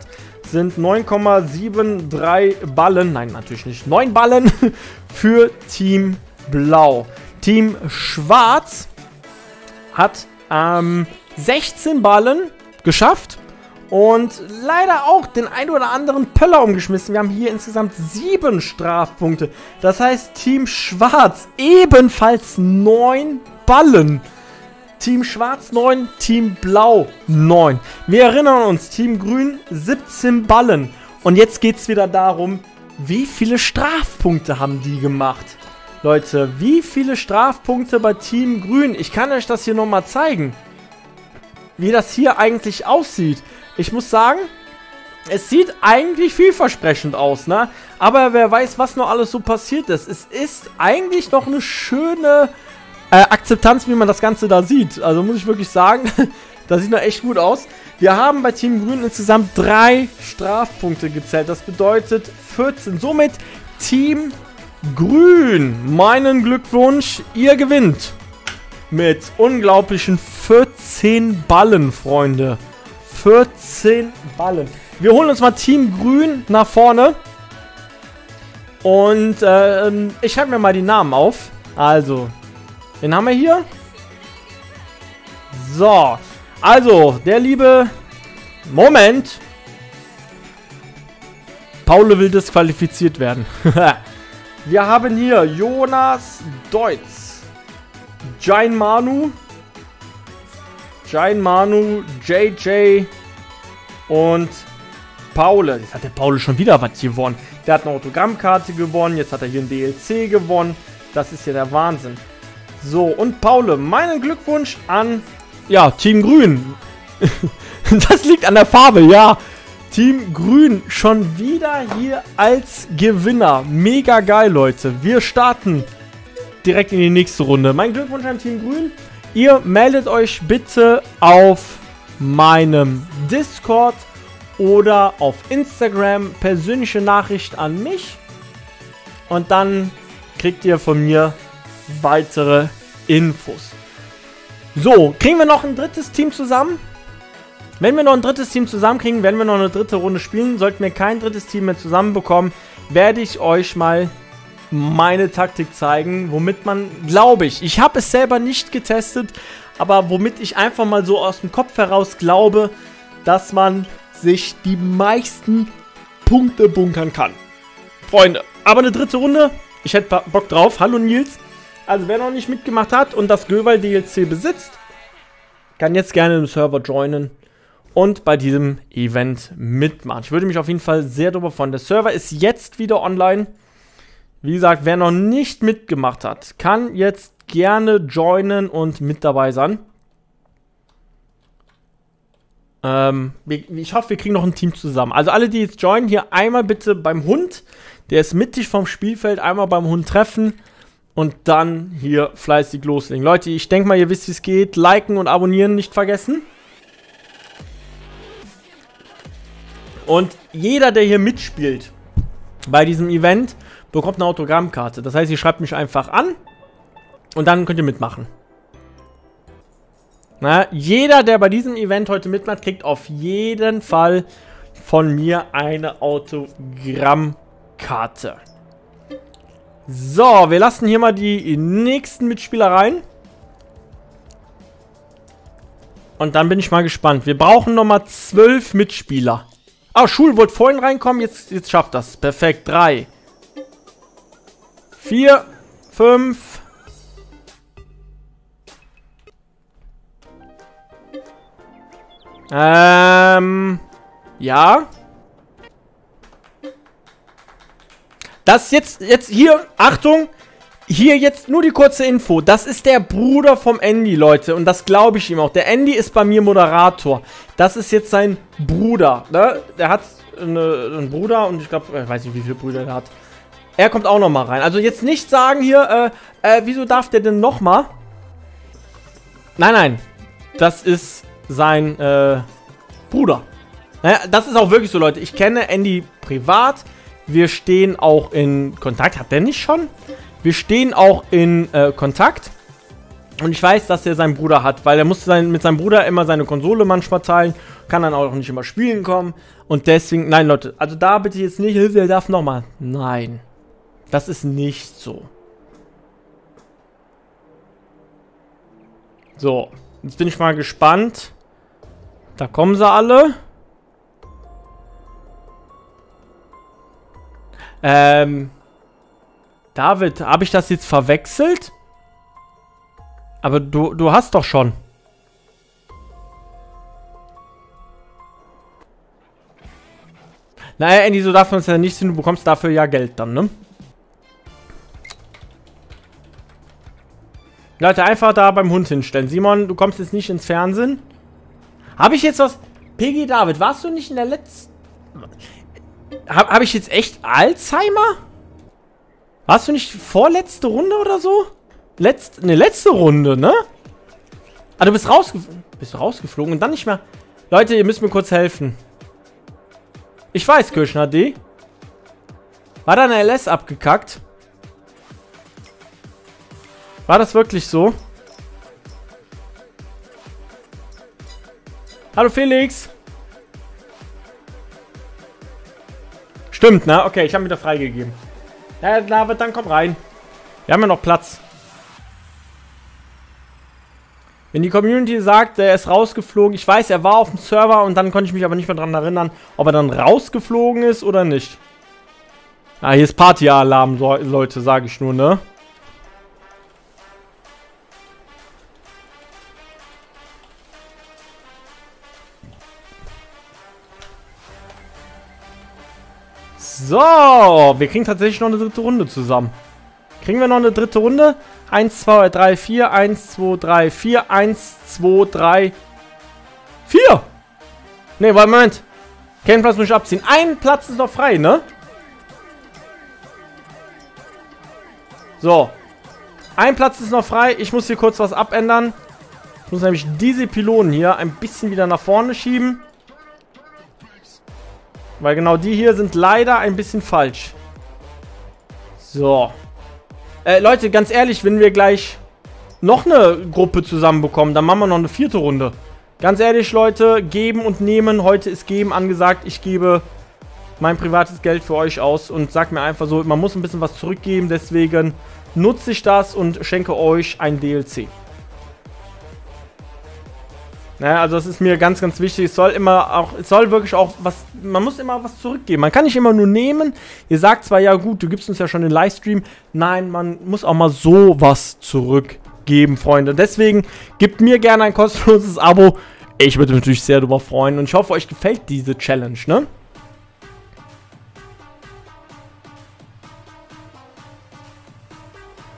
sind 9,73 Ballen. Nein, natürlich nicht. 9 Ballen [LAUGHS] für Team Blau. Team Schwarz hat ähm, 16 Ballen geschafft Und leider auch den ein oder anderen Pöller umgeschmissen. Wir haben hier insgesamt sieben Strafpunkte. Das heißt, Team Schwarz ebenfalls neun Ballen. Team Schwarz 9, Team Blau 9. Wir erinnern uns, Team Grün 17 Ballen. Und jetzt geht es wieder darum, wie viele Strafpunkte haben die gemacht? Leute, wie viele Strafpunkte bei Team Grün? Ich kann euch das hier nochmal zeigen. Wie das hier eigentlich aussieht. Ich muss sagen, es sieht eigentlich vielversprechend aus, ne? Aber wer weiß, was noch alles so passiert ist. Es ist eigentlich doch eine schöne äh, Akzeptanz, wie man das Ganze da sieht. Also muss ich wirklich sagen, [LAUGHS] das sieht noch echt gut aus. Wir haben bei Team Grün insgesamt drei Strafpunkte gezählt. Das bedeutet 14. Somit Team Grün, meinen Glückwunsch, ihr gewinnt. Mit unglaublichen 14 Ballen, Freunde. 14 Ballen. Wir holen uns mal Team Grün nach vorne. Und äh, ich schreibe mir mal die Namen auf. Also, den haben wir hier. So. Also, der liebe... Moment. Paul will disqualifiziert werden. [LAUGHS] wir haben hier Jonas Deutz. Jain Manu. Jain Manu, JJ und Paul. Jetzt hat der Paul schon wieder was gewonnen. Der hat eine Autogrammkarte gewonnen. Jetzt hat er hier ein DLC gewonnen. Das ist ja der Wahnsinn. So, und Paul, meinen Glückwunsch an, ja, Team Grün. [LAUGHS] das liegt an der Farbe, ja. Team Grün schon wieder hier als Gewinner. Mega geil, Leute. Wir starten direkt in die nächste Runde. Mein Glückwunsch an Team Grün. Ihr meldet euch bitte auf meinem Discord oder auf Instagram persönliche Nachricht an mich. Und dann kriegt ihr von mir weitere Infos. So, kriegen wir noch ein drittes Team zusammen? Wenn wir noch ein drittes Team zusammenkriegen, werden wir noch eine dritte Runde spielen. Sollten wir kein drittes Team mehr zusammenbekommen, werde ich euch mal meine Taktik zeigen, womit man, glaube ich, ich habe es selber nicht getestet, aber womit ich einfach mal so aus dem Kopf heraus glaube, dass man sich die meisten Punkte bunkern kann. Freunde, aber eine dritte Runde, ich hätte Bock drauf. Hallo Nils. Also wer noch nicht mitgemacht hat und das Göwal DLC besitzt, kann jetzt gerne im Server joinen und bei diesem Event mitmachen. Ich würde mich auf jeden Fall sehr darüber freuen. Der Server ist jetzt wieder online. Wie gesagt, wer noch nicht mitgemacht hat, kann jetzt gerne joinen und mit dabei sein. Ähm, ich hoffe, wir kriegen noch ein Team zusammen. Also alle, die jetzt joinen, hier einmal bitte beim Hund. Der ist mittig vom Spielfeld. Einmal beim Hund treffen und dann hier fleißig loslegen. Leute, ich denke mal, ihr wisst, wie es geht. Liken und abonnieren nicht vergessen. Und jeder, der hier mitspielt bei diesem Event, bekommt eine Autogrammkarte. Das heißt, ihr schreibt mich einfach an und dann könnt ihr mitmachen. Na, jeder, der bei diesem Event heute mitmacht, kriegt auf jeden Fall von mir eine Autogrammkarte. So, wir lassen hier mal die nächsten Mitspieler rein. Und dann bin ich mal gespannt. Wir brauchen nochmal zwölf Mitspieler. Ah, Schul wollte vorhin reinkommen. Jetzt, jetzt schafft das. Perfekt. Drei. Vier. Fünf. Ähm. Ja. Das jetzt, jetzt hier, Achtung, hier jetzt nur die kurze Info. Das ist der Bruder vom Andy, Leute. Und das glaube ich ihm auch. Der Andy ist bei mir Moderator. Das ist jetzt sein Bruder. Ne? Der hat eine, einen Bruder und ich glaube, ich weiß nicht, wie viele Brüder er hat. Er kommt auch nochmal rein. Also jetzt nicht sagen hier, äh, äh, wieso darf der denn nochmal? Nein, nein. Das ist sein, äh, Bruder. Naja, das ist auch wirklich so, Leute. Ich kenne Andy privat. Wir stehen auch in Kontakt. Hat der nicht schon? Wir stehen auch in äh, Kontakt. Und ich weiß, dass er seinen Bruder hat, weil er muss sein, mit seinem Bruder immer seine Konsole manchmal teilen. Kann dann auch nicht immer spielen kommen. Und deswegen, nein, Leute, also da bitte jetzt nicht, er darf nochmal. Nein. Das ist nicht so. So, jetzt bin ich mal gespannt. Da kommen sie alle. Ähm. David, habe ich das jetzt verwechselt? Aber du, du hast doch schon. Naja, Andy, so darf man es ja nicht sehen. Du bekommst dafür ja Geld dann, ne? Leute, einfach da beim Hund hinstellen. Simon, du kommst jetzt nicht ins Fernsehen. Habe ich jetzt was... Peggy David, warst du nicht in der letzten... Habe hab ich jetzt echt Alzheimer? Warst du nicht vorletzte Runde oder so? Letzt, ne, letzte Runde, ne? Ah, du bist rausgeflogen. Bist rausgeflogen und dann nicht mehr... Leute, ihr müsst mir kurz helfen. Ich weiß, Kirschner D. War da eine LS abgekackt? War das wirklich so? Hallo Felix. Stimmt, ne? Okay, ich habe wieder freigegeben. Ja, David, dann komm rein. Wir haben ja noch Platz. Wenn die Community sagt, er ist rausgeflogen, ich weiß, er war auf dem Server und dann konnte ich mich aber nicht mehr daran erinnern, ob er dann rausgeflogen ist oder nicht. Ah, hier ist Partyalarm, Leute, sage ich nur, ne? So, wir kriegen tatsächlich noch eine dritte Runde zusammen. Kriegen wir noch eine dritte Runde? 1, 2, 3, 4, 1, 2, 3, 4, 1, 2, 3, 4. Ne, warte, Moment. Kein Platz muss ich abziehen. Ein Platz ist noch frei, ne? So. Ein Platz ist noch frei. Ich muss hier kurz was abändern. Ich muss nämlich diese Pylonen hier ein bisschen wieder nach vorne schieben. Weil genau die hier sind leider ein bisschen falsch. So. Äh, Leute, ganz ehrlich, wenn wir gleich noch eine Gruppe zusammenbekommen, dann machen wir noch eine vierte Runde. Ganz ehrlich, Leute, geben und nehmen. Heute ist geben angesagt. Ich gebe mein privates Geld für euch aus und sag mir einfach so, man muss ein bisschen was zurückgeben. Deswegen nutze ich das und schenke euch ein DLC. Naja, also das ist mir ganz, ganz wichtig. Es soll immer auch, es soll wirklich auch was, man muss immer was zurückgeben. Man kann nicht immer nur nehmen. Ihr sagt zwar, ja gut, du gibst uns ja schon den Livestream. Nein, man muss auch mal so was zurückgeben, Freunde. Deswegen gebt mir gerne ein kostenloses Abo. Ich würde mich natürlich sehr darüber freuen und ich hoffe, euch gefällt diese Challenge, ne?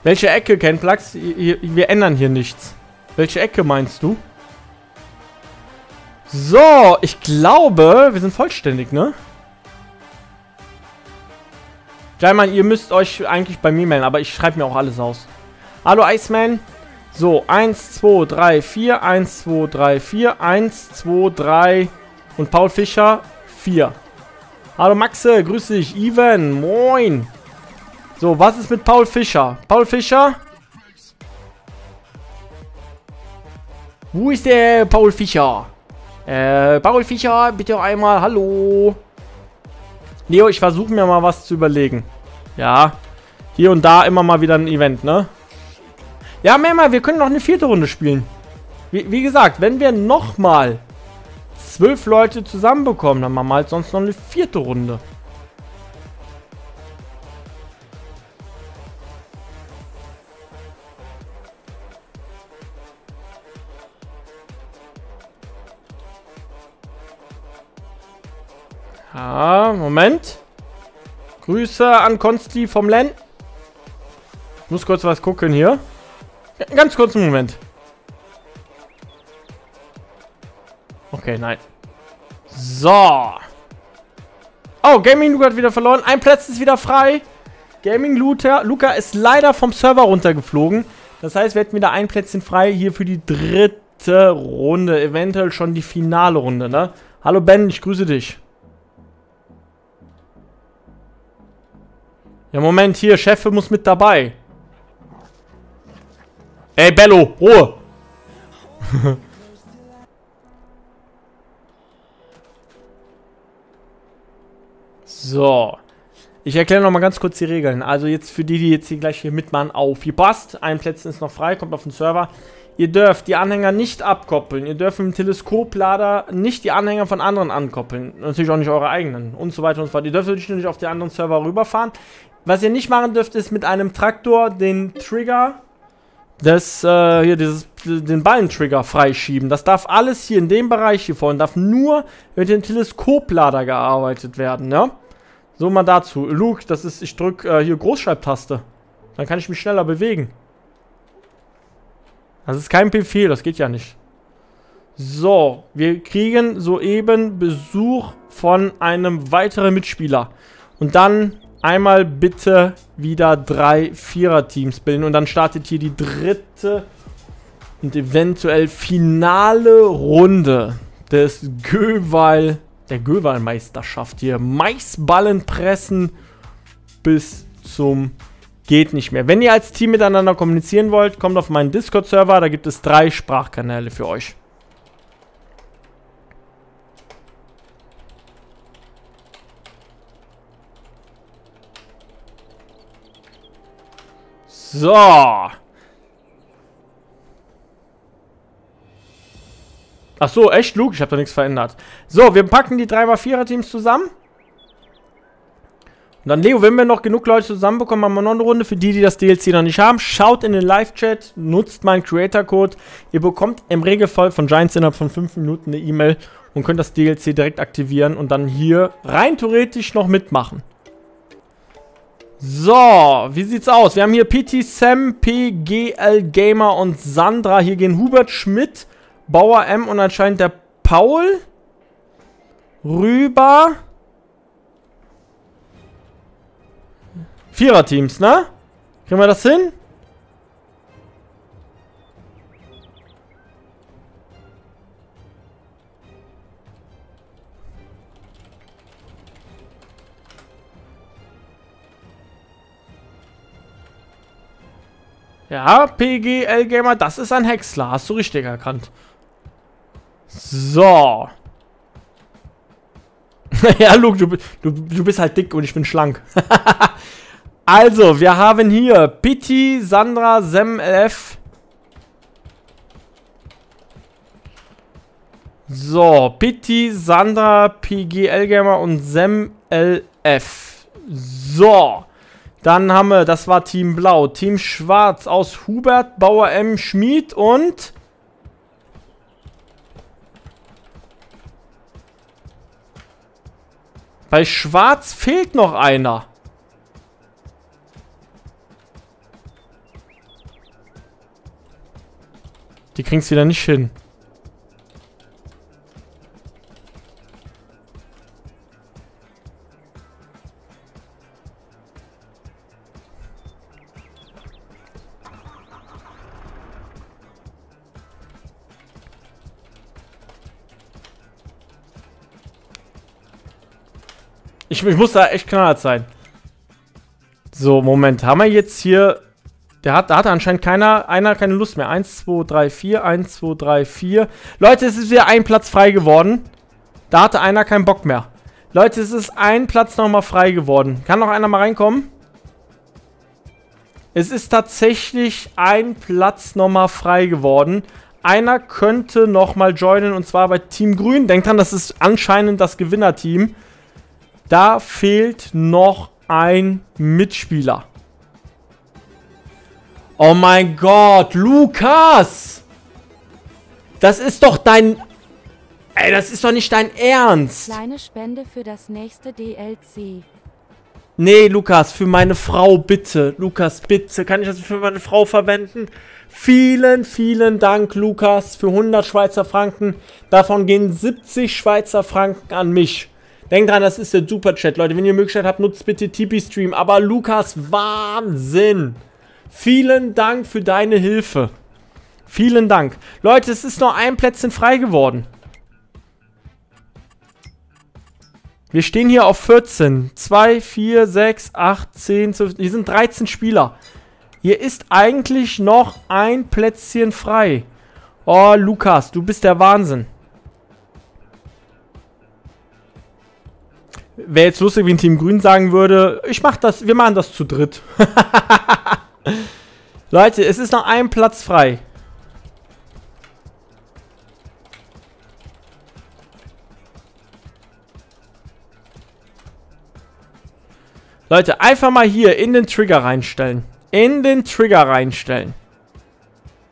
Welche Ecke, Kenplax? Wir ändern hier nichts. Welche Ecke meinst du? So, ich glaube, wir sind vollständig, ne? Jaiman, ihr müsst euch eigentlich bei mir melden, aber ich schreibe mir auch alles aus. Hallo Iceman. So, 1, 2, 3, 4, 1, 2, 3, 4, 1, 2, 3 und Paul Fischer 4. Hallo Maxe, grüß dich. Ivan, moin. So, was ist mit Paul Fischer? Paul Fischer? Wo ist der Paul Fischer? Äh, Paul Fischer, bitte einmal, hallo. Leo, ich versuche mir mal was zu überlegen. Ja, hier und da immer mal wieder ein Event, ne? Ja, mehrmal, wir können noch eine vierte Runde spielen. Wie, wie gesagt, wenn wir nochmal zwölf Leute zusammenbekommen, dann machen wir halt sonst noch eine vierte Runde. Ja, Moment. Grüße an Konsti vom Len. Muss kurz was gucken hier. Ganz kurzen Moment. Okay, nein. So. Oh, Gaming Luca hat wieder verloren. Ein Platz ist wieder frei. Gaming Luca, Luca ist leider vom Server runtergeflogen. Das heißt, wir hätten wieder ein Plätzchen frei hier für die dritte Runde. Eventuell schon die finale Runde, ne? Hallo Ben, ich grüße dich. Ja, Moment, hier, Chef muss mit dabei. Ey, Bello, Ruhe. [LAUGHS] so. Ich erkläre nochmal ganz kurz die Regeln. Also jetzt für die, die jetzt hier gleich hier mitmachen, aufgepasst. Ein Plätzchen ist noch frei, kommt auf den Server. Ihr dürft die Anhänger nicht abkoppeln. Ihr dürft dem Teleskoplader nicht die Anhänger von anderen ankoppeln. Natürlich auch nicht eure eigenen und so weiter und so fort. Ihr dürft natürlich nicht auf die anderen Server rüberfahren. Was ihr nicht machen dürft, ist mit einem Traktor den Trigger des, äh, hier, dieses, den Ballentrigger freischieben. Das darf alles hier in dem Bereich hier vorne, darf nur mit dem Teleskoplader gearbeitet werden, ja? So, mal dazu. Luke, das ist, ich drücke äh, hier Großschreibtaste. Dann kann ich mich schneller bewegen. Das ist kein Befehl, das geht ja nicht. So, wir kriegen soeben Besuch von einem weiteren Mitspieler. Und dann einmal bitte wieder drei Vierer-Teams bilden. Und dann startet hier die dritte und eventuell finale Runde des Göwal, der Göwal-Meisterschaft hier. Maisballen pressen bis zum geht nicht mehr. Wenn ihr als Team miteinander kommunizieren wollt, kommt auf meinen Discord-Server. Da gibt es drei Sprachkanäle für euch. So. Ach so, echt, Luke? Ich habe da nichts verändert. So, wir packen die 3x4er-Teams zusammen. Und dann, Leo, wenn wir noch genug Leute zusammenbekommen, machen wir noch eine Runde. Für die, die das DLC noch nicht haben, schaut in den Live-Chat, nutzt meinen Creator-Code. Ihr bekommt im Regelfall von Giants innerhalb von 5 Minuten eine E-Mail und könnt das DLC direkt aktivieren und dann hier rein theoretisch noch mitmachen. So, wie sieht's aus? Wir haben hier PT Sam, PGL Gamer und Sandra. Hier gehen Hubert Schmidt, Bauer M und anscheinend der Paul rüber. Vierer-Teams, ne? Kriegen wir das hin? Ja, PGL Gamer, das ist ein Häcksler. Hast du richtig erkannt. So. [LAUGHS] ja, Luke, du, du, du bist halt dick und ich bin schlank. [LAUGHS] Also, wir haben hier Pitti, Sandra, Sem LF. So, Pitti, Sandra, PGL Gamer und Sem LF. So. Dann haben wir, das war Team Blau. Team Schwarz aus Hubert, Bauer M. Schmid und... Bei Schwarz fehlt noch einer. Die kriegen es wieder nicht hin. Ich, ich muss da echt knallhart sein. So, Moment. Haben wir jetzt hier der hat, da hatte anscheinend keiner, einer keine Lust mehr. 1, 2, 3, 4, 1, 2, 3, 4. Leute, es ist wieder ein Platz frei geworden. Da hatte einer keinen Bock mehr. Leute, es ist ein Platz nochmal frei geworden. Kann noch einer mal reinkommen? Es ist tatsächlich ein Platz nochmal frei geworden. Einer könnte nochmal joinen und zwar bei Team Grün. Denkt dran, das ist anscheinend das Gewinnerteam. Da fehlt noch ein Mitspieler. Oh mein Gott, Lukas! Das ist doch dein... Ey, das ist doch nicht dein Ernst. Kleine Spende für das nächste DLC. Nee, Lukas, für meine Frau bitte. Lukas, bitte. Kann ich das für meine Frau verwenden? Vielen, vielen Dank, Lukas, für 100 Schweizer Franken. Davon gehen 70 Schweizer Franken an mich. Denkt dran, das ist der Superchat, Leute. Wenn ihr Möglichkeit habt, nutzt bitte TP-Stream. Aber Lukas, Wahnsinn. Vielen Dank für deine Hilfe. Vielen Dank. Leute, es ist noch ein Plätzchen frei geworden. Wir stehen hier auf 14. 2, 4, 6, 8, 10, 12. Hier sind 13 Spieler. Hier ist eigentlich noch ein Plätzchen frei. Oh, Lukas, du bist der Wahnsinn. Wäre jetzt lustig, wenn Team Grün sagen würde, ich mach das, wir machen das zu dritt. [LAUGHS] Leute, es ist noch ein Platz frei. Leute, einfach mal hier in den Trigger reinstellen. In den Trigger reinstellen.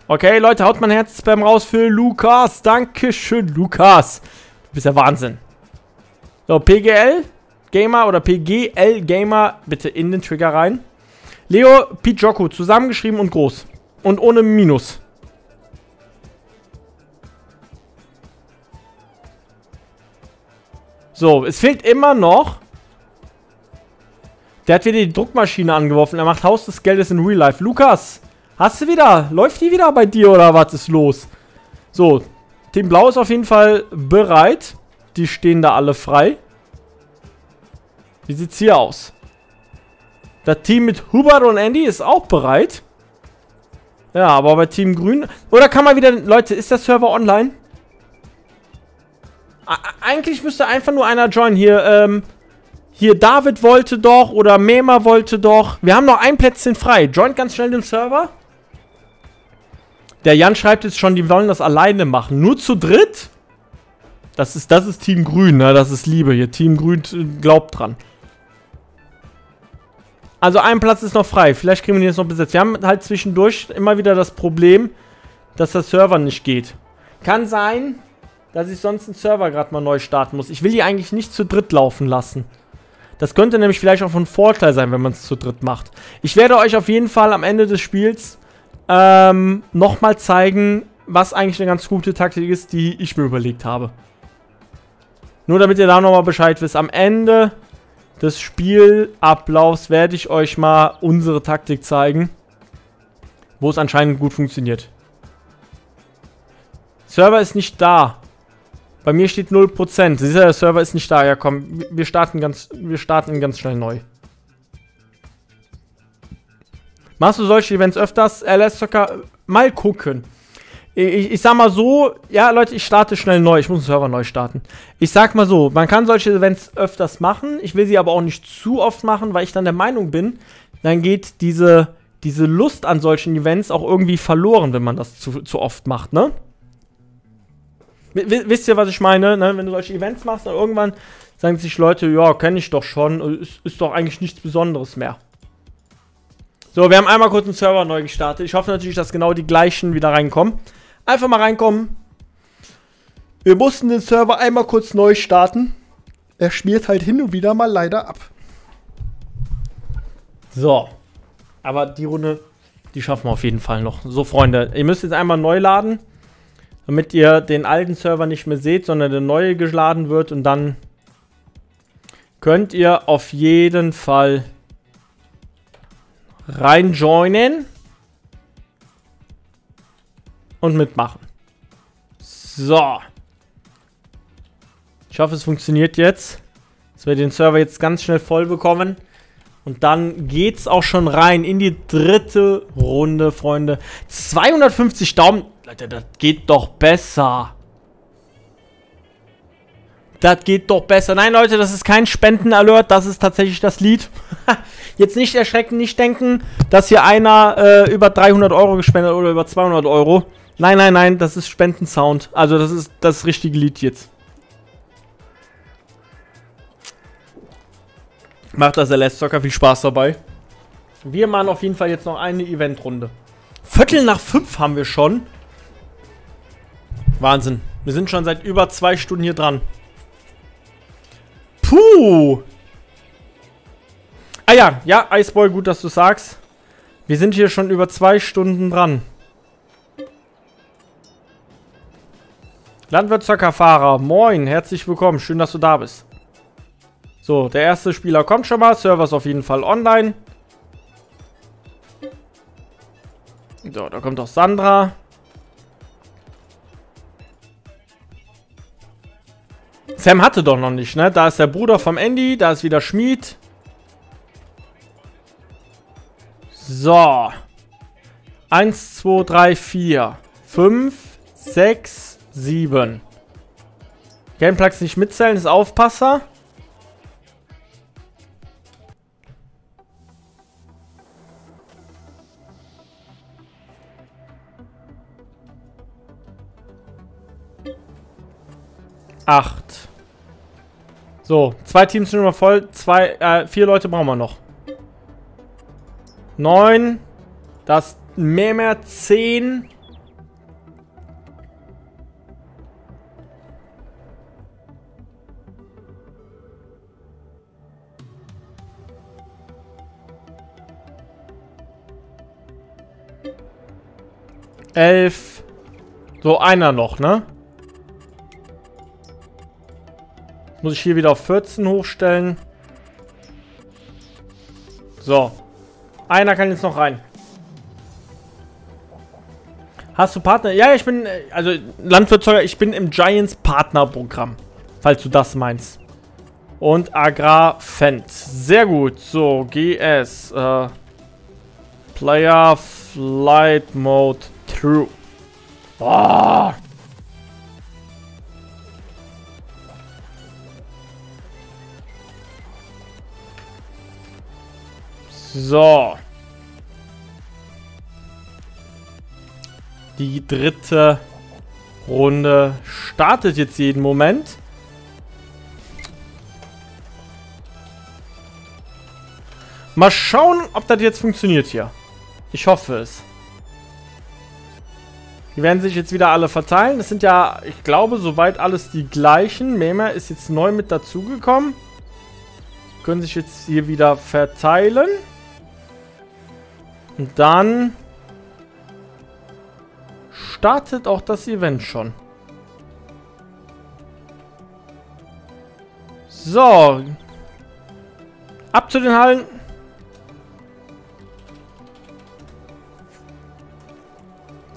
Okay, Leute, haut mein Herzspam raus für Lukas. Dankeschön, Lukas. Du bist der Wahnsinn. So, PGL. Gamer oder PGL Gamer, bitte in den Trigger rein. Leo Pijoku, zusammengeschrieben und groß. Und ohne Minus. So, es fehlt immer noch. Der hat wieder die Druckmaschine angeworfen. Er macht Haus des Geldes in Real Life. Lukas, hast du wieder? Läuft die wieder bei dir oder was ist los? So, Team Blau ist auf jeden Fall bereit. Die stehen da alle frei. Wie sieht's hier aus? Das Team mit Hubert und Andy ist auch bereit. Ja, aber bei Team Grün... Oder kann man wieder... Leute, ist der Server online? A eigentlich müsste einfach nur einer joinen. Hier, ähm... Hier, David wollte doch oder Mema wollte doch. Wir haben noch ein Plätzchen frei. Joint ganz schnell den Server. Der Jan schreibt jetzt schon, die wollen das alleine machen. Nur zu dritt? Das ist, das ist Team Grün, ne? Das ist Liebe hier. Team Grün äh, glaubt dran. Also ein Platz ist noch frei. Vielleicht kriegen wir den jetzt noch besetzt. Wir haben halt zwischendurch immer wieder das Problem, dass der Server nicht geht. Kann sein, dass ich sonst einen Server gerade mal neu starten muss. Ich will die eigentlich nicht zu dritt laufen lassen. Das könnte nämlich vielleicht auch von Vorteil sein, wenn man es zu dritt macht. Ich werde euch auf jeden Fall am Ende des Spiels ähm, nochmal zeigen, was eigentlich eine ganz gute Taktik ist, die ich mir überlegt habe. Nur damit ihr da nochmal Bescheid wisst. Am Ende des Spielablaufs werde ich euch mal unsere Taktik zeigen, wo es anscheinend gut funktioniert. Server ist nicht da. Bei mir steht 0%. Dieser Server ist nicht da. Ja, komm, wir starten ganz, wir starten ganz schnell neu. Machst du solche Events öfters? LS Soccer mal gucken ich, ich sag mal so, ja Leute, ich starte schnell neu. Ich muss den Server neu starten. Ich sag mal so, man kann solche Events öfters machen. Ich will sie aber auch nicht zu oft machen, weil ich dann der Meinung bin, dann geht diese, diese Lust an solchen Events auch irgendwie verloren, wenn man das zu, zu oft macht, ne? Wisst ihr, was ich meine? Ne? Wenn du solche Events machst, dann irgendwann sagen sich Leute, ja, kenne ich doch schon, ist, ist doch eigentlich nichts Besonderes mehr. So, wir haben einmal kurz den Server neu gestartet. Ich hoffe natürlich, dass genau die gleichen wieder reinkommen. Einfach mal reinkommen. Wir mussten den Server einmal kurz neu starten. Er schmiert halt hin und wieder mal leider ab. So. Aber die Runde, die schaffen wir auf jeden Fall noch. So, Freunde, ihr müsst jetzt einmal neu laden, damit ihr den alten Server nicht mehr seht, sondern der neue geladen wird und dann könnt ihr auf jeden Fall reinjoinen und mitmachen. So. Ich hoffe, es funktioniert jetzt. Dass wir den Server jetzt ganz schnell voll bekommen. Und dann geht's auch schon rein in die dritte Runde, Freunde. 250 Daumen. Leute, das geht doch besser. Das geht doch besser. Nein, Leute, das ist kein Spendenalert. Das ist tatsächlich das Lied. [LAUGHS] Jetzt nicht erschrecken, nicht denken, dass hier einer äh, über 300 Euro gespendet oder über 200 Euro. Nein, nein, nein, das ist Spendensound. Also das ist das richtige Lied jetzt. Macht das LS Zocker viel Spaß dabei. Wir machen auf jeden Fall jetzt noch eine Eventrunde. Viertel nach fünf haben wir schon. Wahnsinn. Wir sind schon seit über zwei Stunden hier dran. Puh. Ah ja, ja, Iceboy, gut, dass du sagst. Wir sind hier schon über zwei Stunden dran. Landwirtszackerfahrer, moin, herzlich willkommen, schön, dass du da bist. So, der erste Spieler kommt schon mal, Server ist auf jeden Fall online. So, da kommt auch Sandra. Sam hatte doch noch nicht, ne? Da ist der Bruder vom Andy, da ist wieder Schmied. So. 1, 2, 3, 4, 5, 6, 7. Gameplugs nicht mitzählen, ist Aufpasser. Acht. So, zwei Teams sind mal voll. Zwei, äh, vier Leute brauchen wir noch. 9. Das mehr mehr 10. Elf. So, einer noch, ne? Muss ich hier wieder auf 14 hochstellen. So. Einer kann jetzt noch rein. Hast du Partner? Ja, ich bin, äh, also Landwirtschaft, ich bin im Giants Partnerprogramm. Falls du das meinst. Und Agrar Fend. Sehr gut. So, GS. Äh, Player Flight Mode True. Oh. So. Die dritte Runde startet jetzt jeden Moment. Mal schauen, ob das jetzt funktioniert hier. Ich hoffe es. Die werden sich jetzt wieder alle verteilen. Das sind ja, ich glaube, soweit alles die gleichen. Mema ist jetzt neu mit dazugekommen. Können sich jetzt hier wieder verteilen. Und dann startet auch das Event schon. So. Ab zu den Hallen.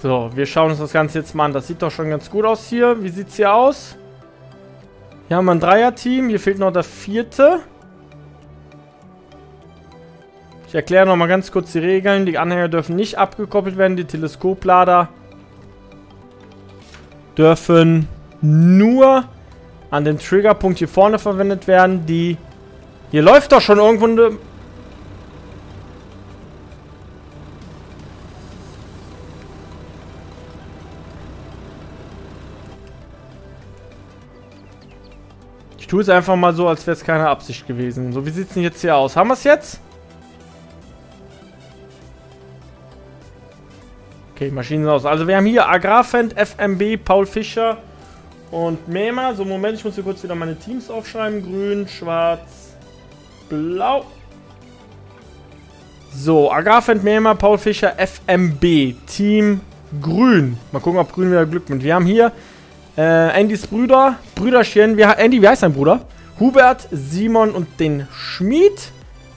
So, wir schauen uns das Ganze jetzt mal an. Das sieht doch schon ganz gut aus hier. Wie sieht es hier aus? Hier haben wir ein Dreier-Team. Hier fehlt noch der vierte. Ich erkläre nochmal ganz kurz die Regeln. Die Anhänger dürfen nicht abgekoppelt werden. Die Teleskoplader dürfen nur an dem Triggerpunkt hier vorne verwendet werden. Die... Hier läuft doch schon irgendwo eine tue es einfach mal so, als wäre es keine Absicht gewesen. So, wie sieht es denn jetzt hier aus? Haben wir es jetzt? Okay, Maschinen sind aus. Also wir haben hier Agrarfend, FMB, Paul Fischer und Mema. So, Moment, ich muss hier kurz wieder meine Teams aufschreiben. Grün, Schwarz, Blau. So, Agrarfend, Mema, Paul Fischer, FMB, Team Grün. Mal gucken, ob Grün wieder Glück mit. Wir haben hier äh, Andys Brüder, Brüderchen. Wir, Andy, wie heißt dein Bruder? Hubert, Simon und den Schmied.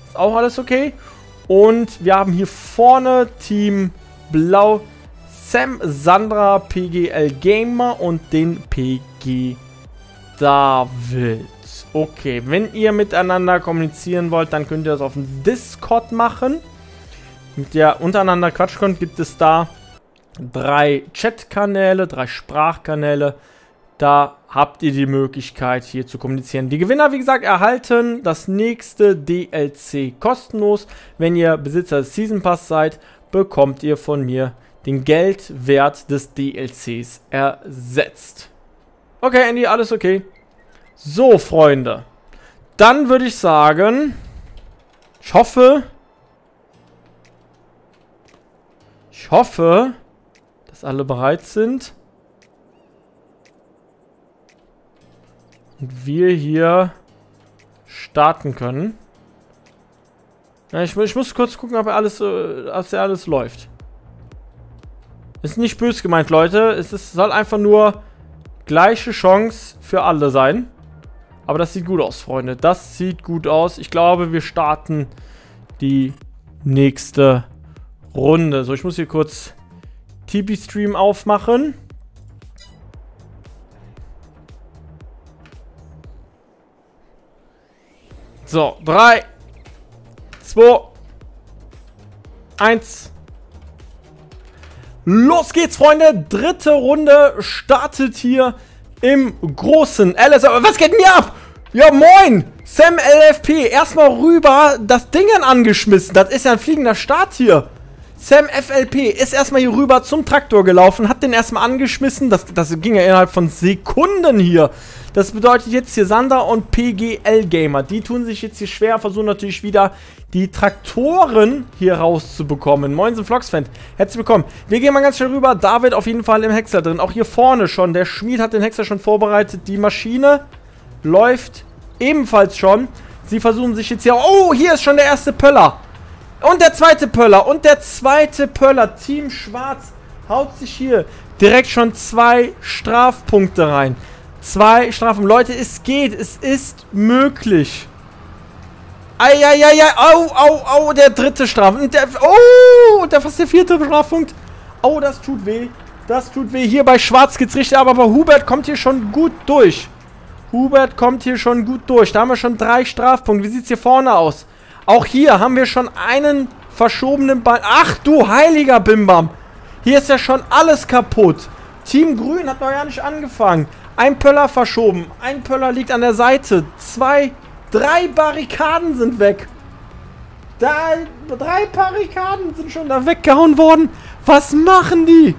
Ist auch alles okay. Und wir haben hier vorne Team Blau, Sam, Sandra, PGL Gamer und den PG David. Okay, wenn ihr miteinander kommunizieren wollt, dann könnt ihr das auf dem Discord machen. Mit der untereinander quatschen könnt, gibt es da drei Chat-Kanäle, drei Sprachkanäle. Da habt ihr die Möglichkeit hier zu kommunizieren. Die Gewinner, wie gesagt, erhalten das nächste DLC kostenlos. Wenn ihr Besitzer des Season Pass seid, bekommt ihr von mir den Geldwert des DLCs ersetzt. Okay, Andy, alles okay. So, Freunde. Dann würde ich sagen, ich hoffe, ich hoffe, dass alle bereit sind. Und wir hier starten können. Ja, ich, ich, muss kurz gucken, ob alles, äh, ob alles läuft. Ist nicht böse gemeint, Leute. Es ist, soll einfach nur gleiche Chance für alle sein. Aber das sieht gut aus, Freunde. Das sieht gut aus. Ich glaube, wir starten die nächste Runde. So, ich muss hier kurz TP-Stream aufmachen. So, 3, 2, 1. Los geht's, Freunde. Dritte Runde startet hier im großen LS. Was geht hier ab? Ja, moin. Sam LFP. Erstmal rüber das Ding angeschmissen. Das ist ja ein fliegender Start hier. Sam FLP ist erstmal hier rüber zum Traktor gelaufen, hat den erstmal angeschmissen. Das, das ging ja innerhalb von Sekunden hier. Das bedeutet jetzt hier Sander und PGL Gamer. Die tun sich jetzt hier schwer, versuchen natürlich wieder die Traktoren hier rauszubekommen. Moinsen Vlogsfan, herzlich willkommen. Wir gehen mal ganz schnell rüber. David auf jeden Fall im Hexer drin. Auch hier vorne schon. Der Schmied hat den Hexer schon vorbereitet. Die Maschine läuft ebenfalls schon. Sie versuchen sich jetzt hier... Oh, hier ist schon der erste Pöller. Und der zweite Pöller. Und der zweite Pöller. Team Schwarz haut sich hier direkt schon zwei Strafpunkte rein. Zwei Strafen. Leute, es geht. Es ist möglich. Eieiei. Au, au, au. Der dritte Strafpunkt. Der, oh, der fast der vierte Strafpunkt. Oh, das tut weh. Das tut weh. Hier bei Schwarz geht's richtig ab. Aber Hubert kommt hier schon gut durch. Hubert kommt hier schon gut durch. Da haben wir schon drei Strafpunkte. Wie sieht's hier vorne aus? Auch hier haben wir schon einen verschobenen Ball. Ach du heiliger Bimbam. Hier ist ja schon alles kaputt. Team Grün hat noch gar nicht angefangen. Ein Pöller verschoben. Ein Pöller liegt an der Seite. Zwei, drei Barrikaden sind weg. Da, drei Barrikaden sind schon da weggehauen worden. Was machen die?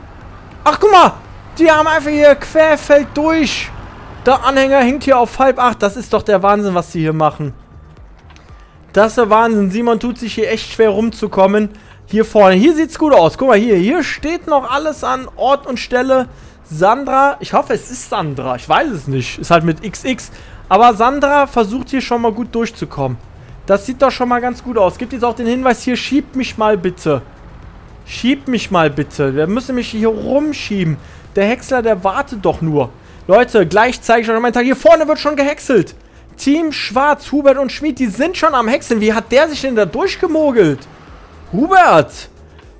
Ach, guck mal. Die haben einfach hier querfeld durch. Der Anhänger hängt hier auf halb acht. Das ist doch der Wahnsinn, was sie hier machen. Das ist der Wahnsinn. Simon tut sich hier echt schwer rumzukommen. Hier vorne. Hier sieht es gut aus. Guck mal hier. Hier steht noch alles an Ort und Stelle. Sandra. Ich hoffe, es ist Sandra. Ich weiß es nicht. Ist halt mit XX. Aber Sandra versucht hier schon mal gut durchzukommen. Das sieht doch schon mal ganz gut aus. Gibt jetzt auch den Hinweis hier. Schieb mich mal bitte. Schieb mich mal bitte. Wir müssen mich hier rumschieben. Der Häcksler, der wartet doch nur. Leute, gleich zeige ich euch meinen Tag. Hier vorne wird schon gehäckselt. Team Schwarz, Hubert und Schmid, die sind schon am Hexen. Wie hat der sich denn da durchgemogelt? Hubert,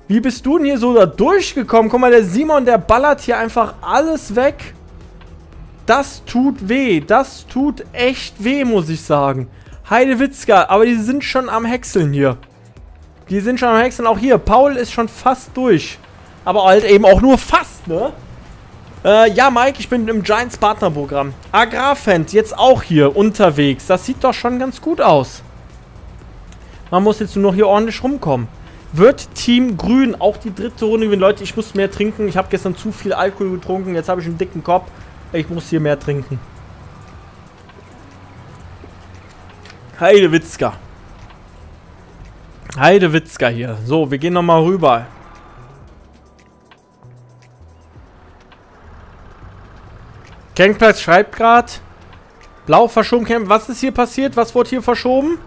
wie bist du denn hier so da durchgekommen? Guck mal, der Simon, der ballert hier einfach alles weg. Das tut weh. Das tut echt weh, muss ich sagen. Heidewitzka, aber die sind schon am Häckseln hier. Die sind schon am Häckseln. Auch hier, Paul ist schon fast durch. Aber halt eben auch nur fast, ne? Äh, ja, Mike, ich bin im Giants Partnerprogramm. Agrarfan, jetzt auch hier unterwegs. Das sieht doch schon ganz gut aus. Man muss jetzt nur noch hier ordentlich rumkommen. Wird Team Grün auch die dritte Runde gewinnen? Leute, ich muss mehr trinken. Ich habe gestern zu viel Alkohol getrunken. Jetzt habe ich einen dicken Kopf. Ich muss hier mehr trinken. Heidewitzka. Heidewitzka hier. So, wir gehen nochmal rüber. Gangplatz schreibt gerade. Blau verschoben. Was ist hier passiert? Was wurde hier verschoben?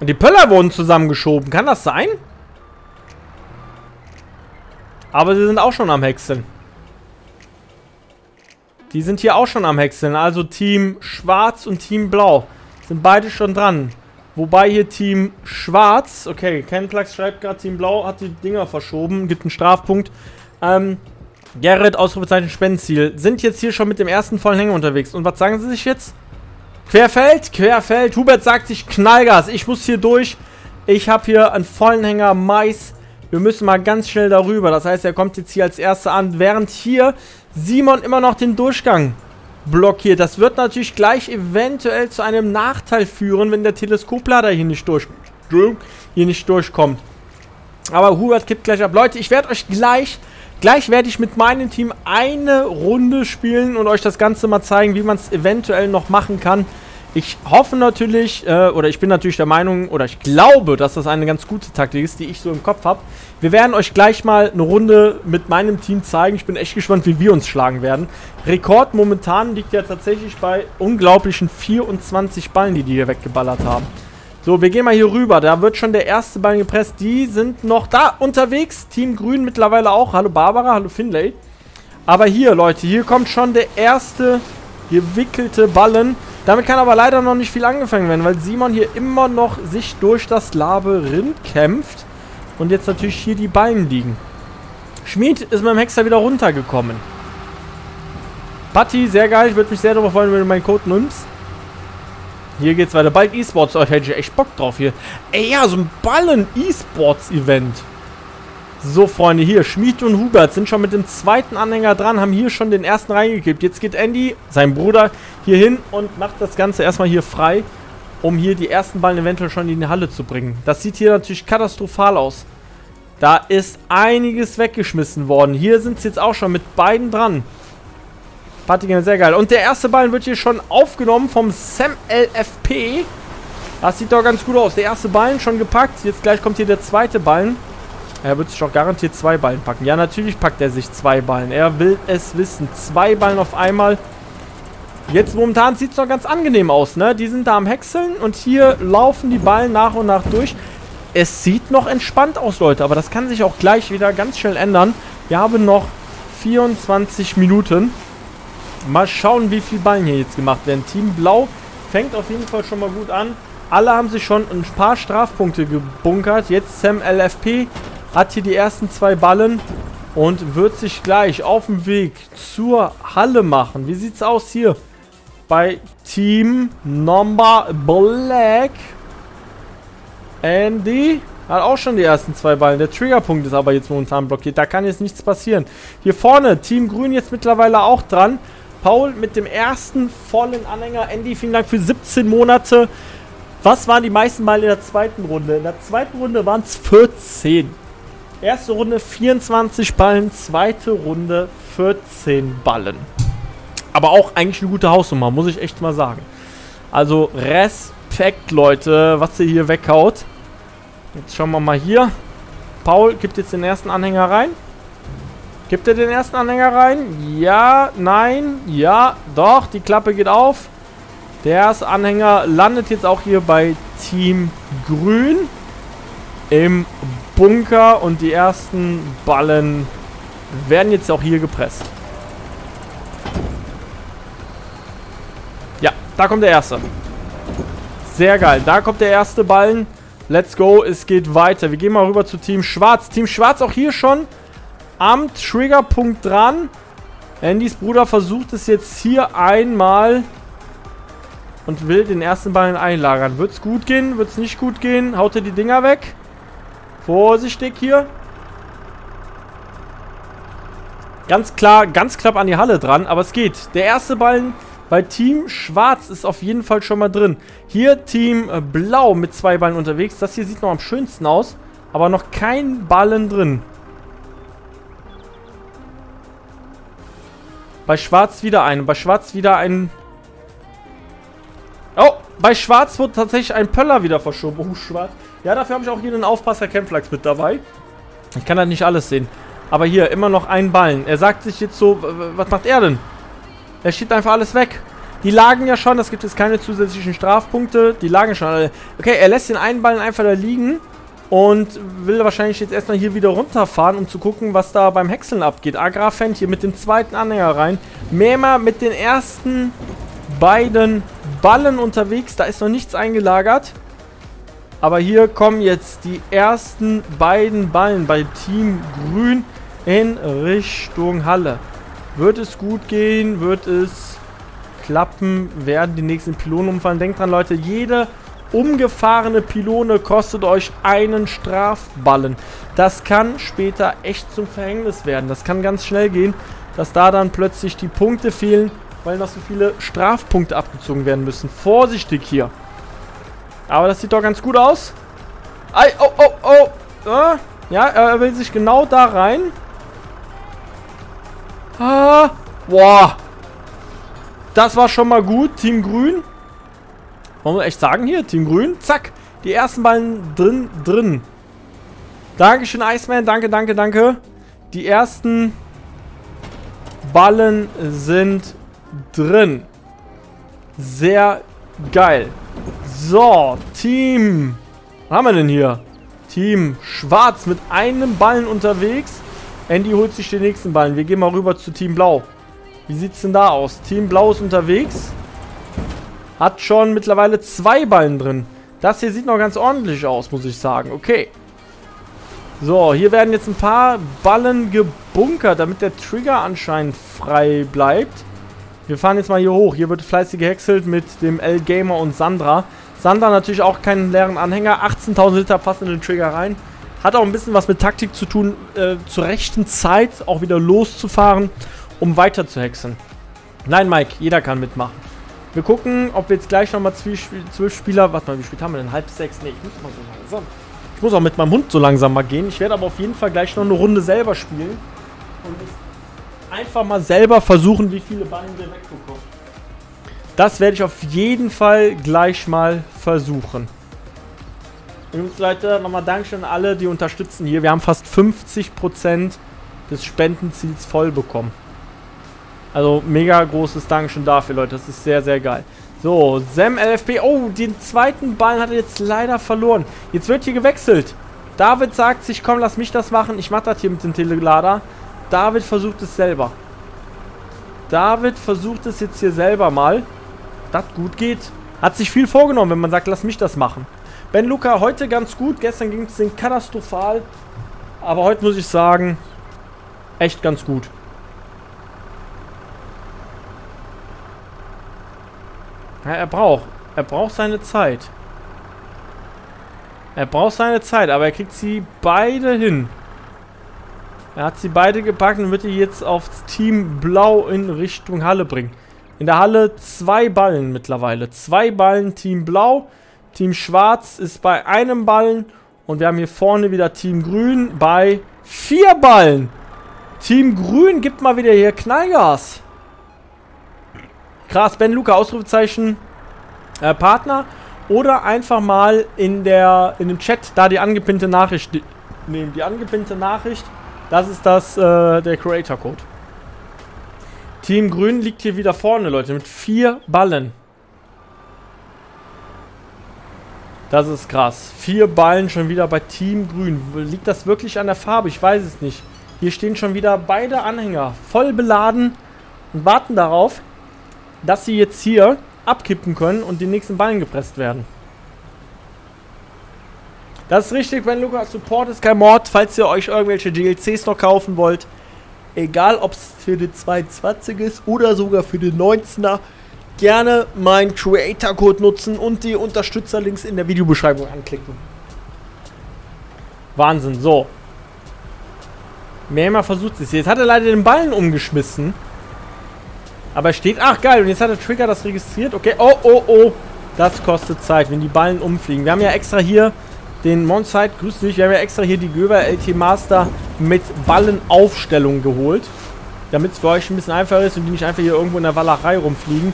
Die Pöller wurden zusammengeschoben. Kann das sein? Aber sie sind auch schon am Häckseln. Die sind hier auch schon am Häckseln. Also Team Schwarz und Team Blau. Sind beide schon dran. Wobei hier Team Schwarz... Okay, Kenplax schreibt gerade, Team Blau hat die Dinger verschoben. Gibt einen Strafpunkt. Ähm... Gerrit, Ausrufezeichen, Spendenziel. Sind jetzt hier schon mit dem ersten vollen Hänger unterwegs. Und was sagen sie sich jetzt? Querfeld, Querfeld. Hubert sagt sich Knallgas. Ich muss hier durch. Ich habe hier einen vollen Hänger Mais. Wir müssen mal ganz schnell darüber. Das heißt, er kommt jetzt hier als erster an. Während hier Simon immer noch den Durchgang blockiert. Das wird natürlich gleich eventuell zu einem Nachteil führen, wenn der Teleskoplader hier nicht durch hier nicht durchkommt. Aber Hubert kippt gleich ab. Leute, ich werde euch gleich Gleich werde ich mit meinem Team eine Runde spielen und euch das Ganze mal zeigen, wie man es eventuell noch machen kann. Ich hoffe natürlich, äh, oder ich bin natürlich der Meinung, oder ich glaube, dass das eine ganz gute Taktik ist, die ich so im Kopf habe. Wir werden euch gleich mal eine Runde mit meinem Team zeigen. Ich bin echt gespannt, wie wir uns schlagen werden. Rekord momentan liegt ja tatsächlich bei unglaublichen 24 Ballen, die die hier weggeballert haben. So, wir gehen mal hier rüber. Da wird schon der erste Ball gepresst. Die sind noch da unterwegs. Team Grün mittlerweile auch. Hallo Barbara, hallo Finlay. Aber hier, Leute, hier kommt schon der erste gewickelte Ballen. Damit kann aber leider noch nicht viel angefangen werden, weil Simon hier immer noch sich durch das Labyrinth kämpft. Und jetzt natürlich hier die Ballen liegen. Schmied ist mit dem Hexer wieder runtergekommen. Patti, sehr geil. Ich würde mich sehr darüber freuen, wenn du meinen Code nimmst. Hier geht's weiter. Bald E-Sports. Oh, ich hätte echt Bock drauf hier. Ey, ja, so ein Ballen-E-Sports-Event. So, Freunde, hier. Schmied und Hubert sind schon mit dem zweiten Anhänger dran, haben hier schon den ersten reingekippt. Jetzt geht Andy, sein Bruder, hier hin und macht das Ganze erstmal hier frei. um hier die ersten Ballen eventuell schon in die Halle zu bringen. Das sieht hier natürlich katastrophal aus. Da ist einiges weggeschmissen worden. Hier sind sie jetzt auch schon mit beiden dran. Partygame sehr geil. Und der erste Ballen wird hier schon aufgenommen vom Sam LFP. Das sieht doch ganz gut aus. Der erste Ballen schon gepackt. Jetzt gleich kommt hier der zweite Ballen. Er wird sich doch garantiert zwei Ballen packen. Ja, natürlich packt er sich zwei Ballen. Er will es wissen. Zwei Ballen auf einmal. Jetzt momentan sieht es doch ganz angenehm aus, ne? Die sind da am Häckseln und hier laufen die Ballen nach und nach durch. Es sieht noch entspannt aus, Leute, aber das kann sich auch gleich wieder ganz schnell ändern. Wir haben noch 24 Minuten. Mal schauen, wie viele Ballen hier jetzt gemacht werden. Team Blau fängt auf jeden Fall schon mal gut an. Alle haben sich schon ein paar Strafpunkte gebunkert. Jetzt Sam LFP hat hier die ersten zwei Ballen und wird sich gleich auf dem Weg zur Halle machen. Wie sieht's aus hier bei Team Number Black? Andy hat auch schon die ersten zwei Ballen. Der Triggerpunkt ist aber jetzt momentan blockiert. Da kann jetzt nichts passieren. Hier vorne, Team Grün jetzt mittlerweile auch dran. Paul mit dem ersten vollen Anhänger. Andy, vielen Dank für 17 Monate. Was waren die meisten Ballen in der zweiten Runde? In der zweiten Runde waren es 14. Erste Runde 24 Ballen, zweite Runde 14 Ballen. Aber auch eigentlich eine gute Hausnummer, muss ich echt mal sagen. Also Respekt, Leute, was ihr hier weghaut. Jetzt schauen wir mal hier. Paul gibt jetzt den ersten Anhänger rein. Gibt er den ersten Anhänger rein? Ja, nein, ja, doch. Die Klappe geht auf. Der erste Anhänger landet jetzt auch hier bei Team Grün im Bunker und die ersten Ballen werden jetzt auch hier gepresst. Ja, da kommt der erste. Sehr geil. Da kommt der erste Ballen. Let's go. Es geht weiter. Wir gehen mal rüber zu Team Schwarz. Team Schwarz auch hier schon am Triggerpunkt dran. Andys Bruder versucht es jetzt hier einmal und will den ersten Ballen einlagern. Wird es gut gehen? Wird es nicht gut gehen? Haut er die Dinger weg? Vorsichtig hier. Ganz klar, ganz knapp an die Halle dran, aber es geht. Der erste Ballen bei Team Schwarz ist auf jeden Fall schon mal drin. Hier Team Blau mit zwei Ballen unterwegs. Das hier sieht noch am schönsten aus, aber noch kein Ballen drin. Bei Schwarz wieder ein. Bei Schwarz wieder ein... Oh, bei Schwarz wird tatsächlich ein Pöller wieder verschoben. Oh, Schwarz. Ja, dafür habe ich auch hier einen Aufpasser Campflax mit dabei. Ich kann halt nicht alles sehen. Aber hier, immer noch ein Ballen. Er sagt sich jetzt so, was macht er denn? Er schiebt einfach alles weg. Die lagen ja schon, das gibt jetzt keine zusätzlichen Strafpunkte. Die lagen schon alle. Okay, er lässt den einen Ballen einfach da liegen. Und will wahrscheinlich jetzt erstmal hier wieder runterfahren, um zu gucken, was da beim Häckseln abgeht. Agra hier mit dem zweiten Anhänger rein. Mema mit den ersten beiden Ballen unterwegs. Da ist noch nichts eingelagert. Aber hier kommen jetzt die ersten beiden Ballen bei Team Grün in Richtung Halle. Wird es gut gehen? Wird es klappen? Werden die nächsten Pylonen umfallen? Denkt dran, Leute, jede umgefahrene Pylone kostet euch einen Strafballen. Das kann später echt zum Verhängnis werden. Das kann ganz schnell gehen, dass da dann plötzlich die Punkte fehlen, weil noch so viele Strafpunkte abgezogen werden müssen. Vorsichtig hier. Aber das sieht doch ganz gut aus. Ei, oh, oh, oh. Ah, ja, er will sich genau da rein. Ah, boah. Das war schon mal gut, Team Grün. Wollen wir echt sagen hier, Team Grün. Zack, die ersten Ballen drin, drin. Dankeschön, Iceman. Danke, danke, danke. Die ersten Ballen sind drin. Sehr geil. So, Team. Was haben wir denn hier? Team Schwarz mit einem Ballen unterwegs. Andy holt sich den nächsten Ballen. Wir gehen mal rüber zu Team Blau. Wie sieht's denn da aus? Team Blau ist unterwegs. Hat schon mittlerweile zwei Ballen drin. Das hier sieht noch ganz ordentlich aus, muss ich sagen. Okay. So, hier werden jetzt ein paar Ballen gebunkert, damit der Trigger anscheinend frei bleibt. Wir fahren jetzt mal hier hoch. Hier wird fleißig gehäckselt mit dem L-Gamer und Sandra. Sander natürlich auch keinen leeren Anhänger. 18.000 Liter passen in den Trigger rein. Hat auch ein bisschen was mit Taktik zu tun, äh, zur rechten Zeit auch wieder loszufahren, um weiter zu hexen. Nein, Mike, jeder kann mitmachen. Wir gucken, ob wir jetzt gleich nochmal zwölf Spieler... Warte mal, wie spät haben wir denn? Halb sechs? Ne, ich muss mal so langsam. Ich muss auch mit meinem Hund so langsam mal gehen. Ich werde aber auf jeden Fall gleich noch eine Runde selber spielen. Und einfach mal selber versuchen, wie viele Beine wir wegbekommen. Das werde ich auf jeden Fall gleich mal versuchen. Übrigens, Leute, nochmal Dankeschön an alle, die unterstützen hier. Wir haben fast 50% des Spendenziels voll bekommen. Also mega großes Dankeschön dafür, Leute. Das ist sehr, sehr geil. So, Sam LFP. Oh, den zweiten Ball hat er jetzt leider verloren. Jetzt wird hier gewechselt. David sagt sich, komm, lass mich das machen. Ich mach das hier mit dem Telelader. David versucht es selber. David versucht es jetzt hier selber mal. Das gut geht. Hat sich viel vorgenommen, wenn man sagt, lass mich das machen. Ben Luca heute ganz gut. Gestern ging es den katastrophal. Aber heute muss ich sagen, echt ganz gut. Ja, er braucht. Er braucht seine Zeit. Er braucht seine Zeit, aber er kriegt sie beide hin. Er hat sie beide gepackt und wird die jetzt aufs Team Blau in Richtung Halle bringen. In der Halle zwei Ballen mittlerweile. Zwei Ballen Team Blau. Team Schwarz ist bei einem Ballen. Und wir haben hier vorne wieder Team Grün bei vier Ballen. Team Grün gibt mal wieder hier Knallgas. Krass, Ben Luca, Ausrufezeichen, äh, Partner. Oder einfach mal in der in dem Chat da die angepinnte Nachricht nehmen. Die angepinnte Nachricht, das ist das äh, der Creator Code. Team Grün liegt hier wieder vorne, Leute, mit vier Ballen. Das ist krass. Vier Ballen schon wieder bei Team Grün. Liegt das wirklich an der Farbe? Ich weiß es nicht. Hier stehen schon wieder beide Anhänger voll beladen und warten darauf, dass sie jetzt hier abkippen können und die nächsten Ballen gepresst werden. Das ist richtig, wenn Lukas Support ist kein Mord. Falls ihr euch irgendwelche DLCs noch kaufen wollt, egal ob es für den 22 ist oder sogar für den 19er, gerne meinen Creator-Code nutzen und die Unterstützerlinks in der Videobeschreibung anklicken. Wahnsinn, so. Mehrmal versucht es. Jetzt hat er leider den Ballen umgeschmissen. Aber er steht... Ach, geil. Und jetzt hat der Trigger das registriert. Okay. Oh, oh, oh. Das kostet Zeit, wenn die Ballen umfliegen. Wir haben ja extra hier den Monside. Grüß dich. Wir haben ja extra hier die Göber LT Master mit Ballenaufstellung geholt. Damit es für euch ein bisschen einfacher ist und die nicht einfach hier irgendwo in der Wallerei rumfliegen.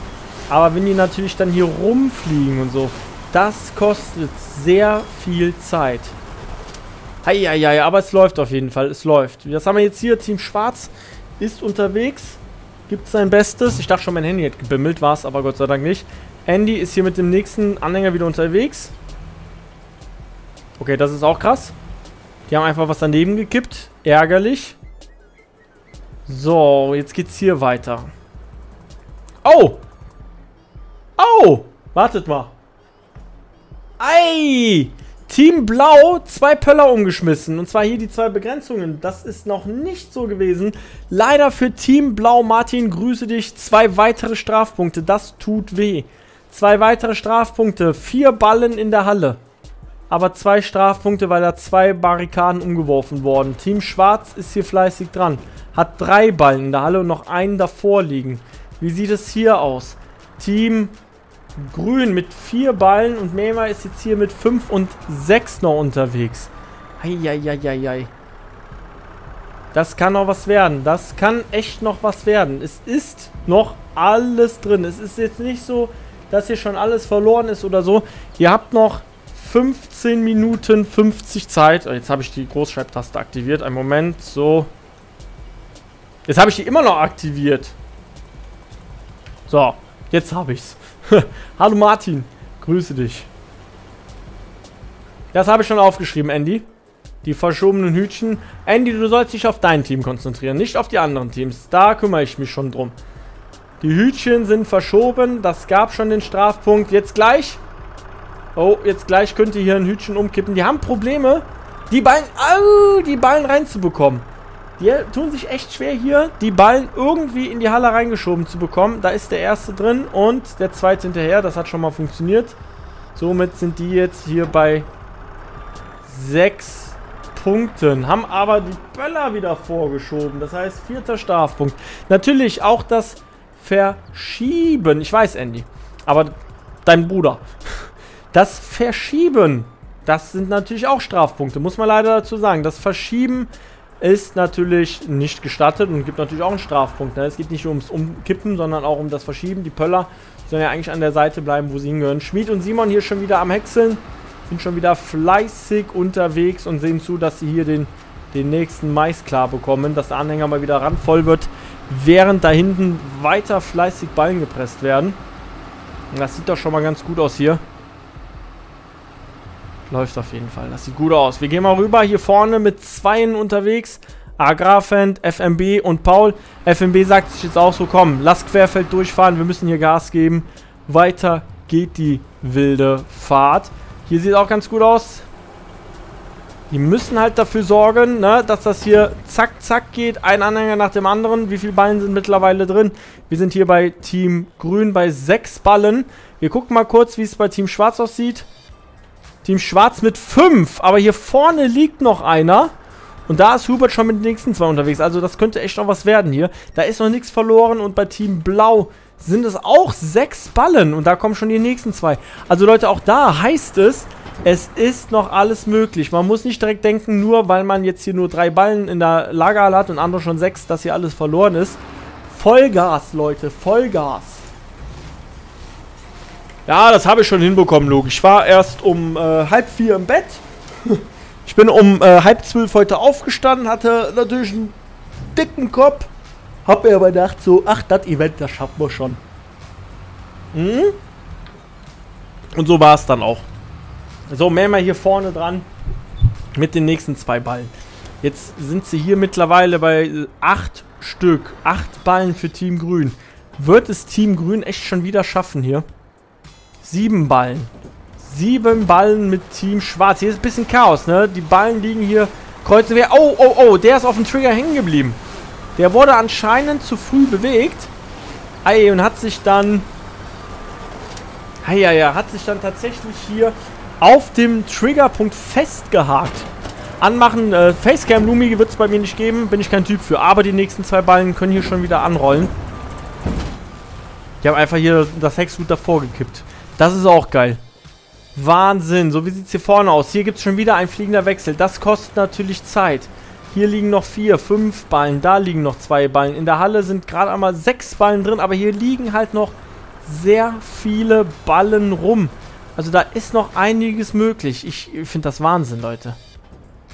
Aber wenn die natürlich dann hier rumfliegen und so, das kostet sehr viel Zeit. Heieiei, aber es läuft auf jeden Fall. Es läuft. Was haben wir jetzt hier? Team Schwarz ist unterwegs. Gibt sein Bestes. Ich dachte schon, mein Handy hätte gebimmelt. War es aber Gott sei Dank nicht. Andy ist hier mit dem nächsten Anhänger wieder unterwegs. Okay, das ist auch krass. Die haben einfach was daneben gekippt. Ärgerlich. So, jetzt geht's hier weiter. Oh! Oh! Wartet mal. Ei! Team Blau zwei Pöller umgeschmissen. Und zwar hier die zwei Begrenzungen. Das ist noch nicht so gewesen. Leider für Team Blau, Martin, grüße dich. Zwei weitere Strafpunkte. Das tut weh. Zwei weitere Strafpunkte. Vier Ballen in der Halle. Aber zwei Strafpunkte, weil da zwei Barrikaden umgeworfen wurden. Team Schwarz ist hier fleißig dran. Hat drei Ballen in der Halle und noch einen davor liegen. Wie sieht es hier aus? Team Grün mit vier Ballen und Mema ist jetzt hier mit fünf und sechs noch unterwegs. Eieieiei. Das kann noch was werden. Das kann echt noch was werden. Es ist noch alles drin. Es ist jetzt nicht so, dass hier schon alles verloren ist oder so. Ihr habt noch 15 Minuten 50 Zeit. Oh, jetzt habe ich die Großschreibtaste aktiviert. Ein Moment. So. Jetzt habe ich die immer noch aktiviert. So. Jetzt habe ich's. [LAUGHS] Hallo Martin, grüße dich. Das habe ich schon aufgeschrieben, Andy. Die verschobenen Hütchen. Andy, du sollst dich auf dein Team konzentrieren, nicht auf die anderen Teams. Da kümmere ich mich schon drum. Die Hütchen sind verschoben. Das gab schon den Strafpunkt. Jetzt gleich. Oh, jetzt gleich könnte hier ein Hütchen umkippen. Die haben Probleme, die Ballen, au, die Ballen reinzubekommen. Die tun sich echt schwer hier, die Ballen irgendwie in die Halle reingeschoben zu bekommen. Da ist der erste drin und der zweite hinterher. Das hat schon mal funktioniert. Somit sind die jetzt hier bei sechs Punkten. Haben aber die Böller wieder vorgeschoben. Das heißt, vierter Strafpunkt. Natürlich auch das Verschieben. Ich weiß, Andy. Aber dein Bruder. Das Verschieben, das sind natürlich auch Strafpunkte, muss man leider dazu sagen. Das Verschieben ist natürlich nicht gestattet und gibt natürlich auch einen Strafpunkt. Ne? Es geht nicht nur ums Umkippen, sondern auch um das Verschieben. Die Pöller sollen ja eigentlich an der Seite bleiben, wo sie hingehören. Schmied und Simon hier schon wieder am Häckseln, sind schon wieder fleißig unterwegs und sehen zu, dass sie hier den, den nächsten Mais klar bekommen, dass der Anhänger mal wieder randvoll wird, während da hinten weiter fleißig Ballen gepresst werden. Das sieht doch schon mal ganz gut aus hier. Läuft auf jeden Fall. Das sieht gut aus. Wir gehen mal rüber. Hier vorne mit Zweien unterwegs. Agrafend, FMB und Paul. FMB sagt sich jetzt auch so, komm, lass Querfeld durchfahren. Wir müssen hier Gas geben. Weiter geht die wilde Fahrt. Hier sieht auch ganz gut aus. Die müssen halt dafür sorgen, ne, dass das hier zack, zack geht. Ein Anhänger nach dem anderen. Wie viele Ballen sind mittlerweile drin? Wir sind hier bei Team Grün bei sechs Ballen. Wir gucken mal kurz, wie es bei Team Schwarz aussieht. Team Schwarz mit 5. Aber hier vorne liegt noch einer. Und da ist Hubert schon mit den nächsten zwei unterwegs. Also das könnte echt noch was werden hier. Da ist noch nichts verloren. Und bei Team Blau sind es auch sechs Ballen. Und da kommen schon die nächsten zwei. Also Leute, auch da heißt es, es ist noch alles möglich. Man muss nicht direkt denken, nur weil man jetzt hier nur drei Ballen in der Lagerhalle hat und andere schon sechs, dass hier alles verloren ist. Vollgas, Leute, Vollgas. Ja, das habe ich schon hinbekommen, Luke. Ich war erst um äh, halb vier im Bett. [LAUGHS] Ich bin um äh, halb zwölf heute aufgestanden, hatte natürlich einen dicken Kopf. Hab mir aber gedacht so, ach, das Event, das schaffen wir schon. Mhm. Und so war es dann auch. So, mehr mal hier vorne dran mit den nächsten zwei Ballen. Jetzt sind sie hier mittlerweile bei acht Stück. Acht Ballen für Team Grün. Wird es Team Grün echt schon wieder schaffen hier? Sieben Ballen. Sieben Ballen mit Team Schwarz. Hier ist ein bisschen Chaos, ne? Die Ballen liegen hier kreuz und quer. Oh, oh, oh, der ist auf dem Trigger hängen geblieben. Der wurde anscheinend zu früh bewegt. Ei, und hat sich dann... Ei, ja, ja, hat sich dann tatsächlich hier auf dem Triggerpunkt festgehakt. Anmachen, äh, Facecam Lumi wird es bei mir nicht geben, bin ich kein Typ für. Aber die nächsten zwei Ballen können hier schon wieder anrollen. Die haben einfach hier das Hexroot davor gekippt. Das ist auch geil. Wahnsinn. So, wie sieht es hier vorne aus? Hier gibt es schon wieder ein fliegender Wechsel. Das kostet natürlich Zeit. Hier liegen noch vier, fünf Ballen. Da liegen noch zwei Ballen. In der Halle sind gerade einmal sechs Ballen drin. Aber hier liegen halt noch sehr viele Ballen rum. Also da ist noch einiges möglich. Ich finde das Wahnsinn, Leute.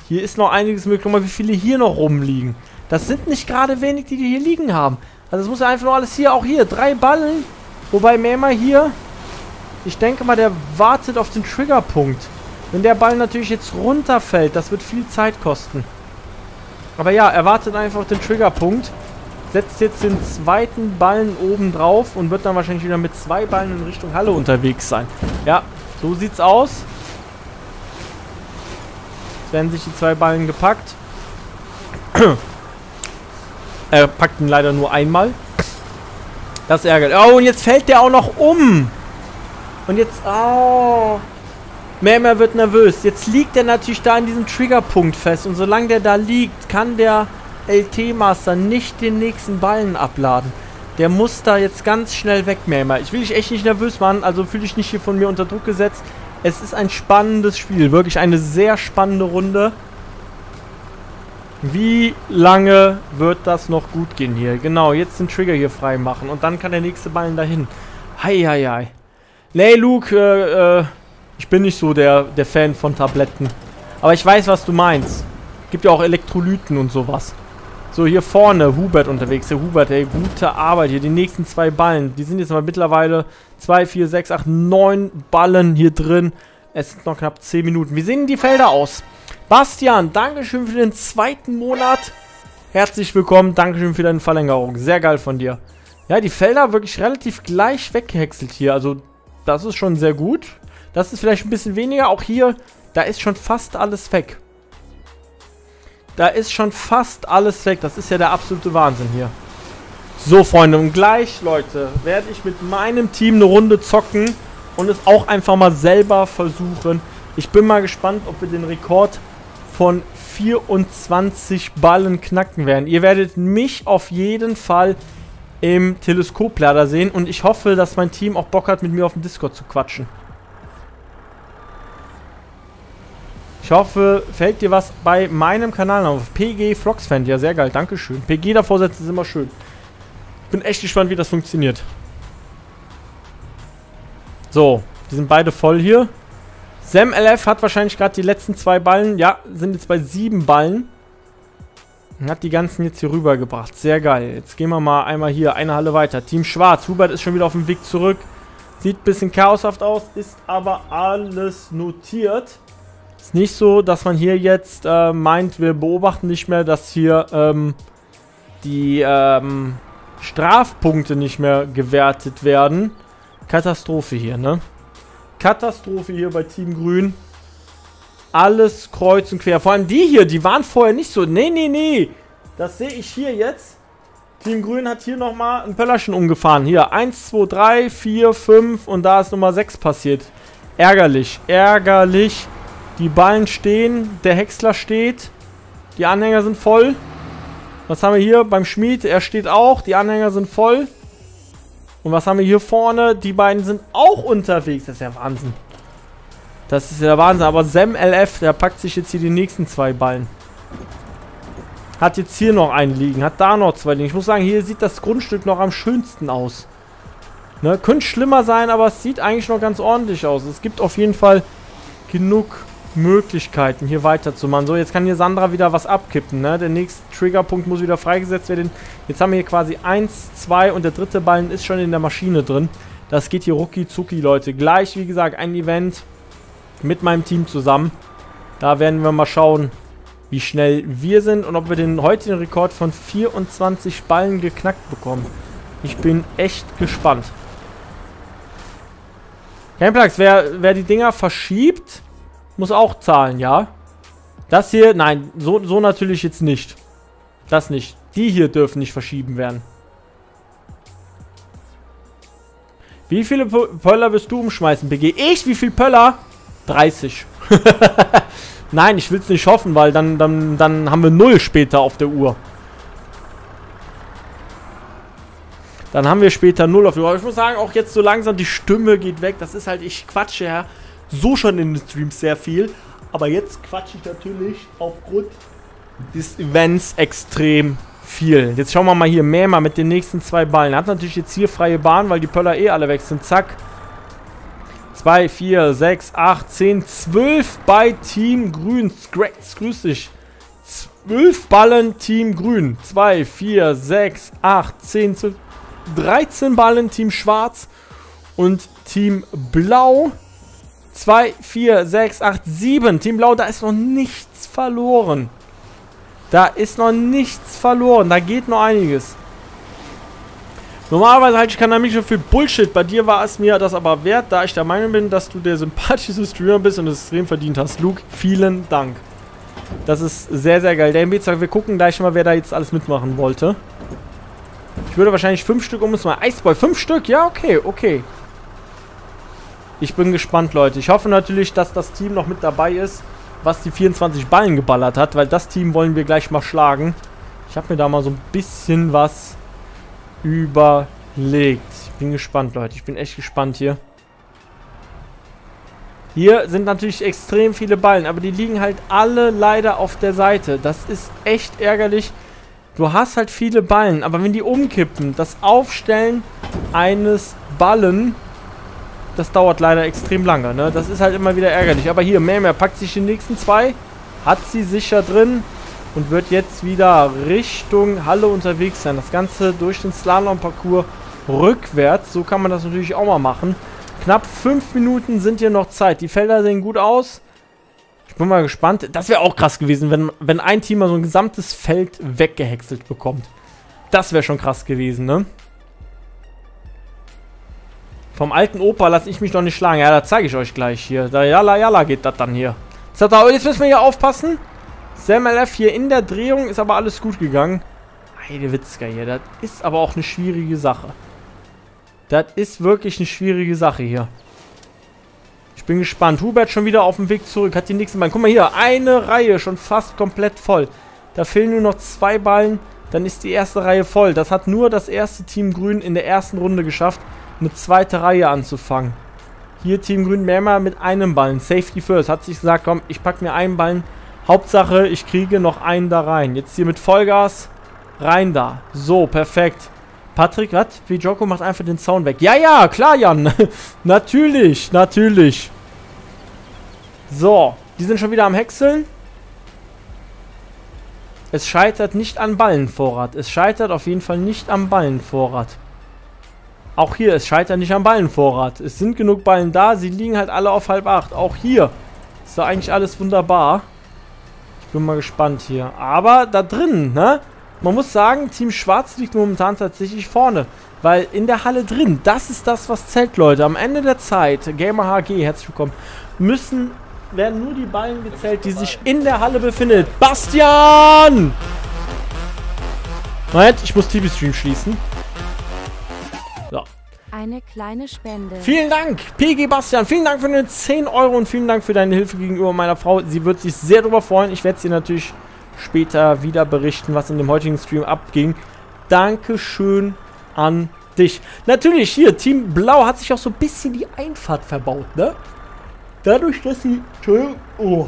Hier ist noch einiges möglich. Guck mal, wie viele hier noch rumliegen. Das sind nicht gerade wenig, die, die hier liegen haben. Also das muss ja einfach nur alles hier, auch hier. Drei Ballen. Wobei Mema hier ich denke mal, der wartet auf den Triggerpunkt. Wenn der Ball natürlich jetzt runterfällt, das wird viel Zeit kosten. Aber ja, er wartet einfach auf den Triggerpunkt. Setzt jetzt den zweiten Ballen oben drauf und wird dann wahrscheinlich wieder mit zwei Ballen in Richtung Halle unterwegs sein. Ja, so sieht's aus. Jetzt werden sich die zwei Ballen gepackt. [CLEARS THROAT] er packt ihn leider nur einmal. Das ärgert. Oh, und jetzt fällt der auch noch um. Und jetzt, oh. Mermer wird nervös. Jetzt liegt er natürlich da in diesem Triggerpunkt fest. Und solange der da liegt, kann der LT-Master nicht den nächsten Ballen abladen. Der muss da jetzt ganz schnell weg, Mermer. Ich will dich echt nicht nervös machen. Also fühle ich nicht hier von mir unter Druck gesetzt. Es ist ein spannendes Spiel. Wirklich eine sehr spannende Runde. Wie lange wird das noch gut gehen hier? Genau, jetzt den Trigger hier frei machen. Und dann kann der nächste Ballen dahin. Hei, hei, hei. Nee, Luke, äh, äh, ich bin nicht so der, der Fan von Tabletten. Aber ich weiß, was du meinst. Gibt ja auch Elektrolyten und sowas. So, hier vorne, Hubert unterwegs. Der Hubert, ey, gute Arbeit hier. Die nächsten zwei Ballen. Die sind jetzt mal mittlerweile 2, 4, 6, 8, 9 Ballen hier drin. Es sind noch knapp 10 Minuten. Wie sehen die Felder aus? Bastian, Dankeschön für den zweiten Monat. Herzlich willkommen. Dankeschön für deine Verlängerung. Sehr geil von dir. Ja, die Felder wirklich relativ gleich weggehäckselt hier. Also das ist schon sehr gut. Das ist vielleicht ein bisschen weniger. Auch hier, da ist schon fast alles weg. Da ist schon fast alles weg. Das ist ja der absolute Wahnsinn hier. So, Freunde, und gleich, Leute, werde ich mit meinem Team eine Runde zocken und es auch einfach mal selber versuchen. Ich bin mal gespannt, ob wir den Rekord von 24 Ballen knacken werden. Ihr werdet mich auf jeden Fall im Teleskoplader sehen. Und ich hoffe, dass mein Team auch Bock hat, mit mir auf dem Discord zu quatschen. Ich hoffe, fällt dir was bei meinem Kanal auf. PG Vlogsfan, ja sehr geil, dankeschön. PG davor setzen ist immer schön. Ich bin echt gespannt, wie das funktioniert. So, die sind beide voll hier. Sam LF hat wahrscheinlich gerade die letzten zwei Ballen. Ja, sind jetzt bei sieben Ballen. Hat die ganzen jetzt hier rübergebracht. Sehr geil. Jetzt gehen wir mal einmal hier eine Halle weiter. Team Schwarz. Hubert ist schon wieder auf dem Weg zurück. Sieht ein bisschen chaoshaft aus, ist aber alles notiert. Ist nicht so, dass man hier jetzt äh, meint, wir beobachten nicht mehr, dass hier ähm, die ähm, Strafpunkte nicht mehr gewertet werden. Katastrophe hier, ne? Katastrophe hier bei Team Grün. Alles kreuz und quer. Vor allem die hier, die waren vorher nicht so. Nee, nee, nee. Das sehe ich hier jetzt. Team Grün hat hier nochmal ein Pöllerchen umgefahren. Hier, 1, 2, 3, 4, 5 und da ist Nummer 6 passiert. Ärgerlich, ärgerlich. Die Ballen stehen, der Häcksler steht. Die Anhänger sind voll. Was haben wir hier beim Schmied? Er steht auch, die Anhänger sind voll. Und was haben wir hier vorne? Die beiden sind auch unterwegs. Das ist ja Wahnsinn. Das ist ja Wahnsinn. Aber Sam LF, der packt sich jetzt hier die nächsten zwei Ballen. Hat jetzt hier noch einen liegen. Hat da noch zwei liegen. Ich muss sagen, hier sieht das Grundstück noch am schönsten aus. Ne? Könnte schlimmer sein, aber es sieht eigentlich noch ganz ordentlich aus. Es gibt auf jeden Fall genug Möglichkeiten, hier weiterzumachen. So, jetzt kann hier Sandra wieder was abkippen, ne? Der nächste Triggerpunkt muss wieder freigesetzt werden. Jetzt haben wir hier quasi 1, 2 und der dritte Ballen ist schon in der Maschine drin. Das geht hier rucki zucki, Leute. Gleich, wie gesagt, ein Event mit meinem Team zusammen. Da werden wir mal schauen, wie schnell wir sind und ob wir den heutigen Rekord von 24 Ballen geknackt bekommen. Ich bin echt gespannt. Gameplax, wer, wer die Dinger verschiebt, muss auch zahlen, ja? Das hier, nein, so, so natürlich jetzt nicht. Das nicht. Die hier dürfen nicht verschieben werden. Wie viele Pöller wirst du umschmeißen, BG? Ich? Wie viel Pöller? 30. [LAUGHS] nein, ich will es nicht hoffen, weil dann, dann, dann haben wir 0 später auf der Uhr. Dann haben wir später 0 auf der Uhr. Aber ich muss sagen, auch jetzt so langsam die Stimme geht weg. Das ist halt, ich quatsche ja so schon in den Streams sehr viel. Aber jetzt quatsche ich natürlich aufgrund des Events extrem viel. Jetzt schauen wir mal hier mal mit den nächsten zwei Ballen. Hat natürlich jetzt hier freie Bahn, weil die Pöller eh alle weg sind. Zack. 2, 4, 6, 8, 10, 12 bei Team Grün. Scrax, grüß dich. 12 Ballen Team Grün. 2, 4, 6, 8, 10, 12, 13 Ballen Team Schwarz. Und Team Blau 2, 4, 6, 8, 7. Team Blau, da ist noch nichts verloren. Da ist noch nichts verloren. Da geht noch einiges. Normalerweise halte ich mich schon für Bullshit. Bei dir war es mir das aber wert, da ich der Meinung bin, dass du der sympathischste Streamer bist und es extrem verdient hast. Luke, vielen Dank. Das ist sehr, sehr geil. Der MB sagt, wir gucken gleich mal, wer da jetzt alles mitmachen wollte. Ich würde wahrscheinlich fünf Stück um uns mal. Iceboy, fünf Stück? Ja, okay, okay. Ich bin gespannt, Leute. Ich hoffe natürlich, dass das Team noch mit dabei ist, was die 24 Ballen geballert hat, weil das Team wollen wir gleich mal schlagen. Ich habe mir da mal so ein bisschen was überlegt. Ich bin gespannt, Leute. Ich bin echt gespannt hier. Hier sind natürlich extrem viele Ballen, aber die liegen halt alle leider auf der Seite. Das ist echt ärgerlich. Du hast halt viele Ballen, aber wenn die umkippen, das Aufstellen eines Ballen das dauert leider extrem lange, ne? Das ist halt immer wieder ärgerlich. Aber hier, Memer packt sich die nächsten zwei, hat sie sicher drin und wird jetzt wieder Richtung Halle unterwegs sein. Das Ganze durch den Slalom-Parcours rückwärts. So kann man das natürlich auch mal machen. Knapp fünf Minuten sind hier noch Zeit. Die Felder sehen gut aus. Ich bin mal gespannt. Das wäre auch krass gewesen, wenn, wenn ein Team mal so ein gesamtes Feld weggehäckselt bekommt. Das wäre schon krass gewesen, ne? Vom alten Opa lasse ich mich doch nicht schlagen. Ja, da zeige ich euch gleich hier. Da Yalla Yalla geht das dann hier. Jetzt müssen wir hier aufpassen. Sam LF hier in der Drehung ist aber alles gut gegangen. Heidewitzka hier. Das ist aber auch eine schwierige Sache. Das ist wirklich eine schwierige Sache hier. Ich bin gespannt. Hubert schon wieder auf dem Weg zurück. Hat die nächsten Ballen. Guck mal hier. Eine Reihe schon fast komplett voll. Da fehlen nur noch zwei Ballen. dann ist die erste Reihe voll. Das hat nur das erste Team Grün in der ersten Runde geschafft, eine zweite Reihe anzufangen. Hier Team Grün mehrmal mit einem Ballen. Safety first. Hat sich gesagt, komm, ich packe mir einen Ballen. Hauptsache, ich kriege noch einen da rein. Jetzt hier mit Vollgas. Rein da. So, perfekt. Patrick, was? Wie Joko macht einfach den Zaun weg. Ja, ja, klar, Jan. [LAUGHS] natürlich, natürlich. So, die sind schon wieder am Häckseln. Es scheitert nicht an Ballenvorrat. Es scheitert auf jeden Fall nicht am Ballenvorrat. Auch hier, es scheitert nicht am Ballenvorrat. Es sind genug Ballen da, sie liegen halt alle auf halb acht. Auch hier ist da eigentlich alles wunderbar. Ich bin mal gespannt hier. Aber da drin, ne? Man muss sagen, Team Schwarz liegt momentan tatsächlich vorne. Weil in der Halle drin, das ist das, was zählt, Leute. Am Ende der Zeit, Gamer HG, herzlich willkommen, müssen werden nur die Ballen gezählt, die sich in der Halle befinden. Bastian! Moment, ich muss TV-Stream schließen. Eine kleine Spende. Vielen Dank, PG Bastian. Vielen Dank für deine 10 Euro und vielen Dank für deine Hilfe gegenüber meiner Frau. Sie wird sich sehr darüber freuen. Ich werde sie natürlich später wieder berichten, was in dem heutigen Stream abging. Dankeschön an dich. Natürlich, hier, Team Blau hat sich auch so ein bisschen die Einfahrt verbaut, ne? Dadurch, dass sie... Oh.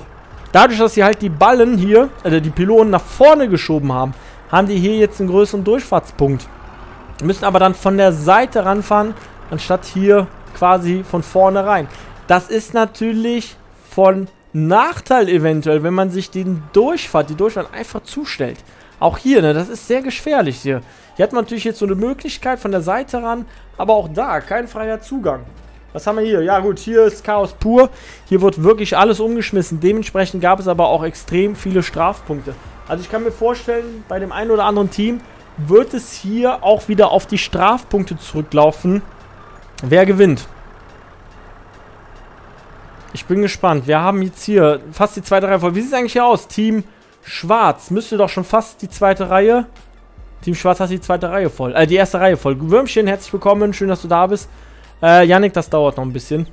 Dadurch, dass sie halt die Ballen hier, also die Pylonen nach vorne geschoben haben, haben die hier jetzt einen größeren Durchfahrtspunkt. Müssen aber dann von der Seite ranfahren, anstatt hier quasi von vorne rein. Das ist natürlich von Nachteil eventuell, wenn man sich den Durchfahrt, die Durchfahrt einfach zustellt. Auch hier, ne, das ist sehr gefährlich hier. Hier hat man natürlich jetzt so eine Möglichkeit von der Seite ran, aber auch da kein freier Zugang. Was haben wir hier? Ja gut, hier ist Chaos pur. Hier wird wirklich alles umgeschmissen. Dementsprechend gab es aber auch extrem viele Strafpunkte. Also ich kann mir vorstellen, bei dem einen oder anderen Team wird es hier auch wieder auf die Strafpunkte zurücklaufen. Wer gewinnt? Ich bin gespannt. Wir haben jetzt hier fast die zweite Reihe voll. Wie sieht es eigentlich hier aus? Team Schwarz. Müsste doch schon fast die zweite Reihe... Team Schwarz hat die zweite Reihe voll. Äh, die erste Reihe voll. Würmchen, herzlich willkommen. Schön, dass du da bist. Äh, Yannick, das dauert noch ein bisschen.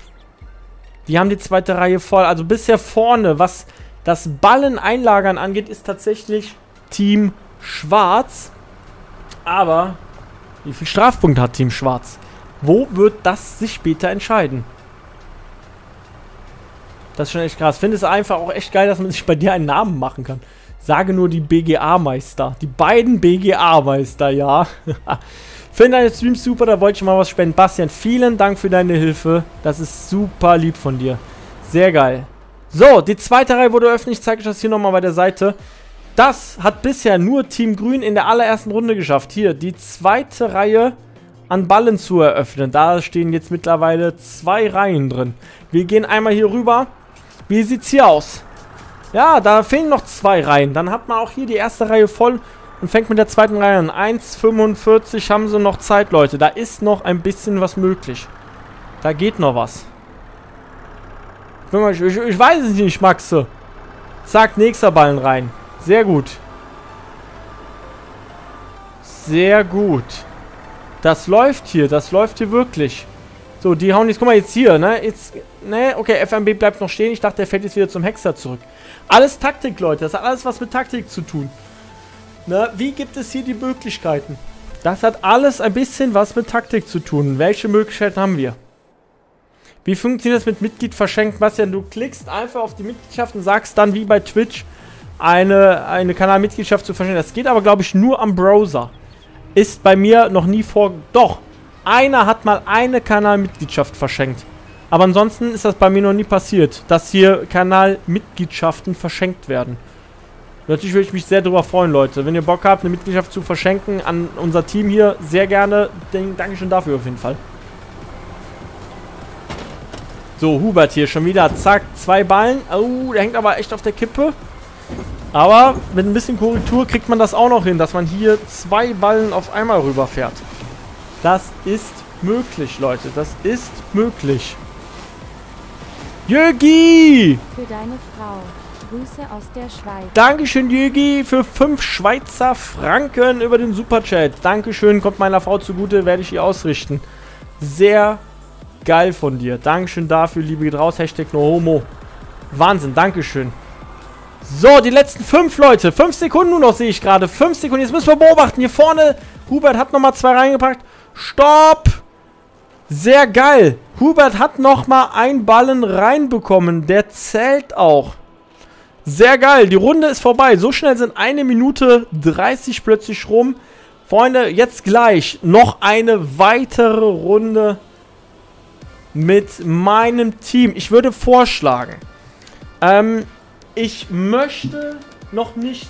Die haben die zweite Reihe voll. Also bisher vorne, was das Ballen einlagern angeht, ist tatsächlich Team Schwarz. Aber wie viel Strafpunkt hat Team Schwarz? Wo wird das sich später entscheiden? Das ist schon echt krass. Finde es einfach auch echt geil, dass man sich bei dir einen Namen machen kann. Sage nur die BGA-Meister. Die beiden BGA-Meister, ja. [LAUGHS] Finde deine Streams super, da wollte ich mal was spenden. Bastian, vielen Dank für deine Hilfe. Das ist super lieb von dir. Sehr geil. So, die zweite Reihe wurde öffentlich. Ich zeige euch das hier nochmal bei der Seite. Das hat bisher nur Team Grün in der allerersten Runde geschafft. Hier, die zweite Reihe an Ballen zu eröffnen. Da stehen jetzt mittlerweile zwei Reihen drin. Wir gehen einmal hier rüber. Wie sieht's hier aus? Ja, da fehlen noch zwei Reihen. Dann hat man auch hier die erste Reihe voll und fängt mit der zweiten Reihe an. 1,45 haben sie noch Zeit, Leute. Da ist noch ein bisschen was möglich. Da geht noch was. Ich, ich, ich weiß es nicht, Maxe. Zack, nächster Ballen rein. Sehr gut. Sehr gut. Das läuft hier. Das läuft hier wirklich. So, die hauen jetzt, guck mal, jetzt hier, ne? Jetzt, ne? Okay, FMB bleibt noch stehen. Ich dachte, er fällt jetzt wieder zum Hexer zurück. Alles Taktik, Leute. Das hat alles was mit Taktik zu tun. Na, wie gibt es hier die Möglichkeiten? Das hat alles ein bisschen was mit Taktik zu tun. Welche Möglichkeiten haben wir? Wie funktioniert das mit Mitglied verschenken? Bastian, du klickst einfach auf die Mitgliedschaft und sagst dann wie bei Twitch eine, eine Kanalmitgliedschaft zu verschenken. Das geht aber, glaube ich, nur am Browser. Ist bei mir noch nie vor... Doch, einer hat mal eine Kanalmitgliedschaft verschenkt. Aber ansonsten ist das bei mir noch nie passiert, dass hier Kanalmitgliedschaften verschenkt werden. Natürlich würde ich mich sehr darüber freuen, Leute. Wenn ihr Bock habt, eine Mitgliedschaft zu verschenken an unser Team hier, sehr gerne. Dankeschön dafür auf jeden Fall. So, Hubert hier schon wieder. Zack, zwei Ballen. Oh, der hängt aber echt auf der Kippe. Aber mit ein bisschen Korrektur kriegt man das auch noch hin, dass man hier zwei Ballen auf einmal rüberfährt. Das ist möglich, Leute. Das ist möglich. Jögi! Für deine Frau. Grüße aus der Schweiz. Dankeschön, Jügi, für 5 Schweizer Franken über den Superchat. Dankeschön, kommt meiner Frau zugute, werde ich ihr ausrichten. Sehr geil von dir. Dankeschön dafür, liebe geht raus, Hashtag no homo. Wahnsinn, Dankeschön. So, die letzten fünf Leute. Fünf Sekunden nur noch, sehe ich gerade. Fünf Sekunden. Jetzt müssen wir beobachten. Hier vorne, Hubert hat nochmal zwei reingepackt. Stopp! Sehr geil. Hubert hat nochmal einen Ballen reinbekommen. Der zählt auch. Sehr geil. Die Runde ist vorbei. So schnell sind eine Minute 30 plötzlich rum. Freunde, jetzt gleich noch eine weitere Runde mit meinem Team. Ich würde vorschlagen, ähm, ich möchte noch nicht...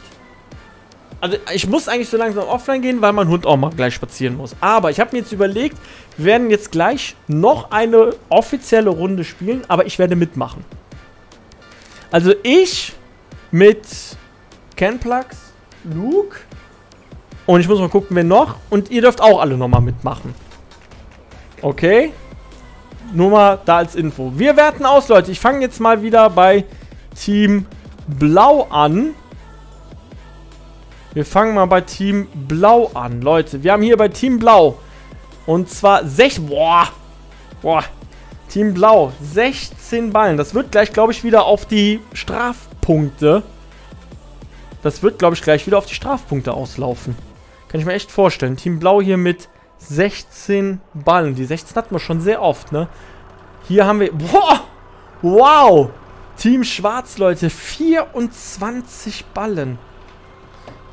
Also ich muss eigentlich so langsam offline gehen, weil mein Hund auch mal gleich spazieren muss. Aber ich habe mir jetzt überlegt, wir werden jetzt gleich noch eine offizielle Runde spielen, aber ich werde mitmachen. Also ich mit Kenplugs, Luke und ich muss mal gucken, wer noch. Und ihr dürft auch alle nochmal mitmachen. Okay. Nur mal da als Info. Wir werten aus, Leute. Ich fange jetzt mal wieder bei Team Blau an. Wir fangen mal bei Team Blau an, Leute. Wir haben hier bei Team Blau und zwar 6... Boah. Boah. Team Blau. 16 Ballen. Das wird gleich, glaube ich, wieder auf die Strafpunkte. Das wird, glaube ich, gleich wieder auf die Strafpunkte auslaufen. Kann ich mir echt vorstellen. Team Blau hier mit 16 Ballen. Die 16 hatten wir schon sehr oft, ne? Hier haben wir... Boah! Wow! Team Schwarz, Leute, 24 Ballen.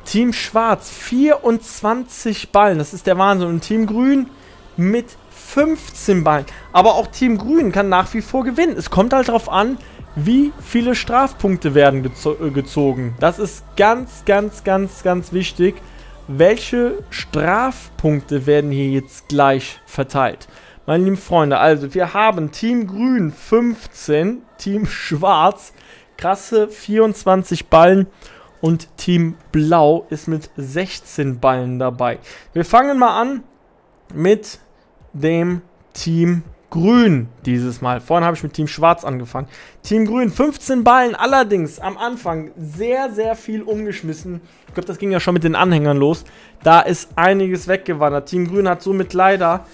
Team Schwarz, 24 Ballen. Das ist der Wahnsinn. Und Team Grün mit 15 Ballen. Aber auch Team Grün kann nach wie vor gewinnen. Es kommt halt darauf an, wie viele Strafpunkte werden gezo äh, gezogen. Das ist ganz, ganz, ganz, ganz wichtig. Welche Strafpunkte werden hier jetzt gleich verteilt? Meine lieben Freunde, also wir haben Team Grün 15, Team Schwarz krasse 24 Ballen und Team Blau ist mit 16 Ballen dabei. Wir fangen mal an mit dem Team Grün dieses Mal. Vorhin habe ich mit Team Schwarz angefangen. Team Grün, 15 Ballen, allerdings am Anfang sehr, sehr viel umgeschmissen. Ich glaube, das ging ja schon mit den Anhängern los. Da ist einiges weggewandert. Team Grün hat somit leider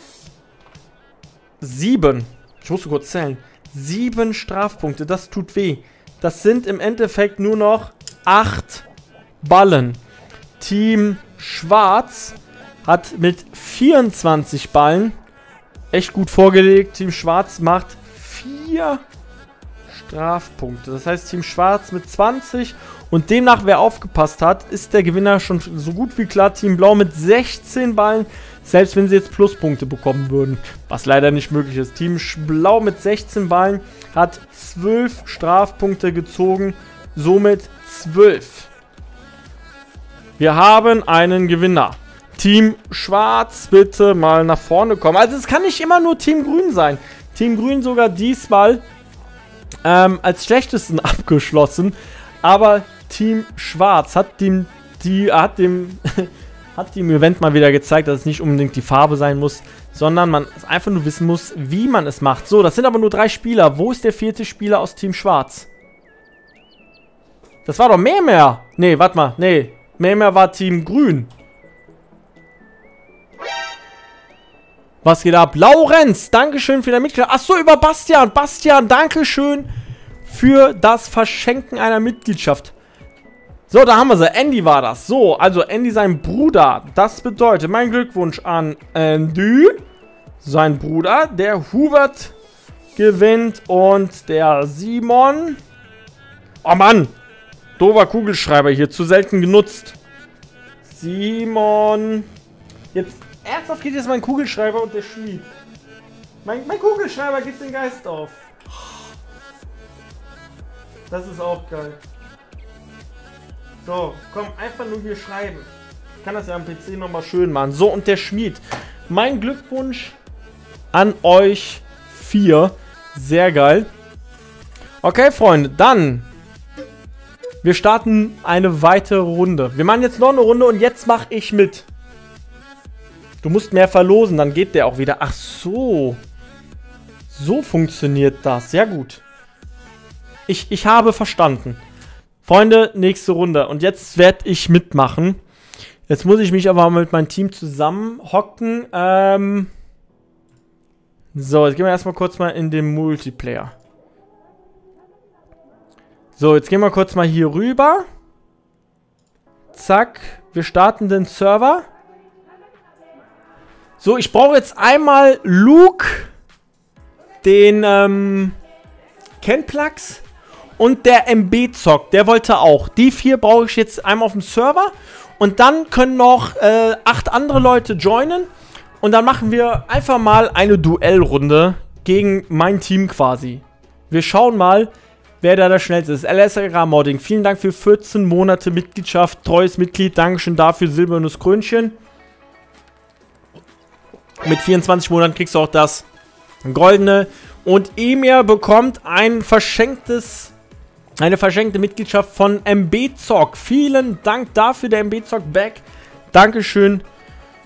sieben, ich musste kurz zählen, sieben Strafpunkte, das tut weh. Das sind im Endeffekt nur noch acht Ballen. Team Schwarz hat mit 24 Ballen echt gut vorgelegt. Team Schwarz macht vier Strafpunkte. Das heißt, Team Schwarz mit 20 und demnach, wer aufgepasst hat, ist der Gewinner schon so gut wie klar. Team Blau mit 16 Ballen selbst wenn sie jetzt Pluspunkte bekommen würden. Was leider nicht möglich ist. Team Blau mit 16 Ballen hat 12 Strafpunkte gezogen. Somit 12. Wir haben einen Gewinner. Team Schwarz, bitte mal nach vorne kommen. Also es kann nicht immer nur Team Grün sein. Team Grün sogar diesmal ähm, als schlechtesten [LAUGHS] abgeschlossen. Aber Team Schwarz hat dem, die, hat dem [LAUGHS] hat die im Event mal wieder gezeigt, dass es nicht unbedingt die Farbe sein muss, sondern man einfach nur wissen muss, wie man es macht. So, das sind aber nur drei Spieler. Wo ist der vierte Spieler aus Team Schwarz? Das war doch Mehrmeer. Nee, warte mal. Nee, Mehrmeer war Team Grün. Was geht ab? Laurenz, Dankeschön für deine Mitgliedschaft. Achso, über Bastian. Bastian, Dankeschön für das Verschenken einer Mitgliedschaft. So, da haben wir sie. Andy war das. So, also Andy sein Bruder. Das bedeutet, mein Glückwunsch an Andy, sein Bruder. Der Hubert gewinnt und der Simon. Oh Mann, dover Kugelschreiber hier, zu selten genutzt. Simon. Jetzt, ernsthaft geht jetzt mein Kugelschreiber und der Schmied. Mein, mein Kugelschreiber gibt den Geist auf. Das ist auch geil. So, komm, einfach nur hier schreiben. Ich kann das ja am PC nochmal schön machen. So, und der Schmied. Mein Glückwunsch an euch vier. Sehr geil. Okay, Freunde, dann. Wir starten eine weitere Runde. Wir machen jetzt noch eine Runde und jetzt mache ich mit. Du musst mehr verlosen, dann geht der auch wieder. Ach so. So funktioniert das. Sehr gut. Ich, ich habe verstanden. Freunde, nächste Runde. Und jetzt werde ich mitmachen. Jetzt muss ich mich aber mit meinem Team zusammenhocken. Ähm so, jetzt gehen wir erstmal kurz mal in den Multiplayer. So, jetzt gehen wir kurz mal hier rüber. Zack. Wir starten den Server. So, ich brauche jetzt einmal Luke, den ähm, Kenplux und der MB-Zock. Der wollte auch. Die vier brauche ich jetzt einmal auf dem Server. Und dann können noch äh, acht andere Leute joinen. Und dann machen wir einfach mal eine Duellrunde gegen mein Team quasi. Wir schauen mal, wer da der schnellste ist. LSRA Modding, vielen Dank für 14 Monate Mitgliedschaft, treues Mitglied, Dankeschön dafür, silbernes Krönchen. Mit 24 Monaten kriegst du auch das goldene. Und Emir bekommt ein verschenktes, eine verschenkte Mitgliedschaft von MB Zock. Vielen Dank dafür, der MB Zock Back. Dankeschön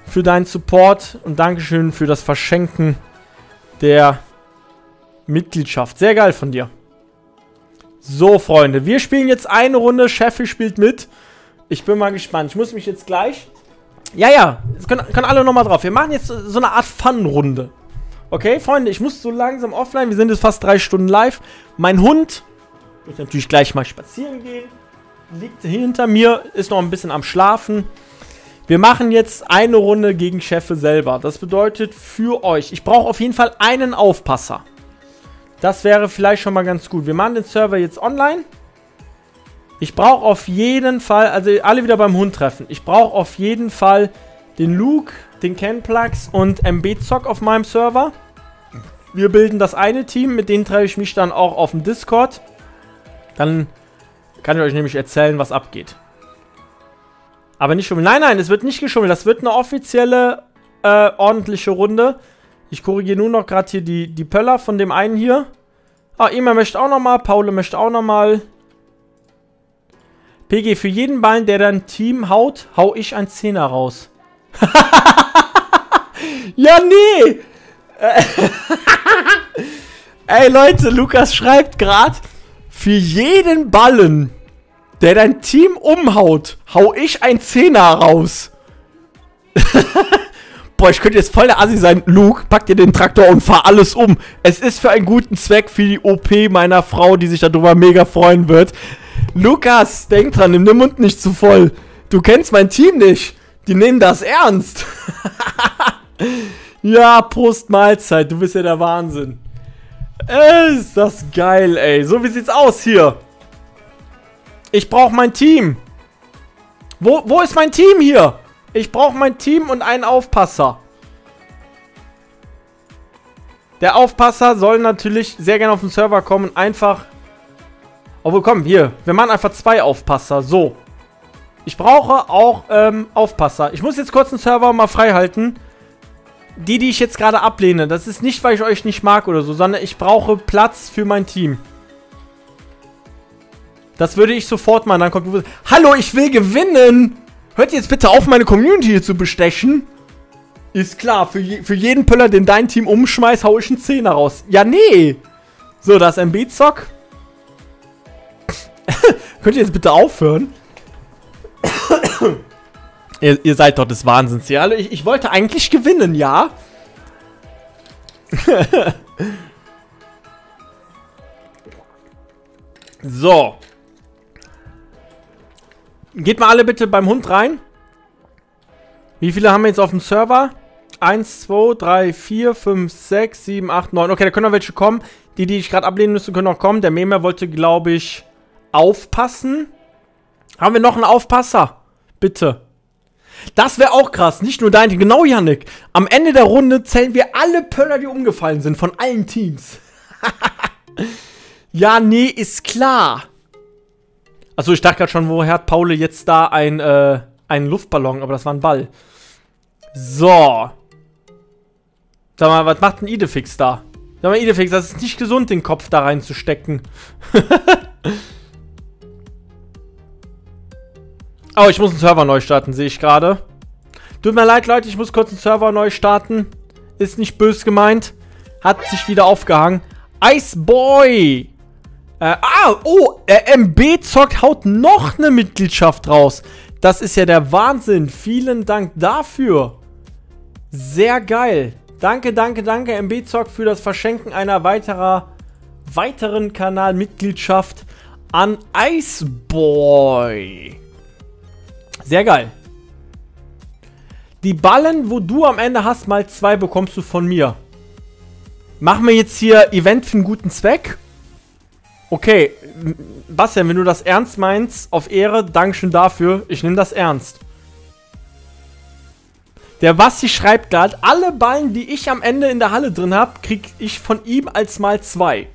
für deinen Support und Dankeschön für das Verschenken der Mitgliedschaft. Sehr geil von dir. So, Freunde, wir spielen jetzt eine Runde. Sheffield spielt mit. Ich bin mal gespannt. Ich muss mich jetzt gleich... Ja, ja, es können, können alle nochmal drauf. Wir machen jetzt so eine Art Fun-Runde. Okay, Freunde, ich muss so langsam offline. Wir sind jetzt fast drei Stunden live. Mein Hund wird natürlich gleich mal spazieren gehen. Liegt hinter mir, ist noch ein bisschen am Schlafen. Wir machen jetzt eine Runde gegen Chefe selber. Das bedeutet für euch, ich brauche auf jeden Fall einen Aufpasser. Das wäre vielleicht schon mal ganz gut. Wir machen den Server jetzt online. Ich brauche auf jeden Fall, also alle wieder beim Hund treffen. Ich brauche auf jeden Fall den Luke, den Kenplux und MB-Zock auf meinem Server. Wir bilden das eine Team, mit denen treffe ich mich dann auch auf dem Discord. Dann kann ich euch nämlich erzählen, was abgeht. Aber nicht schummeln. Nein, nein, es wird nicht geschummelt. Das wird eine offizielle, äh, ordentliche Runde. Ich korrigiere nur noch gerade hier die, die Pöller von dem einen hier. Ah, Ima möchte auch nochmal. Paul möchte auch nochmal. PG, für jeden Ballen, der dein Team haut, hau ich ein Zehner raus. [LAUGHS] ja, nee! [LAUGHS] Ey, Leute, Lukas schreibt gerade, für jeden Ballen, der dein Team umhaut, hau ich ein Zehner raus. [LAUGHS] Boah, ich könnte jetzt voll der Assi sein. Luke, pack dir den Traktor und fahr alles um. Es ist für einen guten Zweck für die OP meiner Frau, die sich darüber mega freuen wird. Lukas, denk dran, nimm den Mund nicht zu voll. Du kennst mein Team nicht. Die nehmen das ernst. [LAUGHS] ja, Prost Mahlzeit. Du bist ja der Wahnsinn. Ist das geil, ey. So, wie sieht's aus hier? Ich brauche mein Team. Wo, wo ist mein Team hier? Ich brauche mein Team und einen Aufpasser. Der Aufpasser soll natürlich sehr gerne auf den Server kommen. Einfach... Obwohl, komm, hier. Wir machen einfach zwei Aufpasser. So. Ich brauche auch ähm, Aufpasser. Ich muss jetzt kurz den Server mal frei halten. Die, die ich jetzt gerade ablehne, das ist nicht, weil ich euch nicht mag oder so, sondern ich brauche Platz für mein Team. Das würde ich sofort machen. Dann kommt... Hallo, ich will gewinnen! Hört jetzt bitte auf, meine Community hier zu bestechen. Ist klar, für, je, für jeden Pöller, den dein Team umschmeißt, hau ich einen Zehner raus. Ja, nee. So, da ist ein Beatzock. [COUGHS] Könnt ihr jetzt bitte aufhören? Ihr, ihr, seid doch des Wahnsinns hier. Also ich, ich wollte eigentlich gewinnen, ja? [LAUGHS] so. Geht mal alle bitte beim Hund rein. Wie viele haben wir jetzt auf dem Server? 1, 2, 3, 4, 5, 6, 7, 8, 9. Okay, da können noch welche kommen. Die, die ich gerade ablehnen müsste, können noch kommen. Der Memer wollte, glaube ich, aufpassen. Haben wir noch einen Aufpasser? Bitte. Das wäre auch krass. Nicht nur dein Team. Genau, Yannick. Am Ende der Runde zählen wir alle Pöller, die umgefallen sind. Von allen Teams. [LAUGHS] ja, nee, ist klar. Achso, ich dachte gerade schon, woher hat Paul jetzt da ein, äh, einen Luftballon, aber das war ein Ball. So. Sag mal, was macht ein Idefix da? Sag mal, Idefix, das ist nicht gesund, den Kopf da reinzustecken. [LAUGHS] oh, ich muss einen Server neu starten, sehe ich gerade. Tut mir leid, Leute, ich muss kurz einen Server neu starten. Ist nicht böse gemeint. Hat sich wieder aufgehangen. Iceboy! Äh, ah, oh, äh, MB zockt, haut noch eine Mitgliedschaft raus. Das ist ja der Wahnsinn. Vielen Dank dafür. Sehr geil. Danke, danke, danke, MB zockt für das Verschenken einer weiterer, weiteren Kanalmitgliedschaft. an Iceboy. Sehr geil. Die Ballen, wo du am Ende hast, mal zwei bekommst du von mir. Machen wir jetzt hier Event für einen guten Zweck? Okay, Bastian, wenn du das ernst meinst, auf Ehre, Dankeschön dafür. Ich nehme das ernst. Der Basti schreibt gerade, alle Ballen, die ich am Ende in der Halle drin habe, krieg ich von ihm als mal zwei.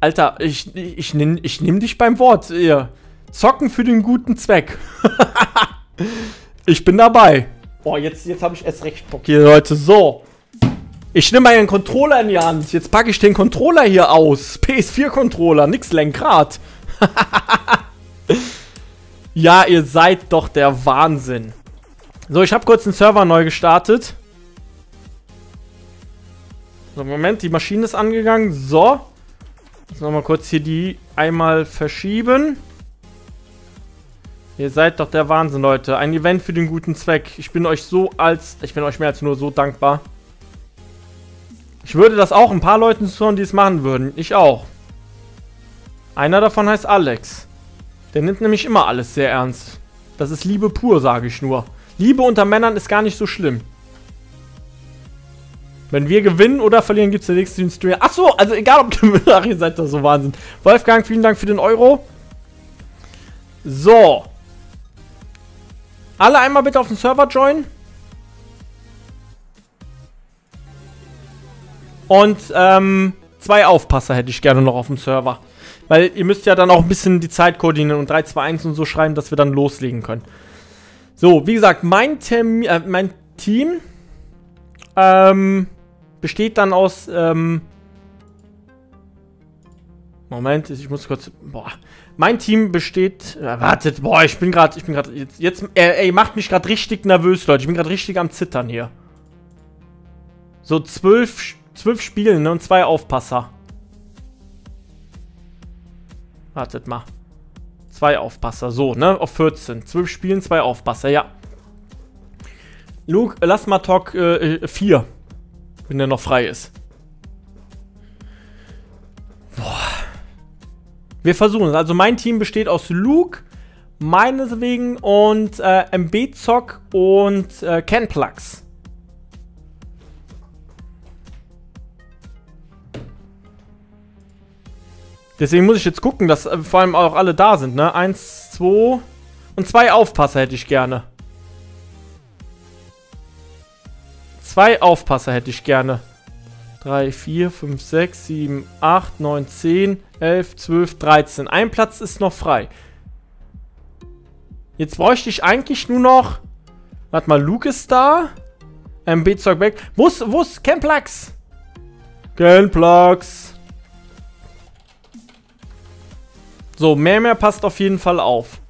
Alter, ich, ich, ich nehme ich nehm dich beim Wort. Ihr. Zocken für den guten Zweck. [LAUGHS] ich bin dabei. Boah, jetzt, jetzt habe ich erst recht Bock hier, Leute. So. Ich nehme meinen Controller in die Hand. Jetzt packe ich den Controller hier aus. PS4-Controller, nix Lenkrad. [LAUGHS] ja, ihr seid doch der Wahnsinn. So, ich habe kurz den Server neu gestartet. So, Moment, die Maschine ist angegangen. So. Jetzt nochmal kurz hier die einmal verschieben. Ihr seid doch der Wahnsinn, Leute. Ein Event für den guten Zweck. Ich bin euch so als... Ich bin euch mehr als nur so dankbar. Ich würde das auch ein paar Leuten zuhören, die es machen würden. Ich auch. Einer davon heißt Alex. Der nimmt nämlich immer alles sehr ernst. Das ist Liebe pur, sage ich nur. Liebe unter Männern ist gar nicht so schlimm. Wenn wir gewinnen oder verlieren, gibt es den nächsten Stream. Achso, also egal ob gewinnen. [LAUGHS] Ach, ihr seid doch so Wahnsinn. Wolfgang, vielen Dank für den Euro. So. Alle einmal bitte auf den Server joinen. Und ähm, zwei Aufpasser hätte ich gerne noch auf dem Server. Weil ihr müsst ja dann auch ein bisschen die Zeit koordinieren und 3, 2, 1 und so schreiben, dass wir dann loslegen können. So, wie gesagt, mein, Termin, äh, mein Team ähm, besteht dann aus... Ähm, Moment, ich muss kurz... Boah. Mein Team besteht... Äh, wartet, boah, ich bin gerade... Ich bin gerade... Jetzt, jetzt... Äh, ey, macht mich gerade richtig nervös, Leute. Ich bin gerade richtig am Zittern hier. So, zwölf zwölf Spiele ne, und zwei Aufpasser. Wartet mal. Zwei Aufpasser, so, ne? Auf 14. Zwölf Spielen, zwei Aufpasser, ja. Luke, lass mal Talk 4. Äh, wenn der noch frei ist. Boah. Wir versuchen es. Also mein Team besteht aus Luke, meinetwegen und äh, MB-Zock und äh, Kenplux. Deswegen muss ich jetzt gucken, dass äh, vor allem auch alle da sind, ne? Eins, zwei und zwei Aufpasser hätte ich gerne. Zwei Aufpasser hätte ich gerne. 3, 4, 5, 6, 7, 8, 9, 10, 11, 12, 13. Ein Platz ist noch frei. Jetzt bräuchte ich eigentlich nur noch... Warte mal, Luke ist da. MB-Zeug weg. Wo ist, wo ist Camplax? Camplax. So, mehr, mehr passt auf jeden Fall auf.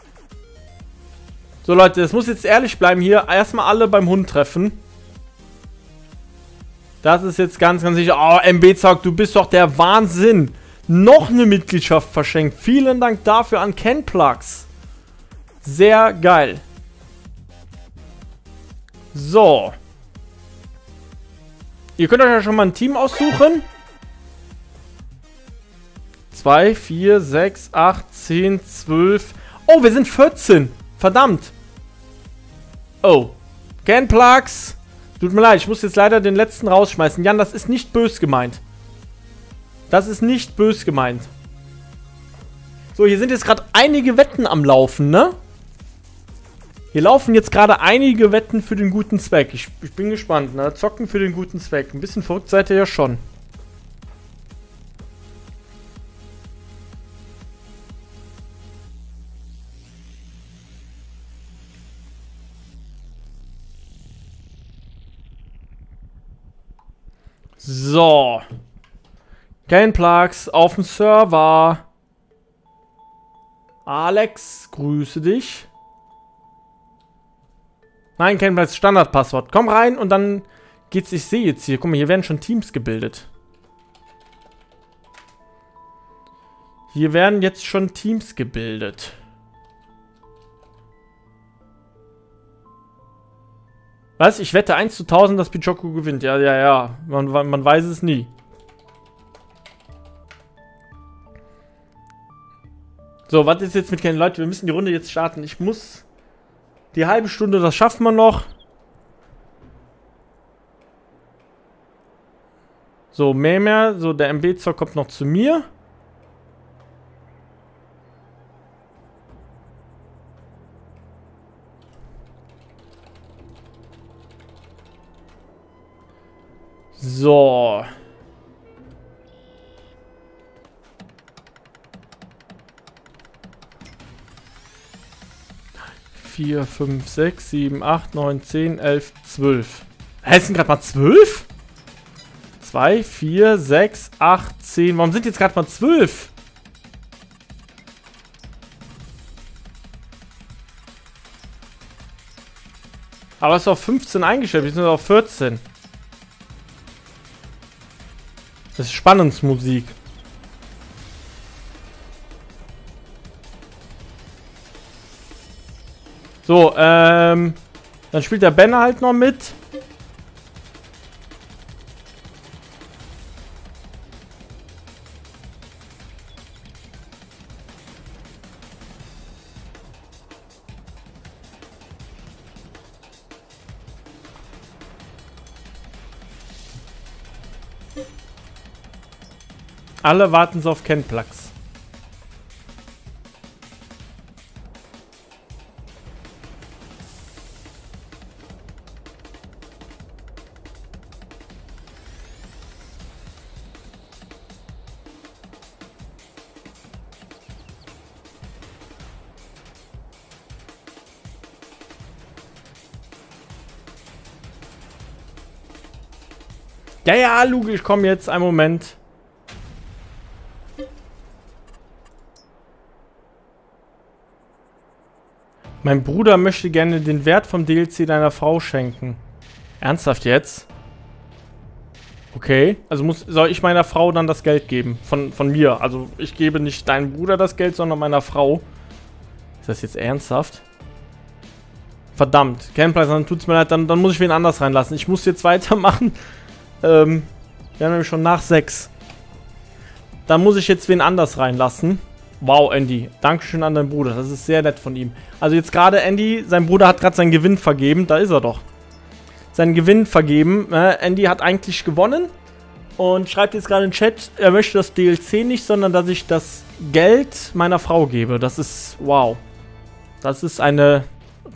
So, Leute, es muss jetzt ehrlich bleiben hier. Erstmal alle beim Hund treffen. Das ist jetzt ganz, ganz sicher. Oh, MB Zock, du bist doch der Wahnsinn. Noch eine Mitgliedschaft verschenkt. Vielen Dank dafür an Kenplugs. Sehr geil. So. Ihr könnt euch ja schon mal ein Team aussuchen. 2, 4, 6, 8, 10, 12. Oh, wir sind 14. Verdammt. Oh. Canplugs. Tut mir leid, ich muss jetzt leider den letzten rausschmeißen. Jan, das ist nicht bös gemeint. Das ist nicht bös gemeint. So, hier sind jetzt gerade einige Wetten am Laufen, ne? Hier laufen jetzt gerade einige Wetten für den guten Zweck. Ich, ich bin gespannt, ne? Zocken für den guten Zweck. Ein bisschen verrückt seid ihr ja schon. So. Gameplax auf dem Server. Alex, grüße dich. Nein, Gameplax Standardpasswort. Komm rein und dann geht's. Ich sehe jetzt hier. Guck mal, hier werden schon Teams gebildet. Hier werden jetzt schon Teams gebildet. Was? Ich wette 1 zu 1000, dass Pichoko gewinnt. Ja, ja, ja. Man, man weiß es nie. So, was ist jetzt mit keinen Leuten? Wir müssen die Runde jetzt starten. Ich muss die halbe Stunde, das schaffen wir noch. So, mehr, mehr. So, der MB-Zock kommt noch zu mir. So. Vier, fünf, sechs, sieben, acht, neun, zehn, elf, zwölf. Hä, sind gerade mal zwölf? Zwei, vier, sechs, acht, zehn. Warum sind jetzt gerade mal zwölf? Aber es ist auf 15 eingestellt, wir sind auf 14. Das ist Spannungsmusik. So, ähm... Dann spielt der Ben halt noch mit. Alle warten auf Kenplugs. Ja, Luke, ich komme jetzt. Einen Moment. Mein Bruder möchte gerne den Wert vom DLC deiner Frau schenken. Ernsthaft jetzt? Okay, also muss, soll ich meiner Frau dann das Geld geben? Von, von mir. Also ich gebe nicht deinem Bruder das Geld, sondern meiner Frau. Ist das jetzt ernsthaft? Verdammt. Gameplay, dann tut's mir leid, dann, dann muss ich wen anders reinlassen. Ich muss jetzt [LAUGHS] weitermachen. Ähm, wir haben nämlich schon nach 6. Dann muss ich jetzt wen anders reinlassen. Wow, Andy. Dankeschön an deinen Bruder. Das ist sehr nett von ihm. Also jetzt gerade Andy, sein Bruder hat gerade seinen Gewinn vergeben. Da ist er doch. Seinen Gewinn vergeben. Äh, Andy hat eigentlich gewonnen. Und schreibt jetzt gerade in den Chat, er möchte das DLC nicht, sondern dass ich das Geld meiner Frau gebe. Das ist, wow. Das ist eine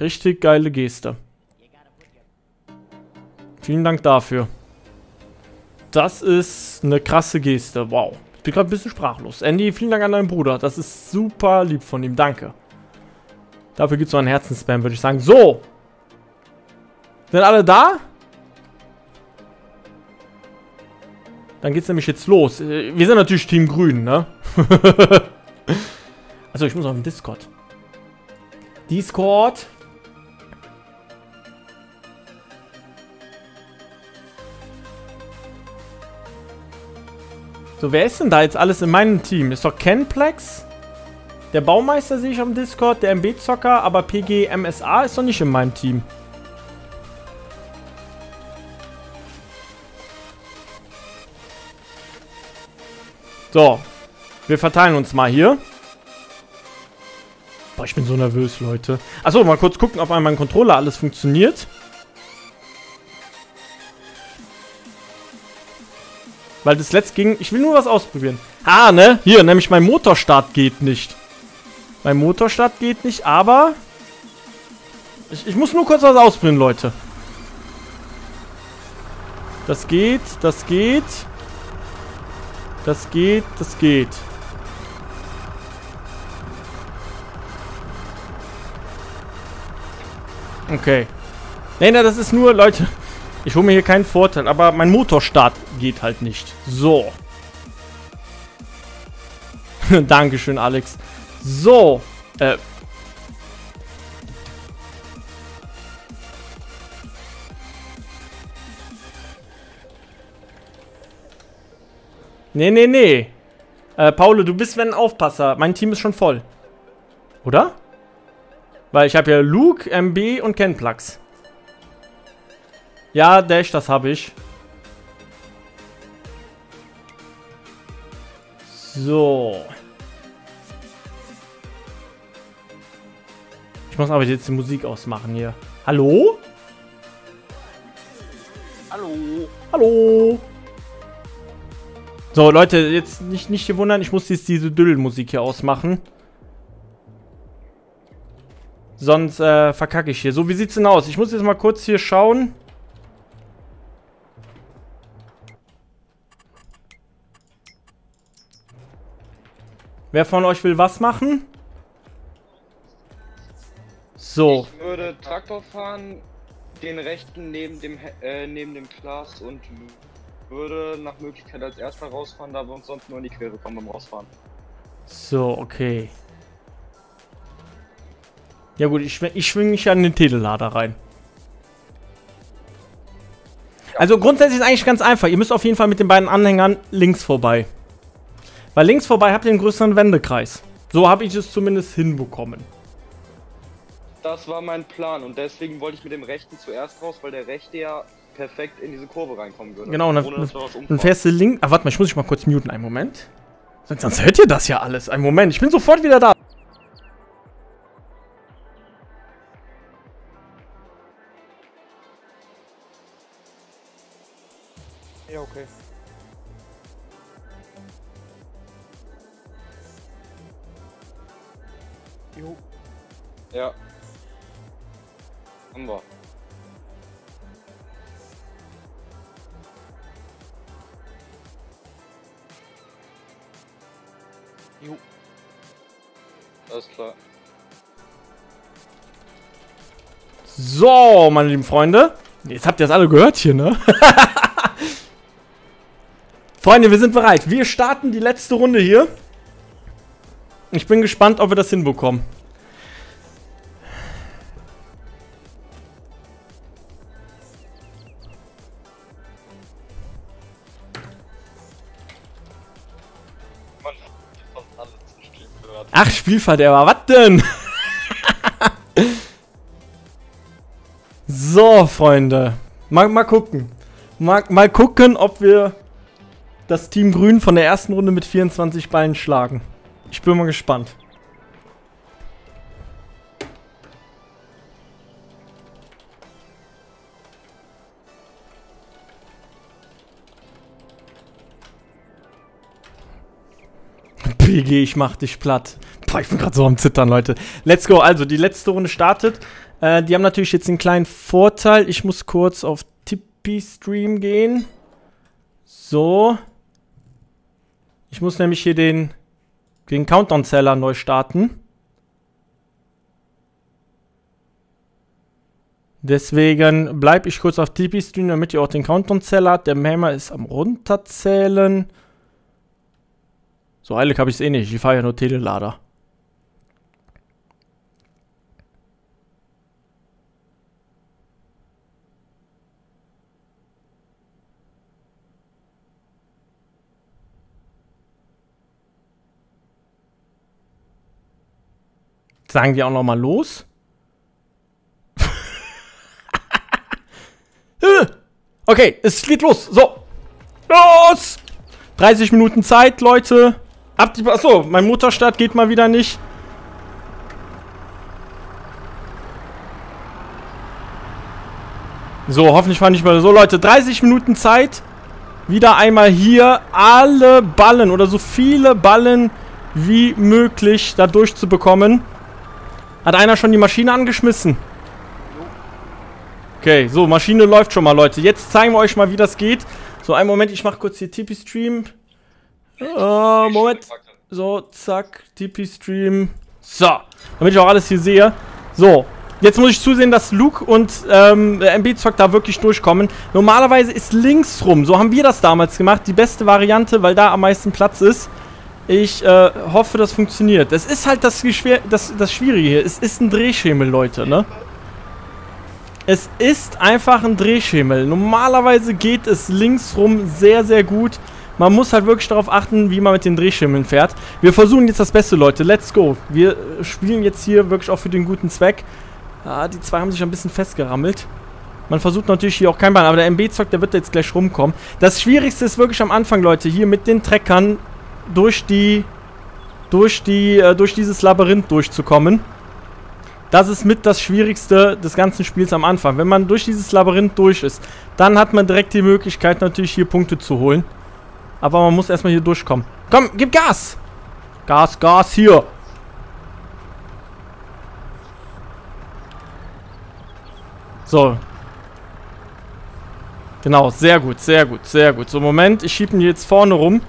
richtig geile Geste. Vielen Dank dafür. Das ist eine krasse Geste. Wow. Ich bin gerade ein bisschen sprachlos. Andy, vielen Dank an deinen Bruder. Das ist super lieb von ihm. Danke. Dafür gibt es noch einen Herzensspam, würde ich sagen. So. Sind alle da? Dann geht es nämlich jetzt los. Äh, wir sind natürlich Team Grün, ne? [LAUGHS] also ich muss auf den Discord. Discord. So, wer ist denn da jetzt alles in meinem Team? Ist doch Kenplex. Der Baumeister sehe ich am Discord, der MB-Zocker, aber PG MSA ist doch nicht in meinem Team. So, wir verteilen uns mal hier. Boah, ich bin so nervös, Leute. Achso, mal kurz gucken, ob an meinem Controller alles funktioniert. Weil das letzte ging... Ich will nur was ausprobieren. Ah, ne? Hier, nämlich mein Motorstart geht nicht. Mein Motorstart geht nicht, aber... Ich, ich muss nur kurz was ausprobieren, Leute. Das geht, das geht. Das geht, das geht. Okay. Nee, nee, das ist nur, Leute... Ich hole mir hier keinen Vorteil, aber mein Motorstart geht halt nicht. So. [LAUGHS] Dankeschön, Alex. So. Äh. Nee, nee, nee. Äh, Paul, du bist wenn Aufpasser. Mein Team ist schon voll. Oder? Weil ich habe ja Luke, MB und Kenplugs. Ja, Dash, das habe ich. So. muss aber jetzt die Musik ausmachen hier. Hallo? Hallo. Hallo? So, Leute, jetzt nicht, nicht hier wundern, ich muss jetzt diese Düdelmusik hier ausmachen. Sonst äh, verkacke ich hier. So, wie sieht's denn aus? Ich muss jetzt mal kurz hier schauen. Wer von euch will was machen? So. Ich würde Traktor fahren, den rechten neben dem äh, neben dem Glas und würde nach Möglichkeit als erster rausfahren, da wir uns sonst nur in die Quere kommen beim Rausfahren. So, okay. Ja gut, ich, schwing- ich schwinge mich an den Telelader rein. Also grundsätzlich ist eigentlich ganz einfach. Ihr müsst auf jeden Fall mit den beiden Anhängern links vorbei. Weil links vorbei habt ihr einen größeren Wendekreis. So habe ich es zumindest hinbekommen. Das war mein Plan und deswegen wollte ich mit dem rechten zuerst raus, weil der rechte ja perfekt in diese Kurve reinkommen würde. Genau, und dann, dann fährst du links... Ah, warte mal, ich muss dich mal kurz muten. Einen Moment. Sonst, sonst hört ihr das ja alles. Einen Moment, ich bin sofort wieder da. Ja, okay. Ja. Haben wir. Jo. Alles klar. So, meine lieben Freunde. Jetzt habt ihr das alle gehört hier, ne? [LAUGHS] Freunde, wir sind bereit. Wir starten die letzte Runde hier. Ich bin gespannt, ob wir das hinbekommen. Ach, Spielverderber, was denn? [LAUGHS] so, Freunde. Mal, mal gucken. Mal, mal gucken, ob wir das Team Grün von der ersten Runde mit 24 Ballen schlagen. Ich bin mal gespannt. PG, ich mach dich platt. Boah, ich bin gerade so am Zittern, Leute. Let's go. Also, die letzte Runde startet. Äh, die haben natürlich jetzt einen kleinen Vorteil. Ich muss kurz auf Tippy-Stream gehen. So. Ich muss nämlich hier den, den Countdown-Zeller neu starten. Deswegen bleibe ich kurz auf Tippy-Stream, damit ihr auch den Countdown-Zeller habt. Der Hammer ist am runterzählen. So eilig habe ich es eh nicht. Ich fahre ja nur Telelader. Sagen die auch noch mal los? [LAUGHS] okay, es geht los. So. Los! 30 Minuten Zeit, Leute. Ab die. Achso, mein Motorstart geht mal wieder nicht. So, hoffentlich fahre ich mal so. Leute, 30 Minuten Zeit. Wieder einmal hier alle Ballen oder so viele Ballen wie möglich da durchzubekommen. Hat einer schon die Maschine angeschmissen? Okay, so, Maschine läuft schon mal, Leute. Jetzt zeigen wir euch mal, wie das geht. So, einen Moment, ich mache kurz hier TP-Stream. Äh, Moment. So, zack, TP-Stream. So, damit ich auch alles hier sehe. So, jetzt muss ich zusehen, dass Luke und ähm, MB-Zock da wirklich durchkommen. Normalerweise ist links rum, so haben wir das damals gemacht, die beste Variante, weil da am meisten Platz ist. Ich äh, hoffe, das funktioniert. Das ist halt das, das, das Schwierige hier. Es ist ein Drehschemel, Leute, ne? Es ist einfach ein Drehschemel. Normalerweise geht es linksrum sehr, sehr gut. Man muss halt wirklich darauf achten, wie man mit den Drehschemeln fährt. Wir versuchen jetzt das Beste, Leute. Let's go. Wir äh, spielen jetzt hier wirklich auch für den guten Zweck. Ah, die zwei haben sich ein bisschen festgerammelt. Man versucht natürlich hier auch kein Bein, aber der MB-Zock, der wird jetzt gleich rumkommen. Das Schwierigste ist wirklich am Anfang, Leute, hier mit den Treckern durch die, durch die, äh, durch dieses Labyrinth durchzukommen. Das ist mit das Schwierigste des ganzen Spiels am Anfang. Wenn man durch dieses Labyrinth durch ist, dann hat man direkt die Möglichkeit, natürlich hier Punkte zu holen. Aber man muss erstmal hier durchkommen. Komm, gib Gas! Gas, Gas, hier! So. Genau, sehr gut, sehr gut, sehr gut. So, Moment, ich schiebe ihn jetzt vorne rum.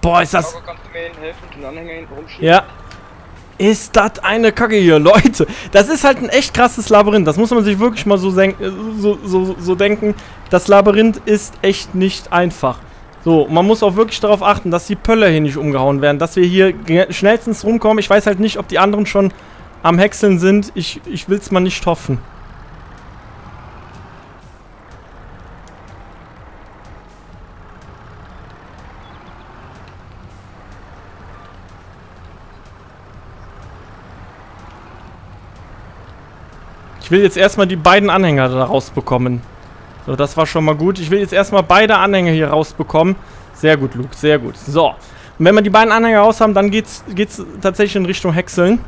Boah, ist das... Mir helfen, den Anhänger hinten rumschieben? Ja. Ist das eine Kacke hier, [LAUGHS] Leute. Das ist halt ein echt krasses Labyrinth. Das muss man sich wirklich mal so, so, so, so denken. Das Labyrinth ist echt nicht einfach. So, man muss auch wirklich darauf achten, dass die Pöller hier nicht umgehauen werden. Dass wir hier schnellstens rumkommen. Ich weiß halt nicht, ob die anderen schon am Häckseln sind. Ich, ich will es mal nicht hoffen. Ich will jetzt erstmal die beiden Anhänger da rausbekommen. So, das war schon mal gut. Ich will jetzt erstmal beide Anhänger hier rausbekommen. Sehr gut, Luke, sehr gut. So. Und wenn wir die beiden Anhänger raus haben, dann geht's, geht's tatsächlich in Richtung Häckseln.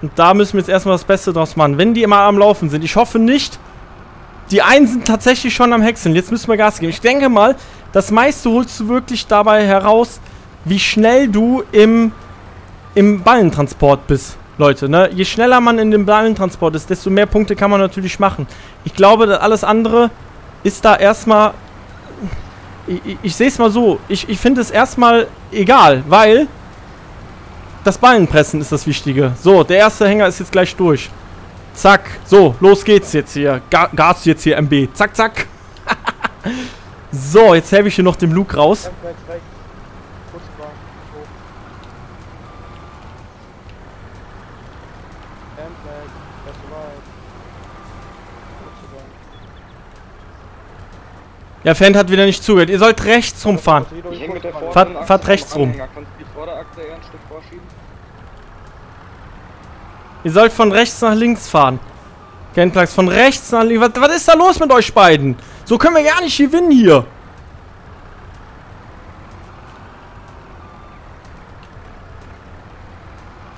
Und da müssen wir jetzt erstmal das Beste draus machen. Wenn die immer am Laufen sind. Ich hoffe nicht. Die einen sind tatsächlich schon am Häckseln. Jetzt müssen wir Gas geben. Ich denke mal, das meiste holst du wirklich dabei heraus, wie schnell du im, im Ballentransport bist. Leute, ne? Je schneller man in dem Ballentransport ist, desto mehr Punkte kann man natürlich machen. Ich glaube, dass alles andere ist da erstmal... Ich, ich, ich sehe es mal so. Ich, ich finde es erstmal egal, weil... Das Ballenpressen ist das Wichtige. So, der erste Hänger ist jetzt gleich durch. Zack. So, los geht's jetzt hier. Ga Gas jetzt hier, MB. Zack, zack. [LAUGHS] so, jetzt helfe ich hier noch dem Luke raus. Ja, Fan hat wieder nicht zugehört. Ihr sollt rechts rumfahren. Fahrt, fahrt rechts rum. Ihr sollt von rechts nach links fahren. Genplugs, von rechts nach links. Was, was ist da los mit euch beiden? So können wir gar nicht gewinnen hier.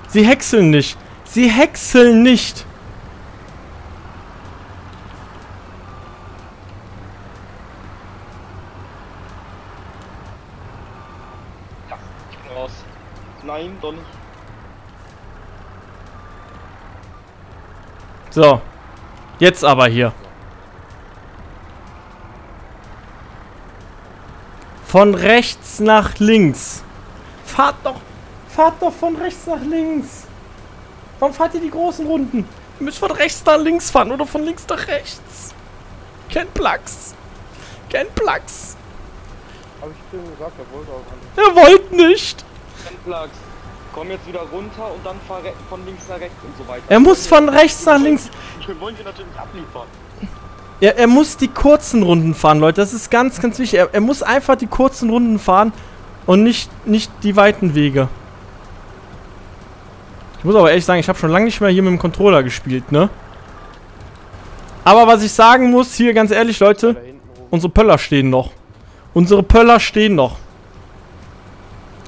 Sie häckseln nicht. Sie häckseln nicht. Nein, doch nicht. So. Jetzt aber hier. Von rechts nach links. Fahrt doch. Fahrt doch von rechts nach links. Warum fahrt ihr die großen Runden? Ihr müsst von rechts nach links fahren oder von links nach rechts. Ken Plugs. Ken Plugs. Hab ich dir gesagt, er wollte auch nicht. Er wollte nicht. Plugs. Komm jetzt wieder runter und dann fahr von links nach rechts und so weiter. Er muss von rechts nach links. Wir wollen sie natürlich abliefern. Ja, er muss die kurzen Runden fahren, Leute. Das ist ganz, ganz wichtig. Er, er muss einfach die kurzen Runden fahren und nicht, nicht die weiten Wege. Ich muss aber ehrlich sagen, ich habe schon lange nicht mehr hier mit dem Controller gespielt, ne? Aber was ich sagen muss, hier ganz ehrlich, Leute, unsere Pöller stehen noch. Unsere Pöller stehen noch.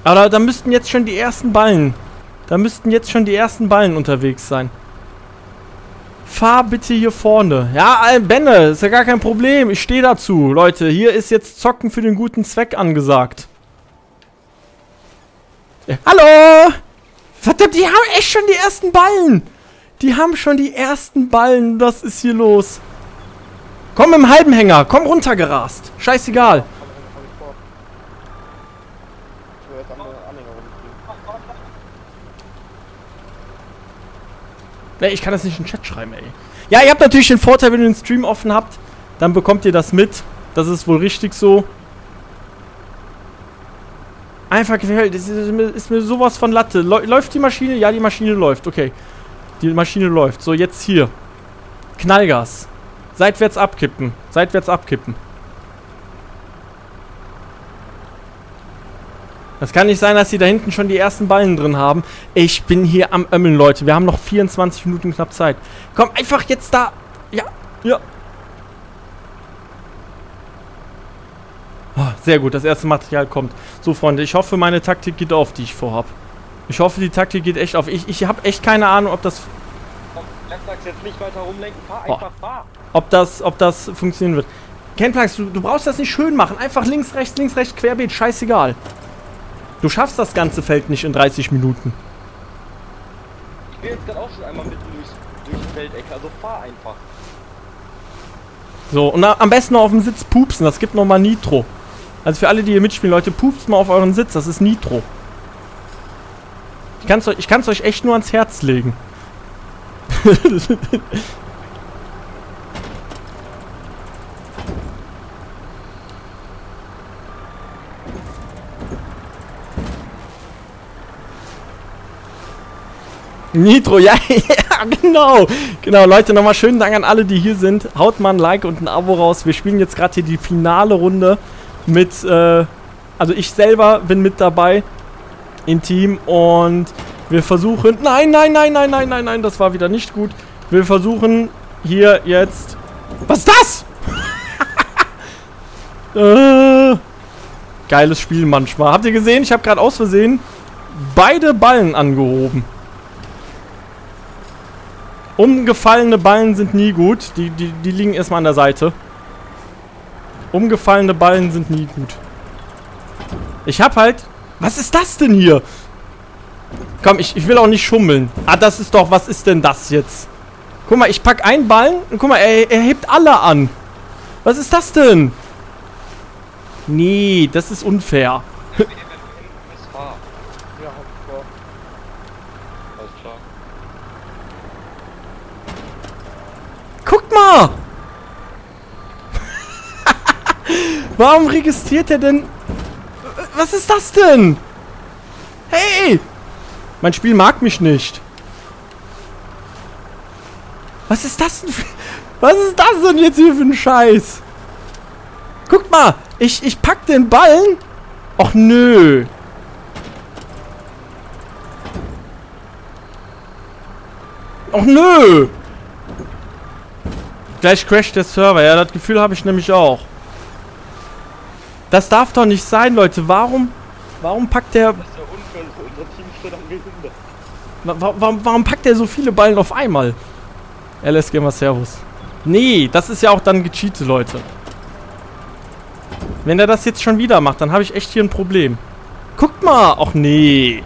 Aber da müssten jetzt schon die ersten Ballen. Da müssten jetzt schon die ersten Ballen unterwegs sein. Fahr bitte hier vorne. Ja, Benne, ist ja gar kein Problem. Ich stehe dazu. Leute, hier ist jetzt Zocken für den guten Zweck angesagt. Ja, hallo! Verdammt, die haben echt schon die ersten Ballen. Die haben schon die ersten Ballen. Was ist hier los? Komm im halben Hänger. Komm runtergerast. Scheißegal. Ne, ich kann das nicht in den Chat schreiben, ey. Ja, ihr habt natürlich den Vorteil, wenn ihr den Stream offen habt, dann bekommt ihr das mit. Das ist wohl richtig so. Einfach gefällt, ist ist mir sowas von Latte. Läuft die Maschine? Ja, die Maschine läuft, okay. Die Maschine läuft. So, jetzt hier. Knallgas. Seitwärts abkippen. Seitwärts abkippen. Das kann nicht sein, dass sie da hinten schon die ersten Ballen drin haben. Ich bin hier am Ömmeln, Leute. Wir haben noch 24 Minuten knapp Zeit. Komm, einfach jetzt da. Ja. Ja. Ah, sehr gut, das erste Material kommt. So, Freunde, ich hoffe, meine Taktik geht auf, die ich vorhab. Ich hoffe, die Taktik geht echt auf. Ich, ich habe echt keine Ahnung, ob das jetzt nicht weiter rumlenken, fahr Oh. einfach, fahr. ob das, ob das funktionieren wird. Kenplax, du, du brauchst das nicht schön machen. Einfach links, rechts, links, rechts, querbeet, scheißegal. Du schaffst das ganze Feld nicht in 30 Minuten. Ich bin jetzt gerade auch schon einmal mitten durchs, durch die Feldecke, also fahr einfach. So, und am besten noch auf dem Sitz pupsen, das gibt nochmal Nitro. Also für alle, die hier mitspielen, Leute, pupst mal auf euren Sitz, das ist Nitro. Ich kann's euch, ich kann's euch echt nur ans Herz legen. [LAUGHS] Nitro, [LAUGHS] ja, ja, genau. Genau, Leute, nochmal schönen Dank an alle, die hier sind. Haut mal ein Like und ein Abo raus. Wir spielen jetzt gerade hier die finale Runde mit, äh, also ich selber bin mit dabei im Team und wir versuchen, nein, nein, nein, nein, nein, nein, nein, das war wieder nicht gut. Wir versuchen hier jetzt, was ist das? [LAUGHS] äh, geiles Spiel manchmal. Habt ihr gesehen? Ich habe gerade aus Versehen beide Ballen angehoben. Umgefallene Ballen sind nie gut. Die, die, die liegen erstmal an der Seite. Umgefallene Ballen sind nie gut. Ich hab halt... Was ist das denn hier? Komm, ich, ich will auch nicht schummeln. Ah, das ist doch... Was ist denn das jetzt? Guck mal, ich pack einen Ballen und guck mal, er, er hebt alle an. Was ist das denn? Nee, das ist unfair. [LAUGHS] Wenn du hinten bist, fahr. Ja, fahr. Alles klar. Guckt mal! [LAUGHS] Warum registriert er denn... Was ist das denn? Hey! Mein Spiel mag mich nicht. Was ist das denn für... Was ist das denn jetzt hier für ein Scheiß? Guckt mal! Ich, ich pack den Ballen... Och nö. Och nö! Gleich crasht der Server. Ja, das Gefühl habe ich nämlich auch. Das darf doch nicht sein, Leute. Warum... Warum packt der... Warum, warum packt er so viele Ballen auf einmal? LS Gamer Servus. Nee, das ist ja auch dann gecheatet, Leute. Wenn er das jetzt schon wieder macht, dann habe ich echt hier ein Problem. Guckt mal! Och nee.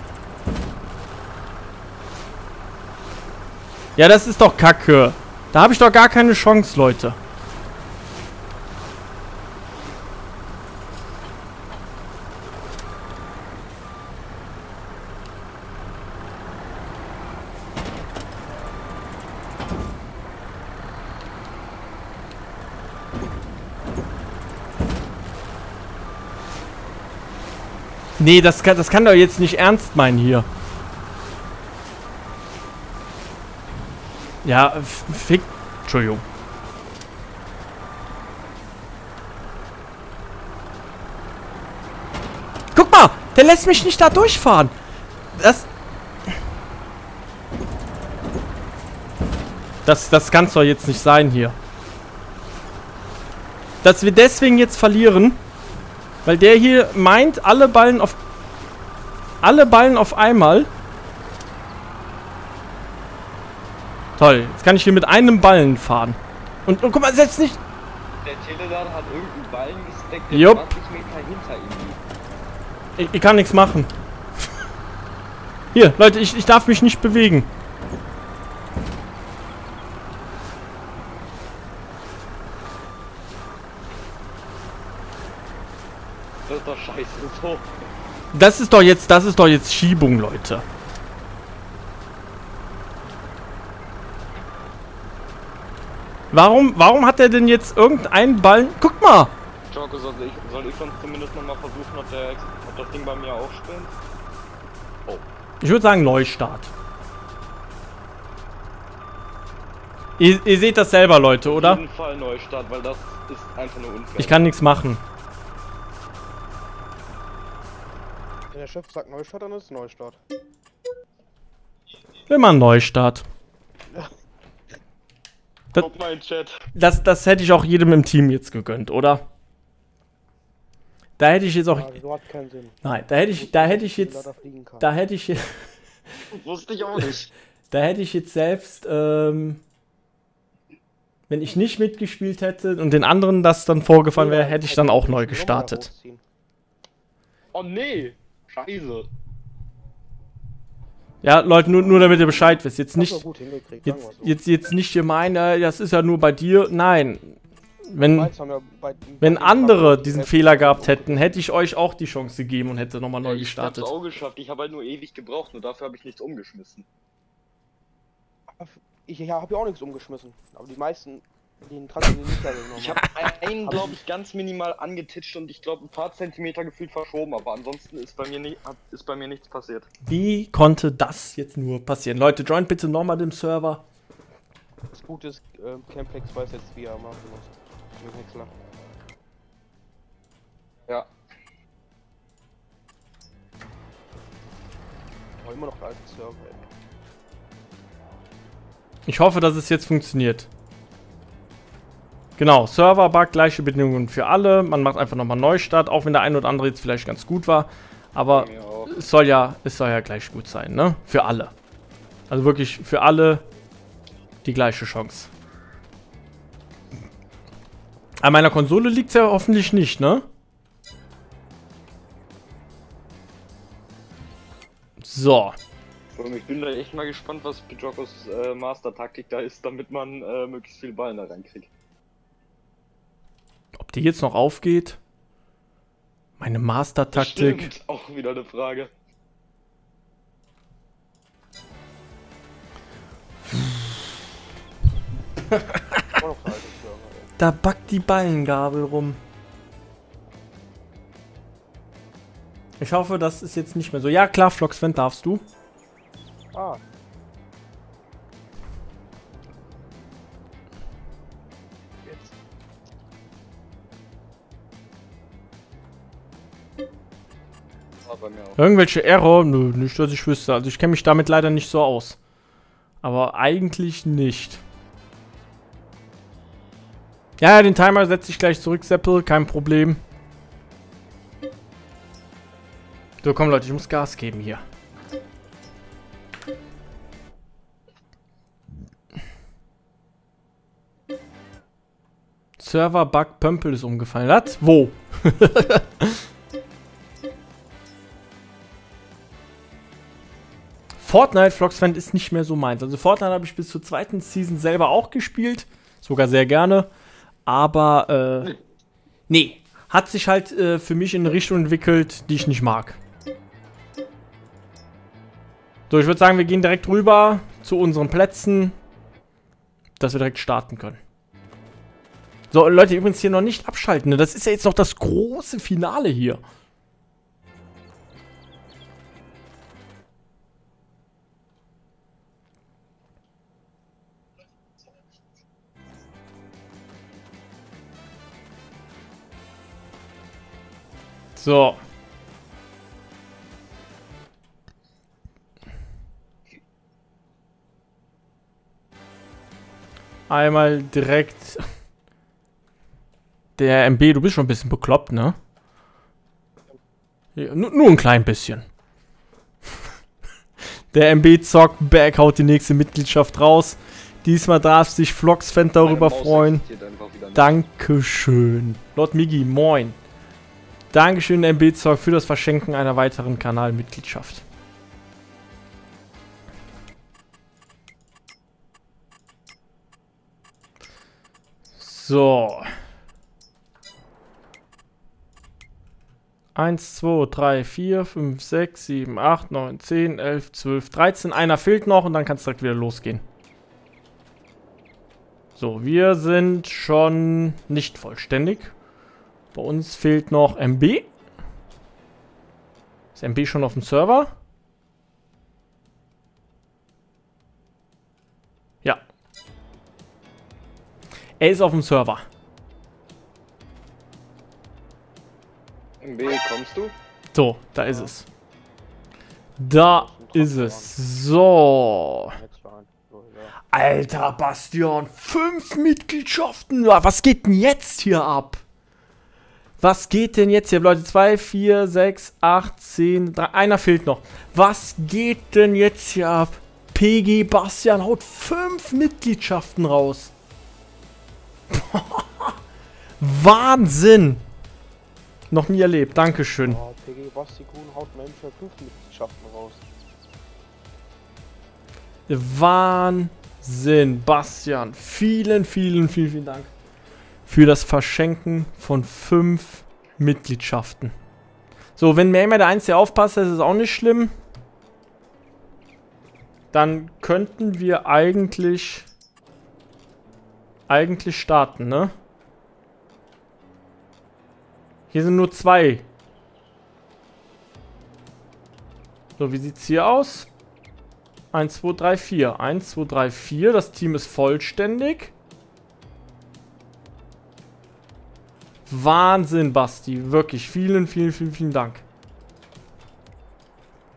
Ja, das ist doch kacke. Da habe ich doch gar keine Chance, Leute. Nee, das kann, das kann doch jetzt nicht ernst meinen hier. Ja, fick. Entschuldigung. Guck mal, der lässt mich nicht da durchfahren. Das. Das, das kann doch jetzt nicht sein hier. Dass wir deswegen jetzt verlieren, weil der hier meint, alle Ballen auf. Alle Ballen auf einmal. Toll, jetzt kann ich hier mit einem Ballen fahren. Und, und guck mal, selbst nicht. Der Telelader hat irgendeinen Ballen gesteckt, der Jupp. 20 Meter hinter ihm liegt. Ich, ich kann nichts machen. Hier, Leute, ich, ich darf mich nicht bewegen. Das ist doch scheiße so. Das ist doch jetzt, das ist doch jetzt Schiebung, Leute. Warum, warum hat er denn jetzt irgendeinen Ballen? Guck mal! Joko, soll ich, soll ich sonst zumindest nochmal versuchen, ob, der, ob das Ding bei mir auch spinnt? Ich würde sagen Neustart. Ihr, ihr seht das selber, Leute, Auf oder? jeden Fall Neustart, weil das ist einfach nur unfair. Ich kann nichts machen. Wenn der Chef sagt Neustart, dann ist es Neustart. Will mal einen Neustart. Das- Guck mal in Chat. Das, das hätte ich auch jedem im Team jetzt gegönnt, oder? Da hätte ich jetzt auch. Ja, so hat keinen Sinn. Nein, da hätte ich, da hätte ich jetzt. Da hätte ich, Wusste ich auch nicht. da hätte ich jetzt selbst, ähm, wenn ich nicht mitgespielt hätte und den anderen das dann vorgefallen wäre, hätte ich dann auch neu gestartet. Oh nee. Scheiße. Ja, Leute, nur, nur damit ihr Bescheid wisst. Jetzt Nicht gut hingekriegt, jetzt, so. jetzt, jetzt nicht hier meinen, äh, das ist ja nur bei dir. Nein. Wenn, bei- wenn andere diesen Fehler gehabt hätten, hätte ich euch auch die Chance gegeben und hätte nochmal neu ich gestartet. hab's auch geschafft. Ich habe halt nur ewig gebraucht. Nur dafür habe ich nichts umgeschmissen. Ich habe ja auch nichts umgeschmissen. Aber die meisten, den genommen Ich habe einen, glaube ich, ganz minimal angetitscht und ich glaube ein paar Zentimeter gefühlt verschoben. Aber ansonsten ist bei mir, nicht, ist bei mir nichts passiert. Wie konnte das jetzt nur passieren? Leute, joint bitte nochmal dem Server. Das Gute ist, äh, Camplex weiß jetzt, wie er machen muss. Mit Häcksler. Ja. Aber immer noch der alte Server, ey. Ich hoffe, dass es jetzt funktioniert. Genau, Server-Bug, gleiche Bedingungen für alle. Man macht einfach nochmal Neustart, auch wenn der ein oder andere jetzt vielleicht ganz gut war. Aber auch. es soll ja, es soll ja gleich gut sein, ne? Für alle. Also wirklich für alle die gleiche Chance. An meiner Konsole liegt es ja hoffentlich nicht, ne? So. Ich bin da echt mal gespannt, was Pijokos äh, Master-Taktik da ist, damit man äh, möglichst viele Ballen da reinkriegt. Die jetzt noch aufgeht? Meine Master-Taktik. Auch wieder eine Frage. [LAUGHS] Da backt die Ballengabel rum. Ich hoffe, das ist jetzt nicht mehr so. Ja, klar, Flocksven darfst du. Ah. Mir. Irgendwelche Error? Nö, nicht, dass ich wüsste. Also ich kenne mich damit leider nicht so aus. Aber eigentlich nicht. Ja, den Timer setze ich gleich zurück, Seppel. Kein Problem. So, komm Leute, ich muss Gas geben hier. Server-Bug Pömpel ist umgefallen. Was? Wo? [LAUGHS] Fortnite Flocksfan ist nicht mehr so meins. Also Fortnite habe ich bis zur zweiten Season selber auch gespielt. Sogar sehr gerne. Aber, äh, nee. Hat sich halt äh, für mich in eine Richtung entwickelt, die ich nicht mag. So, ich würde sagen, wir gehen direkt rüber zu unseren Plätzen, dass wir direkt starten können. So, Leute, übrigens hier noch nicht abschalten. Ne? Das ist ja jetzt noch das große Finale hier. So. Einmal direkt. Der MB, du bist schon ein bisschen bekloppt, ne? Ja, nur, nur ein klein bisschen. Der MB zockt back, haut die nächste Mitgliedschaft raus. Diesmal darf sich Vlogsfan darüber freuen. Dankeschön. Lord Migi, moin. Dankeschön, MB Zock, für das Verschenken einer weiteren Kanalmitgliedschaft. So. 1, 2, 3, 4, 5, 6, 7, 8, 9, 10, 11, 12, 13. Einer fehlt noch und dann kann es direkt wieder losgehen. So, wir sind schon nicht vollständig. Bei uns fehlt noch MB. Ist MB schon auf dem Server? Ja. Er ist auf dem Server. MB, kommst du? So, da ist es. Da ist es. So. Alter, Bastion, fünf Mitgliedschaften. Was geht denn jetzt hier ab? Was geht denn jetzt hier, Leute? 2, 4, 6, 8, 10, 3. Einer fehlt noch. Was geht denn jetzt hier ab? PG Bastian haut fünf Mitgliedschaften raus. [LAUGHS] Wahnsinn! Noch nie erlebt. Dankeschön. Oh, PG Basti Kuhn haut Menschen fünf Mitgliedschaften raus. Wahnsinn, Bastian. Vielen, vielen, vielen, vielen Dank für das Verschenken von fünf Mitgliedschaften. So, wenn mir der Einzige aufpasst, das ist auch nicht schlimm. Dann könnten wir eigentlich eigentlich starten, ne? Hier sind nur zwei. So, wie sieht's hier aus? 1, 2, 3, 4. 1, 2, 3, 4. Das Team ist vollständig. Wahnsinn, Basti. Wirklich. Vielen, vielen, vielen, vielen Dank.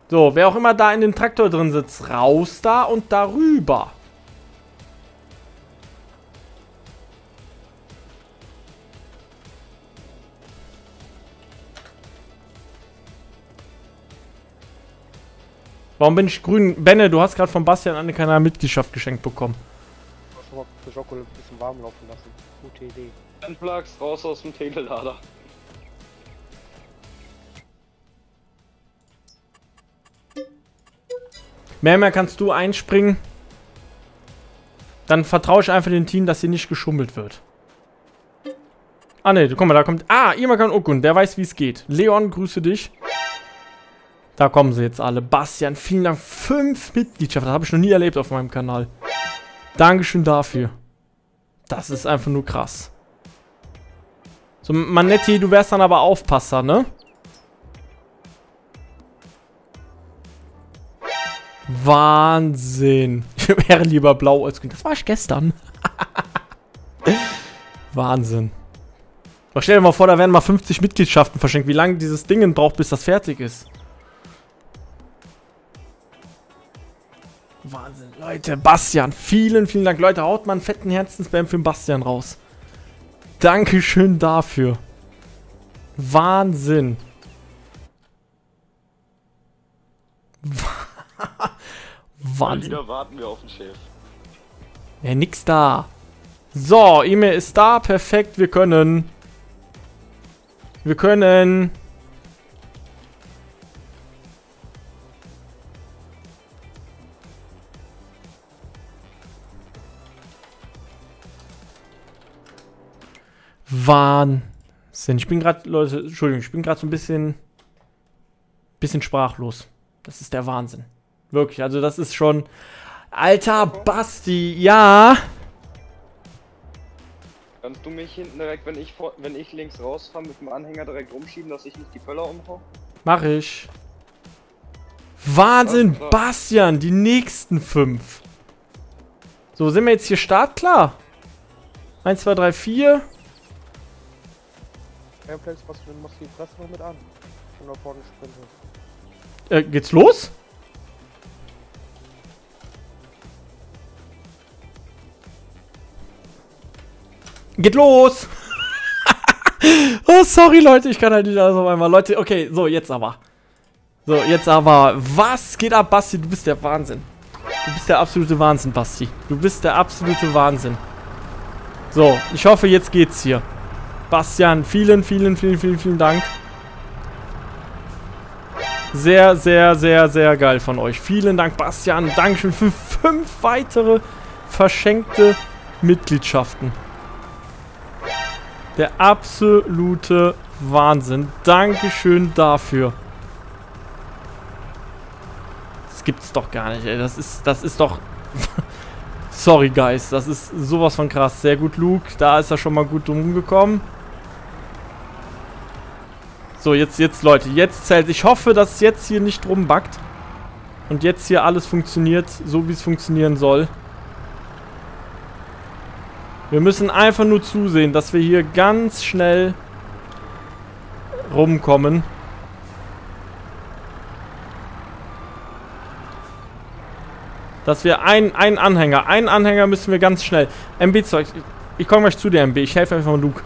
So, wer auch immer da in dem Traktor drin sitzt, raus da und darüber. Warum bin ich grün? Benne, du hast gerade von Bastian eine Kanal Mitgliedschaft geschenkt bekommen. Ich muss schon Schoko ein bisschen warm laufen lassen. Gute Idee. Endplugs raus aus dem Telelader. Mehr kannst du einspringen. Dann vertraue ich einfach dem Team, dass hier nicht geschummelt wird. Ah ne, guck mal, da kommt... Ah, Imakan Okun, der weiß, wie es geht. Leon, grüße dich. Da kommen sie jetzt alle. Bastian, vielen Dank. Fünf Mitgliedschaften. Das habe ich noch nie erlebt auf meinem Kanal. Dankeschön dafür. Das ist einfach nur krass. So, Manetti, du wärst dann aber Aufpasser, ne? Wahnsinn. [LAUGHS] Ich wäre lieber blau als grün. Das war ich gestern. [LAUGHS] Wahnsinn. Aber stell dir mal vor, da werden mal 50 Mitgliedschaften verschenkt. Wie lange dieses Ding braucht, bis das fertig ist. Wahnsinn. Leute, Bastian, vielen, vielen Dank. Leute, haut mal einen fetten Herzensspam für den Bastian raus. Dankeschön dafür. Wahnsinn. [LAUGHS] Wahnsinn. Wieder warten wir auf den Chef. Ja, nix da. So, E-Mail ist da. Perfekt, wir können. Wir können. Wahnsinn. Ich bin gerade, Leute, Entschuldigung, ich bin gerade so ein bisschen, bisschen sprachlos. Das ist der Wahnsinn. Wirklich, also das ist schon... Alter Basti, ja. Kannst du mich hinten direkt, wenn ich vor, wenn ich links rausfahre, mit dem Anhänger direkt umschieben, dass ich nicht die Pöller umhau? Mach ich. Wahnsinn? Bastian, die nächsten fünf. So, sind wir jetzt hier startklar? 1, 2, 3, 4. Airplanes, was du machst die Fresse noch mit an. Und nach vorne sprinte. Äh, geht's los? Geht los! [LAUGHS] oh, sorry, Leute, ich kann halt nicht alles auf einmal. Leute, okay, so, jetzt aber. So, jetzt aber. Was geht ab, Basti? Du bist der Wahnsinn. Du bist der absolute Wahnsinn, Basti. Du bist der absolute Wahnsinn. So, ich hoffe, jetzt geht's hier. Bastian, vielen, vielen, vielen, vielen, vielen Dank. Sehr, sehr, sehr, sehr geil von euch. Vielen Dank, Bastian. Dankeschön für fünf weitere verschenkte Mitgliedschaften. Der absolute Wahnsinn. Dankeschön dafür. Das gibt's doch gar nicht, ey. Das ist, das ist doch... [LAUGHS] Sorry, Guys. Das ist sowas von krass. Sehr gut, Luke. Da ist er schon mal gut rumgekommen. So, jetzt, jetzt, Leute. Jetzt zählt. Ich hoffe, dass es jetzt hier nicht rumbackt. Und jetzt hier alles funktioniert, so wie es funktionieren soll. Wir müssen einfach nur zusehen, dass wir hier ganz schnell rumkommen. Dass wir einen, Anhänger, einen Anhänger müssen wir ganz schnell. MB-Zeug, ich, ich komme gleich zu dir, MB. Ich helfe einfach mal Luke.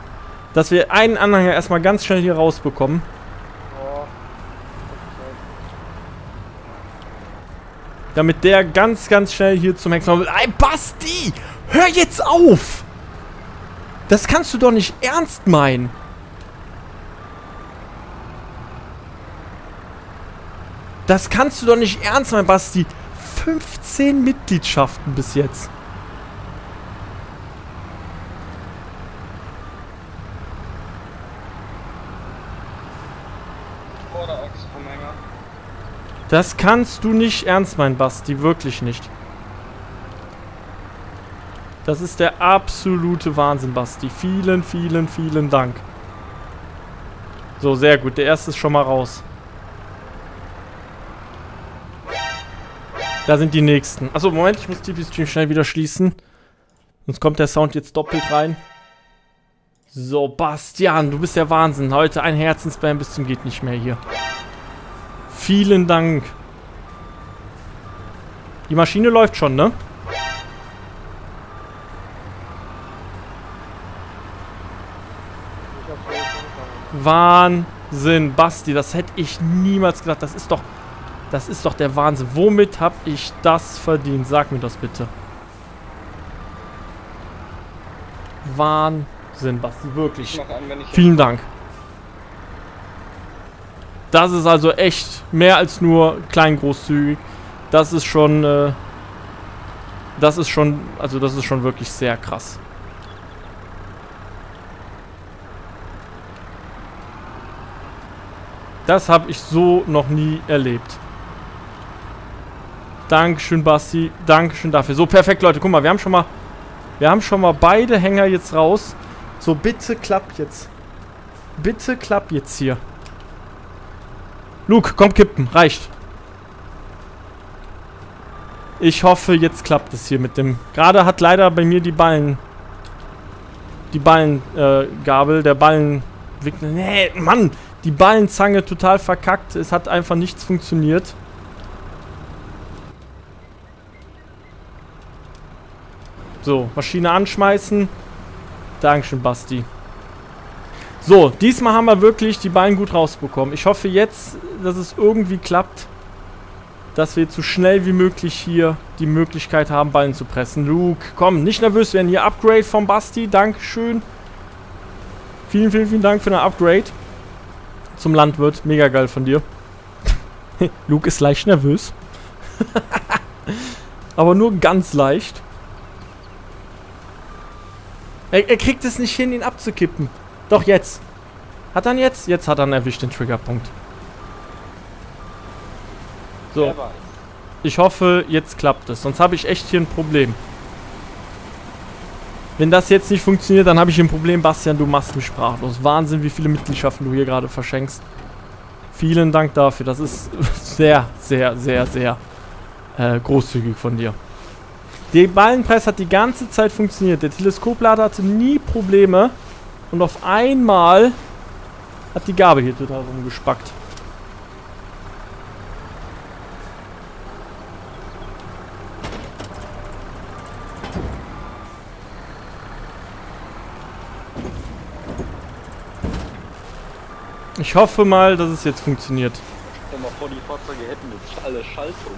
Dass wir einen Anhänger erstmal ganz schnell hier rausbekommen. Damit der ganz, ganz schnell hier zum Hexen... Ey, Basti! Hör jetzt auf! Das kannst du doch nicht ernst meinen. Das kannst du doch nicht ernst meinen, Basti. 15 Mitgliedschaften bis jetzt. Das kannst du nicht ernst meinen, Basti. Wirklich nicht. Das ist der absolute Wahnsinn, Basti. Vielen, vielen, vielen Dank. So, sehr gut. Der erste ist schon mal raus. Da sind die nächsten. Achso, Moment, ich muss TP Stream schnell wieder schließen. Sonst kommt der Sound jetzt doppelt rein. So, Bastian, du bist der Wahnsinn. Heute ein Herzensspam bis zum geht nicht mehr hier. Vielen Dank. Die Maschine läuft schon, ne? Wahnsinn, Basti, das hätte ich niemals gedacht. Das ist doch, das ist doch der Wahnsinn. Womit habe ich das verdient? Sag mir das bitte. Wahnsinn, Basti, wirklich. An, Vielen Dank. Das ist also echt mehr als nur klein großzügig. Das ist schon, äh, das ist schon, also das ist schon wirklich sehr krass. Das habe ich so noch nie erlebt. Dankeschön, Basti. Dankeschön dafür. So, perfekt, Leute. Guck mal, wir haben schon mal, wir haben schon mal beide Hänger jetzt raus. So, bitte klapp jetzt. Bitte klapp jetzt hier. Luke, komm kippen. Reicht. Ich hoffe, jetzt klappt es hier mit dem... Gerade hat leider bei mir die Ballen... Die Ballengabel, äh, der Ballen... Nee, Mann! Die Ballenzange total verkackt. Es hat einfach nichts funktioniert. So, Maschine anschmeißen. Dankeschön, Basti. So, diesmal haben wir wirklich die Ballen gut rausbekommen. Ich hoffe jetzt, dass es irgendwie klappt. Dass wir so schnell wie möglich hier die Möglichkeit haben, Ballen zu pressen. Luke, komm, nicht nervös werden. Hier Upgrade vom Basti. Dankeschön. Vielen, vielen, vielen Dank für ein Upgrade. Zum Landwirt. Mega geil von dir. [LAUGHS] Luke ist leicht nervös. [LAUGHS] Aber nur ganz leicht. Er, er kriegt es nicht hin, ihn abzukippen. Doch, jetzt. Hat er jetzt? Jetzt hat er erwischt, den Triggerpunkt. So, ich hoffe, jetzt klappt es. Sonst habe ich echt hier ein Problem. Wenn das jetzt nicht funktioniert, dann habe ich ein Problem. Bastian, du machst mich sprachlos. Wahnsinn, wie viele Mitgliedschaften du hier gerade verschenkst. Vielen Dank dafür. Das ist [LAUGHS] sehr, sehr, sehr, sehr äh, großzügig von dir. Der Ballenpress hat die ganze Zeit funktioniert. Der Teleskoplader hatte nie Probleme. Und auf einmal hat die Gabel hier total rumgespackt. Ich hoffe mal, dass es jetzt funktioniert. Stell mal vor, die Fahrzeuge hätten jetzt alle Schaltung.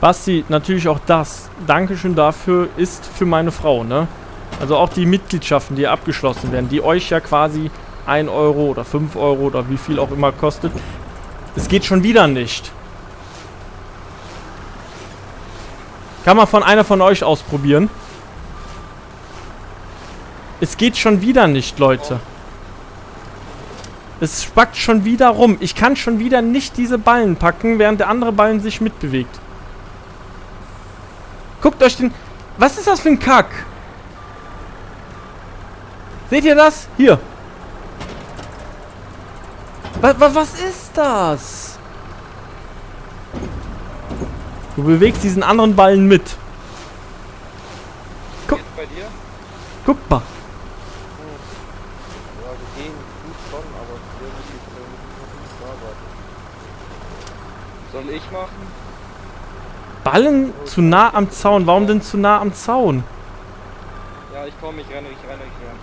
Basti, natürlich auch das. Dankeschön dafür ist für meine Frau, ne? Also auch die Mitgliedschaften, die abgeschlossen werden, die euch ja quasi 1 Euro oder 5 Euro oder wie viel auch immer kostet. Es geht schon wieder nicht. Kann man von einer von euch ausprobieren? Es geht schon wieder nicht, Leute. Es spackt schon wieder rum. Ich kann schon wieder nicht diese Ballen packen, während der andere Ballen sich mitbewegt. Guckt euch den... Was ist das für ein Kack? Seht ihr das? Hier. Was, was, was ist das? Du bewegst diesen anderen Ballen mit. Guck. Bei dir? Guck mal. Ja, wir gehen gut schon, aber irgendwie. Soll ich machen? Ballen zu nah am Zaun. Warum denn zu nah am Zaun? Ja, ich komme, ich renne, ich renne, ich renne.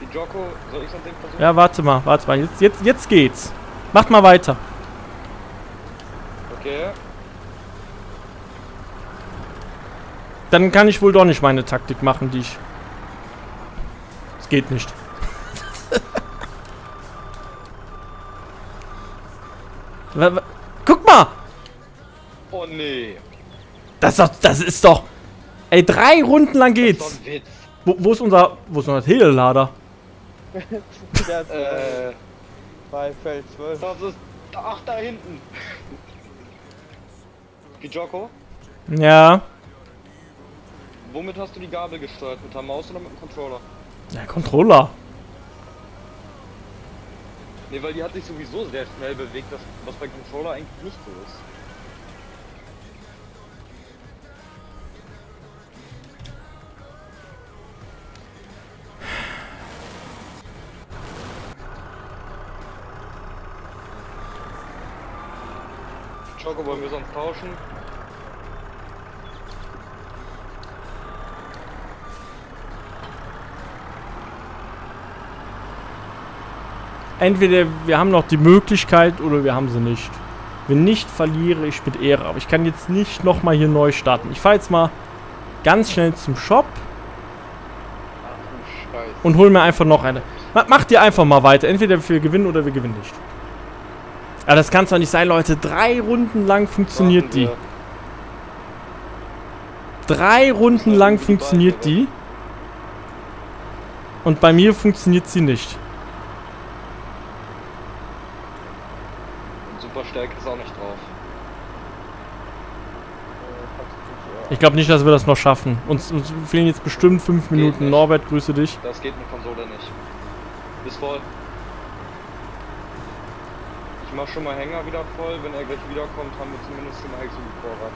Die Joko, soll ich sonst den versuchen? Ja, warte mal, warte mal. Jetzt, jetzt, jetzt geht's. Macht mal weiter. Okay. Dann kann ich wohl doch nicht meine Taktik machen, die ich... Es geht nicht. [LAUGHS] Guck mal! Oh nee. Das ist doch... Das ist doch... Ey, drei Runden lang geht's. Wo, wo ist unser... Wo ist unser Telelader? [LAUGHS] Der ist äh, bei Feld 12. das ist. Ach, da hinten. Die Joko, Ja. womit hast du die Gabel gesteuert? Mit der Maus oder mit dem Controller? Der Controller. Ne, weil die hat sich sowieso sehr schnell bewegt, das, was bei Controller eigentlich nicht so ist. Choco, wollen wir sonst tauschen? Entweder wir haben noch die Möglichkeit oder wir haben sie nicht. Wenn nicht, verliere ich mit Ehre. Aber ich kann jetzt nicht nochmal hier neu starten. Ich fahre jetzt mal ganz schnell zum Shop Ach und hol mir einfach noch eine. Ma- Macht ihr einfach mal weiter. Entweder wir gewinnen oder wir gewinnen nicht. Aber das kann es doch nicht sein, Leute. Drei Runden lang funktioniert Warten die. wir. Drei Runden lang funktioniert die. Und bei mir funktioniert sie nicht. Superstärke ist auch nicht drauf. Ich glaube nicht, dass wir das noch schaffen. Uns, uns fehlen jetzt bestimmt fünf Minuten. nicht. Norbert, grüße dich. Das geht mit Konsole nicht. Ist voll. Ich mach schon mal Hänger wieder voll. Wenn er gleich wiederkommt, haben wir zumindest Hex im Vorrat.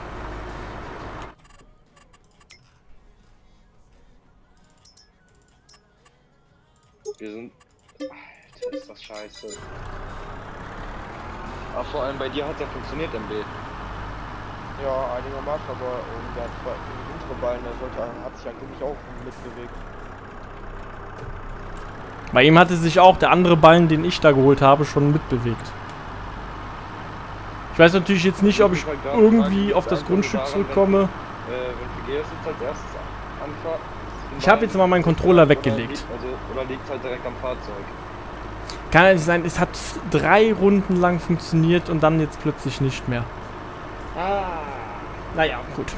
Wir sind. Alter, ist das scheiße. Ach, vor allem bei dir hat ja funktioniert, MB. Ja, einigermaßen, aber ähm, der zwei unsere Ballen, der sollte, hat sich eigentlich auch mitbewegt. Bei ihm hatte sich auch der andere Ballen, den ich da geholt habe, schon mitbewegt. Ich weiß natürlich jetzt nicht, ob ich irgendwie auf das Grundstück zurückkomme. Äh, wenn Figeas jetzt als erstes anfahrt. Ich habe jetzt mal meinen Controller weggelegt. Also, oder liegt halt direkt am Fahrzeug. Kann ja nicht sein, es hat drei Runden lang funktioniert und dann jetzt plötzlich nicht mehr. Ah. Naja, gut.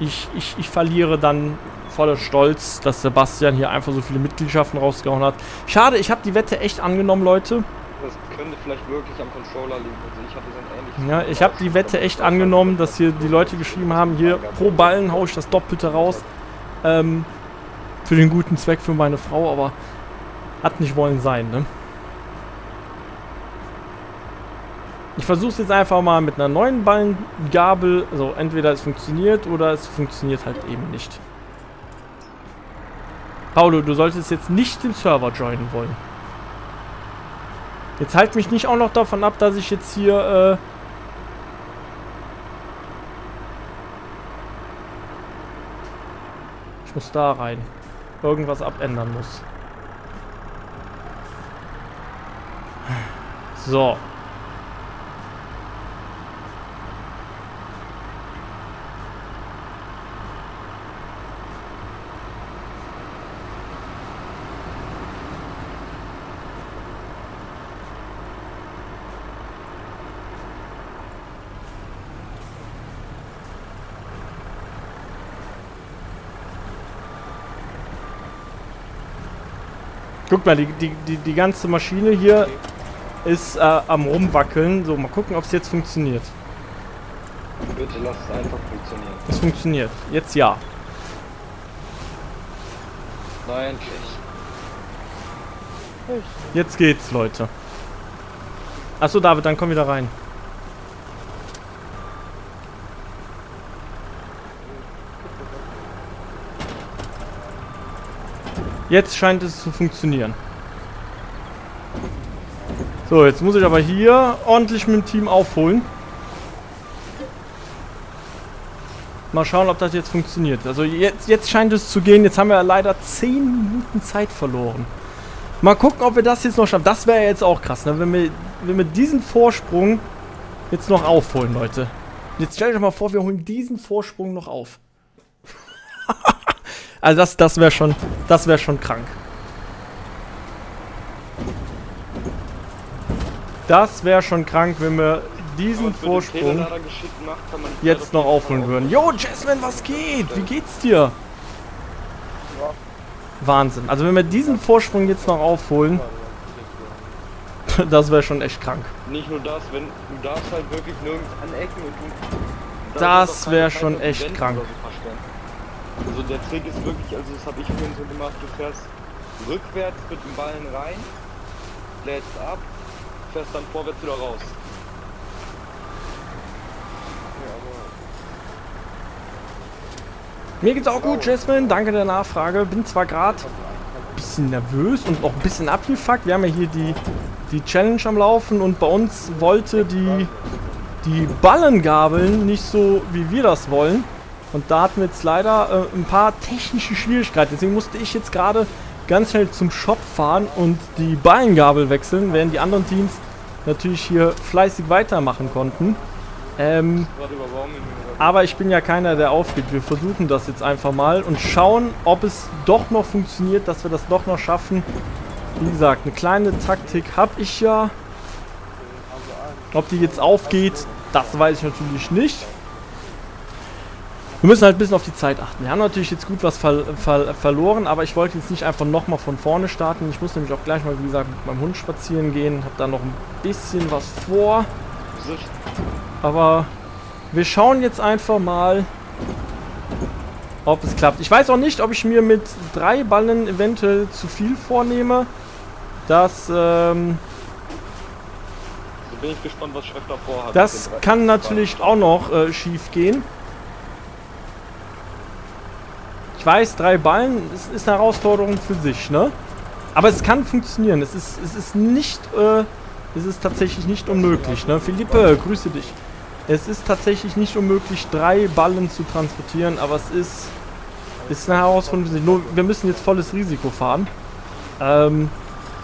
Ich, ich, ich verliere dann voller Stolz, dass Sebastian hier einfach so viele Mitgliedschaften rausgehauen hat. Schade, ich habe die Wette echt angenommen, Leute. Das könnte vielleicht wirklich am Controller liegen. Also ich hatte so ein ähnliches. Ja, ich habe die Wette echt angenommen, dass hier die Leute geschrieben haben, hier pro Ballen haue ich das Doppelte raus. Ähm, für den guten Zweck für meine Frau, aber hat nicht wollen sein, ne? Ich versuche es jetzt einfach mal mit einer neuen Ballengabel. Also entweder es funktioniert oder es funktioniert halt eben nicht. Paulo, du solltest jetzt nicht den Server joinen wollen. Jetzt halt mich nicht auch noch davon ab, dass ich jetzt hier, äh... Ich muss da rein. Irgendwas abändern muss. So. Guck mal, die, die, die, die ganze Maschine hier ist äh, am rumwackeln. So, mal gucken, ob es jetzt funktioniert. Bitte lass es einfach funktionieren. Es funktioniert. Jetzt ja. Nein, endlich. Jetzt geht's, Leute. Achso, David, dann komm wieder rein. Jetzt scheint es zu funktionieren. So, jetzt muss ich aber hier ordentlich mit dem Team aufholen. Mal schauen, ob das jetzt funktioniert. Also jetzt, jetzt scheint es zu gehen. Jetzt haben wir leider 10 Minuten Zeit verloren. Mal gucken, ob wir das jetzt noch schaffen. Das wäre jetzt auch krass, ne? wenn, wir, wenn wir diesen Vorsprung jetzt noch aufholen, Leute. Jetzt stellt euch mal vor, wir holen diesen Vorsprung noch auf. [LAUGHS] also das, das wäre schon, das wäre schon krank. Das wäre schon krank, wenn wir diesen Vorsprung jetzt noch aufholen würden. Jo, Jasmine, was geht? Wie geht's dir? Wahnsinn. Also wenn wir diesen Vorsprung jetzt noch aufholen, das wäre schon echt krank. Nicht nur das, wenn du darfst halt wirklich nirgends anecken und du... Das wäre schon echt krank. Also der Trick ist wirklich, also das habe ich vorhin so gemacht, du fährst rückwärts mit dem Ballen rein, lädst ab, fährst dann vorwärts wieder raus. Mir geht's auch gut, Jasmine. Danke der Nachfrage. Bin zwar gerade ein bisschen nervös und auch ein bisschen abgefuckt. Wir haben ja hier die, die Challenge am Laufen und bei uns wollte die, die Ballengabeln nicht so, wie wir das wollen. Und da hatten wir jetzt leider äh, ein paar technische Schwierigkeiten. Deswegen musste ich jetzt gerade ganz schnell zum Shop fahren und die Ballengabel wechseln, während die anderen Teams natürlich hier fleißig weitermachen konnten. Ähm, aber ich bin ja keiner, der aufgibt. Wir versuchen das jetzt einfach mal und schauen, ob es doch noch funktioniert, dass wir das doch noch schaffen. Wie gesagt, eine kleine Taktik habe ich ja. Ob die jetzt aufgeht, das weiß ich natürlich nicht. Wir müssen halt ein bisschen auf die Zeit achten. Wir haben natürlich jetzt gut was ver ver verloren, aber ich wollte jetzt nicht einfach nochmal von vorne starten. Ich muss nämlich auch gleich mal, wie gesagt, mit meinem Hund spazieren gehen. Habe da noch ein bisschen was vor. Aber wir schauen jetzt einfach mal, ob es klappt. Ich weiß auch nicht, ob ich mir mit drei Ballen eventuell zu viel vornehme. Das, ähm... Bin ich gespannt, was Schreck davor hat. Das kann natürlich auch noch äh, schief gehen. Ich weiß, drei Ballen ist, ist eine Herausforderung für sich, ne? Aber es kann funktionieren. Es ist, es ist nicht, äh, es ist tatsächlich nicht unmöglich, ne? Philippe, grüße dich. Es ist tatsächlich nicht unmöglich, drei Ballen zu transportieren, aber es ist, ist eine Herausforderung. Nur, wir müssen jetzt volles Risiko fahren. Ähm,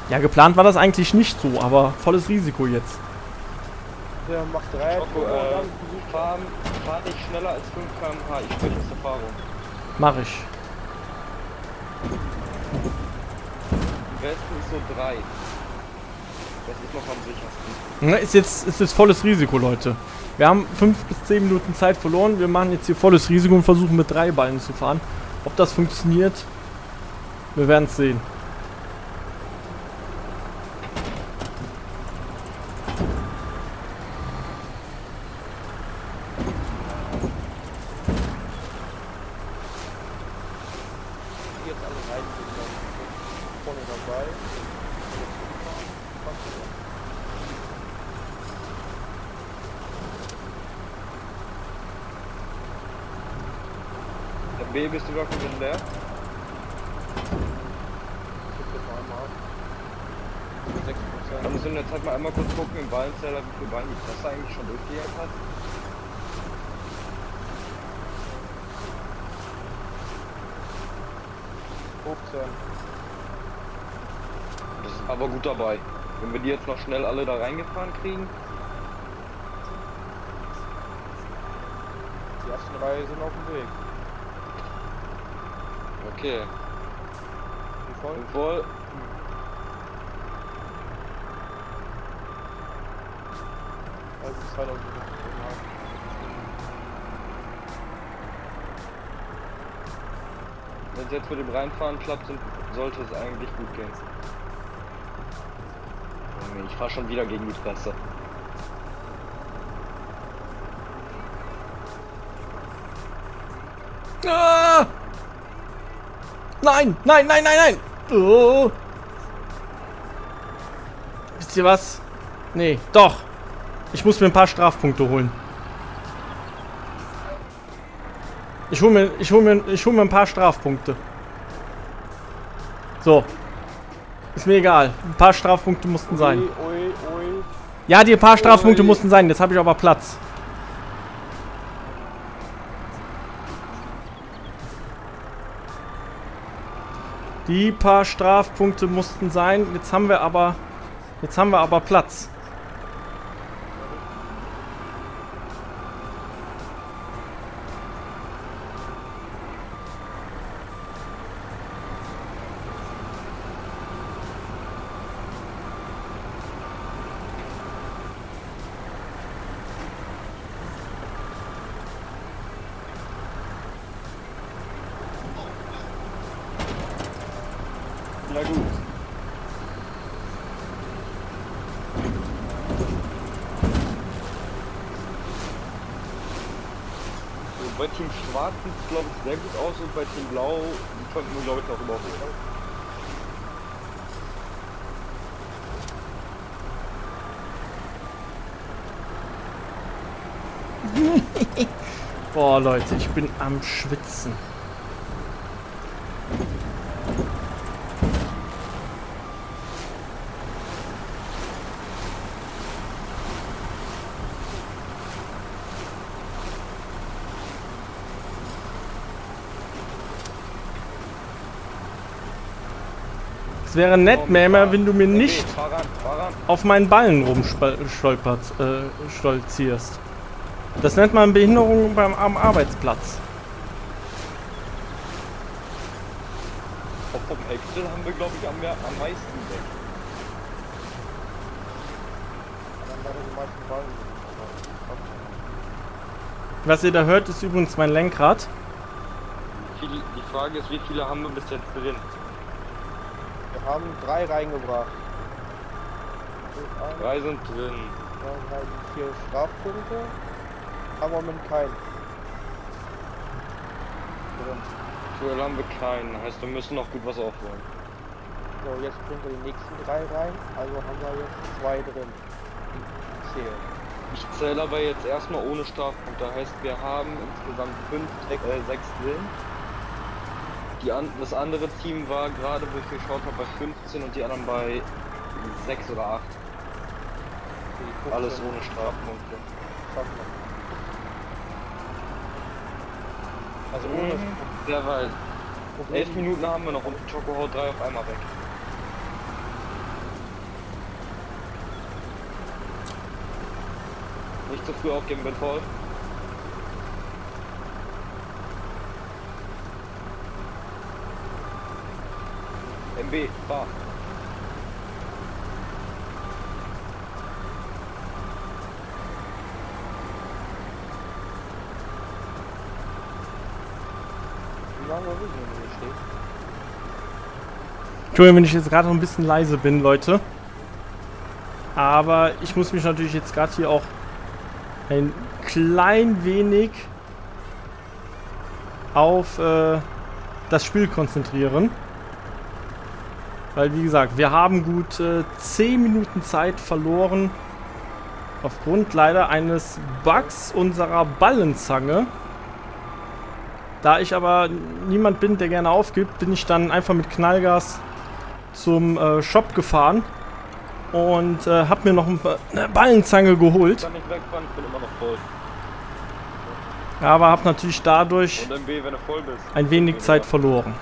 ja, geplant war das eigentlich nicht so, aber volles Risiko jetzt. Ja, mach drei. Schoko, äh, fahr, fahr nicht schneller als 5 km/h. Ich spreche aus Erfahrung. Mach ich. Am besten ist so 3. Das ist noch am sichersten. Na, ist jetzt, ist jetzt volles Risiko, Leute. Wir haben 5 bis 10 Minuten Zeit verloren. Wir machen jetzt hier volles Risiko und versuchen mit drei Ballen zu fahren. Ob das funktioniert, wir werden es sehen. B bist du wirklich in der? Da müssen wir jetzt halt mal einmal kurz gucken im Ballenzeller, wie viel Bein die Presse eigentlich schon durchgejagt hat. Das ist aber gut dabei. Wenn wir die jetzt noch schnell alle da reingefahren kriegen. Die ersten drei sind auf dem Weg. Okay. Wie voll? Voll. Also 2000 Wenn es jetzt mit dem Reinfahren klappt, sollte es eigentlich gut gehen. Junge, Ich fahre schon wieder gegen die Presse. Ah! Nein, nein, nein, nein, nein. Oh. Wisst ihr was? Nee, doch. Ich muss mir ein paar Strafpunkte holen. Ich hole mir, ich hole mir, ich hole mir ein paar Strafpunkte. So. Ist mir egal. Ein paar Strafpunkte mussten sein. Ui, ui, ui. Ja, die paar Strafpunkte mussten sein. Jetzt habe ich aber Platz. Die paar Strafpunkte mussten sein. Jetzt haben wir aber jetzt haben wir aber Platz. Könnten wir glaube ich noch überholen. [LAUGHS] Boah, Leute, ich bin am Schwitzen. Es wäre nett, Mämer, wenn du mir nicht auf meinen Ballen rumstolpert, äh, stolzierst. Das nennt man Behinderung beim, am Arbeitsplatz. Vom Excel haben wir glaube ich am, am meisten weg. Was ihr da hört, ist übrigens mein Lenkrad. Die Frage ist, wie viele haben wir bis jetzt drin? Wir haben drei reingebracht. Drei sind drin. zwei, drei, vier Strafpunkte. Aber im Moment keinen. Drin. Aktuell haben wir keinen, heißt wir müssen noch gut was aufholen. So, jetzt bringen wir die nächsten drei rein. Also haben wir jetzt zwei drin. Zählen. Ich zähle aber jetzt erstmal ohne Strafpunkte. Heißt, wir haben insgesamt fünf, äh, sechs drin. Die an, das andere Team war gerade, wo ich geschaut habe, bei 15 und die anderen bei 6 oder 8. Die 15 Alles ohne Strafpunkte. Also ohne Mhm. Weil Problem. 11 Minuten haben wir noch und Choco haut 3 auf einmal weg. Nicht zu früh aufgeben, bin voll. MB, fahr. Entschuldigung, wenn ich jetzt gerade noch ein bisschen leise bin, Leute. Aber ich muss mich natürlich jetzt gerade hier auch ein klein wenig auf äh, das Spiel konzentrieren. Weil, wie gesagt, wir haben gut äh, 10 Minuten Zeit verloren. Aufgrund leider eines Bugs unserer Ballenzange. Da ich aber niemand bin, der gerne aufgibt, bin ich dann einfach mit Knallgas zum äh, Shop gefahren und äh, habe mir noch ein, paar- eine Ballenzange geholt. Kann nicht wegfahren, ich bin immer noch voll. Aber habe natürlich dadurch ein wenig Zeit verloren.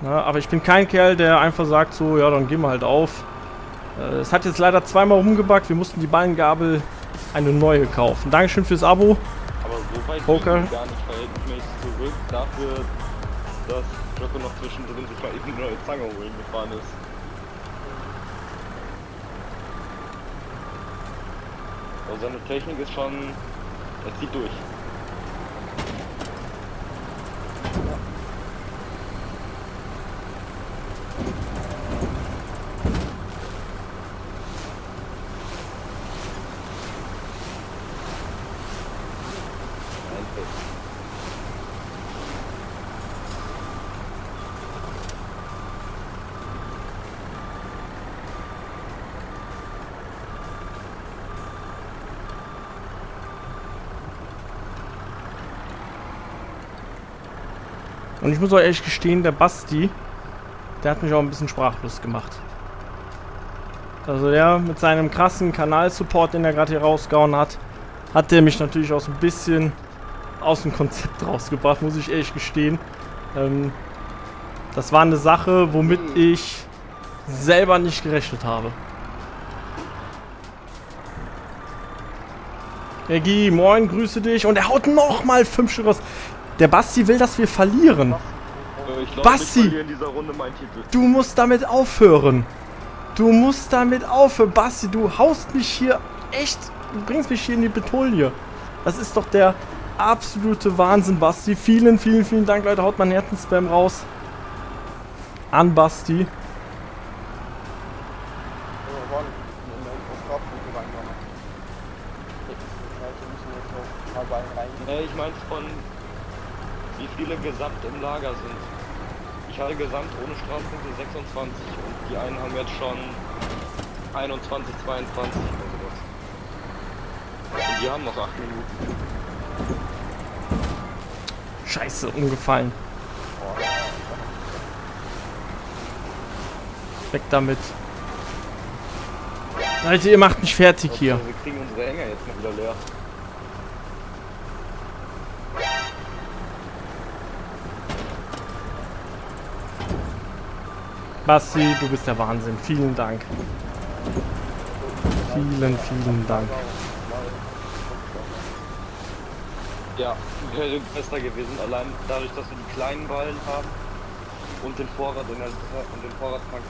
Na, aber ich bin kein Kerl, der einfach sagt so, ja, dann gehen wir halt auf. Äh, Es hat jetzt leider zweimal rumgebackt. Wir mussten die Ballengabel eine neue kaufen. Dankeschön fürs Abo. Aber so weit Poker. gar nicht verhältnismäßig zurück dafür, dass Jocko noch zwischendrin sich mal eben eine neue Zange holen gefahren ist. Also seine Technik ist schon... Er zieht durch. Ein Fest. Und ich muss auch ehrlich gestehen, der Basti, der hat mich auch ein bisschen sprachlos gemacht. Also der mit seinem krassen Kanalsupport, den er gerade hier rausgehauen hat, hat der mich natürlich auch so ein bisschen aus dem Konzept rausgebracht, muss ich ehrlich gestehen. Ähm, das war eine Sache, womit ich selber nicht gerechnet habe. Egi, moin, grüße dich. Und er haut nochmal fünf Stück raus. Der Basti will, dass wir verlieren. Äh, Ich Basti! Du musst damit aufhören. Du musst damit aufhören. Basti, du haust mich hier echt... Du bringst mich hier in die Betulie. Das ist doch der absolute Wahnsinn, Basti. Vielen, vielen, vielen Dank, Leute. Haut mein Herzensspam raus. An Basti. Gesamt im Lager sind. Ich hatte gesamt ohne Strafpunkte 26 und die einen haben jetzt schon 21, 22 oder sowas. Und die haben noch 8 Minuten. Scheiße, umgefallen. Weg damit. Leute, ihr macht mich fertig hier. Wir kriegen unsere Hänger jetzt mal wieder leer. Basti, du bist der Wahnsinn. Vielen Dank. Vielen, vielen Dank. Ja, wäre besser gewesen, allein dadurch, dass wir die kleinen Ballen haben und den Vorrat in der und den Vorrattank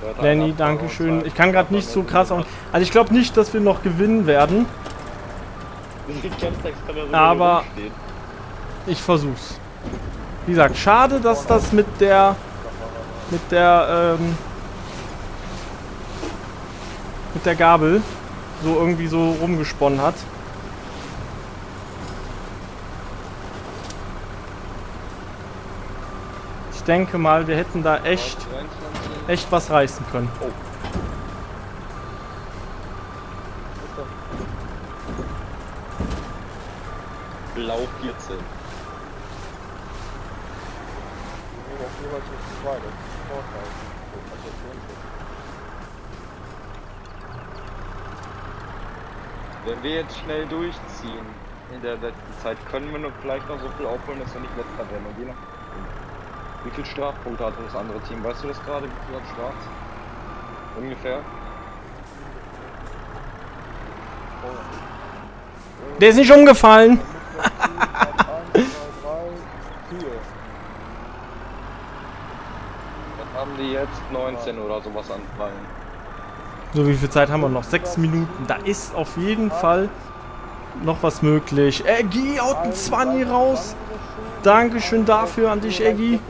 der hat Lenny, danke schön. und Ich kann gerade nicht so krass... Auf also ich glaube nicht, dass wir noch gewinnen werden. Aber-. Ich versuch's. Wie gesagt, schade, dass das mit der... Mit der, ähm... Mit der Gabel so irgendwie so rumgesponnen hat. Ich denke mal, wir hätten da echt, 23. echt was reißen können. Blau 14. Wir Wenn wir jetzt schnell durchziehen in der letzten Zeit, können wir noch vielleicht noch so viel aufholen, dass wir nicht letzter werden. Und je nach wie viel Strafpunkte hat das andere Team? Weißt du das gerade? Wie viel hat Straf? Ungefähr. Der ist nicht umgefallen. [LAUGHS] Haben die jetzt? 19 oder sowas an Ballen. So, wie viel Zeit haben wir noch? Sechs Minuten. Da ist auf jeden Fall noch was möglich. Eggy haut ein 20 raus. Dankeschön dafür an dich, Eggy.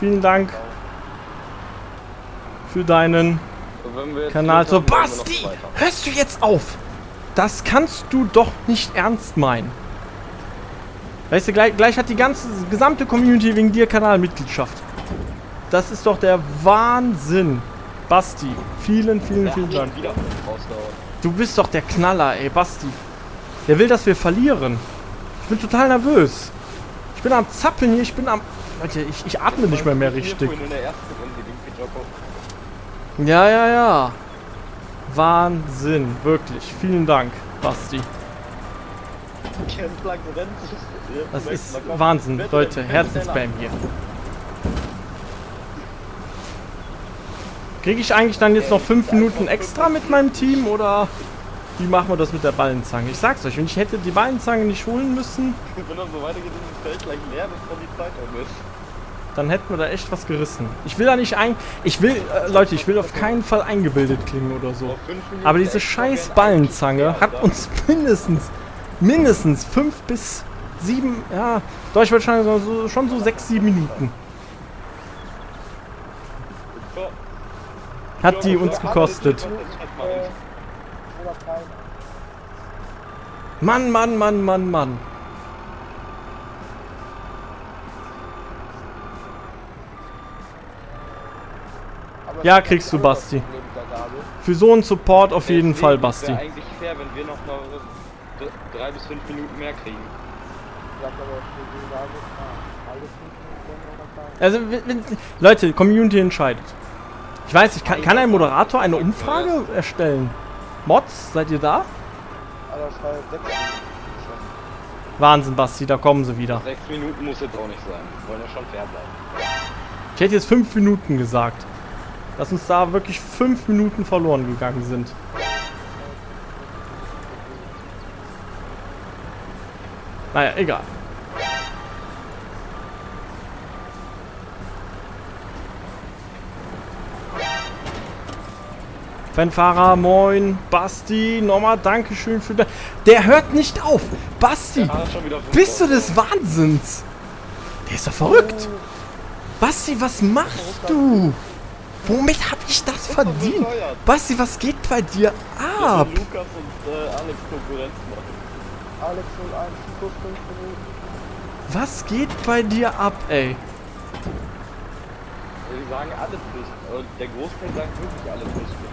Vielen Dank für deinen Kanal. So, Basti, hörst du jetzt auf? Das kannst du doch nicht ernst meinen. Weißt du, gleich, gleich hat die ganze gesamte Community wegen dir Kanalmitgliedschaft. Das ist doch der Wahnsinn. Basti, vielen, vielen, vielen Dank. Du bist doch der Knaller, ey, Basti. Der will, dass wir verlieren. Ich bin total nervös. Ich bin am Zappeln hier, ich bin am... Leute, ich, ich atme nicht mehr mehr richtig. Ja, ja, ja. Wahnsinn, wirklich. Vielen Dank, Basti. Das ist. Wahnsinn, Leute. schneller. hier. Kriege ich eigentlich dann jetzt noch fünf Minuten extra mit meinem Team oder wie machen wir das mit der Ballenzange? Ich sag's euch, wenn ich hätte die Ballenzange nicht holen müssen, Wenn das so weitergeht, ist das Feld gleich leer, bevor die Zeit um ist. dann hätten wir da echt was gerissen. Ich will da nicht ein... Ich will, äh, Leute, ich will auf keinen Fall eingebildet klingen oder so. Aber diese scheiß Ballenzange hat uns [LAUGHS] mindestens, mindestens fünf bis sieben, ja, doch ich würde schon so, schon so sechs, sieben Minuten. Hat die uns gekostet. Mann, Mann, Mann, Mann, Mann. Ja, kriegst du, Basti. Für so einen Support auf jeden Fall, Basti. Eigentlich fair, wenn wir noch drei bis fünf Minuten mehr kriegen. Also, Leute, Community entscheidet. Ich weiß nicht, kann, kann ein Moderator eine Umfrage erstellen? Mods, seid ihr da? Wahnsinn, Basti, da kommen sie wieder. Sechs Minuten muss jetzt auch nicht sein. Wir wollen ja schon fair bleiben. Ich hätte jetzt fünf Minuten gesagt. Dass uns da wirklich fünf Minuten verloren gegangen sind. Naja, egal. Fanfahrer, moin. Basti, nochmal Dankeschön für... de- Der hört nicht auf. Basti, bist du des Wahnsinns? Der ist doch verrückt. Basti, was machst du? Womit hab ich das verdient? Basti, was geht bei dir ab? Lukas und äh, Alex Konkurrenz machen. Alex 01 plus 5 Minuten. Was geht bei dir ab, ey? Die sagen alles nicht. Aber der Großteil sagt wirklich alles nicht.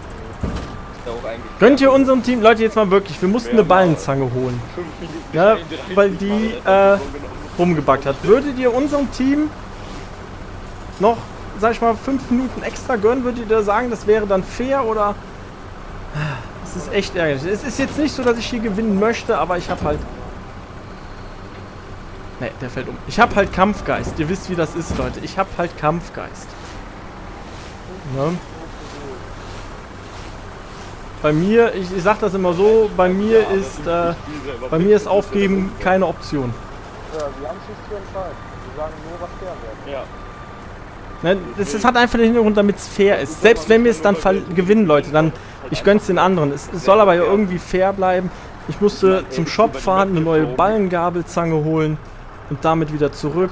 Gönnt ihr unserem Team, Leute, jetzt mal wirklich, wir mussten eine Ballenzange holen, Ja, 33 weil die, äh, rumgebackt hat. Würdet ihr unserem Team noch, sag ich mal, fünf Minuten extra gönnen? Würdet ihr sagen, das wäre dann fair oder... Es ist echt ärgerlich. Es ist jetzt nicht so, dass ich hier gewinnen möchte, aber ich habe halt... Ne, der fällt um. Ich habe halt Kampfgeist. Ihr wisst, wie das ist, Leute. Ich habe halt Kampfgeist. Ne? Bei mir, ich, ich sag das immer so, bei mir Ja, ist, äh, bei mir ist Aufgeben keine Option. Ja, wir haben es nicht zu entscheiden. Wir sagen nur, was fair wäre. Ja. Ne, das, das hat einfach den Hintergrund, damit es fair ist. Selbst wenn wir es dann gewinnen, Leute, dann ich gönn's den anderen. Es, es soll aber ja irgendwie fair bleiben. Ich musste zum Shop fahren, eine neue Ballengabelzange holen und damit wieder zurück.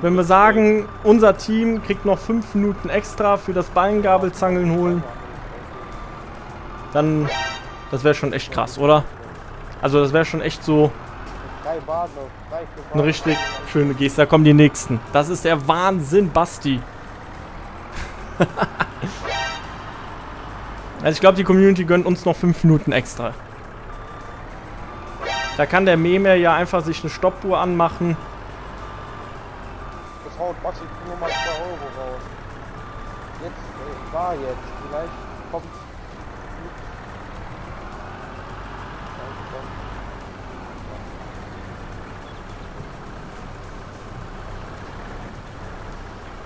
Wenn wir sagen, unser Team kriegt noch 5 Minuten extra für das Ballengabelzangeln holen, dann das wäre schon echt krass, oder? Also das wäre schon echt so eine richtig schöne Geste. Da kommen die nächsten. Das ist der Wahnsinn, Basti. [LAUGHS] also ich glaube, die Community gönnt uns noch 5 Minuten extra. Da kann der Meme ja einfach sich eine Stoppuhr anmachen. Haut Max, ich nur mal 2 Euro raus. Jetzt, äh, war jetzt. Vielleicht kommt.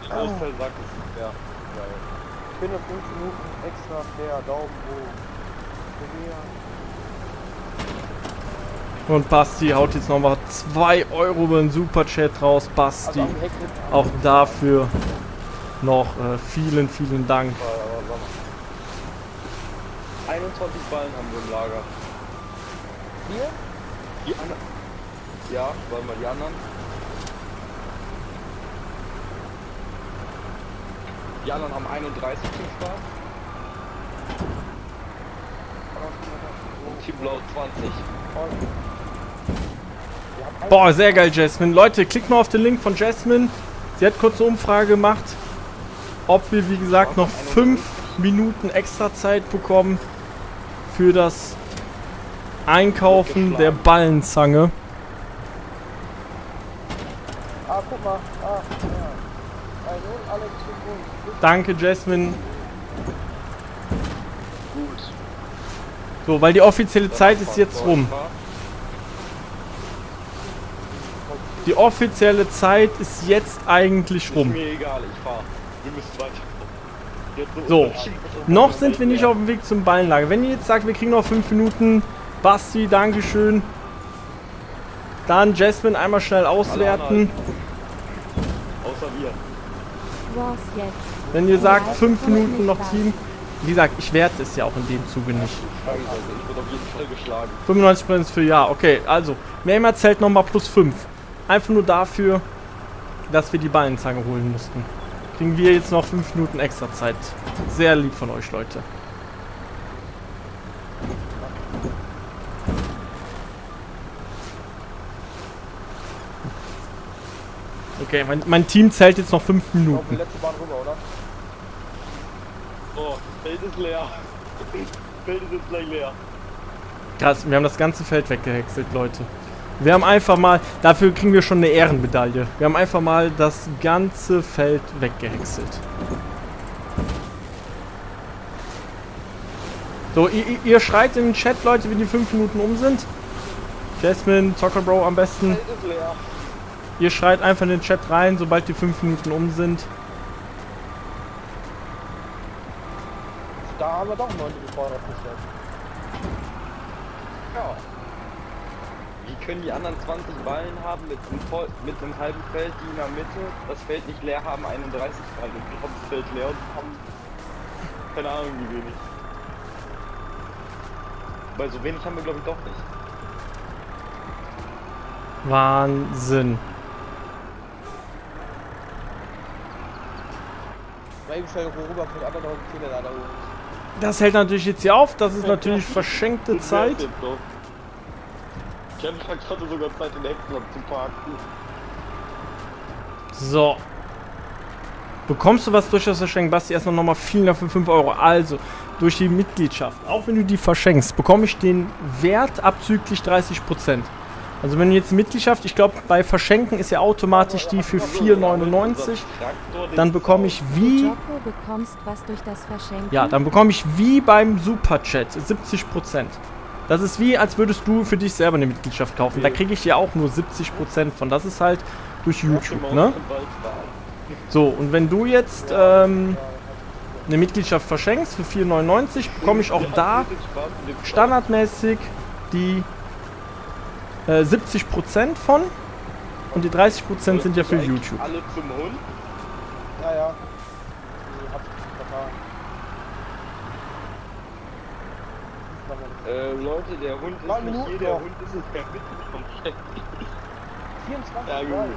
Der Großteil sagt es fair. Geil. Ich finde 5 Minuten extra fair. Daumen hoch. Und Basti haut jetzt nochmal 2 Euro über den Superchat raus. Basti, auch dafür noch äh, vielen, vielen Dank. Aber sag mal. 21 Ballen haben wir im Lager. Hier? Die anderen. Ja, wollen wir die anderen? Die anderen haben 31 zum Start. Und Team Blau 20. Boah, sehr geil, Jasmine. Leute, klickt mal auf den Link von Jasmine. Sie hat kurz eine Umfrage gemacht, ob wir, wie gesagt, noch 5 Minuten extra Zeit bekommen für das Einkaufen der Ballenzange. Ah, guck mal. Ah, ja. Danke, Jasmine. Gut. So, weil die offizielle Zeit ist jetzt rum. Die offizielle Zeit ist jetzt eigentlich Ist rum. mir egal, ich fahr. Wir müssen weiter. Jetzt So. Noch sind wir nicht auf dem Weg zum Ballenlager. Wenn ihr jetzt sagt, wir kriegen noch 5 Minuten, Basti, Dankeschön. Dann Jasmine einmal schnell auswerten. Außer wir. Was jetzt? Wenn ihr sagt, 5 Minuten noch Team. Wie gesagt, ich werte es ja auch in dem Zuge nicht. Scheiße, ich wurde auf jeden Fall geschlagen. 95% für Ja, okay. Also, Mehrmal zählt nochmal plus 5. Einfach nur dafür, dass wir die Ballenzange holen mussten. Kriegen wir jetzt noch 5 Minuten extra Zeit. Sehr lieb von euch, Leute. Okay, mein, mein Team zählt jetzt noch 5 Auf die Minuten. letzte Bahn rüber, oder? Oh, das Feld ist leer. Das Feld ist jetzt gleich leer. Krass, wir haben das ganze Feld weggehäckselt, Leute. Wir haben einfach mal, dafür kriegen wir schon eine Ehrenmedaille. Wir haben einfach mal das ganze Feld weggehäckselt. So, ihr, ihr- schreit in den Chat, Leute, wie die 5 Minuten um sind. Jasmine, Soccer Bro am besten. Ihr schreit einfach in den Chat rein, sobald die 5 Minuten um sind. Da haben wir doch 9 gefordert gestellt. Ja. Können die anderen 20 Ballen haben mit einem, voll, mit einem halben Feld, die in der Mitte das Feld nicht leer haben, 31 Ballen und wir haben das Feld leer und haben keine Ahnung wie wenig. Weil so wenig haben wir glaube ich doch nicht. Wahnsinn. Die. Das hält natürlich jetzt hier auf. Das ist [LAUGHS] natürlich verschenkte Zeit. Ich hatte gerade sogar Zeit, den Hexenland zu parken. So. Bekommst du was durch das Verschenken, Basti? Erstmal nochmal vielen Dank für 5 Euro. Also, durch die Mitgliedschaft, auch wenn du die verschenkst, bekomme ich den Wert abzüglich 30%. Also wenn du jetzt Mitgliedschaft, ich glaube bei Verschenken ist ja automatisch die für 4,99. Dann bekomme ich wie, ja, dann bekomme ich wie beim Superchat 70%. Das ist wie, als würdest du für dich selber eine Mitgliedschaft kaufen. Da kriege ich ja auch nur 70% von. Das ist halt durch YouTube, ne? So, und wenn du jetzt ähm, eine Mitgliedschaft verschenkst für 4,99, bekomme ich auch da standardmäßig die äh, 70% von. Und die 30% sind ja für YouTube. Alle zum Hund. Ja, ja. Die hab ich vertan. Äh, Leute, der Hund ist Neun nicht Minuten hier, der. Hund ist es der Mittelpunkt. 24 Ja, gut. Ballen.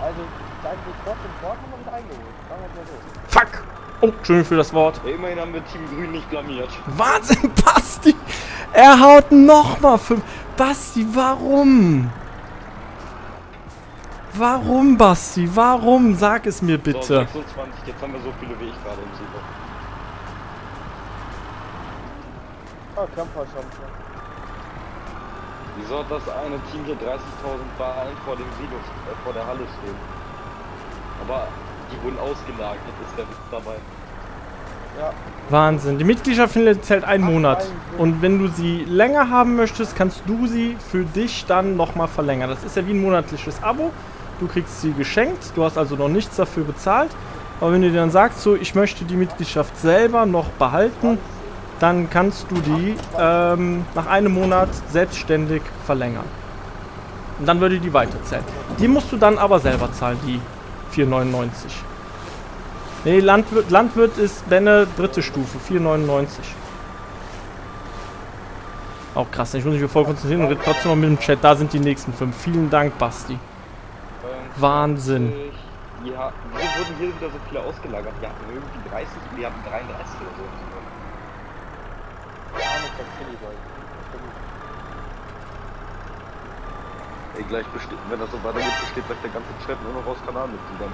Also, deinen Rekord im Sport haben wir wieder eingeholt. Sagen wir mal so. Fuck! Oh, Entschuldigung für das Wort. Ja, immerhin haben wir Team Grün nicht blamiert. Wahnsinn, [LAUGHS] Basti! Er haut nochmal fünf. Basti, warum? Warum, Basti? Warum? Sag es mir So, bitte. 26, jetzt haben wir so viele wie ich gerade im Sieger. Ah, Kämpferchance. Wieso hat das eine Team hier 30.000 Ballen vor dem Silo, äh, vor der Halle stehen? Aber die wurden ausgelagert, ist der Witz dabei. Ja, Wahnsinn. Die Mitgliedschaft zählt einen Monat. Und wenn du sie länger haben möchtest, kannst du sie für dich dann nochmal verlängern. Das ist ja wie ein monatliches Abo. Du kriegst sie geschenkt. Du hast also noch nichts dafür bezahlt. Aber wenn du dir dann sagst, so, ich möchte die Mitgliedschaft selber noch behalten, dann kannst du die ähm, nach einem Monat selbstständig verlängern. Und dann würde die weiterzählen. Die musst du dann aber selber zahlen, die 4,99. Nee, Landwirt, Landwirt ist Benne dritte Stufe, 4,99. Auch krass, ich muss mich voll konzentrieren und rede trotzdem noch mit dem Chat. Da sind die nächsten fünf. Vielen Dank, Basti. Wahnsinn. Ja, wieso wurden hier wieder so viele ausgelagert? Die hatten irgendwie 30, die hatten 33 oder so. Arme von Killyball. Ey, gleich besteht, wenn das so weitergeht, besteht gleich der ganze Chat nur noch aus Kanalmitgliedern.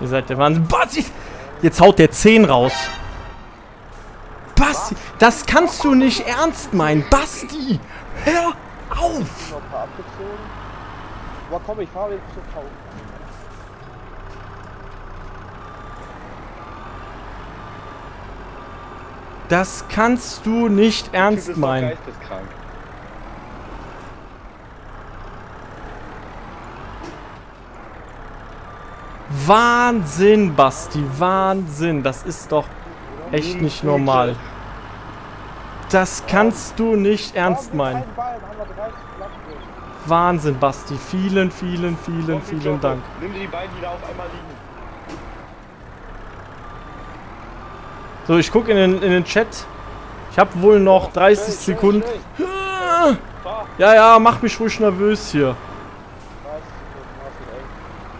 Ihr seid der Wahnsinn. Basti! Jetzt haut der 10 raus. Basti! Das kannst du nicht ernst meinen. Basti! Hör auf! Noch ein paar abgezogen. Aber komm, ich fahre jetzt zum Kauf. Das kannst du nicht ernst meinen. geisteskrank. Wahnsinn, Basti. Wahnsinn. Das ist doch echt nicht normal. Das kannst du nicht ernst meinen. Einen Ball, dann haben wir 30 Platz. Wahnsinn, Basti. Vielen, vielen, vielen, vielen Dank. Nimm dir die beiden, die da auf einmal liegen. So, ich gucke in den, in den Chat. Ich habe wohl noch 30 Schnell, schnell, Sekunden. Ja, ja, mach mich ruhig nervös hier. 30 Sekunden, hast du eng.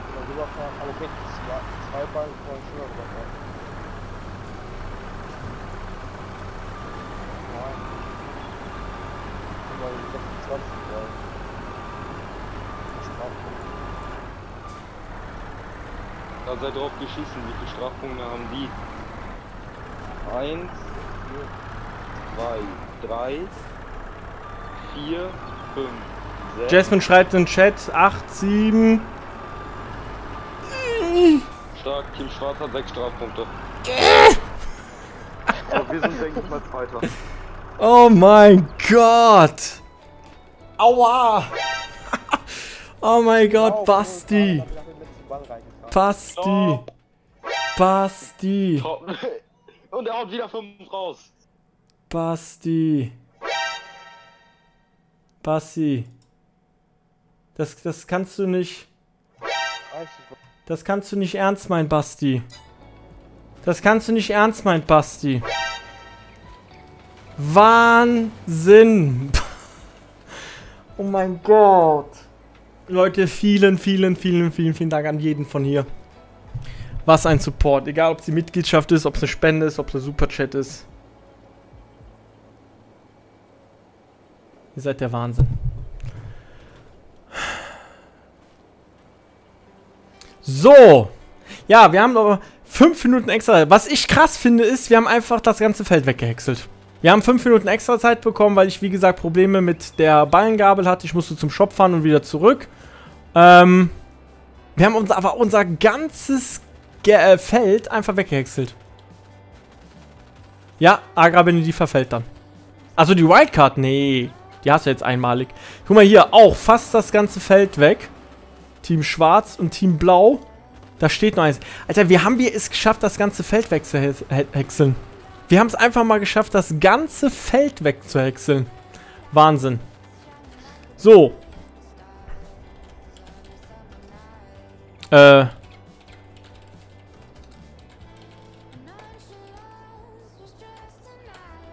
Wieder rüberfahren. Aber okay, zwei, zwei Ball, wollen schneller rüberfahren. Nein. Guck mal, 26 Ball. Strafpunkt. Da seid drauf geschießen, wie viele Strafpunkte haben die? Eins, zwei, drei, 4, 5, 6. Jasmine schreibt in den Chat 8, 7. Stark, Team Schwarz hat 6 Strafpunkte. [LAUGHS] Aber wir sind, denke ich mal, Zweiter. Oh mein Gott! Aua! [LAUGHS] oh mein Gott, Basti! Basti! Basti! Und er haut wieder 5 raus. Basti! Basti! Das, das kannst du nicht. Das kannst du nicht ernst meinen, Basti. Das kannst du nicht ernst meinen, Basti. Wahnsinn! [LAUGHS] oh mein Gott! Leute, vielen, vielen, vielen, vielen, vielen Dank an jeden von hier. Was ein Support. Egal, ob es die Mitgliedschaft ist, ob es eine Spende ist, ob es ein Superchat ist. Ihr seid der Wahnsinn. So. Ja, wir haben aber fünf Minuten extra. Was ich krass finde, ist, wir haben einfach das ganze Feld weggehäckselt. Wir haben fünf Minuten extra Zeit bekommen, weil ich, wie gesagt, Probleme mit der Ballengabel hatte. Ich musste zum Shop fahren und wieder zurück. Ähm, wir haben uns aber unser ganzes äh, Feld einfach weggehäckselt. Ja, Agra Benedi verfällt dann. Also die Wildcard, nee. Die hast du jetzt einmalig. Guck mal hier, auch fast das ganze Feld weg. Team Schwarz und Team Blau. Da steht noch eins. Alter, wie haben wir es geschafft, das ganze Feld wegzuhäckseln? Wir haben es einfach mal geschafft, das ganze Feld wegzuhäckseln. Wahnsinn. So. Äh.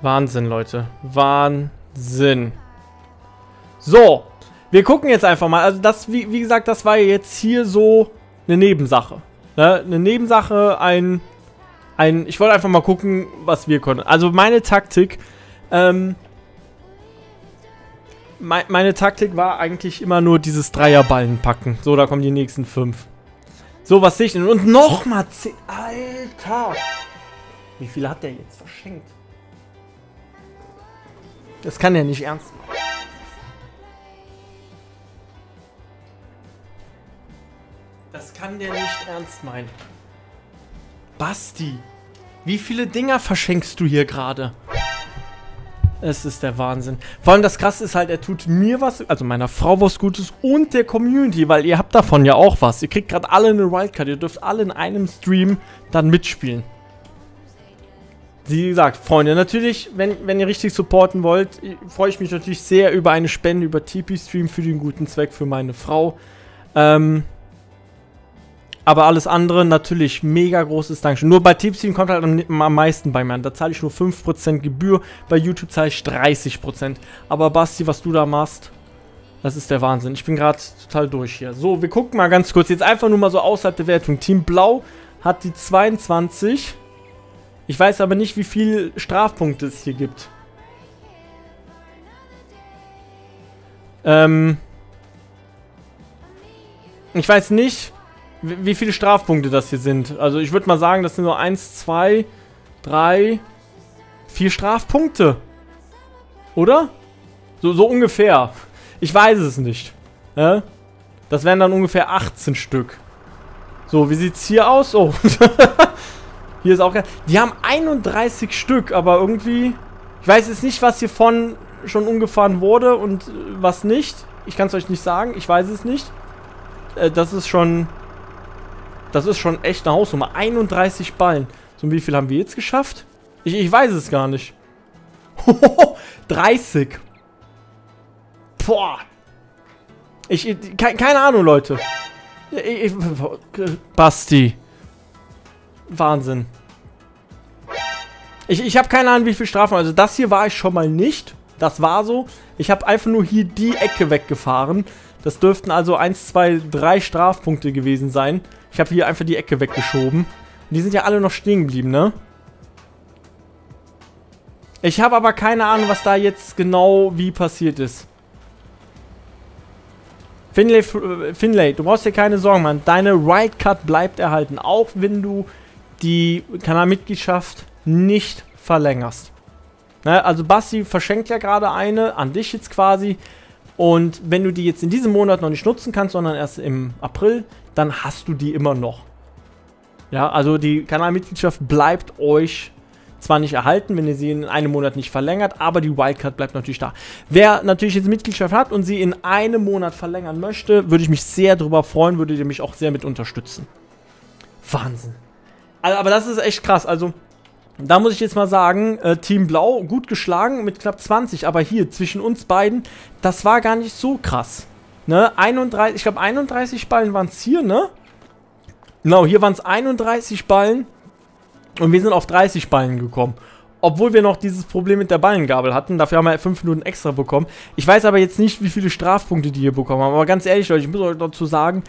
Wahnsinn, Leute. Wahnsinn. So. Wir gucken jetzt einfach mal. Also das, wie, wie gesagt, das war jetzt hier so eine Nebensache. Ne? Eine Nebensache, ein ein, ich wollte einfach mal gucken, was wir konnten. Also meine Taktik, ähm, me meine Taktik war eigentlich immer nur dieses Dreierballen packen. So, da kommen die nächsten fünf. So, was sehe ich denn? Und nochmal zehn. Alter! Wie viel hat der jetzt verschenkt? Das kann der nicht ernst machen. Das kann der nicht ernst meinen. Basti, wie viele Dinger verschenkst du hier gerade? Es ist der Wahnsinn. Vor allem das Krasse ist halt, er tut mir was, also meiner Frau was Gutes und der Community, weil ihr habt davon ja auch was. Ihr kriegt gerade alle eine Wildcard, ihr dürft alle in einem Stream dann mitspielen. Wie gesagt, Freunde, natürlich, wenn, wenn ihr richtig supporten wollt, freue ich mich natürlich sehr über eine Spende über TP-Stream für den guten Zweck für meine Frau. Ähm, aber alles andere natürlich mega großes Dankeschön. Nur bei Tipsteam kommt halt am, am meisten bei mir an. Da zahle ich nur 5% Gebühr. Bei YouTube zahle ich 30%. Aber Basti, was du da machst, das ist der Wahnsinn. Ich bin gerade total durch hier. So, wir gucken mal ganz kurz. Jetzt einfach nur mal so außerhalb der Wertung. Team Blau hat die 22. Ich weiß aber nicht, wie viele Strafpunkte es hier gibt. Ähm. Ich weiß nicht, wie viele Strafpunkte das hier sind. Also ich würde mal sagen, das sind so 1, 2, 3, 4 Strafpunkte. Oder? So, so ungefähr. Ich weiß es nicht. Ja? Das wären dann ungefähr 18 Stück. So, wie sieht's hier aus? Oh. [LAUGHS] hier ist auch... Die haben 31 Stück, aber irgendwie... Ich weiß jetzt nicht, was hiervon schon umgefahren wurde und was nicht. Ich kann es euch nicht sagen. Ich weiß es nicht. Äh, das ist schon das ist schon echt eine Hausnummer. 31 Ballen. So, wie viel haben wir jetzt geschafft? Ich, ich weiß es gar nicht. [LAUGHS] 30. Boah. Ich, ich ke keine Ahnung, Leute. Ich, Basti. Wahnsinn. Ich, ich habe keine Ahnung, wie viel Strafen. Also das hier war ich schon mal nicht. Das war so. Ich habe einfach nur hier die Ecke weggefahren. Das dürften also 1, 2, 3 Strafpunkte gewesen sein. Ich habe hier einfach die Ecke weggeschoben. Die sind ja alle noch stehen geblieben, ne? Ich habe aber keine Ahnung, was da jetzt genau wie passiert ist. Finlay, Finlay, du brauchst dir keine Sorgen, Mann. Deine Wildcard bleibt erhalten, auch wenn du die Kanalmitgliedschaft nicht verlängerst. Ne, also Basti verschenkt ja gerade eine an dich jetzt quasi. Und wenn du die jetzt in diesem Monat noch nicht nutzen kannst, sondern erst im April, dann hast du die immer noch. Ja, also die Kanalmitgliedschaft bleibt euch zwar nicht erhalten, wenn ihr sie in einem Monat nicht verlängert, aber die Wildcard bleibt natürlich da. Wer natürlich jetzt Mitgliedschaft hat und sie in einem Monat verlängern möchte, würde ich mich sehr darüber freuen, würdet ihr mich auch sehr mit unterstützen. Wahnsinn. Also, aber das ist echt krass. Also, da muss ich jetzt mal sagen, äh, Team Blau gut geschlagen mit knapp 20, aber hier zwischen uns beiden, das war gar nicht so krass. Ne, 31, ich glaube 31 Ballen waren es hier, ne? Genau, hier waren es 31 Ballen und wir sind auf 30 Ballen gekommen. Obwohl wir noch dieses Problem mit der Ballengabel hatten. Dafür haben wir 5 Minuten extra bekommen. Ich weiß aber jetzt nicht, wie viele Strafpunkte die hier bekommen haben. Aber ganz ehrlich, Leute, ich muss euch dazu sagen,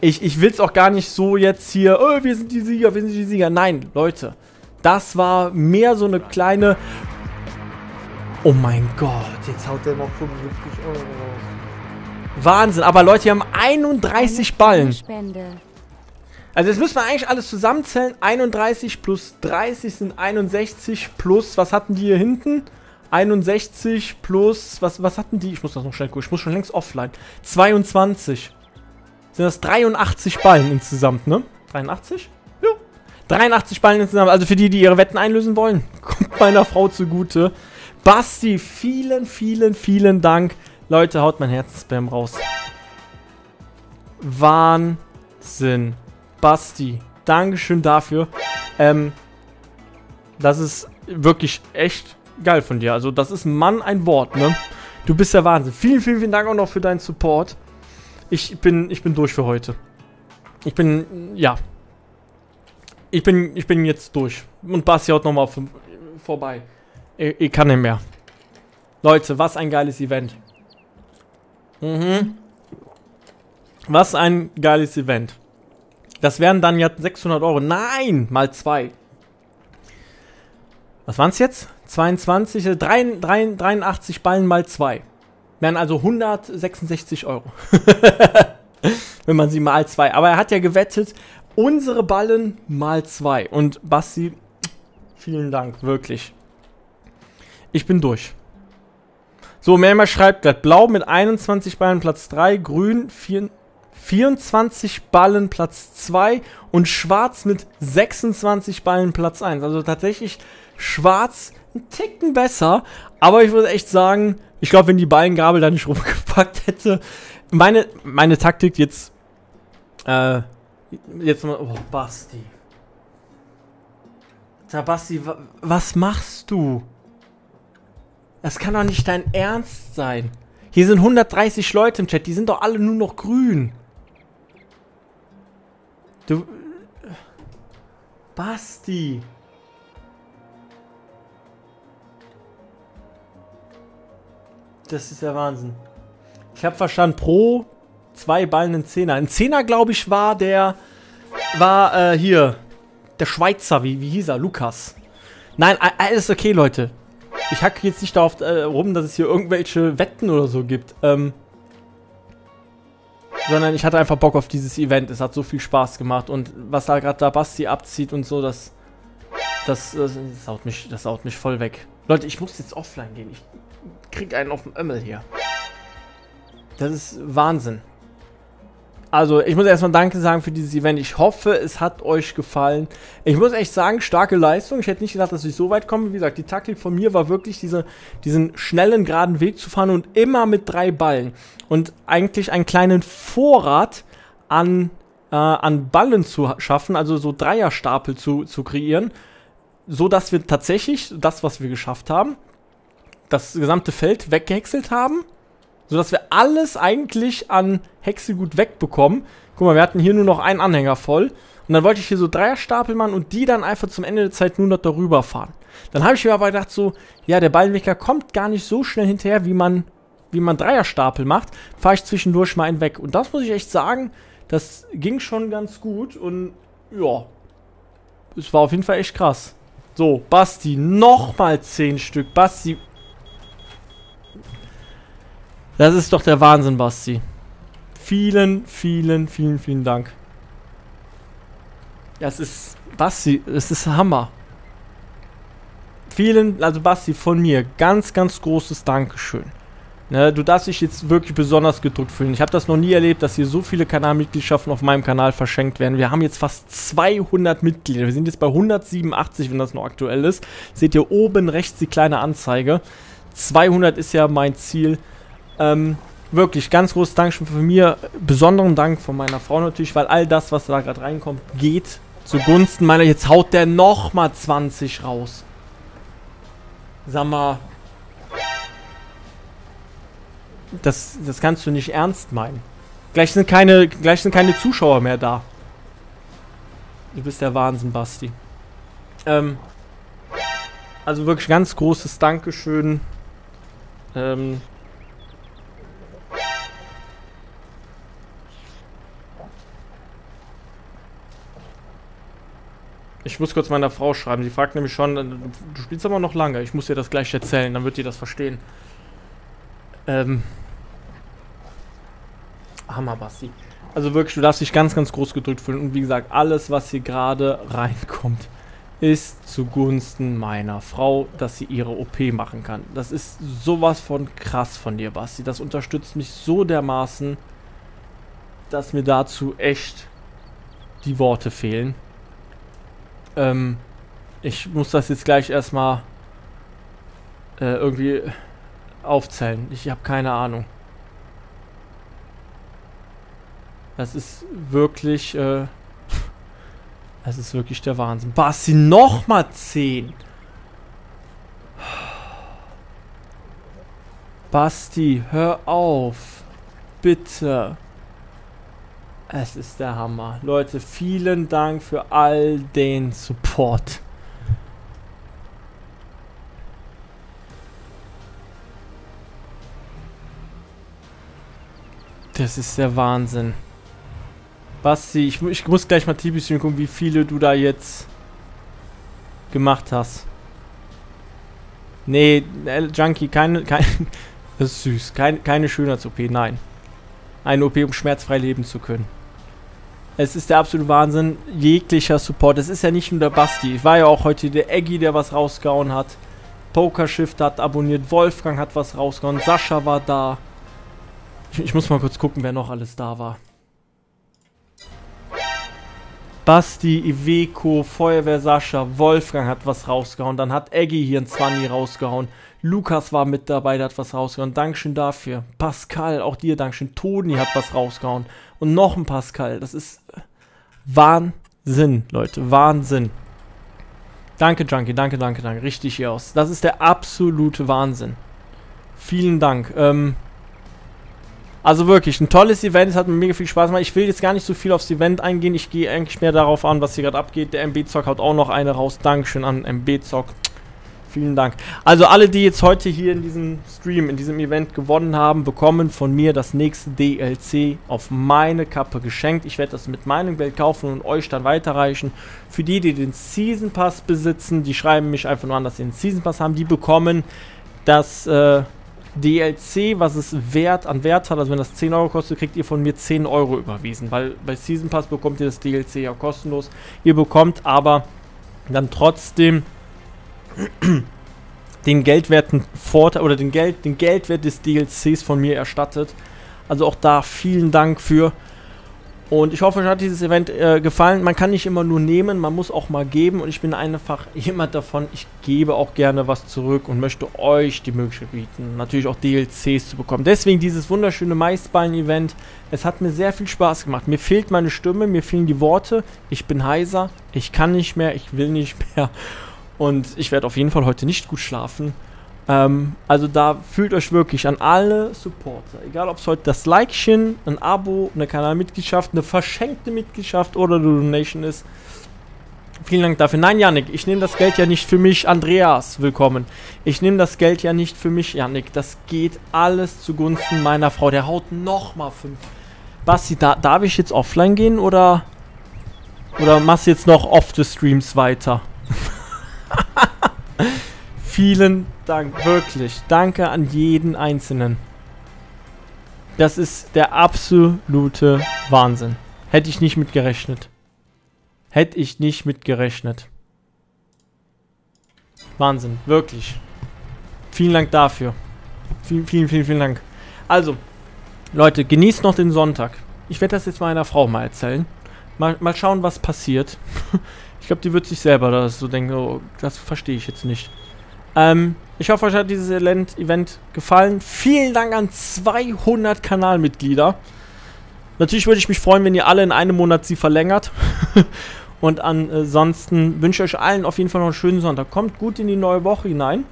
ich, ich will es auch gar nicht so jetzt hier, oh, wir sind die Sieger, wir sind die Sieger. Nein, Leute. Das war mehr so eine kleine... Oh mein Gott, jetzt haut der noch 75 Euro raus. Wahnsinn, aber Leute, wir haben 31 Ballen. Also jetzt müssen wir eigentlich alles zusammenzählen. 31 plus 30 sind 61 plus, was hatten die hier hinten? 61 plus, was, was hatten die? Ich muss das noch schnell gucken. Ich muss schon längst offline. 22. Sind das 83 Ballen insgesamt, ne? 83? Ja. 83 Ballen insgesamt. Also für die, die ihre Wetten einlösen wollen, [LAUGHS] kommt meiner Frau zugute. Basti, vielen, vielen, vielen Dank. Leute, haut mein Herzensspam raus. Wahnsinn. Basti, Dankeschön dafür. Ähm, das ist wirklich echt geil von dir. Also, das ist Mann ein Wort, ne? Du bist der Wahnsinn. Vielen, vielen, vielen Dank auch noch für deinen Support. Ich bin, ich bin durch für heute. Ich bin, ja. Ich bin, ich bin jetzt durch. Und Basti haut nochmal vorbei. Ich, ich kann nicht mehr. Leute, was ein geiles Event. Mhm. Was ein geiles Event. Das wären dann ja 600 Euro. Nein, mal zwei. Was waren es jetzt? 22, 3, 3, 83 Ballen mal zwei. Wären also 166 Euro. [LAUGHS] Wenn man sie mal zwei. Aber er hat ja gewettet, unsere Ballen mal zwei. Und Basti, vielen Dank, wirklich. Ich bin durch. So, Melmer schreibt gerade, blau mit 21 Ballen Platz 3, grün 4, 24 Ballen Platz 2 und Schwarz mit 26 Ballen Platz 1. Also tatsächlich Schwarz ein Ticken besser. Aber ich würde echt sagen, ich glaube, wenn die Ballengabel da nicht rumgepackt hätte. Meine, meine Taktik jetzt. Äh, jetzt mal. Oh, Basti. Da, Basti, wa, was machst du? Das kann doch nicht dein Ernst sein. Hier sind 130 Leute im Chat, die sind doch alle nur noch grün. Du. Basti. Das ist der Wahnsinn. Ich habe verstanden, pro zwei Ballen ein Zehner. Ein Zehner, glaube ich, war der. War äh, hier. Der Schweizer, wie, wie hieß er? Lukas. Nein, alles okay, Leute. Ich hacke jetzt nicht darauf äh, rum, dass es hier irgendwelche Wetten oder so gibt. Ähm sondern ich hatte einfach Bock auf dieses Event. Es hat so viel Spaß gemacht und was da gerade da Basti abzieht und so, das, das, das, das, haut mich, das haut mich voll weg. Leute, ich muss jetzt offline gehen. Ich krieg einen auf dem Ömmel hier. Das ist Wahnsinn. Also, ich muss erstmal Danke sagen für dieses Event. Ich hoffe, es hat euch gefallen. Ich muss echt sagen, starke Leistung. Ich hätte nicht gedacht, dass ich so weit komme. Wie gesagt, die Taktik von mir war wirklich, diese, diesen schnellen, geraden Weg zu fahren und immer mit drei Ballen. Und eigentlich einen kleinen Vorrat an, äh, an Ballen zu schaffen, also so Dreierstapel zu, zu kreieren. So dass wir tatsächlich das, was wir geschafft haben, das gesamte Feld weggehäckselt haben sodass wir alles eigentlich an Hexegut wegbekommen. Guck mal, wir hatten hier nur noch einen Anhänger voll. Und dann wollte ich hier so Dreierstapel machen und die dann einfach zum Ende der Zeit nur noch darüber fahren. Dann habe ich mir aber gedacht so, ja, der Ballenwecker kommt gar nicht so schnell hinterher, wie man, wie man Dreierstapel macht. Fahre ich zwischendurch mal einen weg. Und das muss ich echt sagen, das ging schon ganz gut und ja, es war auf jeden Fall echt krass. So, Basti, nochmal 10 Stück. Basti, das ist doch der Wahnsinn, Basti. Vielen, vielen, vielen, vielen Dank. Das ist, Basti, das ist Hammer. vielen, also Basti, von mir ganz, ganz großes Dankeschön. Ne, du darfst dich jetzt wirklich besonders gedrückt fühlen. Ich habe das noch nie erlebt, dass hier so viele Kanalmitgliedschaften auf meinem Kanal verschenkt werden. Wir haben jetzt fast 200 Mitglieder. Wir sind jetzt bei 187, wenn das noch aktuell ist. Seht ihr oben rechts die kleine Anzeige. 200 ist ja mein Ziel. Ähm, wirklich ganz großes Dankeschön von mir. Besonderen Dank von meiner Frau natürlich, weil all das, was da gerade reinkommt, geht zugunsten meiner. Jetzt haut der nochmal 20 raus. Sag mal, das, das kannst du nicht ernst meinen. Gleich sind, keine, gleich sind keine Zuschauer mehr da. Du bist der Wahnsinn, Basti. Ähm, also wirklich ganz großes Dankeschön. Ähm, Ich muss kurz meiner Frau schreiben. Sie fragt nämlich schon, du spielst aber noch lange. Ich muss ihr das gleich erzählen, dann wird ihr das verstehen. Ähm. Hammer, Basti. Also wirklich, du darfst dich ganz, ganz groß gedrückt fühlen. Und wie gesagt, alles, was hier gerade reinkommt, ist zugunsten meiner Frau, dass sie ihre OP machen kann. Das ist sowas von krass von dir, Basti. Das unterstützt mich so dermaßen, dass mir dazu echt die Worte fehlen. Ähm, ich muss das jetzt gleich erstmal äh, irgendwie aufzählen. Ich habe keine Ahnung. Das ist wirklich, äh, das ist wirklich der Wahnsinn. Basti, nochmal 10. Basti, hör auf. Bitte. Es ist der Hammer. Leute, vielen Dank für all den Support. Das ist der Wahnsinn. Basti, ich, ich muss gleich mal typisch gucken, wie viele du da jetzt gemacht hast. Nee, Junkie, keine, kein, [LAUGHS] das ist süß. Kein, keine Schönheits-OP, nein. Eine OP, um schmerzfrei leben zu können. Es ist der absolute Wahnsinn. Jeglicher Support. Es ist ja nicht nur der Basti. Ich war ja auch heute der Eggy, der was rausgehauen hat. Pokershift hat abonniert. Wolfgang hat was rausgehauen. Sascha war da. Ich, ich, muss mal kurz gucken, wer noch alles da war. Basti, Iveco, Feuerwehr Sascha, Wolfgang hat was rausgehauen. Dann hat Eggy hier ein 20 rausgehauen. Lukas war mit dabei, der hat was rausgehauen. Dankeschön dafür. Pascal, auch dir Dankeschön. Toni hat was rausgehauen. Und noch ein Pascal. Das ist Wahnsinn, Leute. Wahnsinn. Danke, Junkie. Danke, danke, danke. Richtig hier aus. Das ist der absolute Wahnsinn. Vielen Dank. Ähm, also wirklich, ein tolles Event, es hat mir mega viel Spaß gemacht. Ich will jetzt gar nicht so viel aufs Event eingehen, ich gehe eigentlich mehr darauf an, was hier gerade abgeht. Der MB-Zock haut auch noch eine raus. Dankeschön an MB-Zock. Vielen Dank. Also alle, die jetzt heute hier in diesem Stream, in diesem Event gewonnen haben, bekommen von mir das nächste DLC auf meine Kappe geschenkt. Ich werde das mit meinem Geld kaufen und euch dann weiterreichen. Für die, die den Season Pass besitzen, die schreiben mich einfach nur an, dass sie den Season Pass haben, die bekommen das... Äh, DLC, was es wert an Wert hat, also wenn das 10 Euro kostet, kriegt ihr von mir 10 Euro überwiesen, weil bei Season Pass bekommt ihr das DLC ja kostenlos. Ihr bekommt aber dann trotzdem den geldwerten Vorteil oder den Geld den Geldwert des DLCs von mir erstattet. Also auch da vielen Dank für. Und ich hoffe, euch hat dieses Event äh, gefallen. Man kann nicht immer nur nehmen, man muss auch mal geben. Und ich bin einfach [LAUGHS] jemand davon, ich gebe auch gerne was zurück und möchte euch die Möglichkeit bieten, natürlich auch DLCs zu bekommen. Deswegen dieses wunderschöne Maisballen-Event. Es hat mir sehr viel Spaß gemacht. Mir fehlt meine Stimme, mir fehlen die Worte. Ich bin heiser, ich kann nicht mehr, ich will nicht [LAUGHS] mehr. Und ich werde auf jeden Fall heute nicht gut schlafen. Ähm, also da fühlt euch wirklich an alle Supporter, egal ob es heute das Likechen, ein Abo, eine Kanalmitgliedschaft, eine verschenkte Mitgliedschaft oder eine Donation ist. Vielen Dank dafür. Nein, Yannick, ich nehme das Geld ja nicht für mich. Andreas, willkommen. Ich nehme das Geld ja nicht für mich, Yannick. Das geht alles zugunsten meiner Frau. Der haut nochmal 5. Basti, da, darf ich jetzt offline gehen oder, oder machst du jetzt noch off the streams weiter? [LAUGHS] [LAUGHS] Vielen Dank, wirklich. Danke an jeden Einzelnen. Das ist der absolute Wahnsinn. Hätte ich nicht mit gerechnet. Hätte ich nicht mit gerechnet. Wahnsinn, wirklich. Vielen Dank dafür. Vielen, vielen, vielen, vielen Dank. Also, Leute, genießt noch den Sonntag. Ich werde das jetzt meiner Frau mal erzählen. Mal, mal schauen, was passiert. [LAUGHS] ich glaube, die wird sich selber das so denken, oh, das verstehe ich jetzt nicht. Ähm, ich hoffe, euch hat dieses Event gefallen. Vielen Dank an 200 Kanalmitglieder. Natürlich würde ich mich freuen, wenn ihr alle in einem Monat sie verlängert. [LAUGHS] Und ansonsten wünsche ich euch allen auf jeden Fall noch einen schönen Sonntag. Kommt gut in die neue Woche hinein.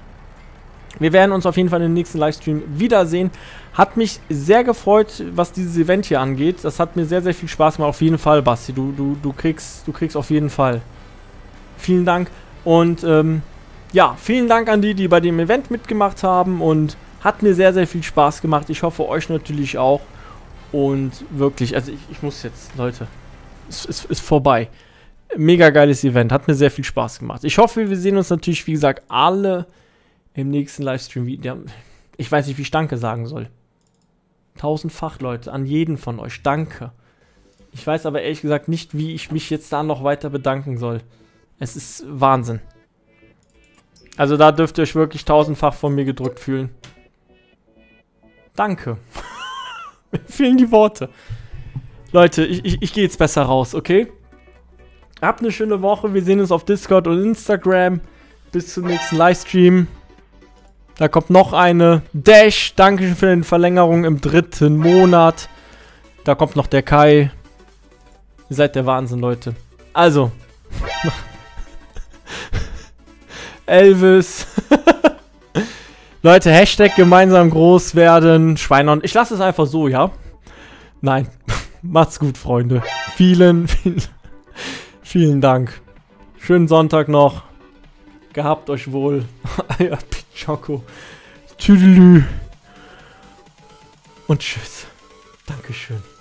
Wir werden uns auf jeden Fall im nächsten Livestream wiedersehen. Hat mich sehr gefreut, was dieses Event hier angeht. Das hat mir sehr, sehr viel Spaß gemacht. Auf jeden Fall, Basti. Du, du, du, kriegst, du kriegst auf jeden Fall. Vielen Dank. Und ähm, ja, vielen Dank an die, die bei dem Event mitgemacht haben. Und hat mir sehr, sehr viel Spaß gemacht. Ich hoffe, euch natürlich auch. Und wirklich, also ich, ich muss jetzt, Leute, es ist, ist vorbei. Mega geiles Event. Hat mir sehr viel Spaß gemacht. Ich hoffe, wir sehen uns natürlich, wie gesagt, alle im nächsten Livestream. Ich weiß nicht, wie ich Danke sagen soll. Tausendfach, Leute, an jeden von euch. Danke. Ich weiß aber ehrlich gesagt nicht, wie ich mich jetzt da noch weiter bedanken soll. Es ist Wahnsinn. Also da dürft ihr euch wirklich tausendfach von mir gedrückt fühlen. Danke. [LAUGHS] mir fehlen die Worte. Leute, ich, ich, ich gehe jetzt besser raus, okay? Habt eine schöne Woche. Wir sehen uns auf Discord und Instagram. Bis zum nächsten Livestream. Da kommt noch eine. Dash, danke für die Verlängerung im dritten Monat. Da kommt noch der Kai. Ihr seid der Wahnsinn, Leute. Also. [LAUGHS] Elvis. [LAUGHS] Leute, Hashtag gemeinsam groß werden. Schweine und ich lasse es einfach so, ja? Nein. [LAUGHS] Macht's gut, Freunde. Vielen, [LAUGHS] vielen, vielen Dank. Schönen Sonntag noch. Gehabt euch wohl. Euer Pichoko. Tüdelü. Und tschüss. Dankeschön.